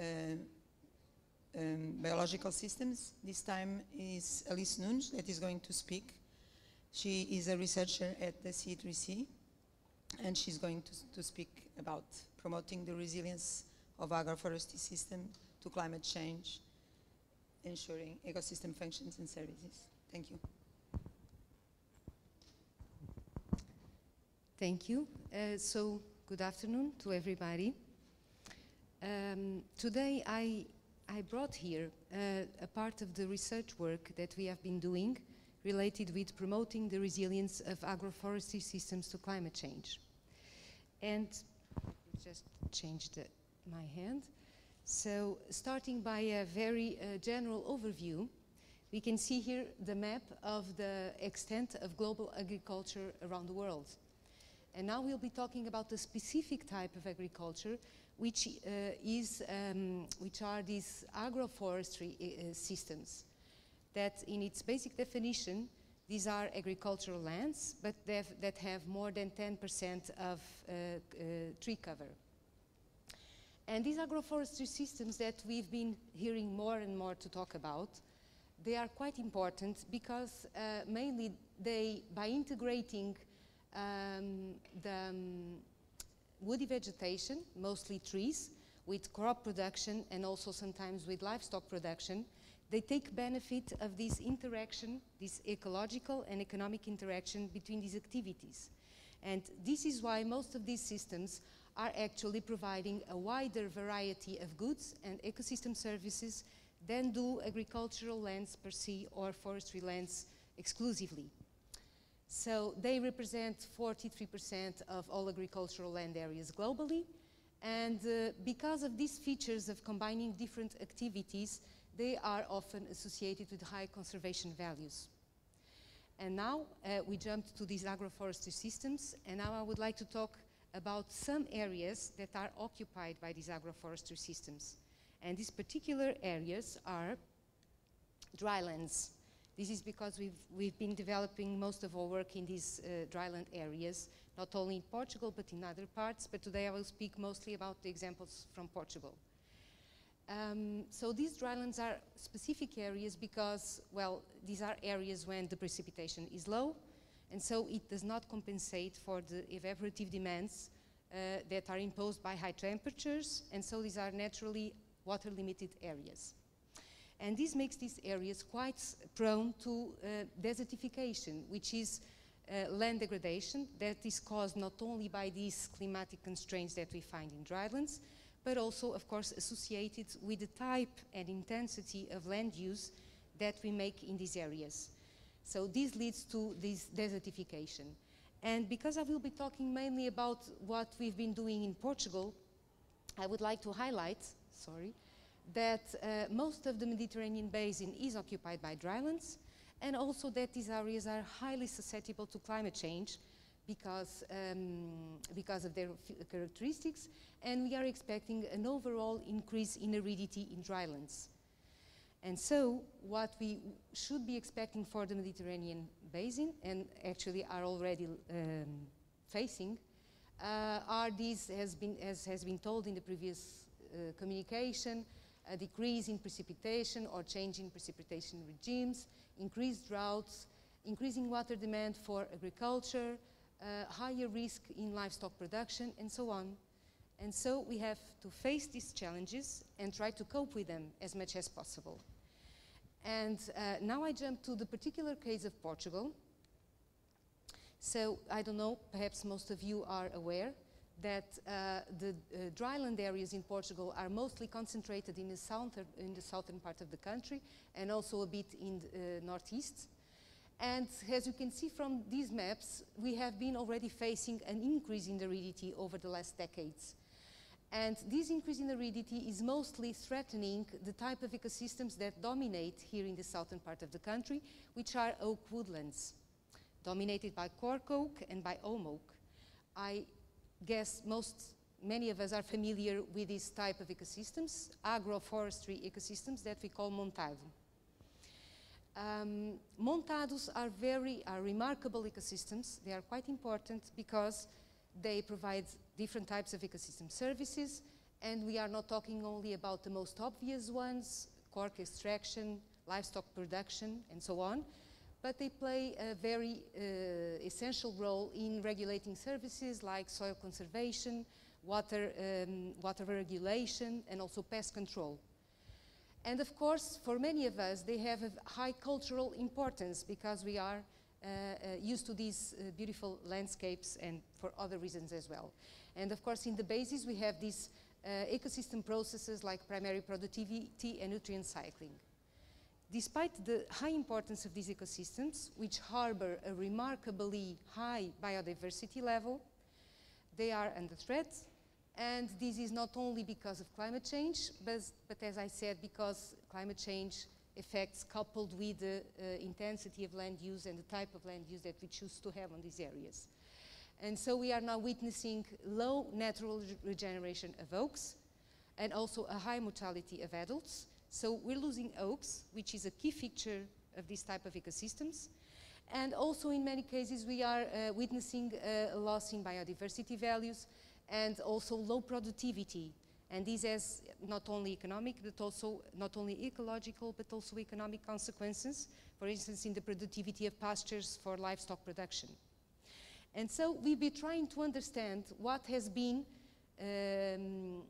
uh, um, biological systems. This time is Alice Nunes that is going to speak. She is a researcher at the cE3c, and she's going to, to speak about promoting the resilience of agroforestry system to climate change, ensuring ecosystem functions and services. Thank you. Thank you. Uh, so, good afternoon to everybody. Um, today, I, I brought here uh, a part of the research work that we have been doing related with promoting the resilience of agroforestry systems to climate change. And just change the, my hand. So, starting by a very uh, general overview, we can see here the map of the extent of global agriculture around the world. And now we'll be talking about the specific type of agriculture, which, uh, is, um, which are these agroforestry uh, systems. That, in its basic definition, these are agricultural lands, but that have more than 10% of uh, uh, tree cover. And these agroforestry systems that we've been hearing more and more to talk about, they are quite important because uh, mainly they, by integrating um, the um, woody vegetation, mostly trees, with crop production and also sometimes with livestock production, they take benefit of this interaction, this ecological and economic interaction between these activities. And this is why most of these systems are actually providing a wider variety of goods and ecosystem services than do agricultural lands per se or forestry lands exclusively. So they represent 43% of all agricultural land areas globally. And uh, because of these features of combining different activities, they are often associated with high conservation values. And now uh, we jumped to these agroforestry systems, and now I would like to talk about some areas that are occupied by these agroforestry systems. And these particular areas are drylands. This is because we've, we've been developing most of our work in these uh, dryland areas, not only in Portugal but in other parts, but today I will speak mostly about the examples from Portugal. Um, so these drylands are specific areas because, well, these are areas when the precipitation is low, and so it does not compensate for the evaporative demands uh, that are imposed by high temperatures, and so these are naturally water-limited areas. And this makes these areas quite prone to uh, desertification, which is uh, land degradation that is caused not only by these climatic constraints that we find in drylands, but also, of course, associated with the type and intensity of land use that we make in these areas. So this leads to this desertification. And because I will be talking mainly about what we've been doing in Portugal, I would like to highlight, sorry, that uh, most of the Mediterranean basin is occupied by drylands and also that these areas are highly susceptible to climate change because, um, because of their characteristics and we are expecting an overall increase in aridity in drylands. And so what we should be expecting for the Mediterranean basin and actually are already um, facing uh, are these, has been, as has been told in the previous uh, communication, a decrease in precipitation or change in precipitation regimes, increased droughts, increasing water demand for agriculture, uh, higher risk in livestock production, and so on. And so we have to face these challenges and try to cope with them as much as possible. And uh, now I jump to the particular case of Portugal. So I don't know, perhaps most of you are aware that uh, the uh, dryland areas in Portugal are mostly concentrated in the, southern, in the southern part of the country and also a bit in the uh, northeast. And as you can see from these maps, we have been already facing an increase in aridity over the last decades. And this increase in aridity is mostly threatening the type of ecosystems that dominate here in the southern part of the country, which are oak woodlands, dominated by cork oak and by holm oak. I guess most, many of us are familiar with this type of ecosystems, agroforestry ecosystems that we call montado. Um, montados are very are remarkable ecosystems. They are quite important because They provide different types of ecosystem services, and we are not talking only about the most obvious ones, cork extraction, livestock production, and so on, but they play a very uh, essential role in regulating services like soil conservation, water, um, water regulation, and also pest control. And of course, for many of us, they have a high cultural importance because we are uh, uh, used to these uh, beautiful landscapes and for other reasons as well. And of course, in the basis, we have these uh, ecosystem processes like primary productivity and nutrient cycling. Despite the high importance of these ecosystems, which harbor a remarkably high biodiversity level, they are under threat. And this is not only because of climate change, but, but as I said, because climate change effects coupled with the uh, intensity of land use and the type of land use that we choose to have on these areas. And so we are now witnessing low natural regeneration of oaks and also a high mortality of adults. So we're losing oaks, which is a key feature of this type of ecosystems. And also in many cases we are uh, witnessing uh, a loss in biodiversity values and also low productivity. And this has not only economic, but also not only ecological, but also economic consequences, for instance, in the productivity of pastures for livestock production. And so we've been trying to understand what has been, um,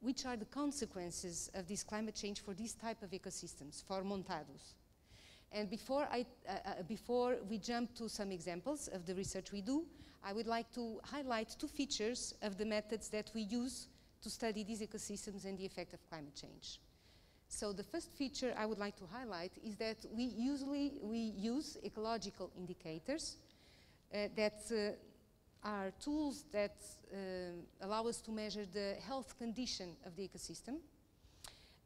which are the consequences of this climate change for this type of ecosystems, for montados. And before, I, uh, uh, before we jump to some examples of the research we do, I would like to highlight two features of the methods that we use to study these ecosystems and the effect of climate change. So the first feature I would like to highlight is that we usually we use ecological indicators uh, that uh, are tools that uh, allow us to measure the health condition of the ecosystem.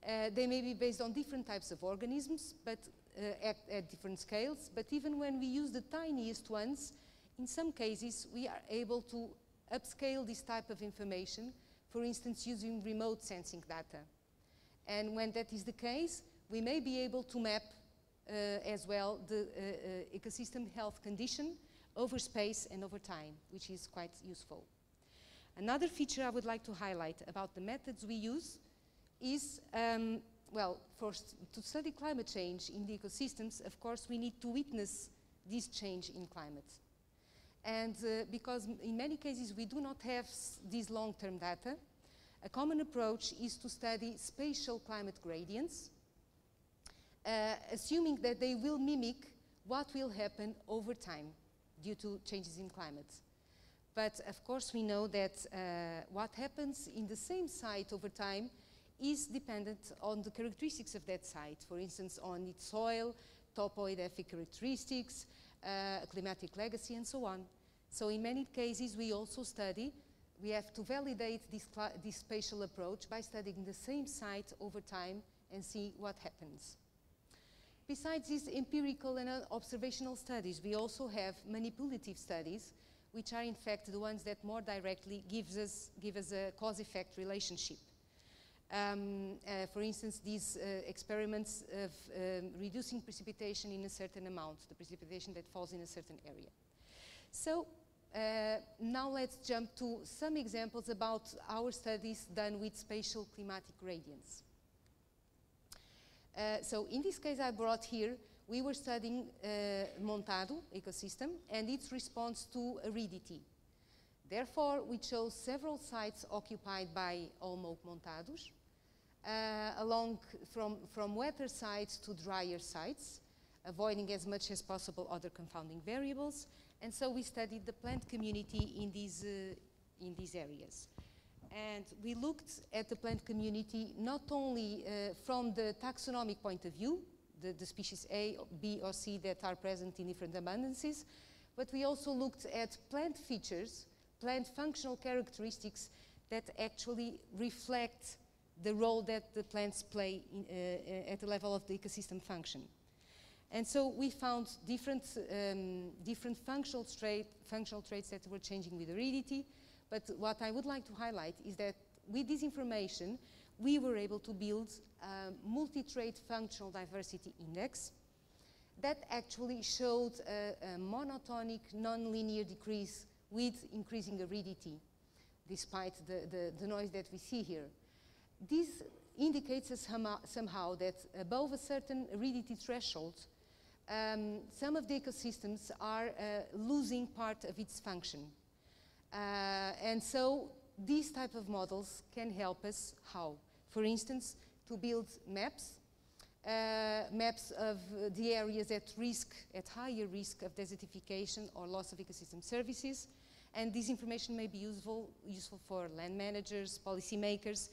Uh, they may be based on different types of organisms, but uh, at, at different scales. But even when we use the tiniest ones, in some cases, we are able to upscale this type of information, for instance, using remote sensing data. And when that is the case, we may be able to map uh, as well the uh, uh, ecosystem health condition over space and over time, which is quite useful. Another feature I would like to highlight about the methods we use is, um, well, first, to study climate change in the ecosystems, of course, we need to witness this change in climate. And uh, because in many cases we do not have these long-term data, a common approach is to study spatial climate gradients, uh, assuming that they will mimic what will happen over time due to changes in climate. But of course we know that uh, what happens in the same site over time is dependent on the characteristics of that site, for instance on its soil, topographic characteristics, uh, climatic legacy, and so on. So in many cases, we also study, we have to validate this, this spatial approach by studying the same site over time and see what happens. Besides these empirical and uh, observational studies, we also have manipulative studies, which are in fact the ones that more directly gives us, give us a cause-effect relationship. Um, uh, for instance, these uh, experiments of um, reducing precipitation in a certain amount, the precipitation that falls in a certain area. So uh, now let's jump to some examples about our studies done with spatial climatic gradients. Uh, so in this case I brought here, we were studying uh, Montado ecosystem and its response to aridity. Therefore, we chose several sites occupied by Olmo montados, uh, along from, from wetter sites to drier sites, avoiding as much as possible other confounding variables. And so we studied the plant community in these, in these areas. And we looked at the plant community not only uh, from the taxonomic point of view, the, the, species A, B, or C that are present in different abundances, but we also looked at plant features, plant functional characteristics that actually reflect the role that the plants play in, uh, at the level of the ecosystem function. And so we found different, um, different functional, trait, functional traits that were changing with aridity. But what I would like to highlight is that with this information, we were able to build a multi-trait functional diversity index that actually showed a, a monotonic, non-linear decrease with increasing aridity, despite the, the, the noise that we see here. This indicates us somehow that above a certain aridity threshold, um, some of the ecosystems are uh, losing part of its function. Uh, and so these type of models can help us how? For instance, to build maps, uh, maps of the areas at risk, at higher risk of desertification or loss of ecosystem services. And this information may be useful, useful for land managers, policymakers,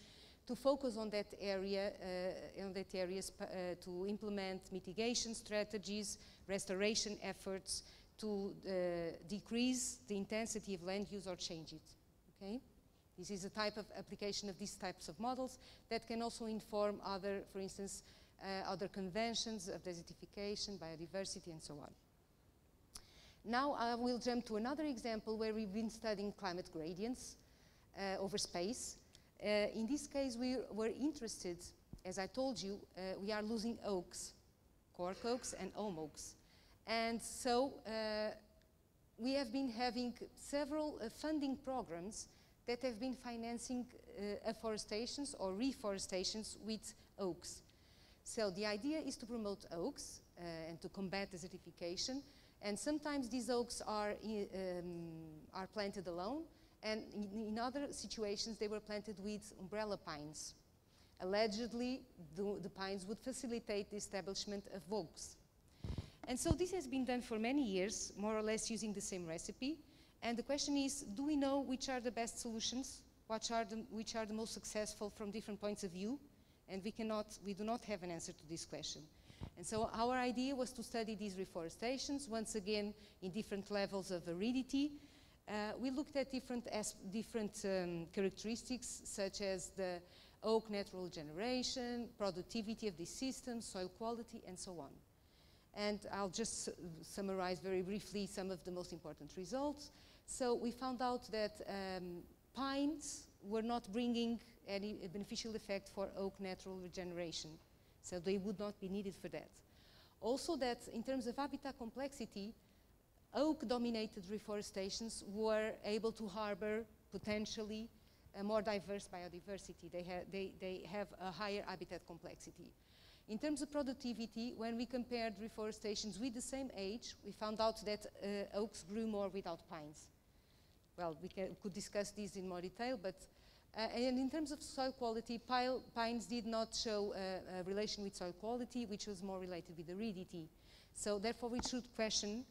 to focus on that area, uh, on that areas uh, to implement mitigation strategies, restoration efforts, to uh, decrease the intensity of land use or change it. Okay? This is a type of application of these types of models that can also inform other, for instance, uh, other conventions of desertification, biodiversity, and so on. Now I will jump to another example where we've been studying climate gradients uh, over space. Uh, in this case, we were interested, as I told you, uh, we are losing oaks, cork oaks and holm oaks. And so uh, we have been having several uh, funding programs that have been financing uh, afforestations or reforestations with oaks. So the idea is to promote oaks and to combat desertification. And sometimes these oaks are, um, are planted alone, and in, in, other situations they were planted with umbrella pines. Allegedly, the, the pines would facilitate the establishment of oaks. And so this has been done for many years, more or less using the same recipe. And the question is, do we know which are the best solutions? Which are the, which are the most successful from different points of view? And we cannot, we do not have an answer to this question. And so our idea was to study these reforestations, once again, in different levels of aridity, uh, we looked at different, different um, characteristics such as the oak natural generation, productivity of these systems, soil quality, and so on. And I'll just summarize very briefly some of the most important results. So we found out that um, pines were not bringing any beneficial effect for oak natural regeneration. So they would not be needed for that. Also that in terms of habitat complexity, oak-dominated reforestations were able to harbor potentially a more diverse biodiversity. They, ha they, they have a higher habitat complexity. In terms of productivity, when we compared reforestations with the same age, we found out that uh, oaks grew more without pines. Well, we can, could discuss this in more detail, but uh, and in terms of soil quality, pile, pines did not show a, a relation with soil quality, which was more related with aridity. So therefore, we should question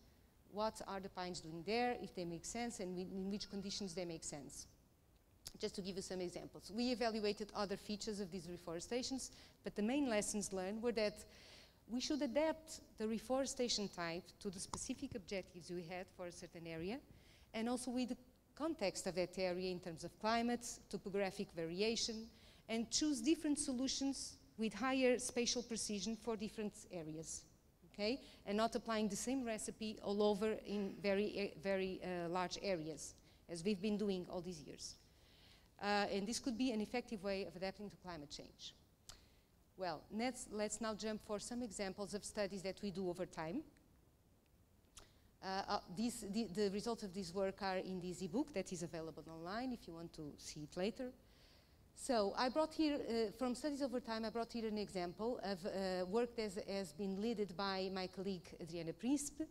what are the pines doing there, if they make sense, and in which conditions they make sense. Just to give you some examples. We evaluated other features of these reforestations, but the main lessons learned were that we should adapt the reforestation type to the specific objectives we had for a certain area, and also with the context of that area in terms of climate, topographic variation, and choose different solutions with higher spatial precision for different areas okay? And not applying the same recipe all over in very, very uh, large areas, as we've been doing all these years. Uh, and this could be an effective way of adapting to climate change. Well, let's, let's now jump for some examples of studies that we do over time. Uh, uh, these, the, the, results of this work are in this ebook that is available online if you want to see it later. So I brought here, uh, from studies over time, I brought here an example of uh, work that has been led by my colleague Adriana Príncipe.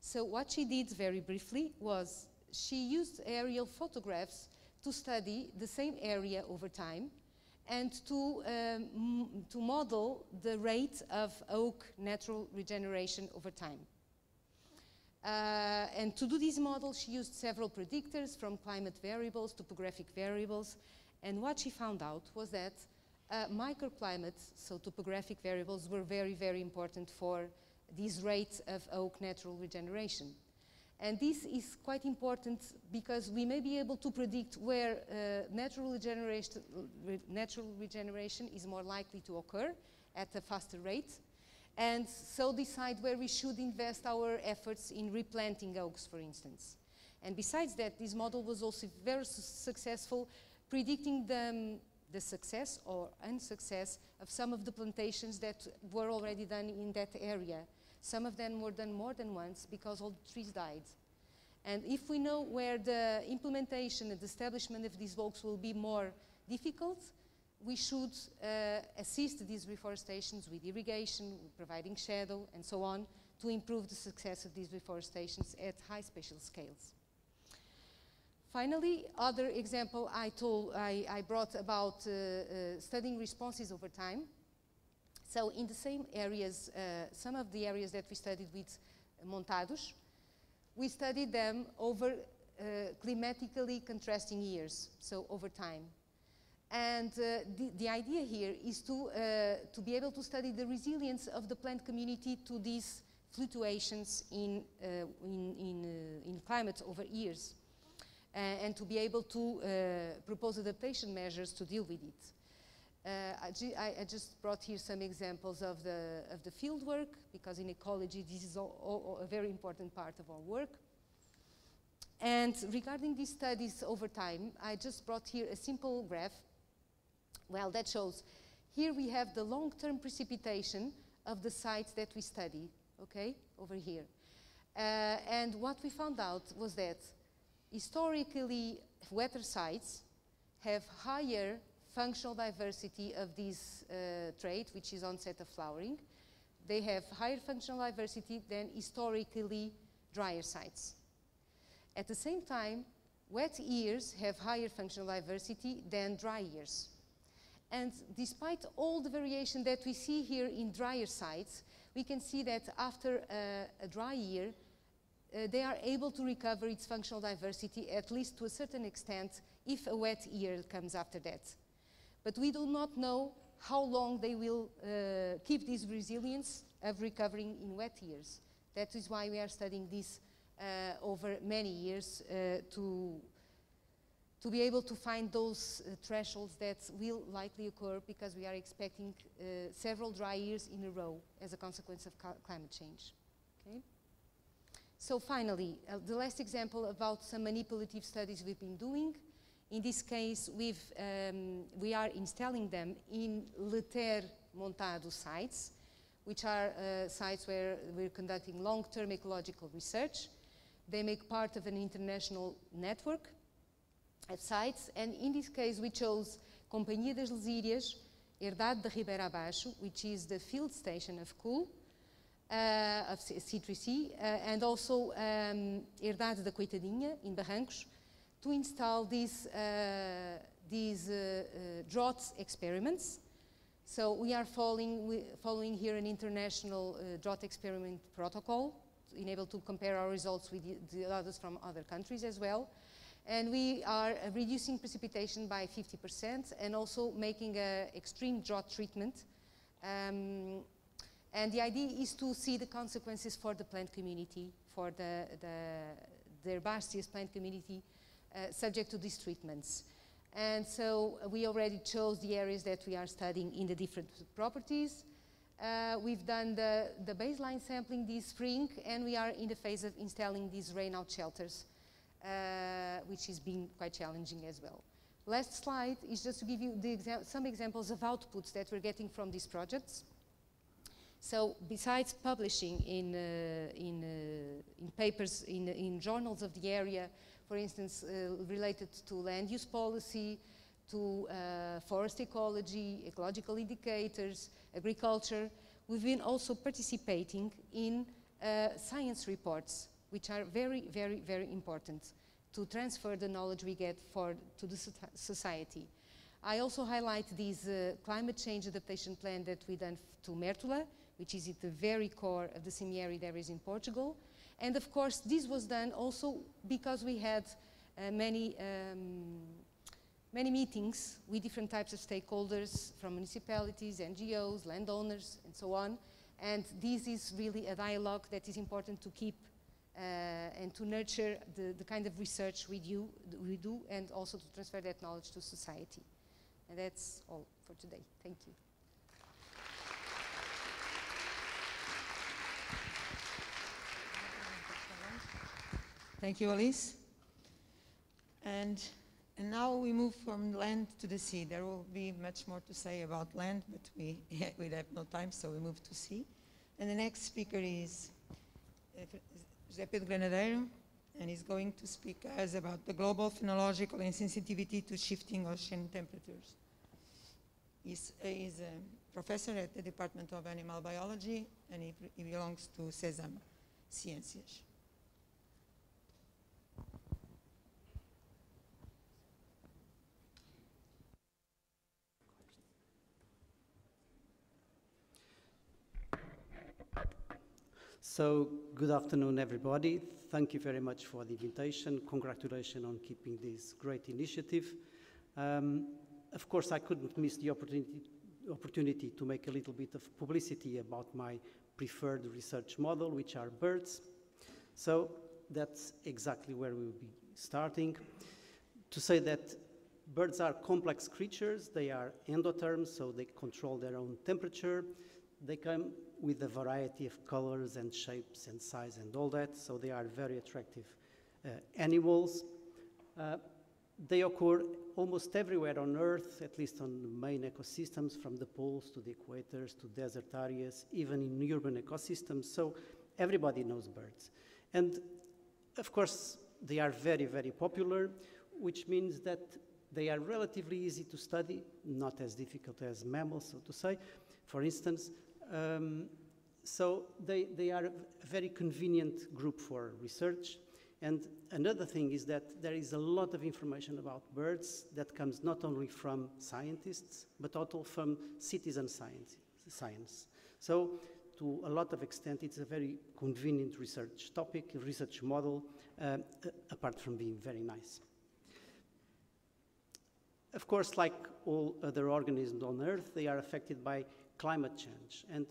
So what she did very briefly was she used aerial photographs to study the same area over time and to, um, to model the rate of oak natural regeneration over time. Uh, and to do this model, she used several predictors from climate variables, topographic variables, and what she found out was that uh, microclimates, so topographic variables, were very, very important for these rates of oak natural regeneration. And this is quite important because we may be able to predict where uh, natural, regeneration, re natural regeneration is more likely to occur at a faster rate, and so decide where we should invest our efforts in replanting oaks, for instance. And besides that, this model was also very su successful predicting the, the success or unsuccess of some of the plantations that were already done in that area. Some of them were done more than once because all the trees died. And if we know where the implementation and establishment of these volks will be more difficult, we should uh, assist these reforestations with irrigation, providing shadow, and so on, to improve the success of these reforestations at high spatial scales. Finally, other example I told, I, I brought about uh, uh, studying responses over time. So in the same areas, uh, some of the areas that we studied with montados, we studied them over uh, climatically contrasting years, so over time. And uh, the, the, idea here is to, uh, to be able to study the resilience of the plant community to these fluctuations in, uh, in, in, uh, in, climate over years, and to be able to propose adaptation measures to deal with it. Uh, I, I, just brought here some examples of the, of the field work, because in ecology this is all, all, a very important part of our work. And regarding these studies over time, I just brought here a simple graph well, that shows here we have the long-term precipitation of the sites that we study, okay, over here. Uh, and what we found out was that historically wetter sites have higher functional diversity of this uh, trait, which is onset of flowering. They have higher functional diversity than historically drier sites. At the same time, wet years have higher functional diversity than dry years. And despite all the variation that we see here in drier sites, we can see that after a, a dry year, uh, they are able to recover its functional diversity at least to a certain extent if a wet year comes after that. But we do not know how long they will uh, keep this resilience of recovering in wet years. That is why we are studying this uh, over many years uh, to to be able to find those uh, thresholds that will likely occur because we are expecting uh, several dry years in a row as a consequence of climate change. Okay? So finally, uh, the last example about some manipulative studies we've been doing. In this case, we've, um, we are installing them in LTER Montado sites, which are uh, sites where we're conducting long-term ecological research. They make part of an international network of sites, and in this case we chose Companhia das Lezírias, Herdade da Ribeira Abaixo, which is the field station of COOL, uh, of cE3c, uh, and also um, Herdade da Coitadinha in Barrancos, to install these, uh, these uh, uh, drought experiments. So we are following, following here an international uh, drought experiment protocol, to enable to compare our results with the, the others from other countries as well and we are uh, reducing precipitation by 50% and also making an extreme drought treatment. Um, and the idea is to see the consequences for the plant community, for the, the, the herbaceous plant community subject to these treatments. And so we already chose the areas that we are studying in the different properties. Uh, we've done the, the baseline sampling this spring, and we are in the phase of installing these rainout shelters uh, which has been quite challenging as well. Last slide is just to give you exa some examples of outputs that we're getting from these projects. So besides publishing in, uh, in, uh, in, papers, in, in, journals of the area, for instance, uh, related to land use policy, to uh, forest ecology, ecological indicators, agriculture, we've been also participating in uh, science reports which are very, very, very important to transfer the knowledge we get for, to the society. I also highlight this uh, climate change adaptation plan that we done to Mértola, which is at the very core of the semiarid areas in Portugal. And of course, this was done also because we had uh, many, um, many meetings with different types of stakeholders from municipalities, NGOs, landowners, and so on. And this is really a dialogue that is important to keep uh, and to nurture the, the kind of research we do, we do and also to transfer that knowledge to society. And that's all for today. Thank you. Thank you, Alice. And, and now we move from land to the sea. There will be much more to say about land, but we, we have no time, so we move to sea. And the next speaker is uh, José and he's going to speak us about the global phenological insensitivity to shifting ocean temperatures. He's, he's a professor at the Department of Animal Biology, and he, he belongs to CESAM Ciências. So, good afternoon, everybody. Thank you very much for the invitation. Congratulations on keeping this great initiative. Um, of course, I couldn't miss the opportunity, opportunity to make a little bit of publicity about my preferred research model, which are birds. So, that's exactly where we will be starting. To say that birds are complex creatures, they are endotherms, so they control their own temperature. They come with a variety of colors and shapes and size and all that, so they are very attractive uh, animals. Uh, they occur almost everywhere on Earth, at least on the main ecosystems, from the poles to the equators to desert areas, even in urban ecosystems, so everybody knows birds. And of course, they are very, very popular, which means that they are relatively easy to study, not as difficult as mammals, so to say. For instance, um, so they, they are a very convenient group for research. And another thing is that there is a lot of information about birds that comes not only from scientists, but also from citizen science. science. So to a lot of extent, it's a very convenient research topic, research model, uh, apart from being very nice. Of course, like all other organisms on Earth, they are affected by climate change. And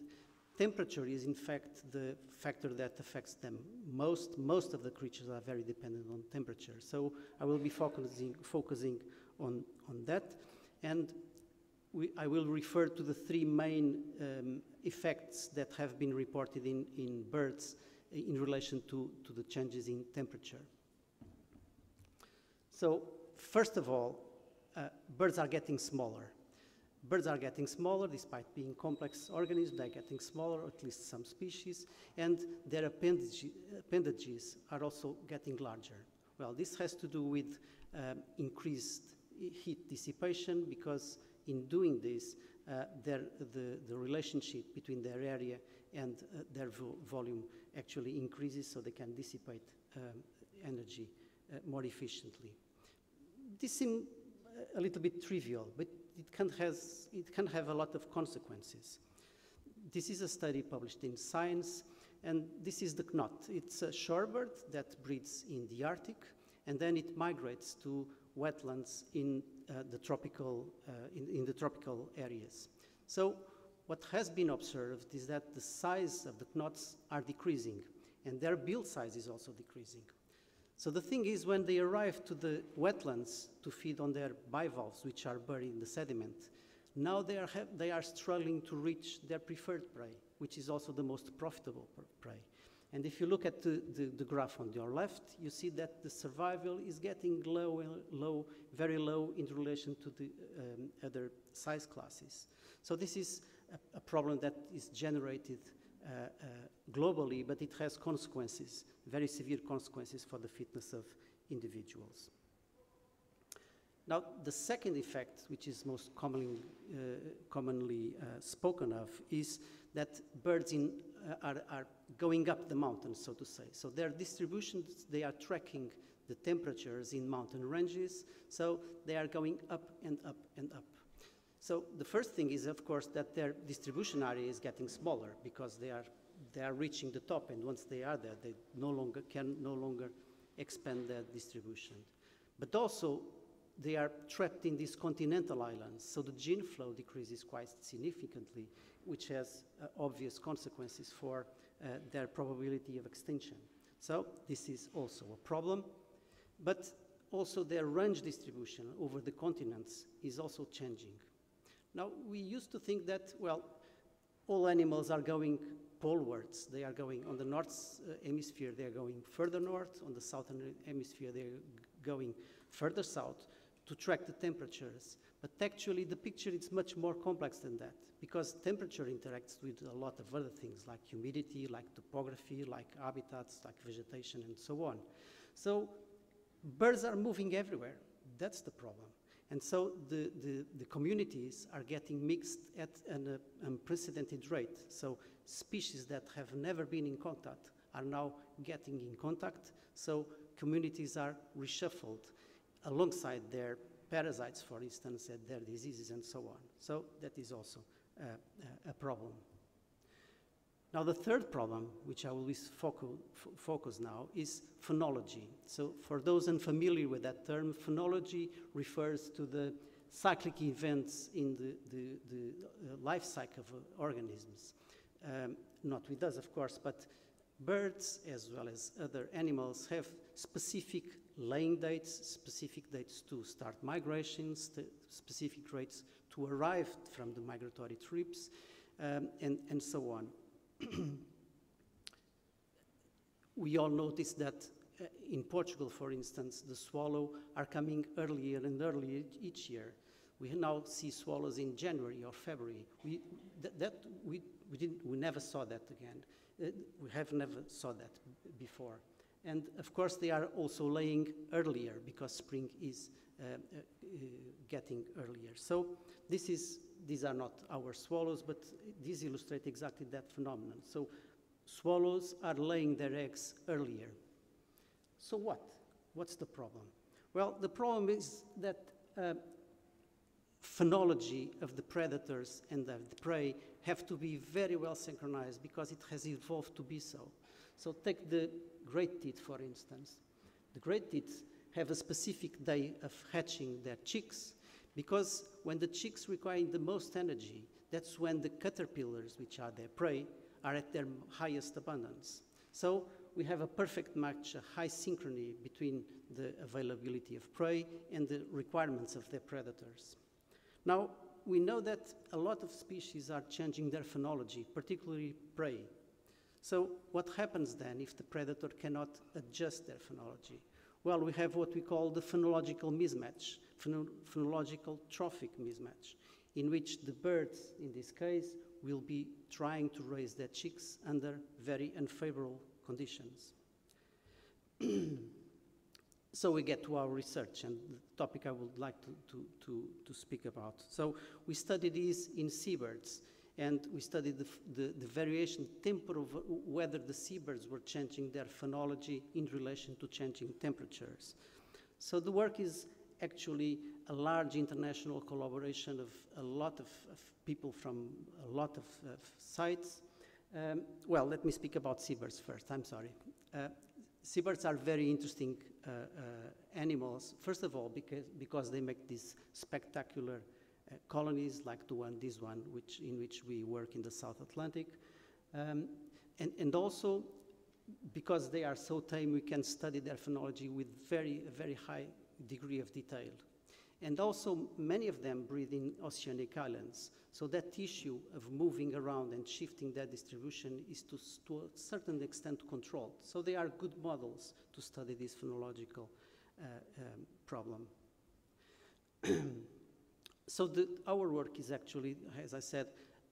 temperature is, in fact, the factor that affects them most. Most of the creatures are very dependent on temperature. So I will be focusing, focusing on, on that. And we, I will refer to the three main um, effects that have been reported in, in birds in relation to, to the changes in temperature. So, first of all, uh, birds are getting smaller. Birds are getting smaller despite being complex organisms, they're getting smaller, at least some species, and their appendage, appendages are also getting larger. Well, this has to do with um, increased heat dissipation because in doing this, uh, their, the, the relationship between their area and uh, their vo volume actually increases so they can dissipate um, energy uh, more efficiently. This seems a little bit trivial, but it can, has, it can have a lot of consequences. This is a study published in Science, and this is the knot. It's a shorebird that breeds in the Arctic, and then it migrates to wetlands in uh, the tropical, uh, in, in, the tropical areas. So what has been observed is that the size of the knots are decreasing, and their build size is also decreasing. So the thing is, when they arrive to the wetlands to feed on their bivalves, which are buried in the sediment, now they are, they are struggling to reach their preferred prey, which is also the most profitable prey. And if you look at the, the, the, graph on your left, you see that the survival is getting low, low, very low in relation to the um, other size classes. So this is a, a problem that is generated globally, but it has consequences, very severe consequences for the fitness of individuals. Now, the second effect, which is most commonly, uh, commonly uh, spoken of, is that birds in, uh, are, are, going up the mountain, so to say. So their distributions, they are tracking the temperatures in mountain ranges, so they are going up and up and up. So the first thing is, of course, that their distribution area is getting smaller because they are, they are reaching the top, and once they are there, they no longer can no longer expand their distribution. But also, they are trapped in these continental islands, so the gene flow decreases quite significantly, which has uh, obvious consequences for uh, their probability of extinction. So this is also a problem, but also their range distribution over the continents is also changing. Now, we used to think that, well, all animals are going polewards. They are going on the north uh, hemisphere, they are going further north. On the southern hemisphere, they are going further south to track the temperatures. But actually, the picture is much more complex than that because temperature interacts with a lot of other things like humidity, like topography, like habitats, like vegetation, and so on. So birds are moving everywhere. That's the problem. And so the, the, the communities are getting mixed at an uh, unprecedented rate. So species that have never been in contact are now getting in contact. So communities are reshuffled alongside their parasites, for instance, and their diseases and so on. So that is also uh, a problem. Now, the third problem, which I will focu focus now, is phenology. So, for those unfamiliar with that term, phenology refers to the cyclic events in the, the, the uh, life cycle of uh, organisms. Um, not with us, of course, but birds, as well as other animals, have specific laying dates, specific dates to start migrations, specific dates to arrive from the migratory trips, um, and, and so on. we all notice that uh, in Portugal, for instance, the swallow are coming earlier and earlier each year. We now see swallows in January or February. We, th that, we, we, didn't, we never saw that again. Uh, we have never saw that before. And of course, they are also laying earlier because spring is uh, uh, getting earlier. So this is these are not our swallows, but these illustrate exactly that phenomenon. So swallows are laying their eggs earlier. So what? What's the problem? Well, the problem is that uh, phenology of the predators and of the prey have to be very well synchronized because it has evolved to be so. So take the great tits, for instance. The great tits have a specific day of hatching their chicks because when the chicks require the most energy, that's when the caterpillars, which are their prey, are at their highest abundance. So we have a perfect match, a high synchrony between the availability of prey and the requirements of their predators. Now, we know that a lot of species are changing their phenology, particularly prey. So what happens then if the predator cannot adjust their phenology? Well, we have what we call the phenological mismatch, phenological trophic mismatch, in which the birds, in this case, will be trying to raise their chicks under very unfavorable conditions. so we get to our research and the topic I would like to, to, to, to speak about. So we study this in seabirds and we studied the, the, the variation temper of whether the seabirds were changing their phenology in relation to changing temperatures. So the work is actually a large international collaboration of a lot of, of people from a lot of, of sites. Um, well, let me speak about seabirds first. I'm sorry. Uh, seabirds are very interesting uh, uh, animals, first of all, because, because they make these spectacular colonies like the one, this one, which, in which we work in the South Atlantic. Um, and, and also, because they are so tame, we can study their phenology with very, very high degree of detail. And also, many of them breed in oceanic islands. So that issue of moving around and shifting their distribution is to, to a certain extent controlled. So they are good models to study this phenological uh, um, problem. So the, our work is actually, as I said,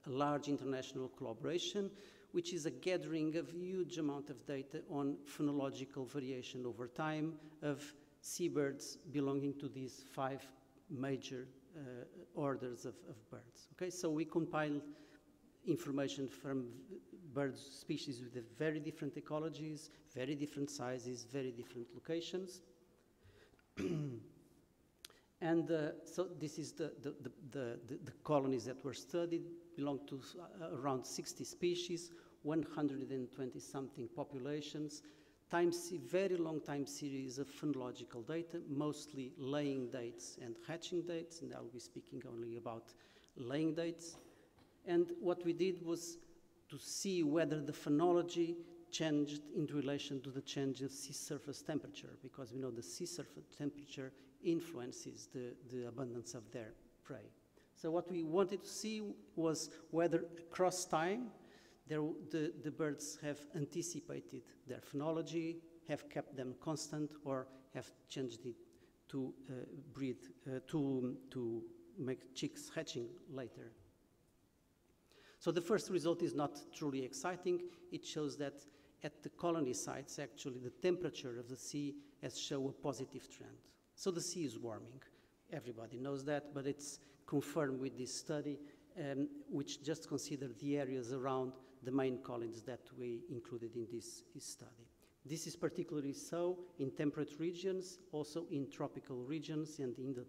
a large international collaboration, which is a gathering of huge amount of data on phenological variation over time of seabirds belonging to these five major uh, orders of, of, birds. Okay, so we compiled information from bird species with very different ecologies, very different sizes, very different locations. And uh, so this is the, the, the, the, colonies that were studied, belong to uh, around 60 species, 120 something populations, time very long time series of phenological data, mostly laying dates and hatching dates, and I'll be speaking only about laying dates. And what we did was to see whether the phenology changed in relation to the change of sea surface temperature, because we know the sea surface temperature influences the, the abundance of their prey. So what we wanted to see was whether across time there, the, the birds have anticipated their phenology, have kept them constant, or have changed it to uh, breed, uh, to, to make chicks hatching later. So the first result is not truly exciting. It shows that at the colony sites, actually, the temperature of the sea has shown a positive trend. So the sea is warming. Everybody knows that, but it's confirmed with this study, um, which just considered the areas around the main colonies that we included in this, this study. This is particularly so in temperate regions, also in tropical regions and in the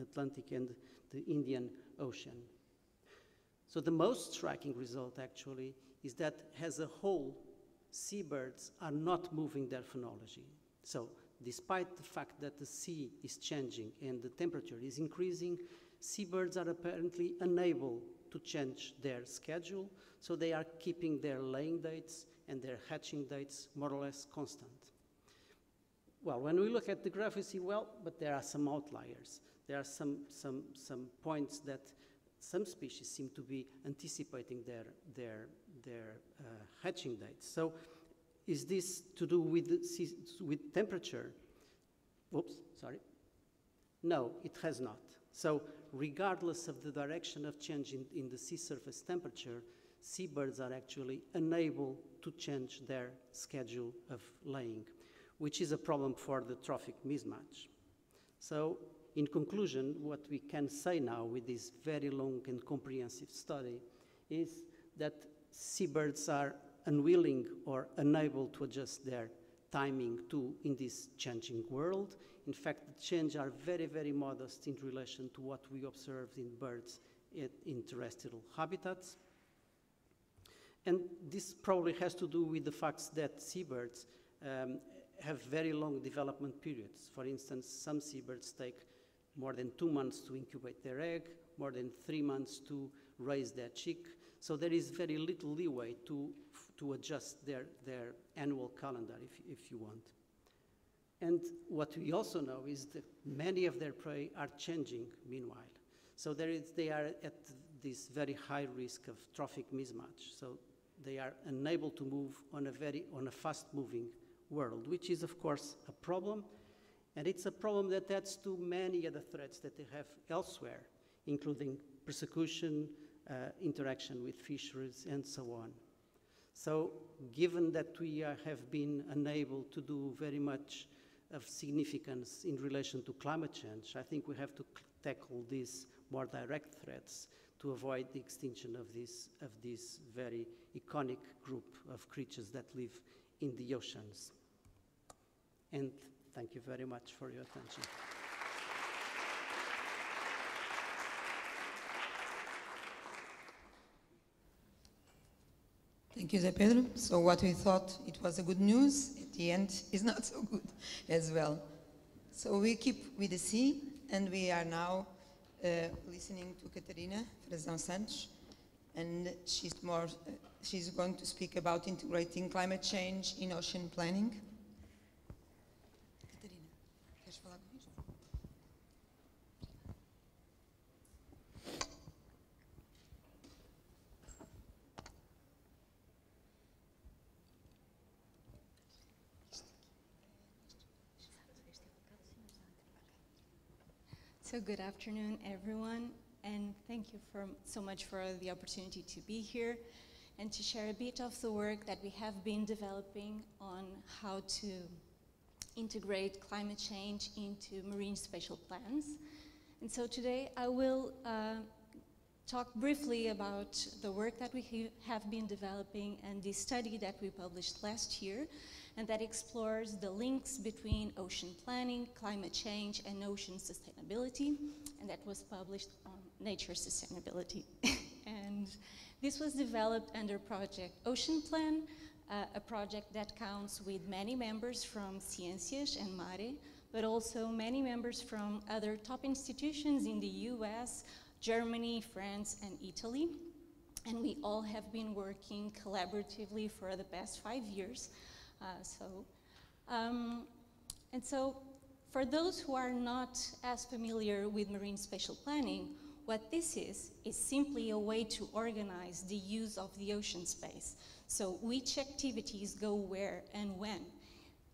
Atlantic and the Indian Ocean. So the most striking result actually is that as a whole, seabirds are not moving their phenology. So despite the fact that the sea is changing and the temperature is increasing, seabirds are apparently unable to change their schedule, so they are keeping their laying dates and their hatching dates more or less constant. Well, when we look at the graph, we see, well, but there are some outliers. There are some, some, some points that some species seem to be anticipating their, their, their uh, hatching dates. So is this to do with, with temperature? Oops, sorry. No, it has not. So regardless of the direction of change in, in the sea surface temperature, seabirds are actually unable to change their schedule of laying, which is a problem for the trophic mismatch. So in conclusion, what we can say now with this very long and comprehensive study is that seabirds are unwilling or unable to adjust their timing to in this changing world. In fact, the changes are very, very modest in relation to what we observed in birds in terrestrial habitats. And this probably has to do with the fact that seabirds um, have very long development periods. For instance, some seabirds take more than two months to incubate their egg, more than three months to raise their chick. So there is very little leeway to, to adjust their, their annual calendar, if, if you want. And what we also know is that many of their prey are changing meanwhile. So there is, they are at this very high risk of trophic mismatch. So they are unable to move on a very on a fast-moving world, which is of course a problem, and it's a problem that adds to many other threats that they have elsewhere, including persecution, uh, interaction with fisheries, and so on. So, given that we uh, have been unable to do very much of significance in relation to climate change, I think we have to tackle these more direct threats to avoid the extinction of this, of this very iconic group of creatures that live in the oceans. And thank you very much for your attention. Thank you, Pedro. So what we thought it was a good news, at the end is not so good as well. So we keep with the sea, and we are now uh, listening to Catarina Frazão Santos, and she's, more, uh, she's going to speak about integrating climate change in ocean planning. So good afternoon, everyone, and thank you for, so much for the opportunity to be here and to share a bit of the work that we have been developing on how to integrate climate change into marine spatial plans. And so today I will uh, talk briefly about the work that we have been developing and the study that we published last year and that explores the links between ocean planning, climate change, and ocean sustainability, and that was published on Nature Sustainability. and this was developed under Project Ocean Plan, uh, a project that counts with many members from Ciências and Mare, but also many members from other top institutions in the US, Germany, France, and Italy. And we all have been working collaboratively for the past five years uh, so, um, and so for those who are not as familiar with marine spatial planning, what this is, is simply a way to organize the use of the ocean space. So which activities go where and when.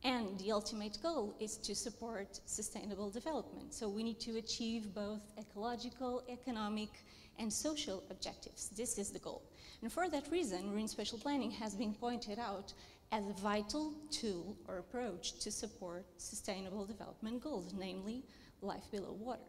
And the ultimate goal is to support sustainable development. So we need to achieve both ecological, economic, and social objectives. This is the goal. And for that reason, marine spatial planning has been pointed out as a vital tool or approach to support sustainable development goals, namely life below water.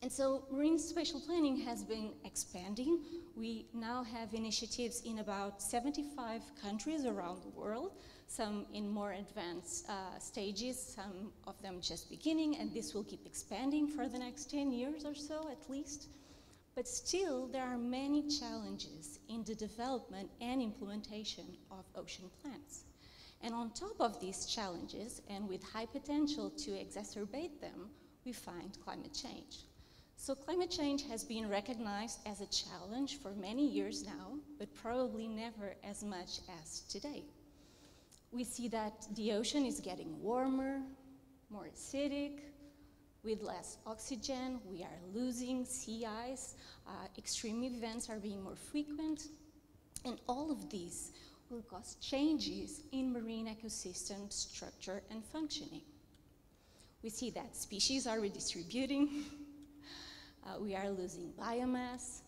And so marine spatial planning has been expanding. We now have initiatives in about 75 countries around the world, some in more advanced uh, stages, some of them just beginning, and this will keep expanding for the next 10 years or so at least. But still, there are many challenges in the development and implementation of ocean plans. And on top of these challenges, and with high potential to exacerbate them, we find climate change. So climate change has been recognized as a challenge for many years now, but probably never as much as today. We see that the ocean is getting warmer, more acidic, with less oxygen, we are losing sea ice, uh, extreme events are being more frequent, and all of these will cause changes in marine ecosystem structure and functioning. We see that species are redistributing, uh, we are losing biomass,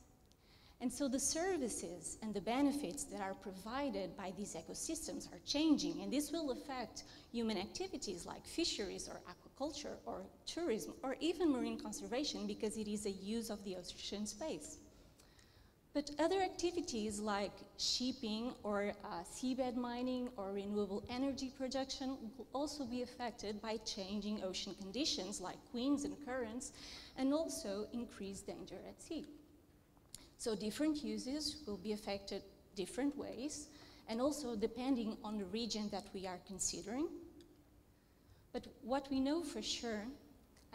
and so the services and the benefits that are provided by these ecosystems are changing, and this will affect human activities like fisheries or aquaculture or tourism or even marine conservation because it is a use of the ocean space. But other activities like shipping or uh, seabed mining or renewable energy production will also be affected by changing ocean conditions like winds and currents and also increased danger at sea. So different uses will be affected different ways and also depending on the region that we are considering. But what we know for sure,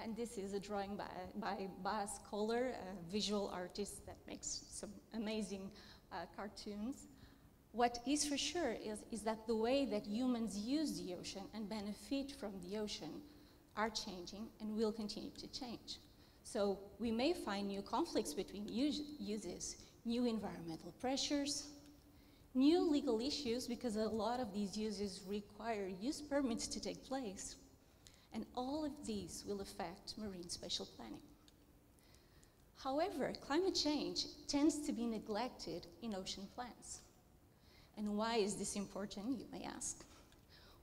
and this is a drawing by, by Baz Kohler, a visual artist that makes some amazing uh, cartoons, what is for sure is, is that the way that humans use the ocean and benefit from the ocean are changing and will continue to change. So we may find new conflicts between uses, new environmental pressures, new legal issues because a lot of these uses require use permits to take place. And all of these will affect marine spatial planning. However, climate change tends to be neglected in ocean plans. And why is this important, you may ask?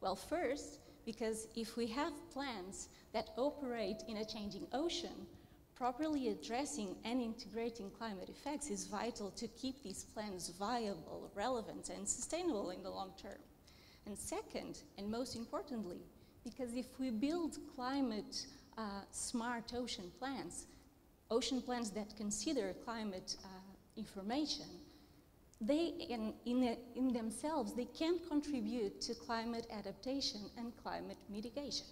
Well, first, because if we have plans that operate in a changing ocean, properly addressing and integrating climate effects is vital to keep these plans viable, relevant, and sustainable in the long term. And second, and most importantly, because if we build climate uh, smart ocean plans, ocean plans that consider climate uh, information, they, in, in, in themselves, they can contribute to climate adaptation and climate mitigation.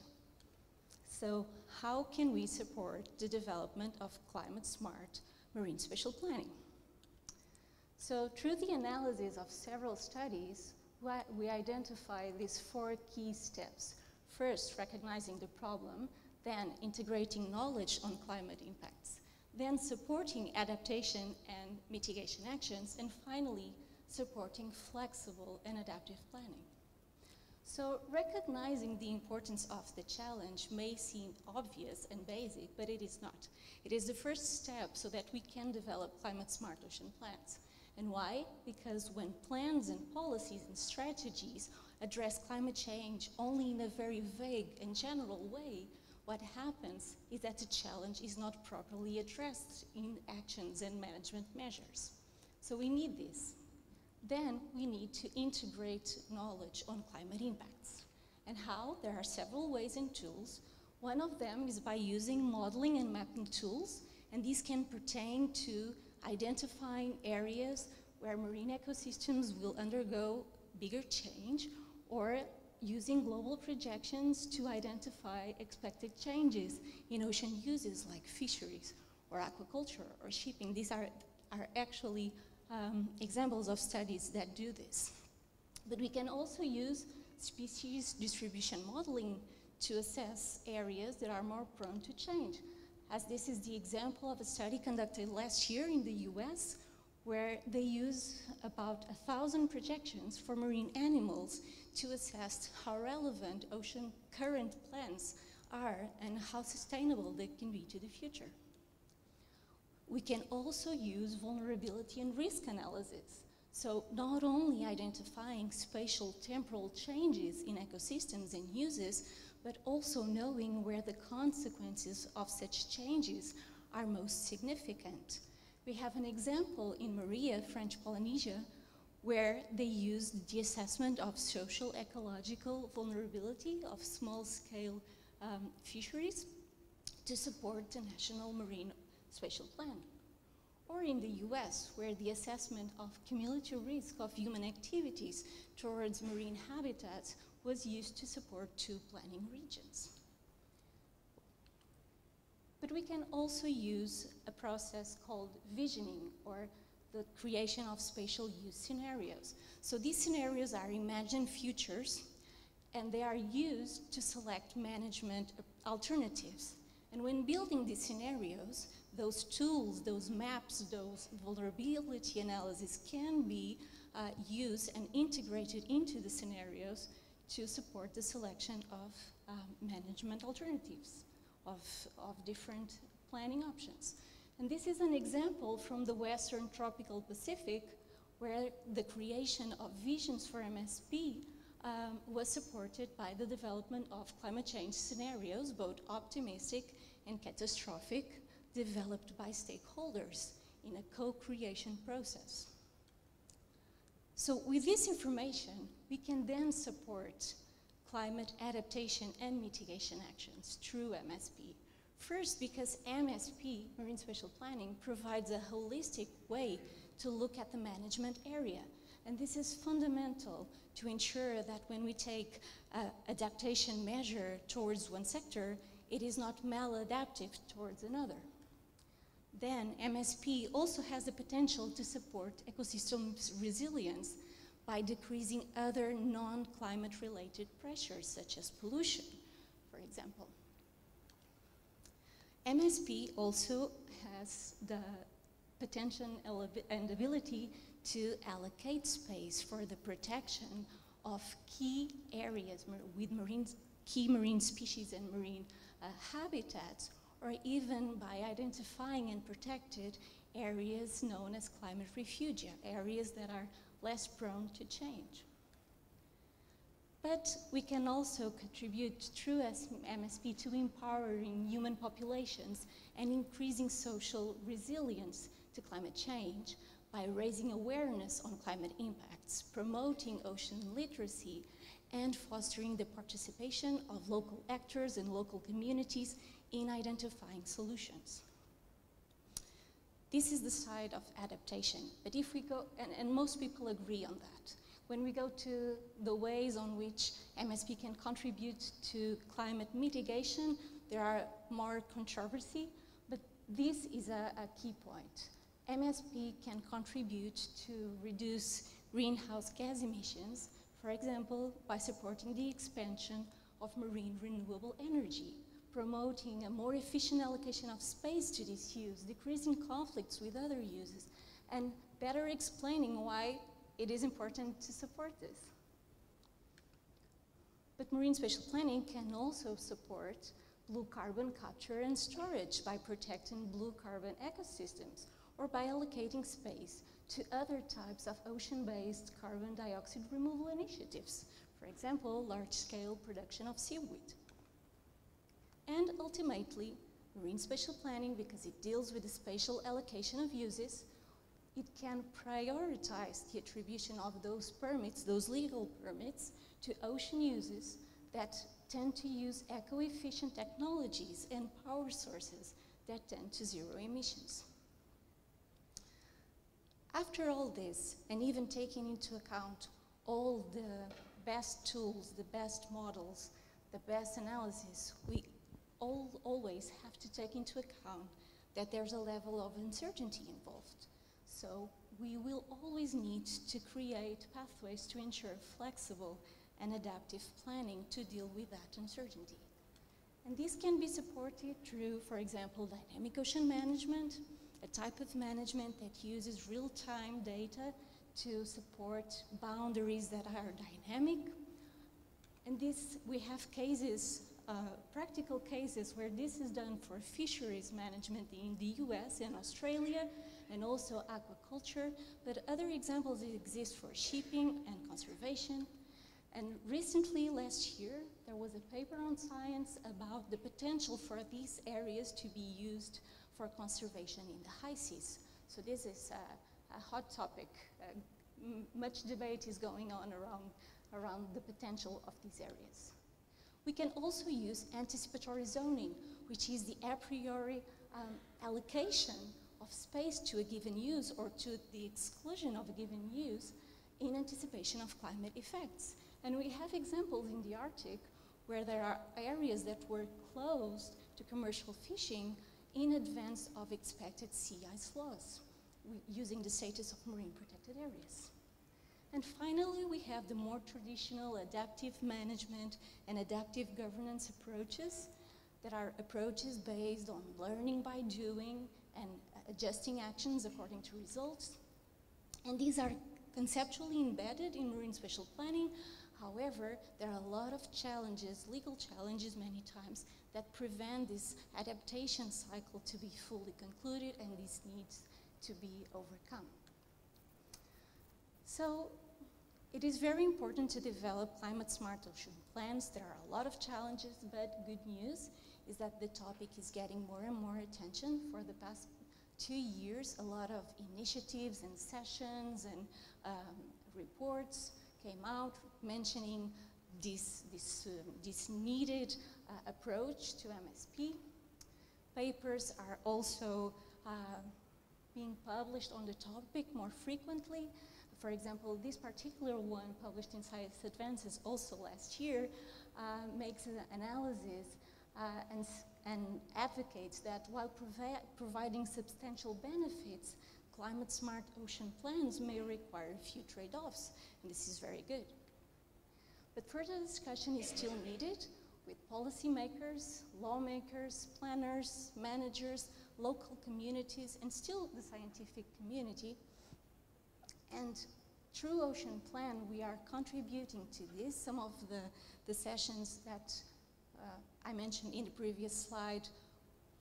So how can we support the development of climate smart marine spatial planning? So through the analysis of several studies, we identify these four key steps. First, recognizing the problem, then integrating knowledge on climate impacts, then supporting adaptation and mitigation actions, and finally, supporting flexible and adaptive planning. So recognizing the importance of the challenge may seem obvious and basic, but it is not. It is the first step so that we can develop climate smart ocean plans. And why? Because when plans and policies and strategies address climate change only in a very vague and general way, what happens is that the challenge is not properly addressed in actions and management measures. So we need this. Then we need to integrate knowledge on climate impacts. And how? There are several ways and tools. One of them is by using modeling and mapping tools, and these can pertain to identifying areas where marine ecosystems will undergo bigger change, or using global projections to identify expected changes in ocean uses like fisheries or aquaculture or shipping. These are, are actually um, examples of studies that do this. But we can also use species distribution modeling to assess areas that are more prone to change. As this is the example of a study conducted last year in the US, where they use about a thousand projections for marine animals to assess how relevant ocean current plans are and how sustainable they can be to the future. We can also use vulnerability and risk analysis So not only identifying spatial temporal changes in ecosystems and uses, but also knowing where the consequences of such changes are most significant. We have an example in Moorea, French Polynesia, where they used the assessment of social ecological vulnerability of small-scale um, fisheries to support the National Marine Spatial Plan. Or in the US, where the assessment of cumulative risk of human activities towards marine habitats was used to support two planning regions. But we can also use a process called visioning or the creation of spatial use scenarios. So these scenarios are imagined futures and they are used to select management alternatives. And when building these scenarios, those tools, those maps, those vulnerability analysis can be uh, used and integrated into the scenarios to support the selection of um, management alternatives, of, of different planning options. And this is an example from the Western Tropical Pacific where the creation of visions for MSP um, was supported by the development of climate change scenarios, both optimistic and catastrophic, developed by stakeholders in a co-creation process. So with this information, we can then support climate adaptation and mitigation actions through MSP. First, because MSP, Marine Spatial Planning, provides a holistic way to look at the management area. And this is fundamental to ensure that when we take uh, adaptation measure towards one sector, it is not maladaptive towards another. Then MSP also has the potential to support ecosystem resilience by decreasing other non-climate related pressures such as pollution, for example. MSP also has the potential and ability to allocate space for the protection of key areas with marine, key marine species and marine uh, habitats, or even by identifying and protected areas known as climate refugia, areas that are less prone to change. But we can also contribute through MSP to empowering human populations and increasing social resilience to climate change by raising awareness on climate impacts, promoting ocean literacy, and fostering the participation of local actors and local communities in identifying solutions. This is the side of adaptation. But if we go, and, and most people agree on that, when we go to the ways on which MSP can contribute to climate mitigation, there are more controversy, but this is a, a key point. MSP can contribute to reduce greenhouse gas emissions, for example, by supporting the expansion of marine renewable energy, promoting a more efficient allocation of space to this use, decreasing conflicts with other uses, and better explaining why it is important to support this. But marine spatial planning can also support blue carbon capture and storage by protecting blue carbon ecosystems or by allocating space to other types of ocean-based carbon dioxide removal initiatives, for example, large-scale production of seaweed. And ultimately, marine spatial planning, because it deals with the spatial allocation of uses, it can prioritize the attribution of those permits, those legal permits, to ocean uses that tend to use eco-efficient technologies and power sources that tend to zero emissions. After all this, and even taking into account all the best tools, the best models, the best analysis, we all, always have to take into account that there's a level of uncertainty involved. So we will always need to create pathways to ensure flexible and adaptive planning to deal with that uncertainty. And this can be supported through, for example, dynamic ocean management, a type of management that uses real-time data to support boundaries that are dynamic. And this, we have cases uh, practical cases where this is done for fisheries management in the US and Australia, and also aquaculture, but other examples exist for shipping and conservation. And recently, last year, there was a paper on science about the potential for these areas to be used for conservation in the high seas. So this is a, a hot topic. Uh, much debate is going on around, around the potential of these areas. We can also use anticipatory zoning, which is the a priori um, allocation of space to a given use or to the exclusion of a given use in anticipation of climate effects. And we have examples in the Arctic where there are areas that were closed to commercial fishing in advance of expected sea ice loss, using the status of marine protected areas. And finally, we have the more traditional adaptive management and adaptive governance approaches that are approaches based on learning by doing and adjusting actions according to results. And these are conceptually embedded in marine spatial planning. However, there are a lot of challenges, legal challenges many times, that prevent this adaptation cycle to be fully concluded and this needs to be overcome. So it is very important to develop climate smart ocean plans. There are a lot of challenges, but good news is that the topic is getting more and more attention for the past two years. A lot of initiatives and sessions and um, reports came out mentioning this, this, uh, this needed uh, approach to MSP. Papers are also uh, being published on the topic more frequently. For example, this particular one published in Science Advances also last year uh, makes an analysis uh, and, and advocates that while provi providing substantial benefits, climate smart ocean plans may require a few trade-offs, and this is very good. But further discussion is still needed with policymakers, lawmakers, planners, managers, local communities, and still the scientific community. And through Ocean Plan, we are contributing to this. Some of the, the sessions that uh, I mentioned in the previous slide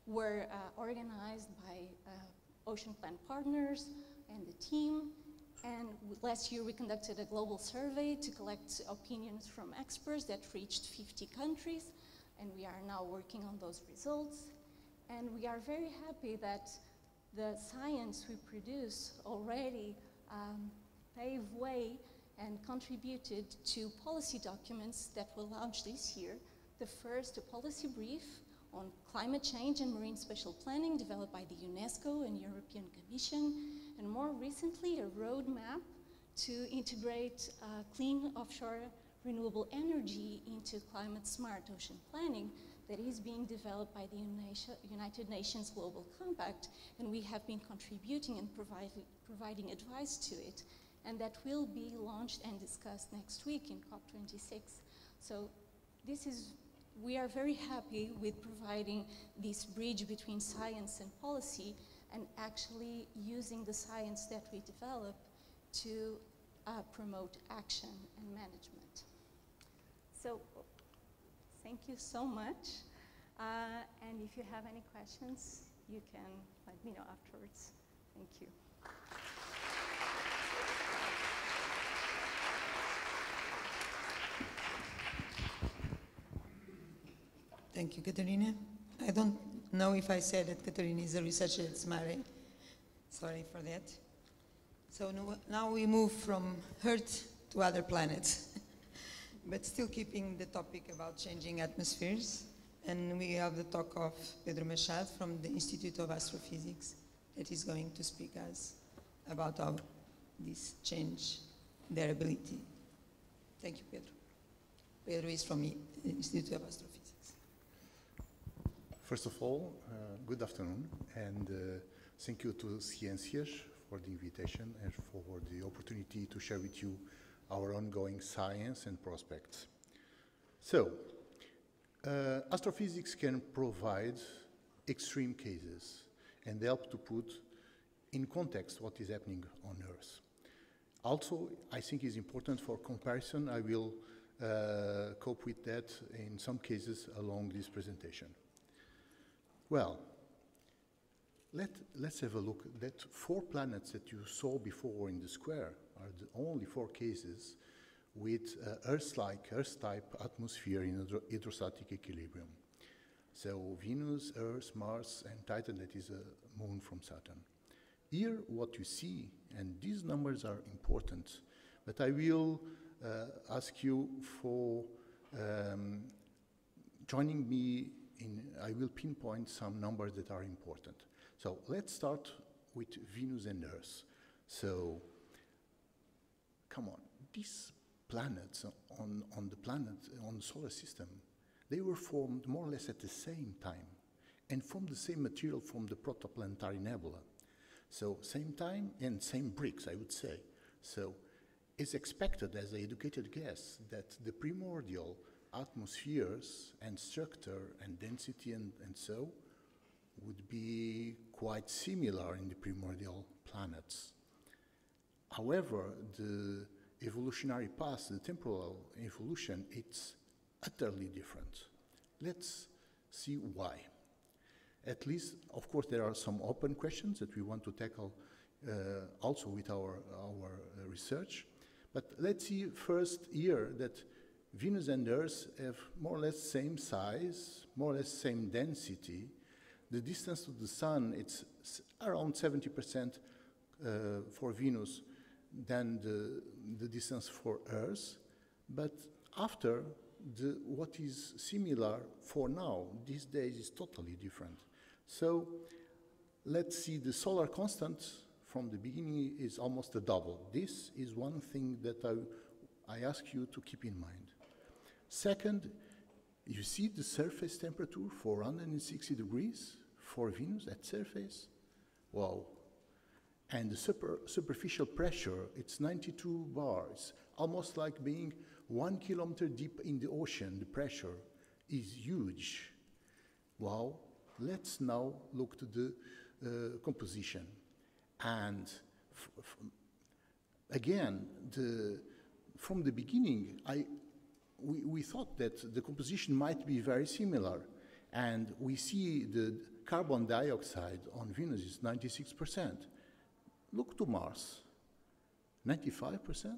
were uh, organized by uh, Ocean Plan partners and the team. And last year we conducted a global survey to collect opinions from experts that reached 50 countries. And we are now working on those results. And we are very happy that the science we produce already um, pave way and contributed to policy documents that will launch this year. The first, a policy brief on climate change and marine spatial planning developed by the UNESCO and European Commission, and more recently, a roadmap to integrate uh, clean offshore renewable energy into climate smart ocean planning that is being developed by the United Nations Global Compact, and we have been contributing and providing, providing advice to it and that will be launched and discussed next week in COP26. So this is, we are very happy with providing this bridge between science and policy and actually using the science that we develop to uh, promote action and management. So thank you so much. Uh, and if you have any questions, you can let me know afterwards. Thank you. Thank you, Caterina. I don't know if I said that Caterina is a researcher at SMARE. Sorry for that. So now we move from Earth to other planets, but still keeping the topic about changing atmospheres. And we have the talk of Pedro Machado from the Institute of Astrophysics that is going to speak us about how this change their ability. Thank you, Pedro. Pedro is from the Institute of Astrophysics. First of all, uh, good afternoon, and uh, thank you to Ciências for the invitation and for the opportunity to share with you our ongoing science and prospects. So, uh, astrophysics can provide extreme cases and help to put in context what is happening on Earth. Also, I think it's important for comparison. I will uh, cope with that in some cases along this presentation. Well, let, let's have a look. That four planets that you saw before in the square are the only four cases with uh, Earth-like, Earth-type atmosphere in hydro hydrostatic equilibrium. So Venus, Earth, Mars, and Titan, that is a moon from Saturn. Here, what you see, and these numbers are important, but I will uh, ask you for um, joining me in, I will pinpoint some numbers that are important. So let's start with Venus and Earth. So, come on, these planets on, on the planet, on the solar system, they were formed more or less at the same time and from the same material from the protoplanetary nebula. So same time and same bricks, I would say. So it's expected as an educated guess that the primordial atmospheres and structure and density and, and so would be quite similar in the primordial planets. However, the evolutionary path, the temporal evolution, it's utterly different. Let's see why. At least, of course, there are some open questions that we want to tackle uh, also with our, our uh, research. But let's see first here that Venus and Earth have more or less same size, more or less same density. The distance to the Sun, it's around 70% uh, for Venus than the, the distance for Earth. But after, the, what is similar for now, these days, is totally different. So let's see the solar constant from the beginning is almost a double. This is one thing that I, I ask you to keep in mind. Second, you see the surface temperature 460 degrees for Venus at surface? Wow. And the super, superficial pressure, it's 92 bars, almost like being one kilometer deep in the ocean. The pressure is huge. Wow. Let's now look to the uh, composition. And again, the, from the beginning, I, we, we thought that the composition might be very similar. And we see the carbon dioxide on Venus is 96%. Look to Mars, 95%.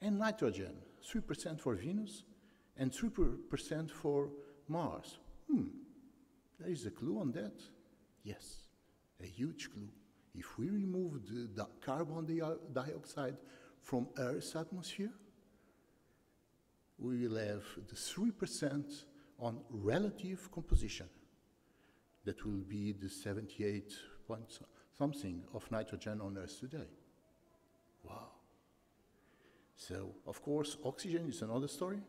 And nitrogen, 3% for Venus and 3% for Mars. Hmm, there is a clue on that? Yes, a huge clue. If we remove the, the carbon dioxide from Earth's atmosphere, we will have the 3% on relative composition. That will be the 78 point something of nitrogen on Earth today. Wow. So, of course, oxygen is another story,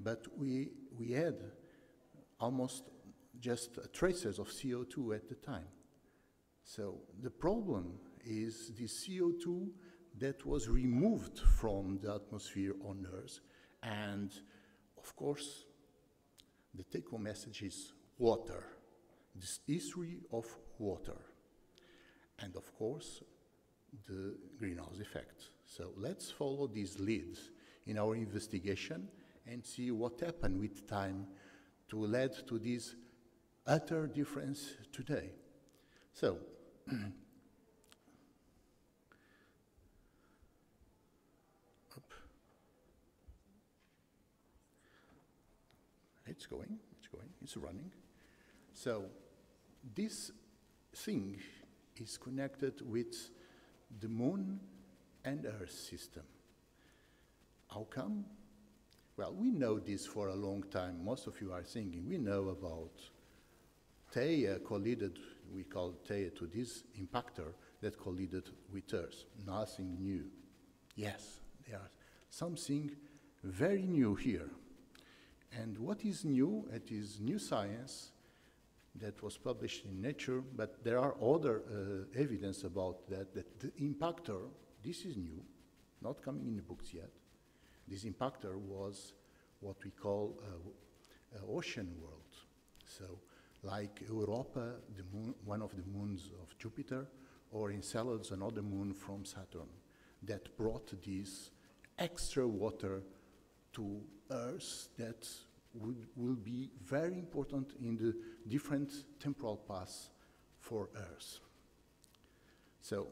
but we, we had almost just traces of CO2 at the time. So the problem is the CO2 that was removed from the atmosphere on Earth. And of course, the take home message is water, this history of water. And of course, the greenhouse effect. So let's follow these leads in our investigation and see what happened with time to lead to this utter difference today. So, it's going, it's going, it's running. So, this thing is connected with the moon and Earth system. How come? Well, we know this for a long time. Most of you are thinking we know about Theia collided, we call Theia to this impactor that collided with Earth. Nothing new. Yes, there are something very new here. And what is new? It is new science that was published in Nature, but there are other uh, evidence about that, that the impactor, this is new, not coming in the books yet. This impactor was what we call uh, ocean world. So like Europa, moon, one of the moons of Jupiter, or Enceladus, another moon from Saturn, that brought this extra water to Earth that would, will be very important in the different temporal paths for Earth. So,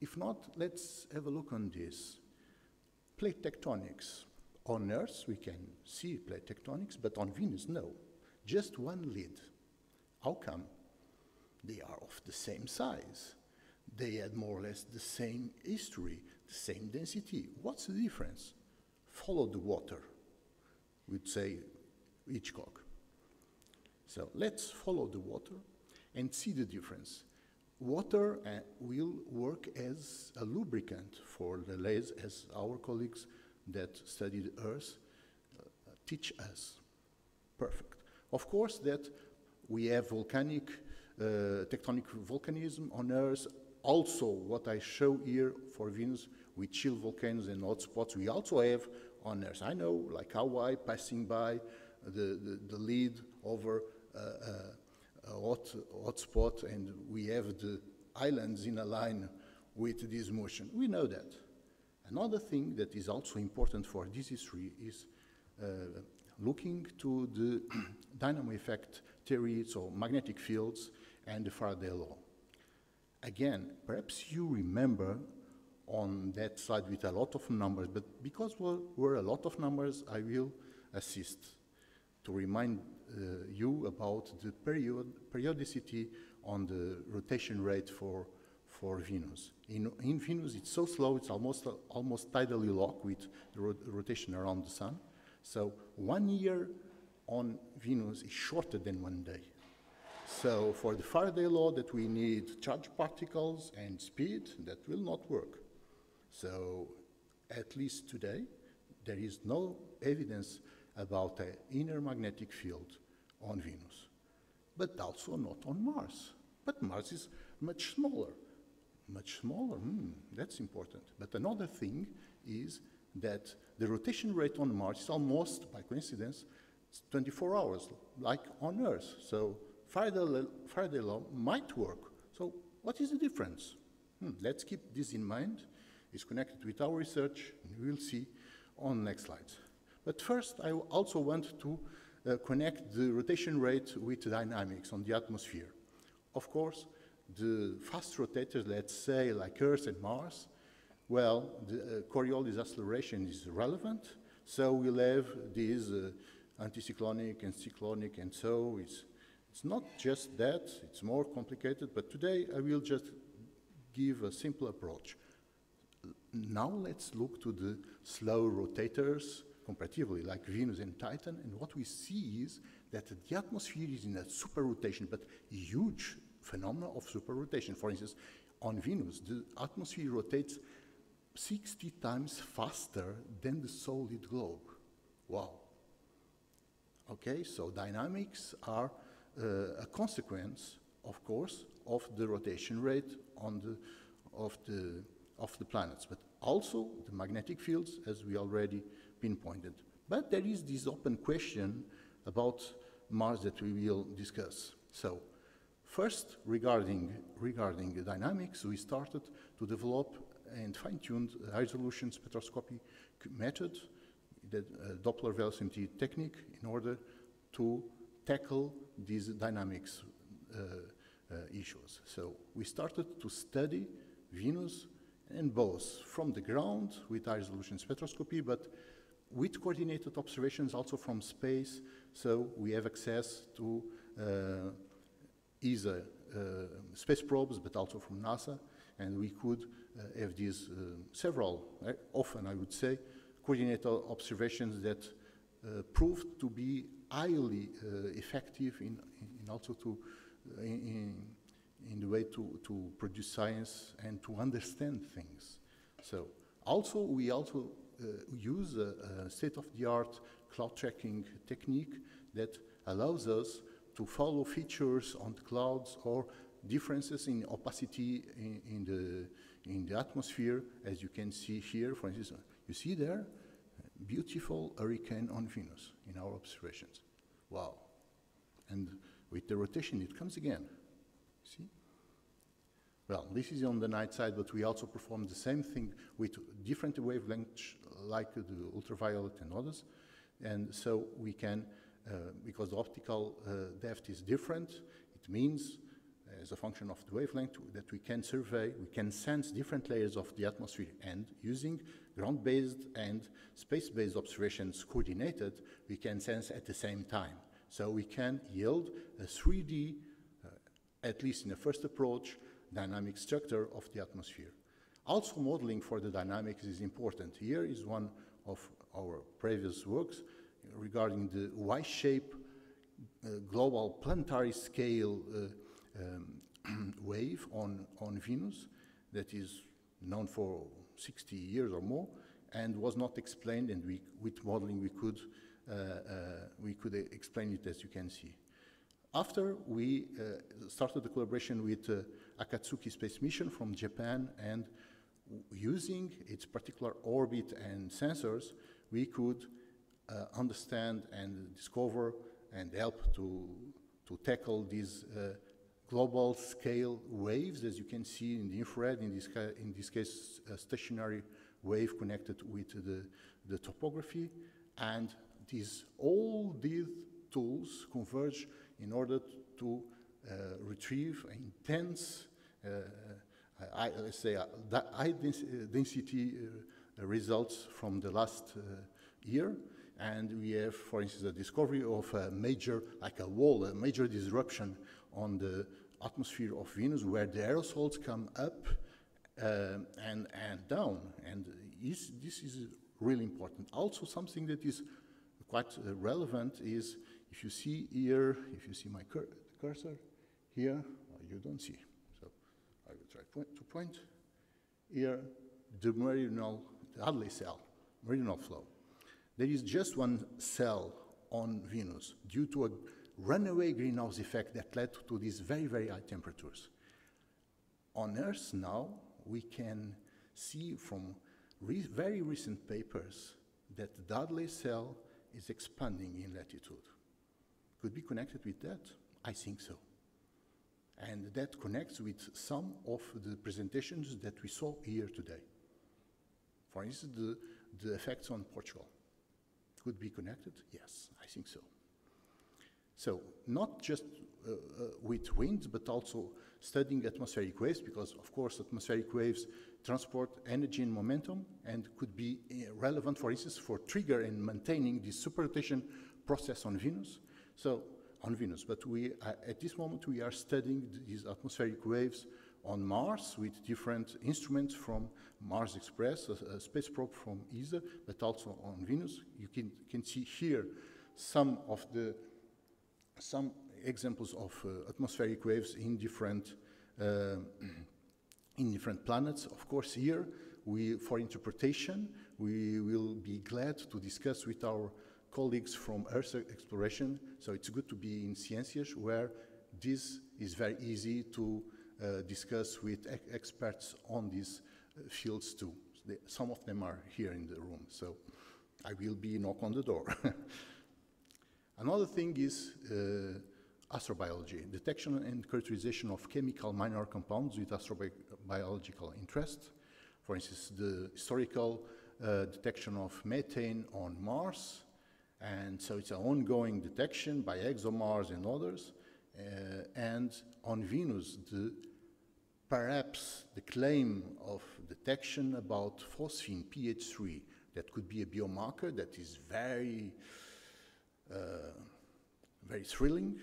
if not, let's have a look on this. Plate tectonics. On Earth, we can see plate tectonics, but on Venus, no. Just one lid. How come? They are of the same size. They had more or less the same history, the same density. What's the difference? Follow the water, would say Hitchcock. So let's follow the water and see the difference. Water uh, will work as a lubricant for the layers, as our colleagues that study the Earth uh, teach us. Perfect. Of course, that we have volcanic, uh, tectonic volcanism on Earth. Also, what I show here for Venus with shield volcanoes and hotspots, we also have on Earth. I know, like Hawaii, passing by the, the, the lead over uh, uh, a hot, hot spot, and we have the islands in a line with this motion. We know that. Another thing that is also important for this history is uh, looking to the dynamo effect theory, so magnetic fields and the Faraday law. Again, perhaps you remember on that slide with a lot of numbers, but because there were a lot of numbers, I will assist to remind uh, you about the period, periodicity on the rotation rate for, for Venus. In, in Venus, it's so slow, it's almost, uh, almost tidally locked with the ro rotation around the sun. So one year on Venus is shorter than one day. So for the Faraday law that we need charged particles and speed, that will not work. So at least today, there is no evidence about an inner magnetic field on Venus, but also not on Mars. But Mars is much smaller. Much smaller, hmm, that's important. But another thing is that the rotation rate on Mars is almost, by coincidence, 24 hours, like on Earth. So Faraday, Faraday law might work. So what is the difference? Hmm, let's keep this in mind. It's connected with our research, and we'll see on next slides. But first, I also want to uh, connect the rotation rate with dynamics on the atmosphere. Of course, the fast rotators, let's say like Earth and Mars, well, the uh, Coriolis acceleration is relevant, so we'll have these uh, anticyclonic and cyclonic, and so it's, it's not just that, it's more complicated, but today I will just give a simple approach. Now let's look to the slow rotators, comparatively, like Venus and Titan, and what we see is that the atmosphere is in a super rotation, but huge phenomena of super rotation. For instance, on Venus, the atmosphere rotates 60 times faster than the solid globe. Wow. Okay, so dynamics are uh, a consequence, of course, of the rotation rate on the, of, the, of the planets, but also the magnetic fields, as we already pinpointed. But there is this open question about Mars that we will discuss. So, first, regarding, regarding the dynamics, we started to develop and fine-tuned high-resolution spectroscopy method the uh, Doppler velocity technique in order to tackle these dynamics uh, uh, issues. So we started to study Venus and both from the ground with high resolution spectroscopy, but with coordinated observations also from space. So we have access to uh, ESA uh, space probes, but also from NASA, and we could uh, have these several, often I would say, coordinated observations that uh, proved to be highly uh, effective in, in, also to uh, in, in the way to, to produce science and to understand things. So also we also uh, use a, a state-of-the-art cloud tracking technique that allows us to follow features on the clouds or differences in opacity in, in, the, in the atmosphere, as you can see here, for instance, you see there? Beautiful hurricane on Venus in our observations. Wow. And with the rotation, it comes again. See? Well, this is on the night side, but we also perform the same thing with different wavelengths like the ultraviolet and others. And so we can, uh, because the optical uh, depth is different, it means, as a function of the wavelength, that we can survey, we can sense different layers of the atmosphere, and using ground-based and space-based observations coordinated, we can sense at the same time. So we can yield a 3D, uh, at least in the first approach, dynamic structure of the atmosphere. Also modeling for the dynamics is important. Here is one of our previous works regarding the Y-shape uh, global planetary scale uh, um, wave on, on Venus that is known for 60 years or more and was not explained and we, with modeling we could, uh, uh we could explain it as you can see. After we uh, started the collaboration with uh, Akatsuki Space Mission from Japan and using its particular orbit and sensors, we could uh, understand and discover and help to, to tackle these uh, global scale waves, as you can see in the infrared, in this, in this case, a stationary wave connected with the, the topography. And these, all these tools converge in order to uh, retrieve intense uh, I, let's say, uh, high density uh, results from the last uh, year. And we have, for instance, the discovery of a major, like a wall, a major disruption on the atmosphere of Venus where the aerosols come up and, and down. And is, this is really important. Also, something that is quite relevant is if you see here, if you see my cur cursor here, you don't see So I will try point to point. Here, the meridional, the Hadley cell, meridional flow. There is just one cell on Venus due to a runaway greenhouse effect that led to these very, very high temperatures. On Earth now, we can see from re very recent papers that the Hadley cell is expanding in latitude. Could be connected with that? I think so. And that connects with some of the presentations that we saw here today. For instance, the, the effects on Portugal. Could be connected? Yes, I think so. So, not just uh, uh, with winds, but also studying atmospheric waves, because of course atmospheric waves transport energy and momentum and could be uh, relevant, for instance, for trigger and maintaining the superrotation process on Venus. So on Venus. But we, uh, at this moment, we are studying these atmospheric waves on Mars with different instruments from Mars Express, a, a space probe from ESA, but also on Venus. You can, can see here some of the some examples of uh, atmospheric waves in different uh, in different planets. Of course, here we for interpretation we will be glad to discuss with our colleagues from Earth exploration. So it's good to be in Ciências where this is very easy to uh, discuss with e experts on these uh, fields too. They, some of them are here in the room, so I will be knock on the door. Another thing is uh, astrobiology, detection and characterization of chemical minor compounds with astrobiological interest. For instance, the historical uh, detection of methane on Mars, and so it's an ongoing detection by ExoMars and others. Uh, and on Venus, the, perhaps the claim of detection about phosphine pH3 that could be a biomarker that is very, uh, very thrilling.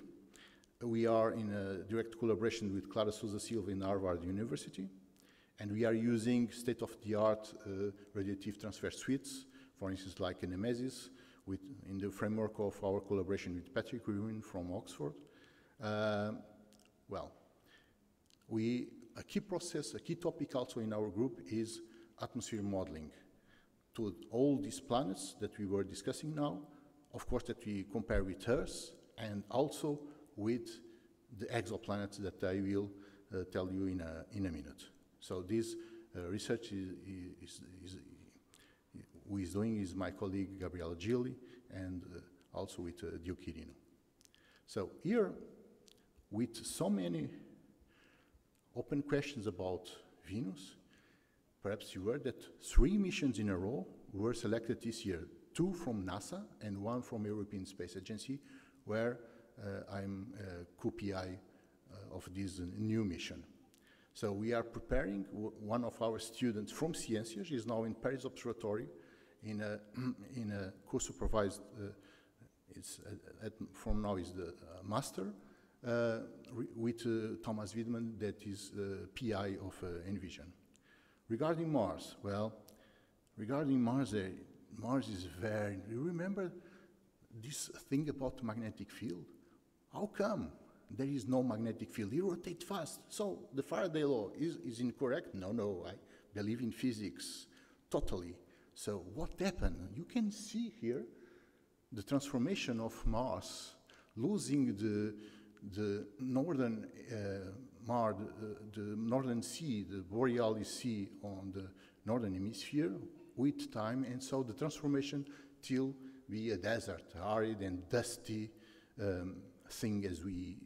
We are in a direct collaboration with Clara Sousa Silva in Harvard University, and we are using state-of-the-art uh, radiative transfer suites, for instance, like Nemesis, with, in the framework of our collaboration with Patrick Irwin from Oxford. Uh, well, we, a key process, a key topic also in our group is atmosphere modeling to all these planets that we were discussing now, of course that we compare with Earth and also with the exoplanets that I will uh, tell you in a, in a minute. So this uh, research is, is, is, who is doing is my colleague Gabriella Gilli and uh, also with uh, Quirino. So here, with so many open questions about Venus, perhaps you heard that three missions in a row were selected this year, two from NASA and one from European Space Agency, where uh, I'm uh, co-PI of this new mission. So we are preparing, one of our students from Ciências is now in Paris Observatory in a, in a co-supervised, uh, it's, uh, at, from now is the uh, master, uh, with Thomas Widemann, that is PI of Envision. Regarding Mars, well, regarding Mars, Mars is very, you remember this thing about magnetic field? How come there is no magnetic field? It rotate fast. So the Faraday law is, is incorrect? No, no, I believe in physics totally. So what happened? You can see here the transformation of Mars, losing the, the northern uh, Mars, uh, the northern sea, the Borealis Sea on the northern hemisphere with time, and so the transformation till be a desert, arid and dusty um, thing as we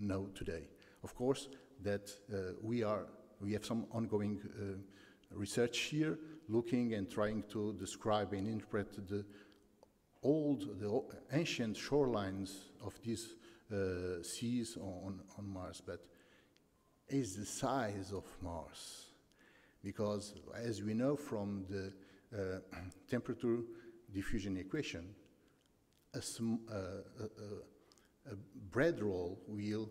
know today. Of course, that uh, we are we have some ongoing uh, research here, looking and trying to describe and interpret the old, the ancient shorelines of these uh, seas on, on Mars, but is the size of Mars. Because as we know from the uh, temperature diffusion equation, a, uh, a, a, bread roll will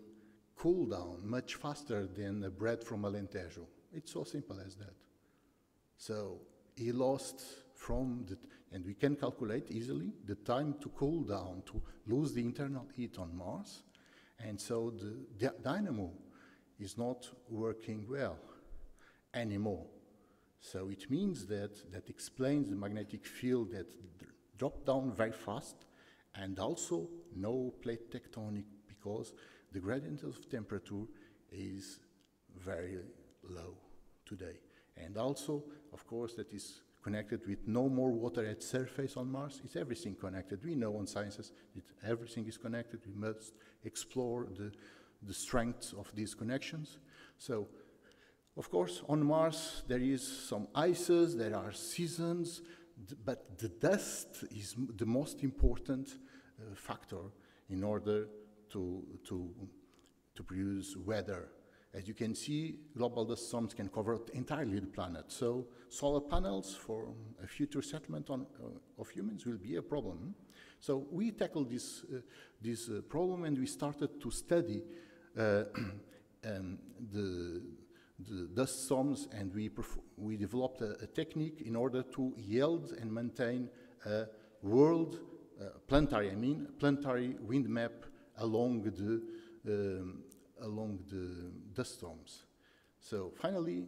cool down much faster than a bread from Alentejo. It's so simple as that. So he lost from the, and we can calculate easily the time to cool down, to lose the internal heat on Mars. And so the, the dynamo is not working well anymore. So it means that that explains the magnetic field that dropped down very fast and also no plate tectonic because the gradient of temperature is very low today. And also, of course, that is connected with no more water at surface on Mars. It's everything connected. We know on sciences that everything is connected. We must explore the, the strengths of these connections. So, of course, on Mars there is some ices, there are seasons, but the dust is the most important uh, factor in order to, to, to produce weather as you can see, global dust storms can cover entirely the planet. So solar panels for a future settlement on, uh, of humans will be a problem. So we tackled this, uh, this uh, problem and we started to study uh, um, the, the dust storms and we, we developed a, a, technique in order to yield and maintain a world, uh, planetary, I mean, planetary wind map along the um, along the dust storms. So finally,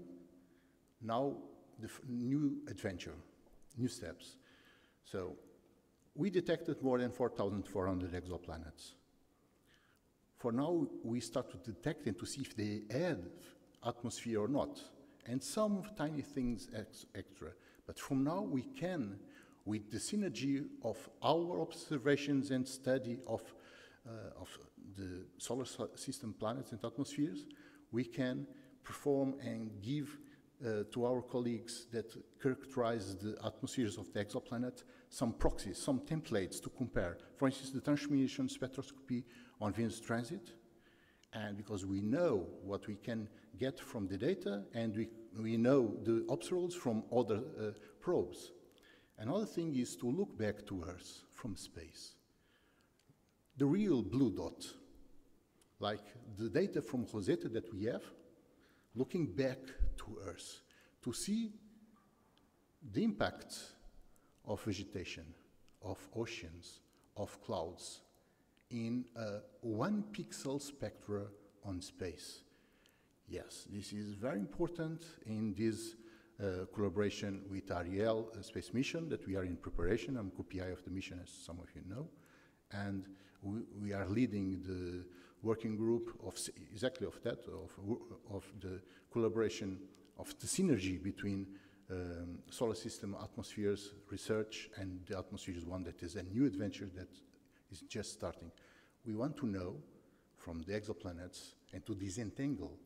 now the new adventure, new steps. So we detected more than 4,400 exoplanets. For now, we start to detect and to see if they had atmosphere or not, and some tiny things ex extra. But from now, we can, with the synergy of our observations and study of, uh, of the solar system planets and atmospheres, we can perform and give uh, to our colleagues that characterize the atmospheres of the exoplanet some proxies, some templates to compare. For instance, the transmission spectroscopy on Venus transit, and because we know what we can get from the data, and we, we know the observables from other uh, probes. Another thing is to look back to Earth from space. The real blue dot like the data from Rosetta that we have, looking back to Earth to see the impact of vegetation, of oceans, of clouds in a one pixel spectra on space. Yes, this is very important in this uh, collaboration with Ariel space mission that we are in preparation. I'm co-PI of the mission, as some of you know. And we, we are leading the working group of exactly of that, of, of the collaboration, of the synergy between um, solar system atmospheres research and the atmosphere is one that is a new adventure that is just starting. We want to know from the exoplanets and to disentangle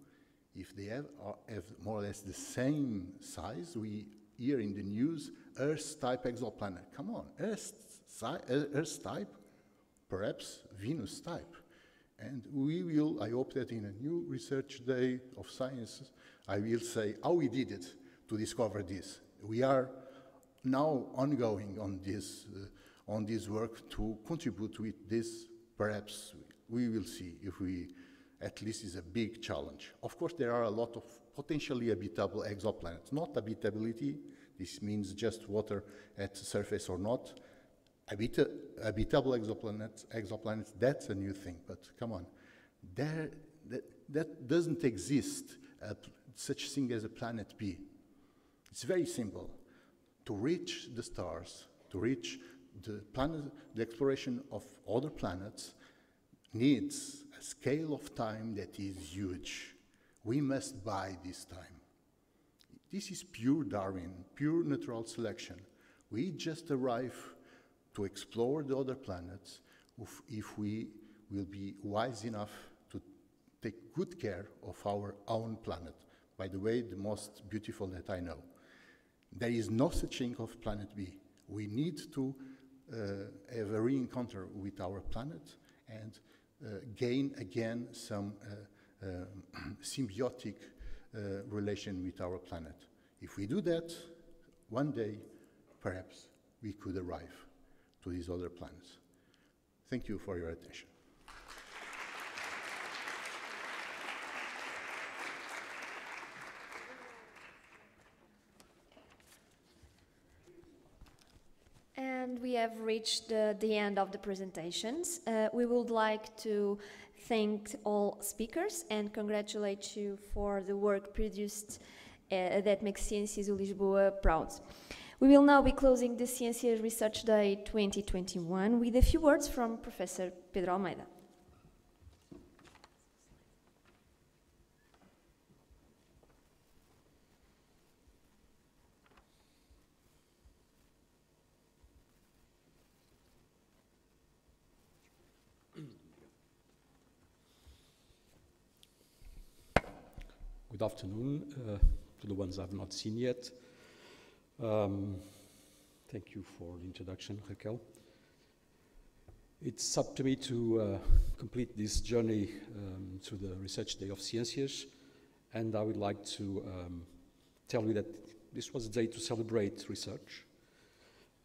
if they have, have more or less the same size. We hear in the news Earth type exoplanet. Come on, Earth, Earth type, perhaps Venus type. And we will, I hope that in a new research day of science, I will say how we did it to discover this. We are now ongoing on this, uh, on this work to contribute with this. Perhaps we will see if we, at least is a big challenge. Of course, there are a lot of potentially habitable exoplanets. Not habitability, this means just water at the surface or not. Habita habitable exoplanets, exoplanets, that's a new thing, but come on. There, that, that doesn't exist, uh, such thing as a planet B. It's very simple. To reach the stars, to reach the, planet, the exploration of other planets, needs a scale of time that is huge. We must buy this time. This is pure Darwin, pure natural selection. We just arrive to explore the other planets if, if we will be wise enough to take good care of our own planet. By the way, the most beautiful that I know. There is no such thing of planet B. We need to uh, have a re-encounter with our planet and uh, gain again some uh, uh symbiotic uh, relation with our planet. If we do that, one day, perhaps, we could arrive to these other planets. Thank you for your attention. And we have reached the, the end of the presentations. Uh, we would like to thank all speakers and congratulate you for the work produced uh, that makes Ciências Lisboa proud. We will now be closing the Ciências Research Day 2021 with a few words from Professor Pedro Almeida. Good afternoon uh, to the ones I've not seen yet. Um, thank you for the introduction, Raquel. It's up to me to uh, complete this journey um, the Research Day of Ciências, and I would like to um, tell you that this was a day to celebrate research,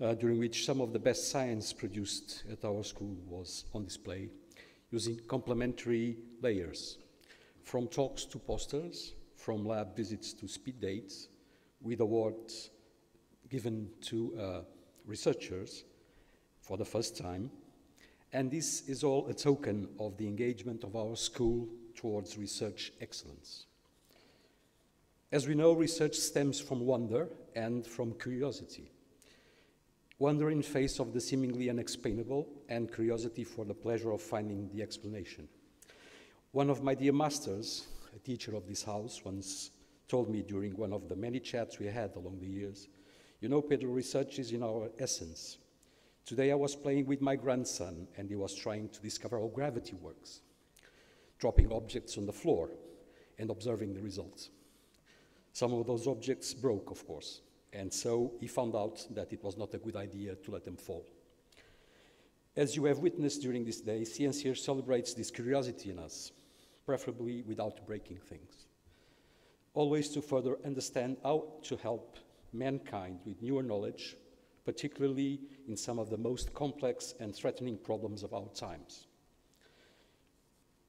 uh, during which some of the best science produced at our school was on display, using complementary layers from talks to posters, from lab visits to speed dates, with awards given to uh, researchers for the first time. And this is all a token of the engagement of our school towards research excellence. As we know, research stems from wonder and from curiosity. Wonder in face of the seemingly unexplainable, and curiosity for the pleasure of finding the explanation. One of my dear masters, a teacher of this house, once told me during one of the many chats we had along the years, you know, Pedro, research is in our essence. Today I was playing with my grandson and he was trying to discover how gravity works, dropping objects on the floor and observing the results. Some of those objects broke, of course, and so he found out that it was not a good idea to let them fall. As you have witnessed during this day, Ciências celebrates this curiosity in us, preferably without breaking things. Always to further understand how to help mankind with newer knowledge, particularly in some of the most complex and threatening problems of our times.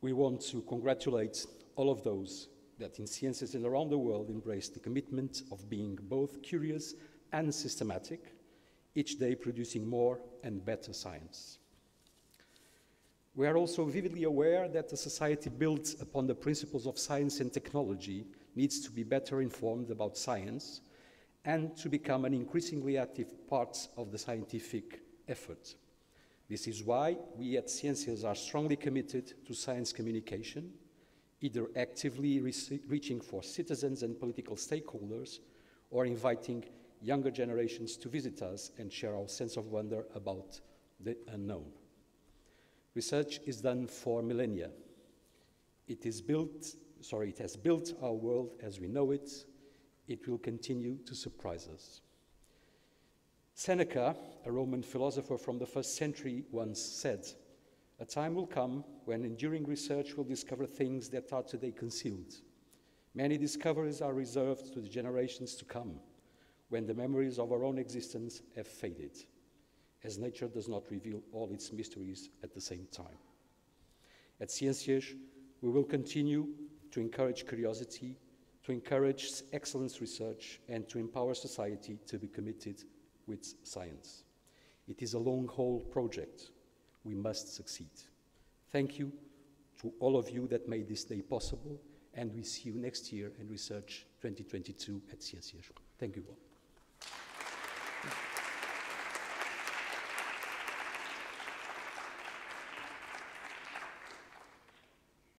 We want to congratulate all of those that in sciences and around the world embrace the commitment of being both curious and systematic, each day producing more and better science. We are also vividly aware that a society built upon the principles of science and technology needs to be better informed about science and to become an increasingly active part of the scientific effort. This is why we at Ciências are strongly committed to science communication, either actively reaching for citizens and political stakeholders or inviting younger generations to visit us and share our sense of wonder about the unknown. Research is done for millennia. It is built, sorry, it has built our world as we know it. It will continue to surprise us. Seneca, a Roman philosopher from the first century, once said, A time will come when enduring research will discover things that are today concealed. Many discoveries are reserved to the generations to come, when the memories of our own existence have faded, as nature does not reveal all its mysteries at the same time. At Ciências, we will continue to encourage curiosity, to encourage excellence research, and to empower society to be committed with science. It is a long haul project. We must succeed. Thank you to all of you that made this day possible, and we see you next year in Research 2022 at Ciências. Thank you all.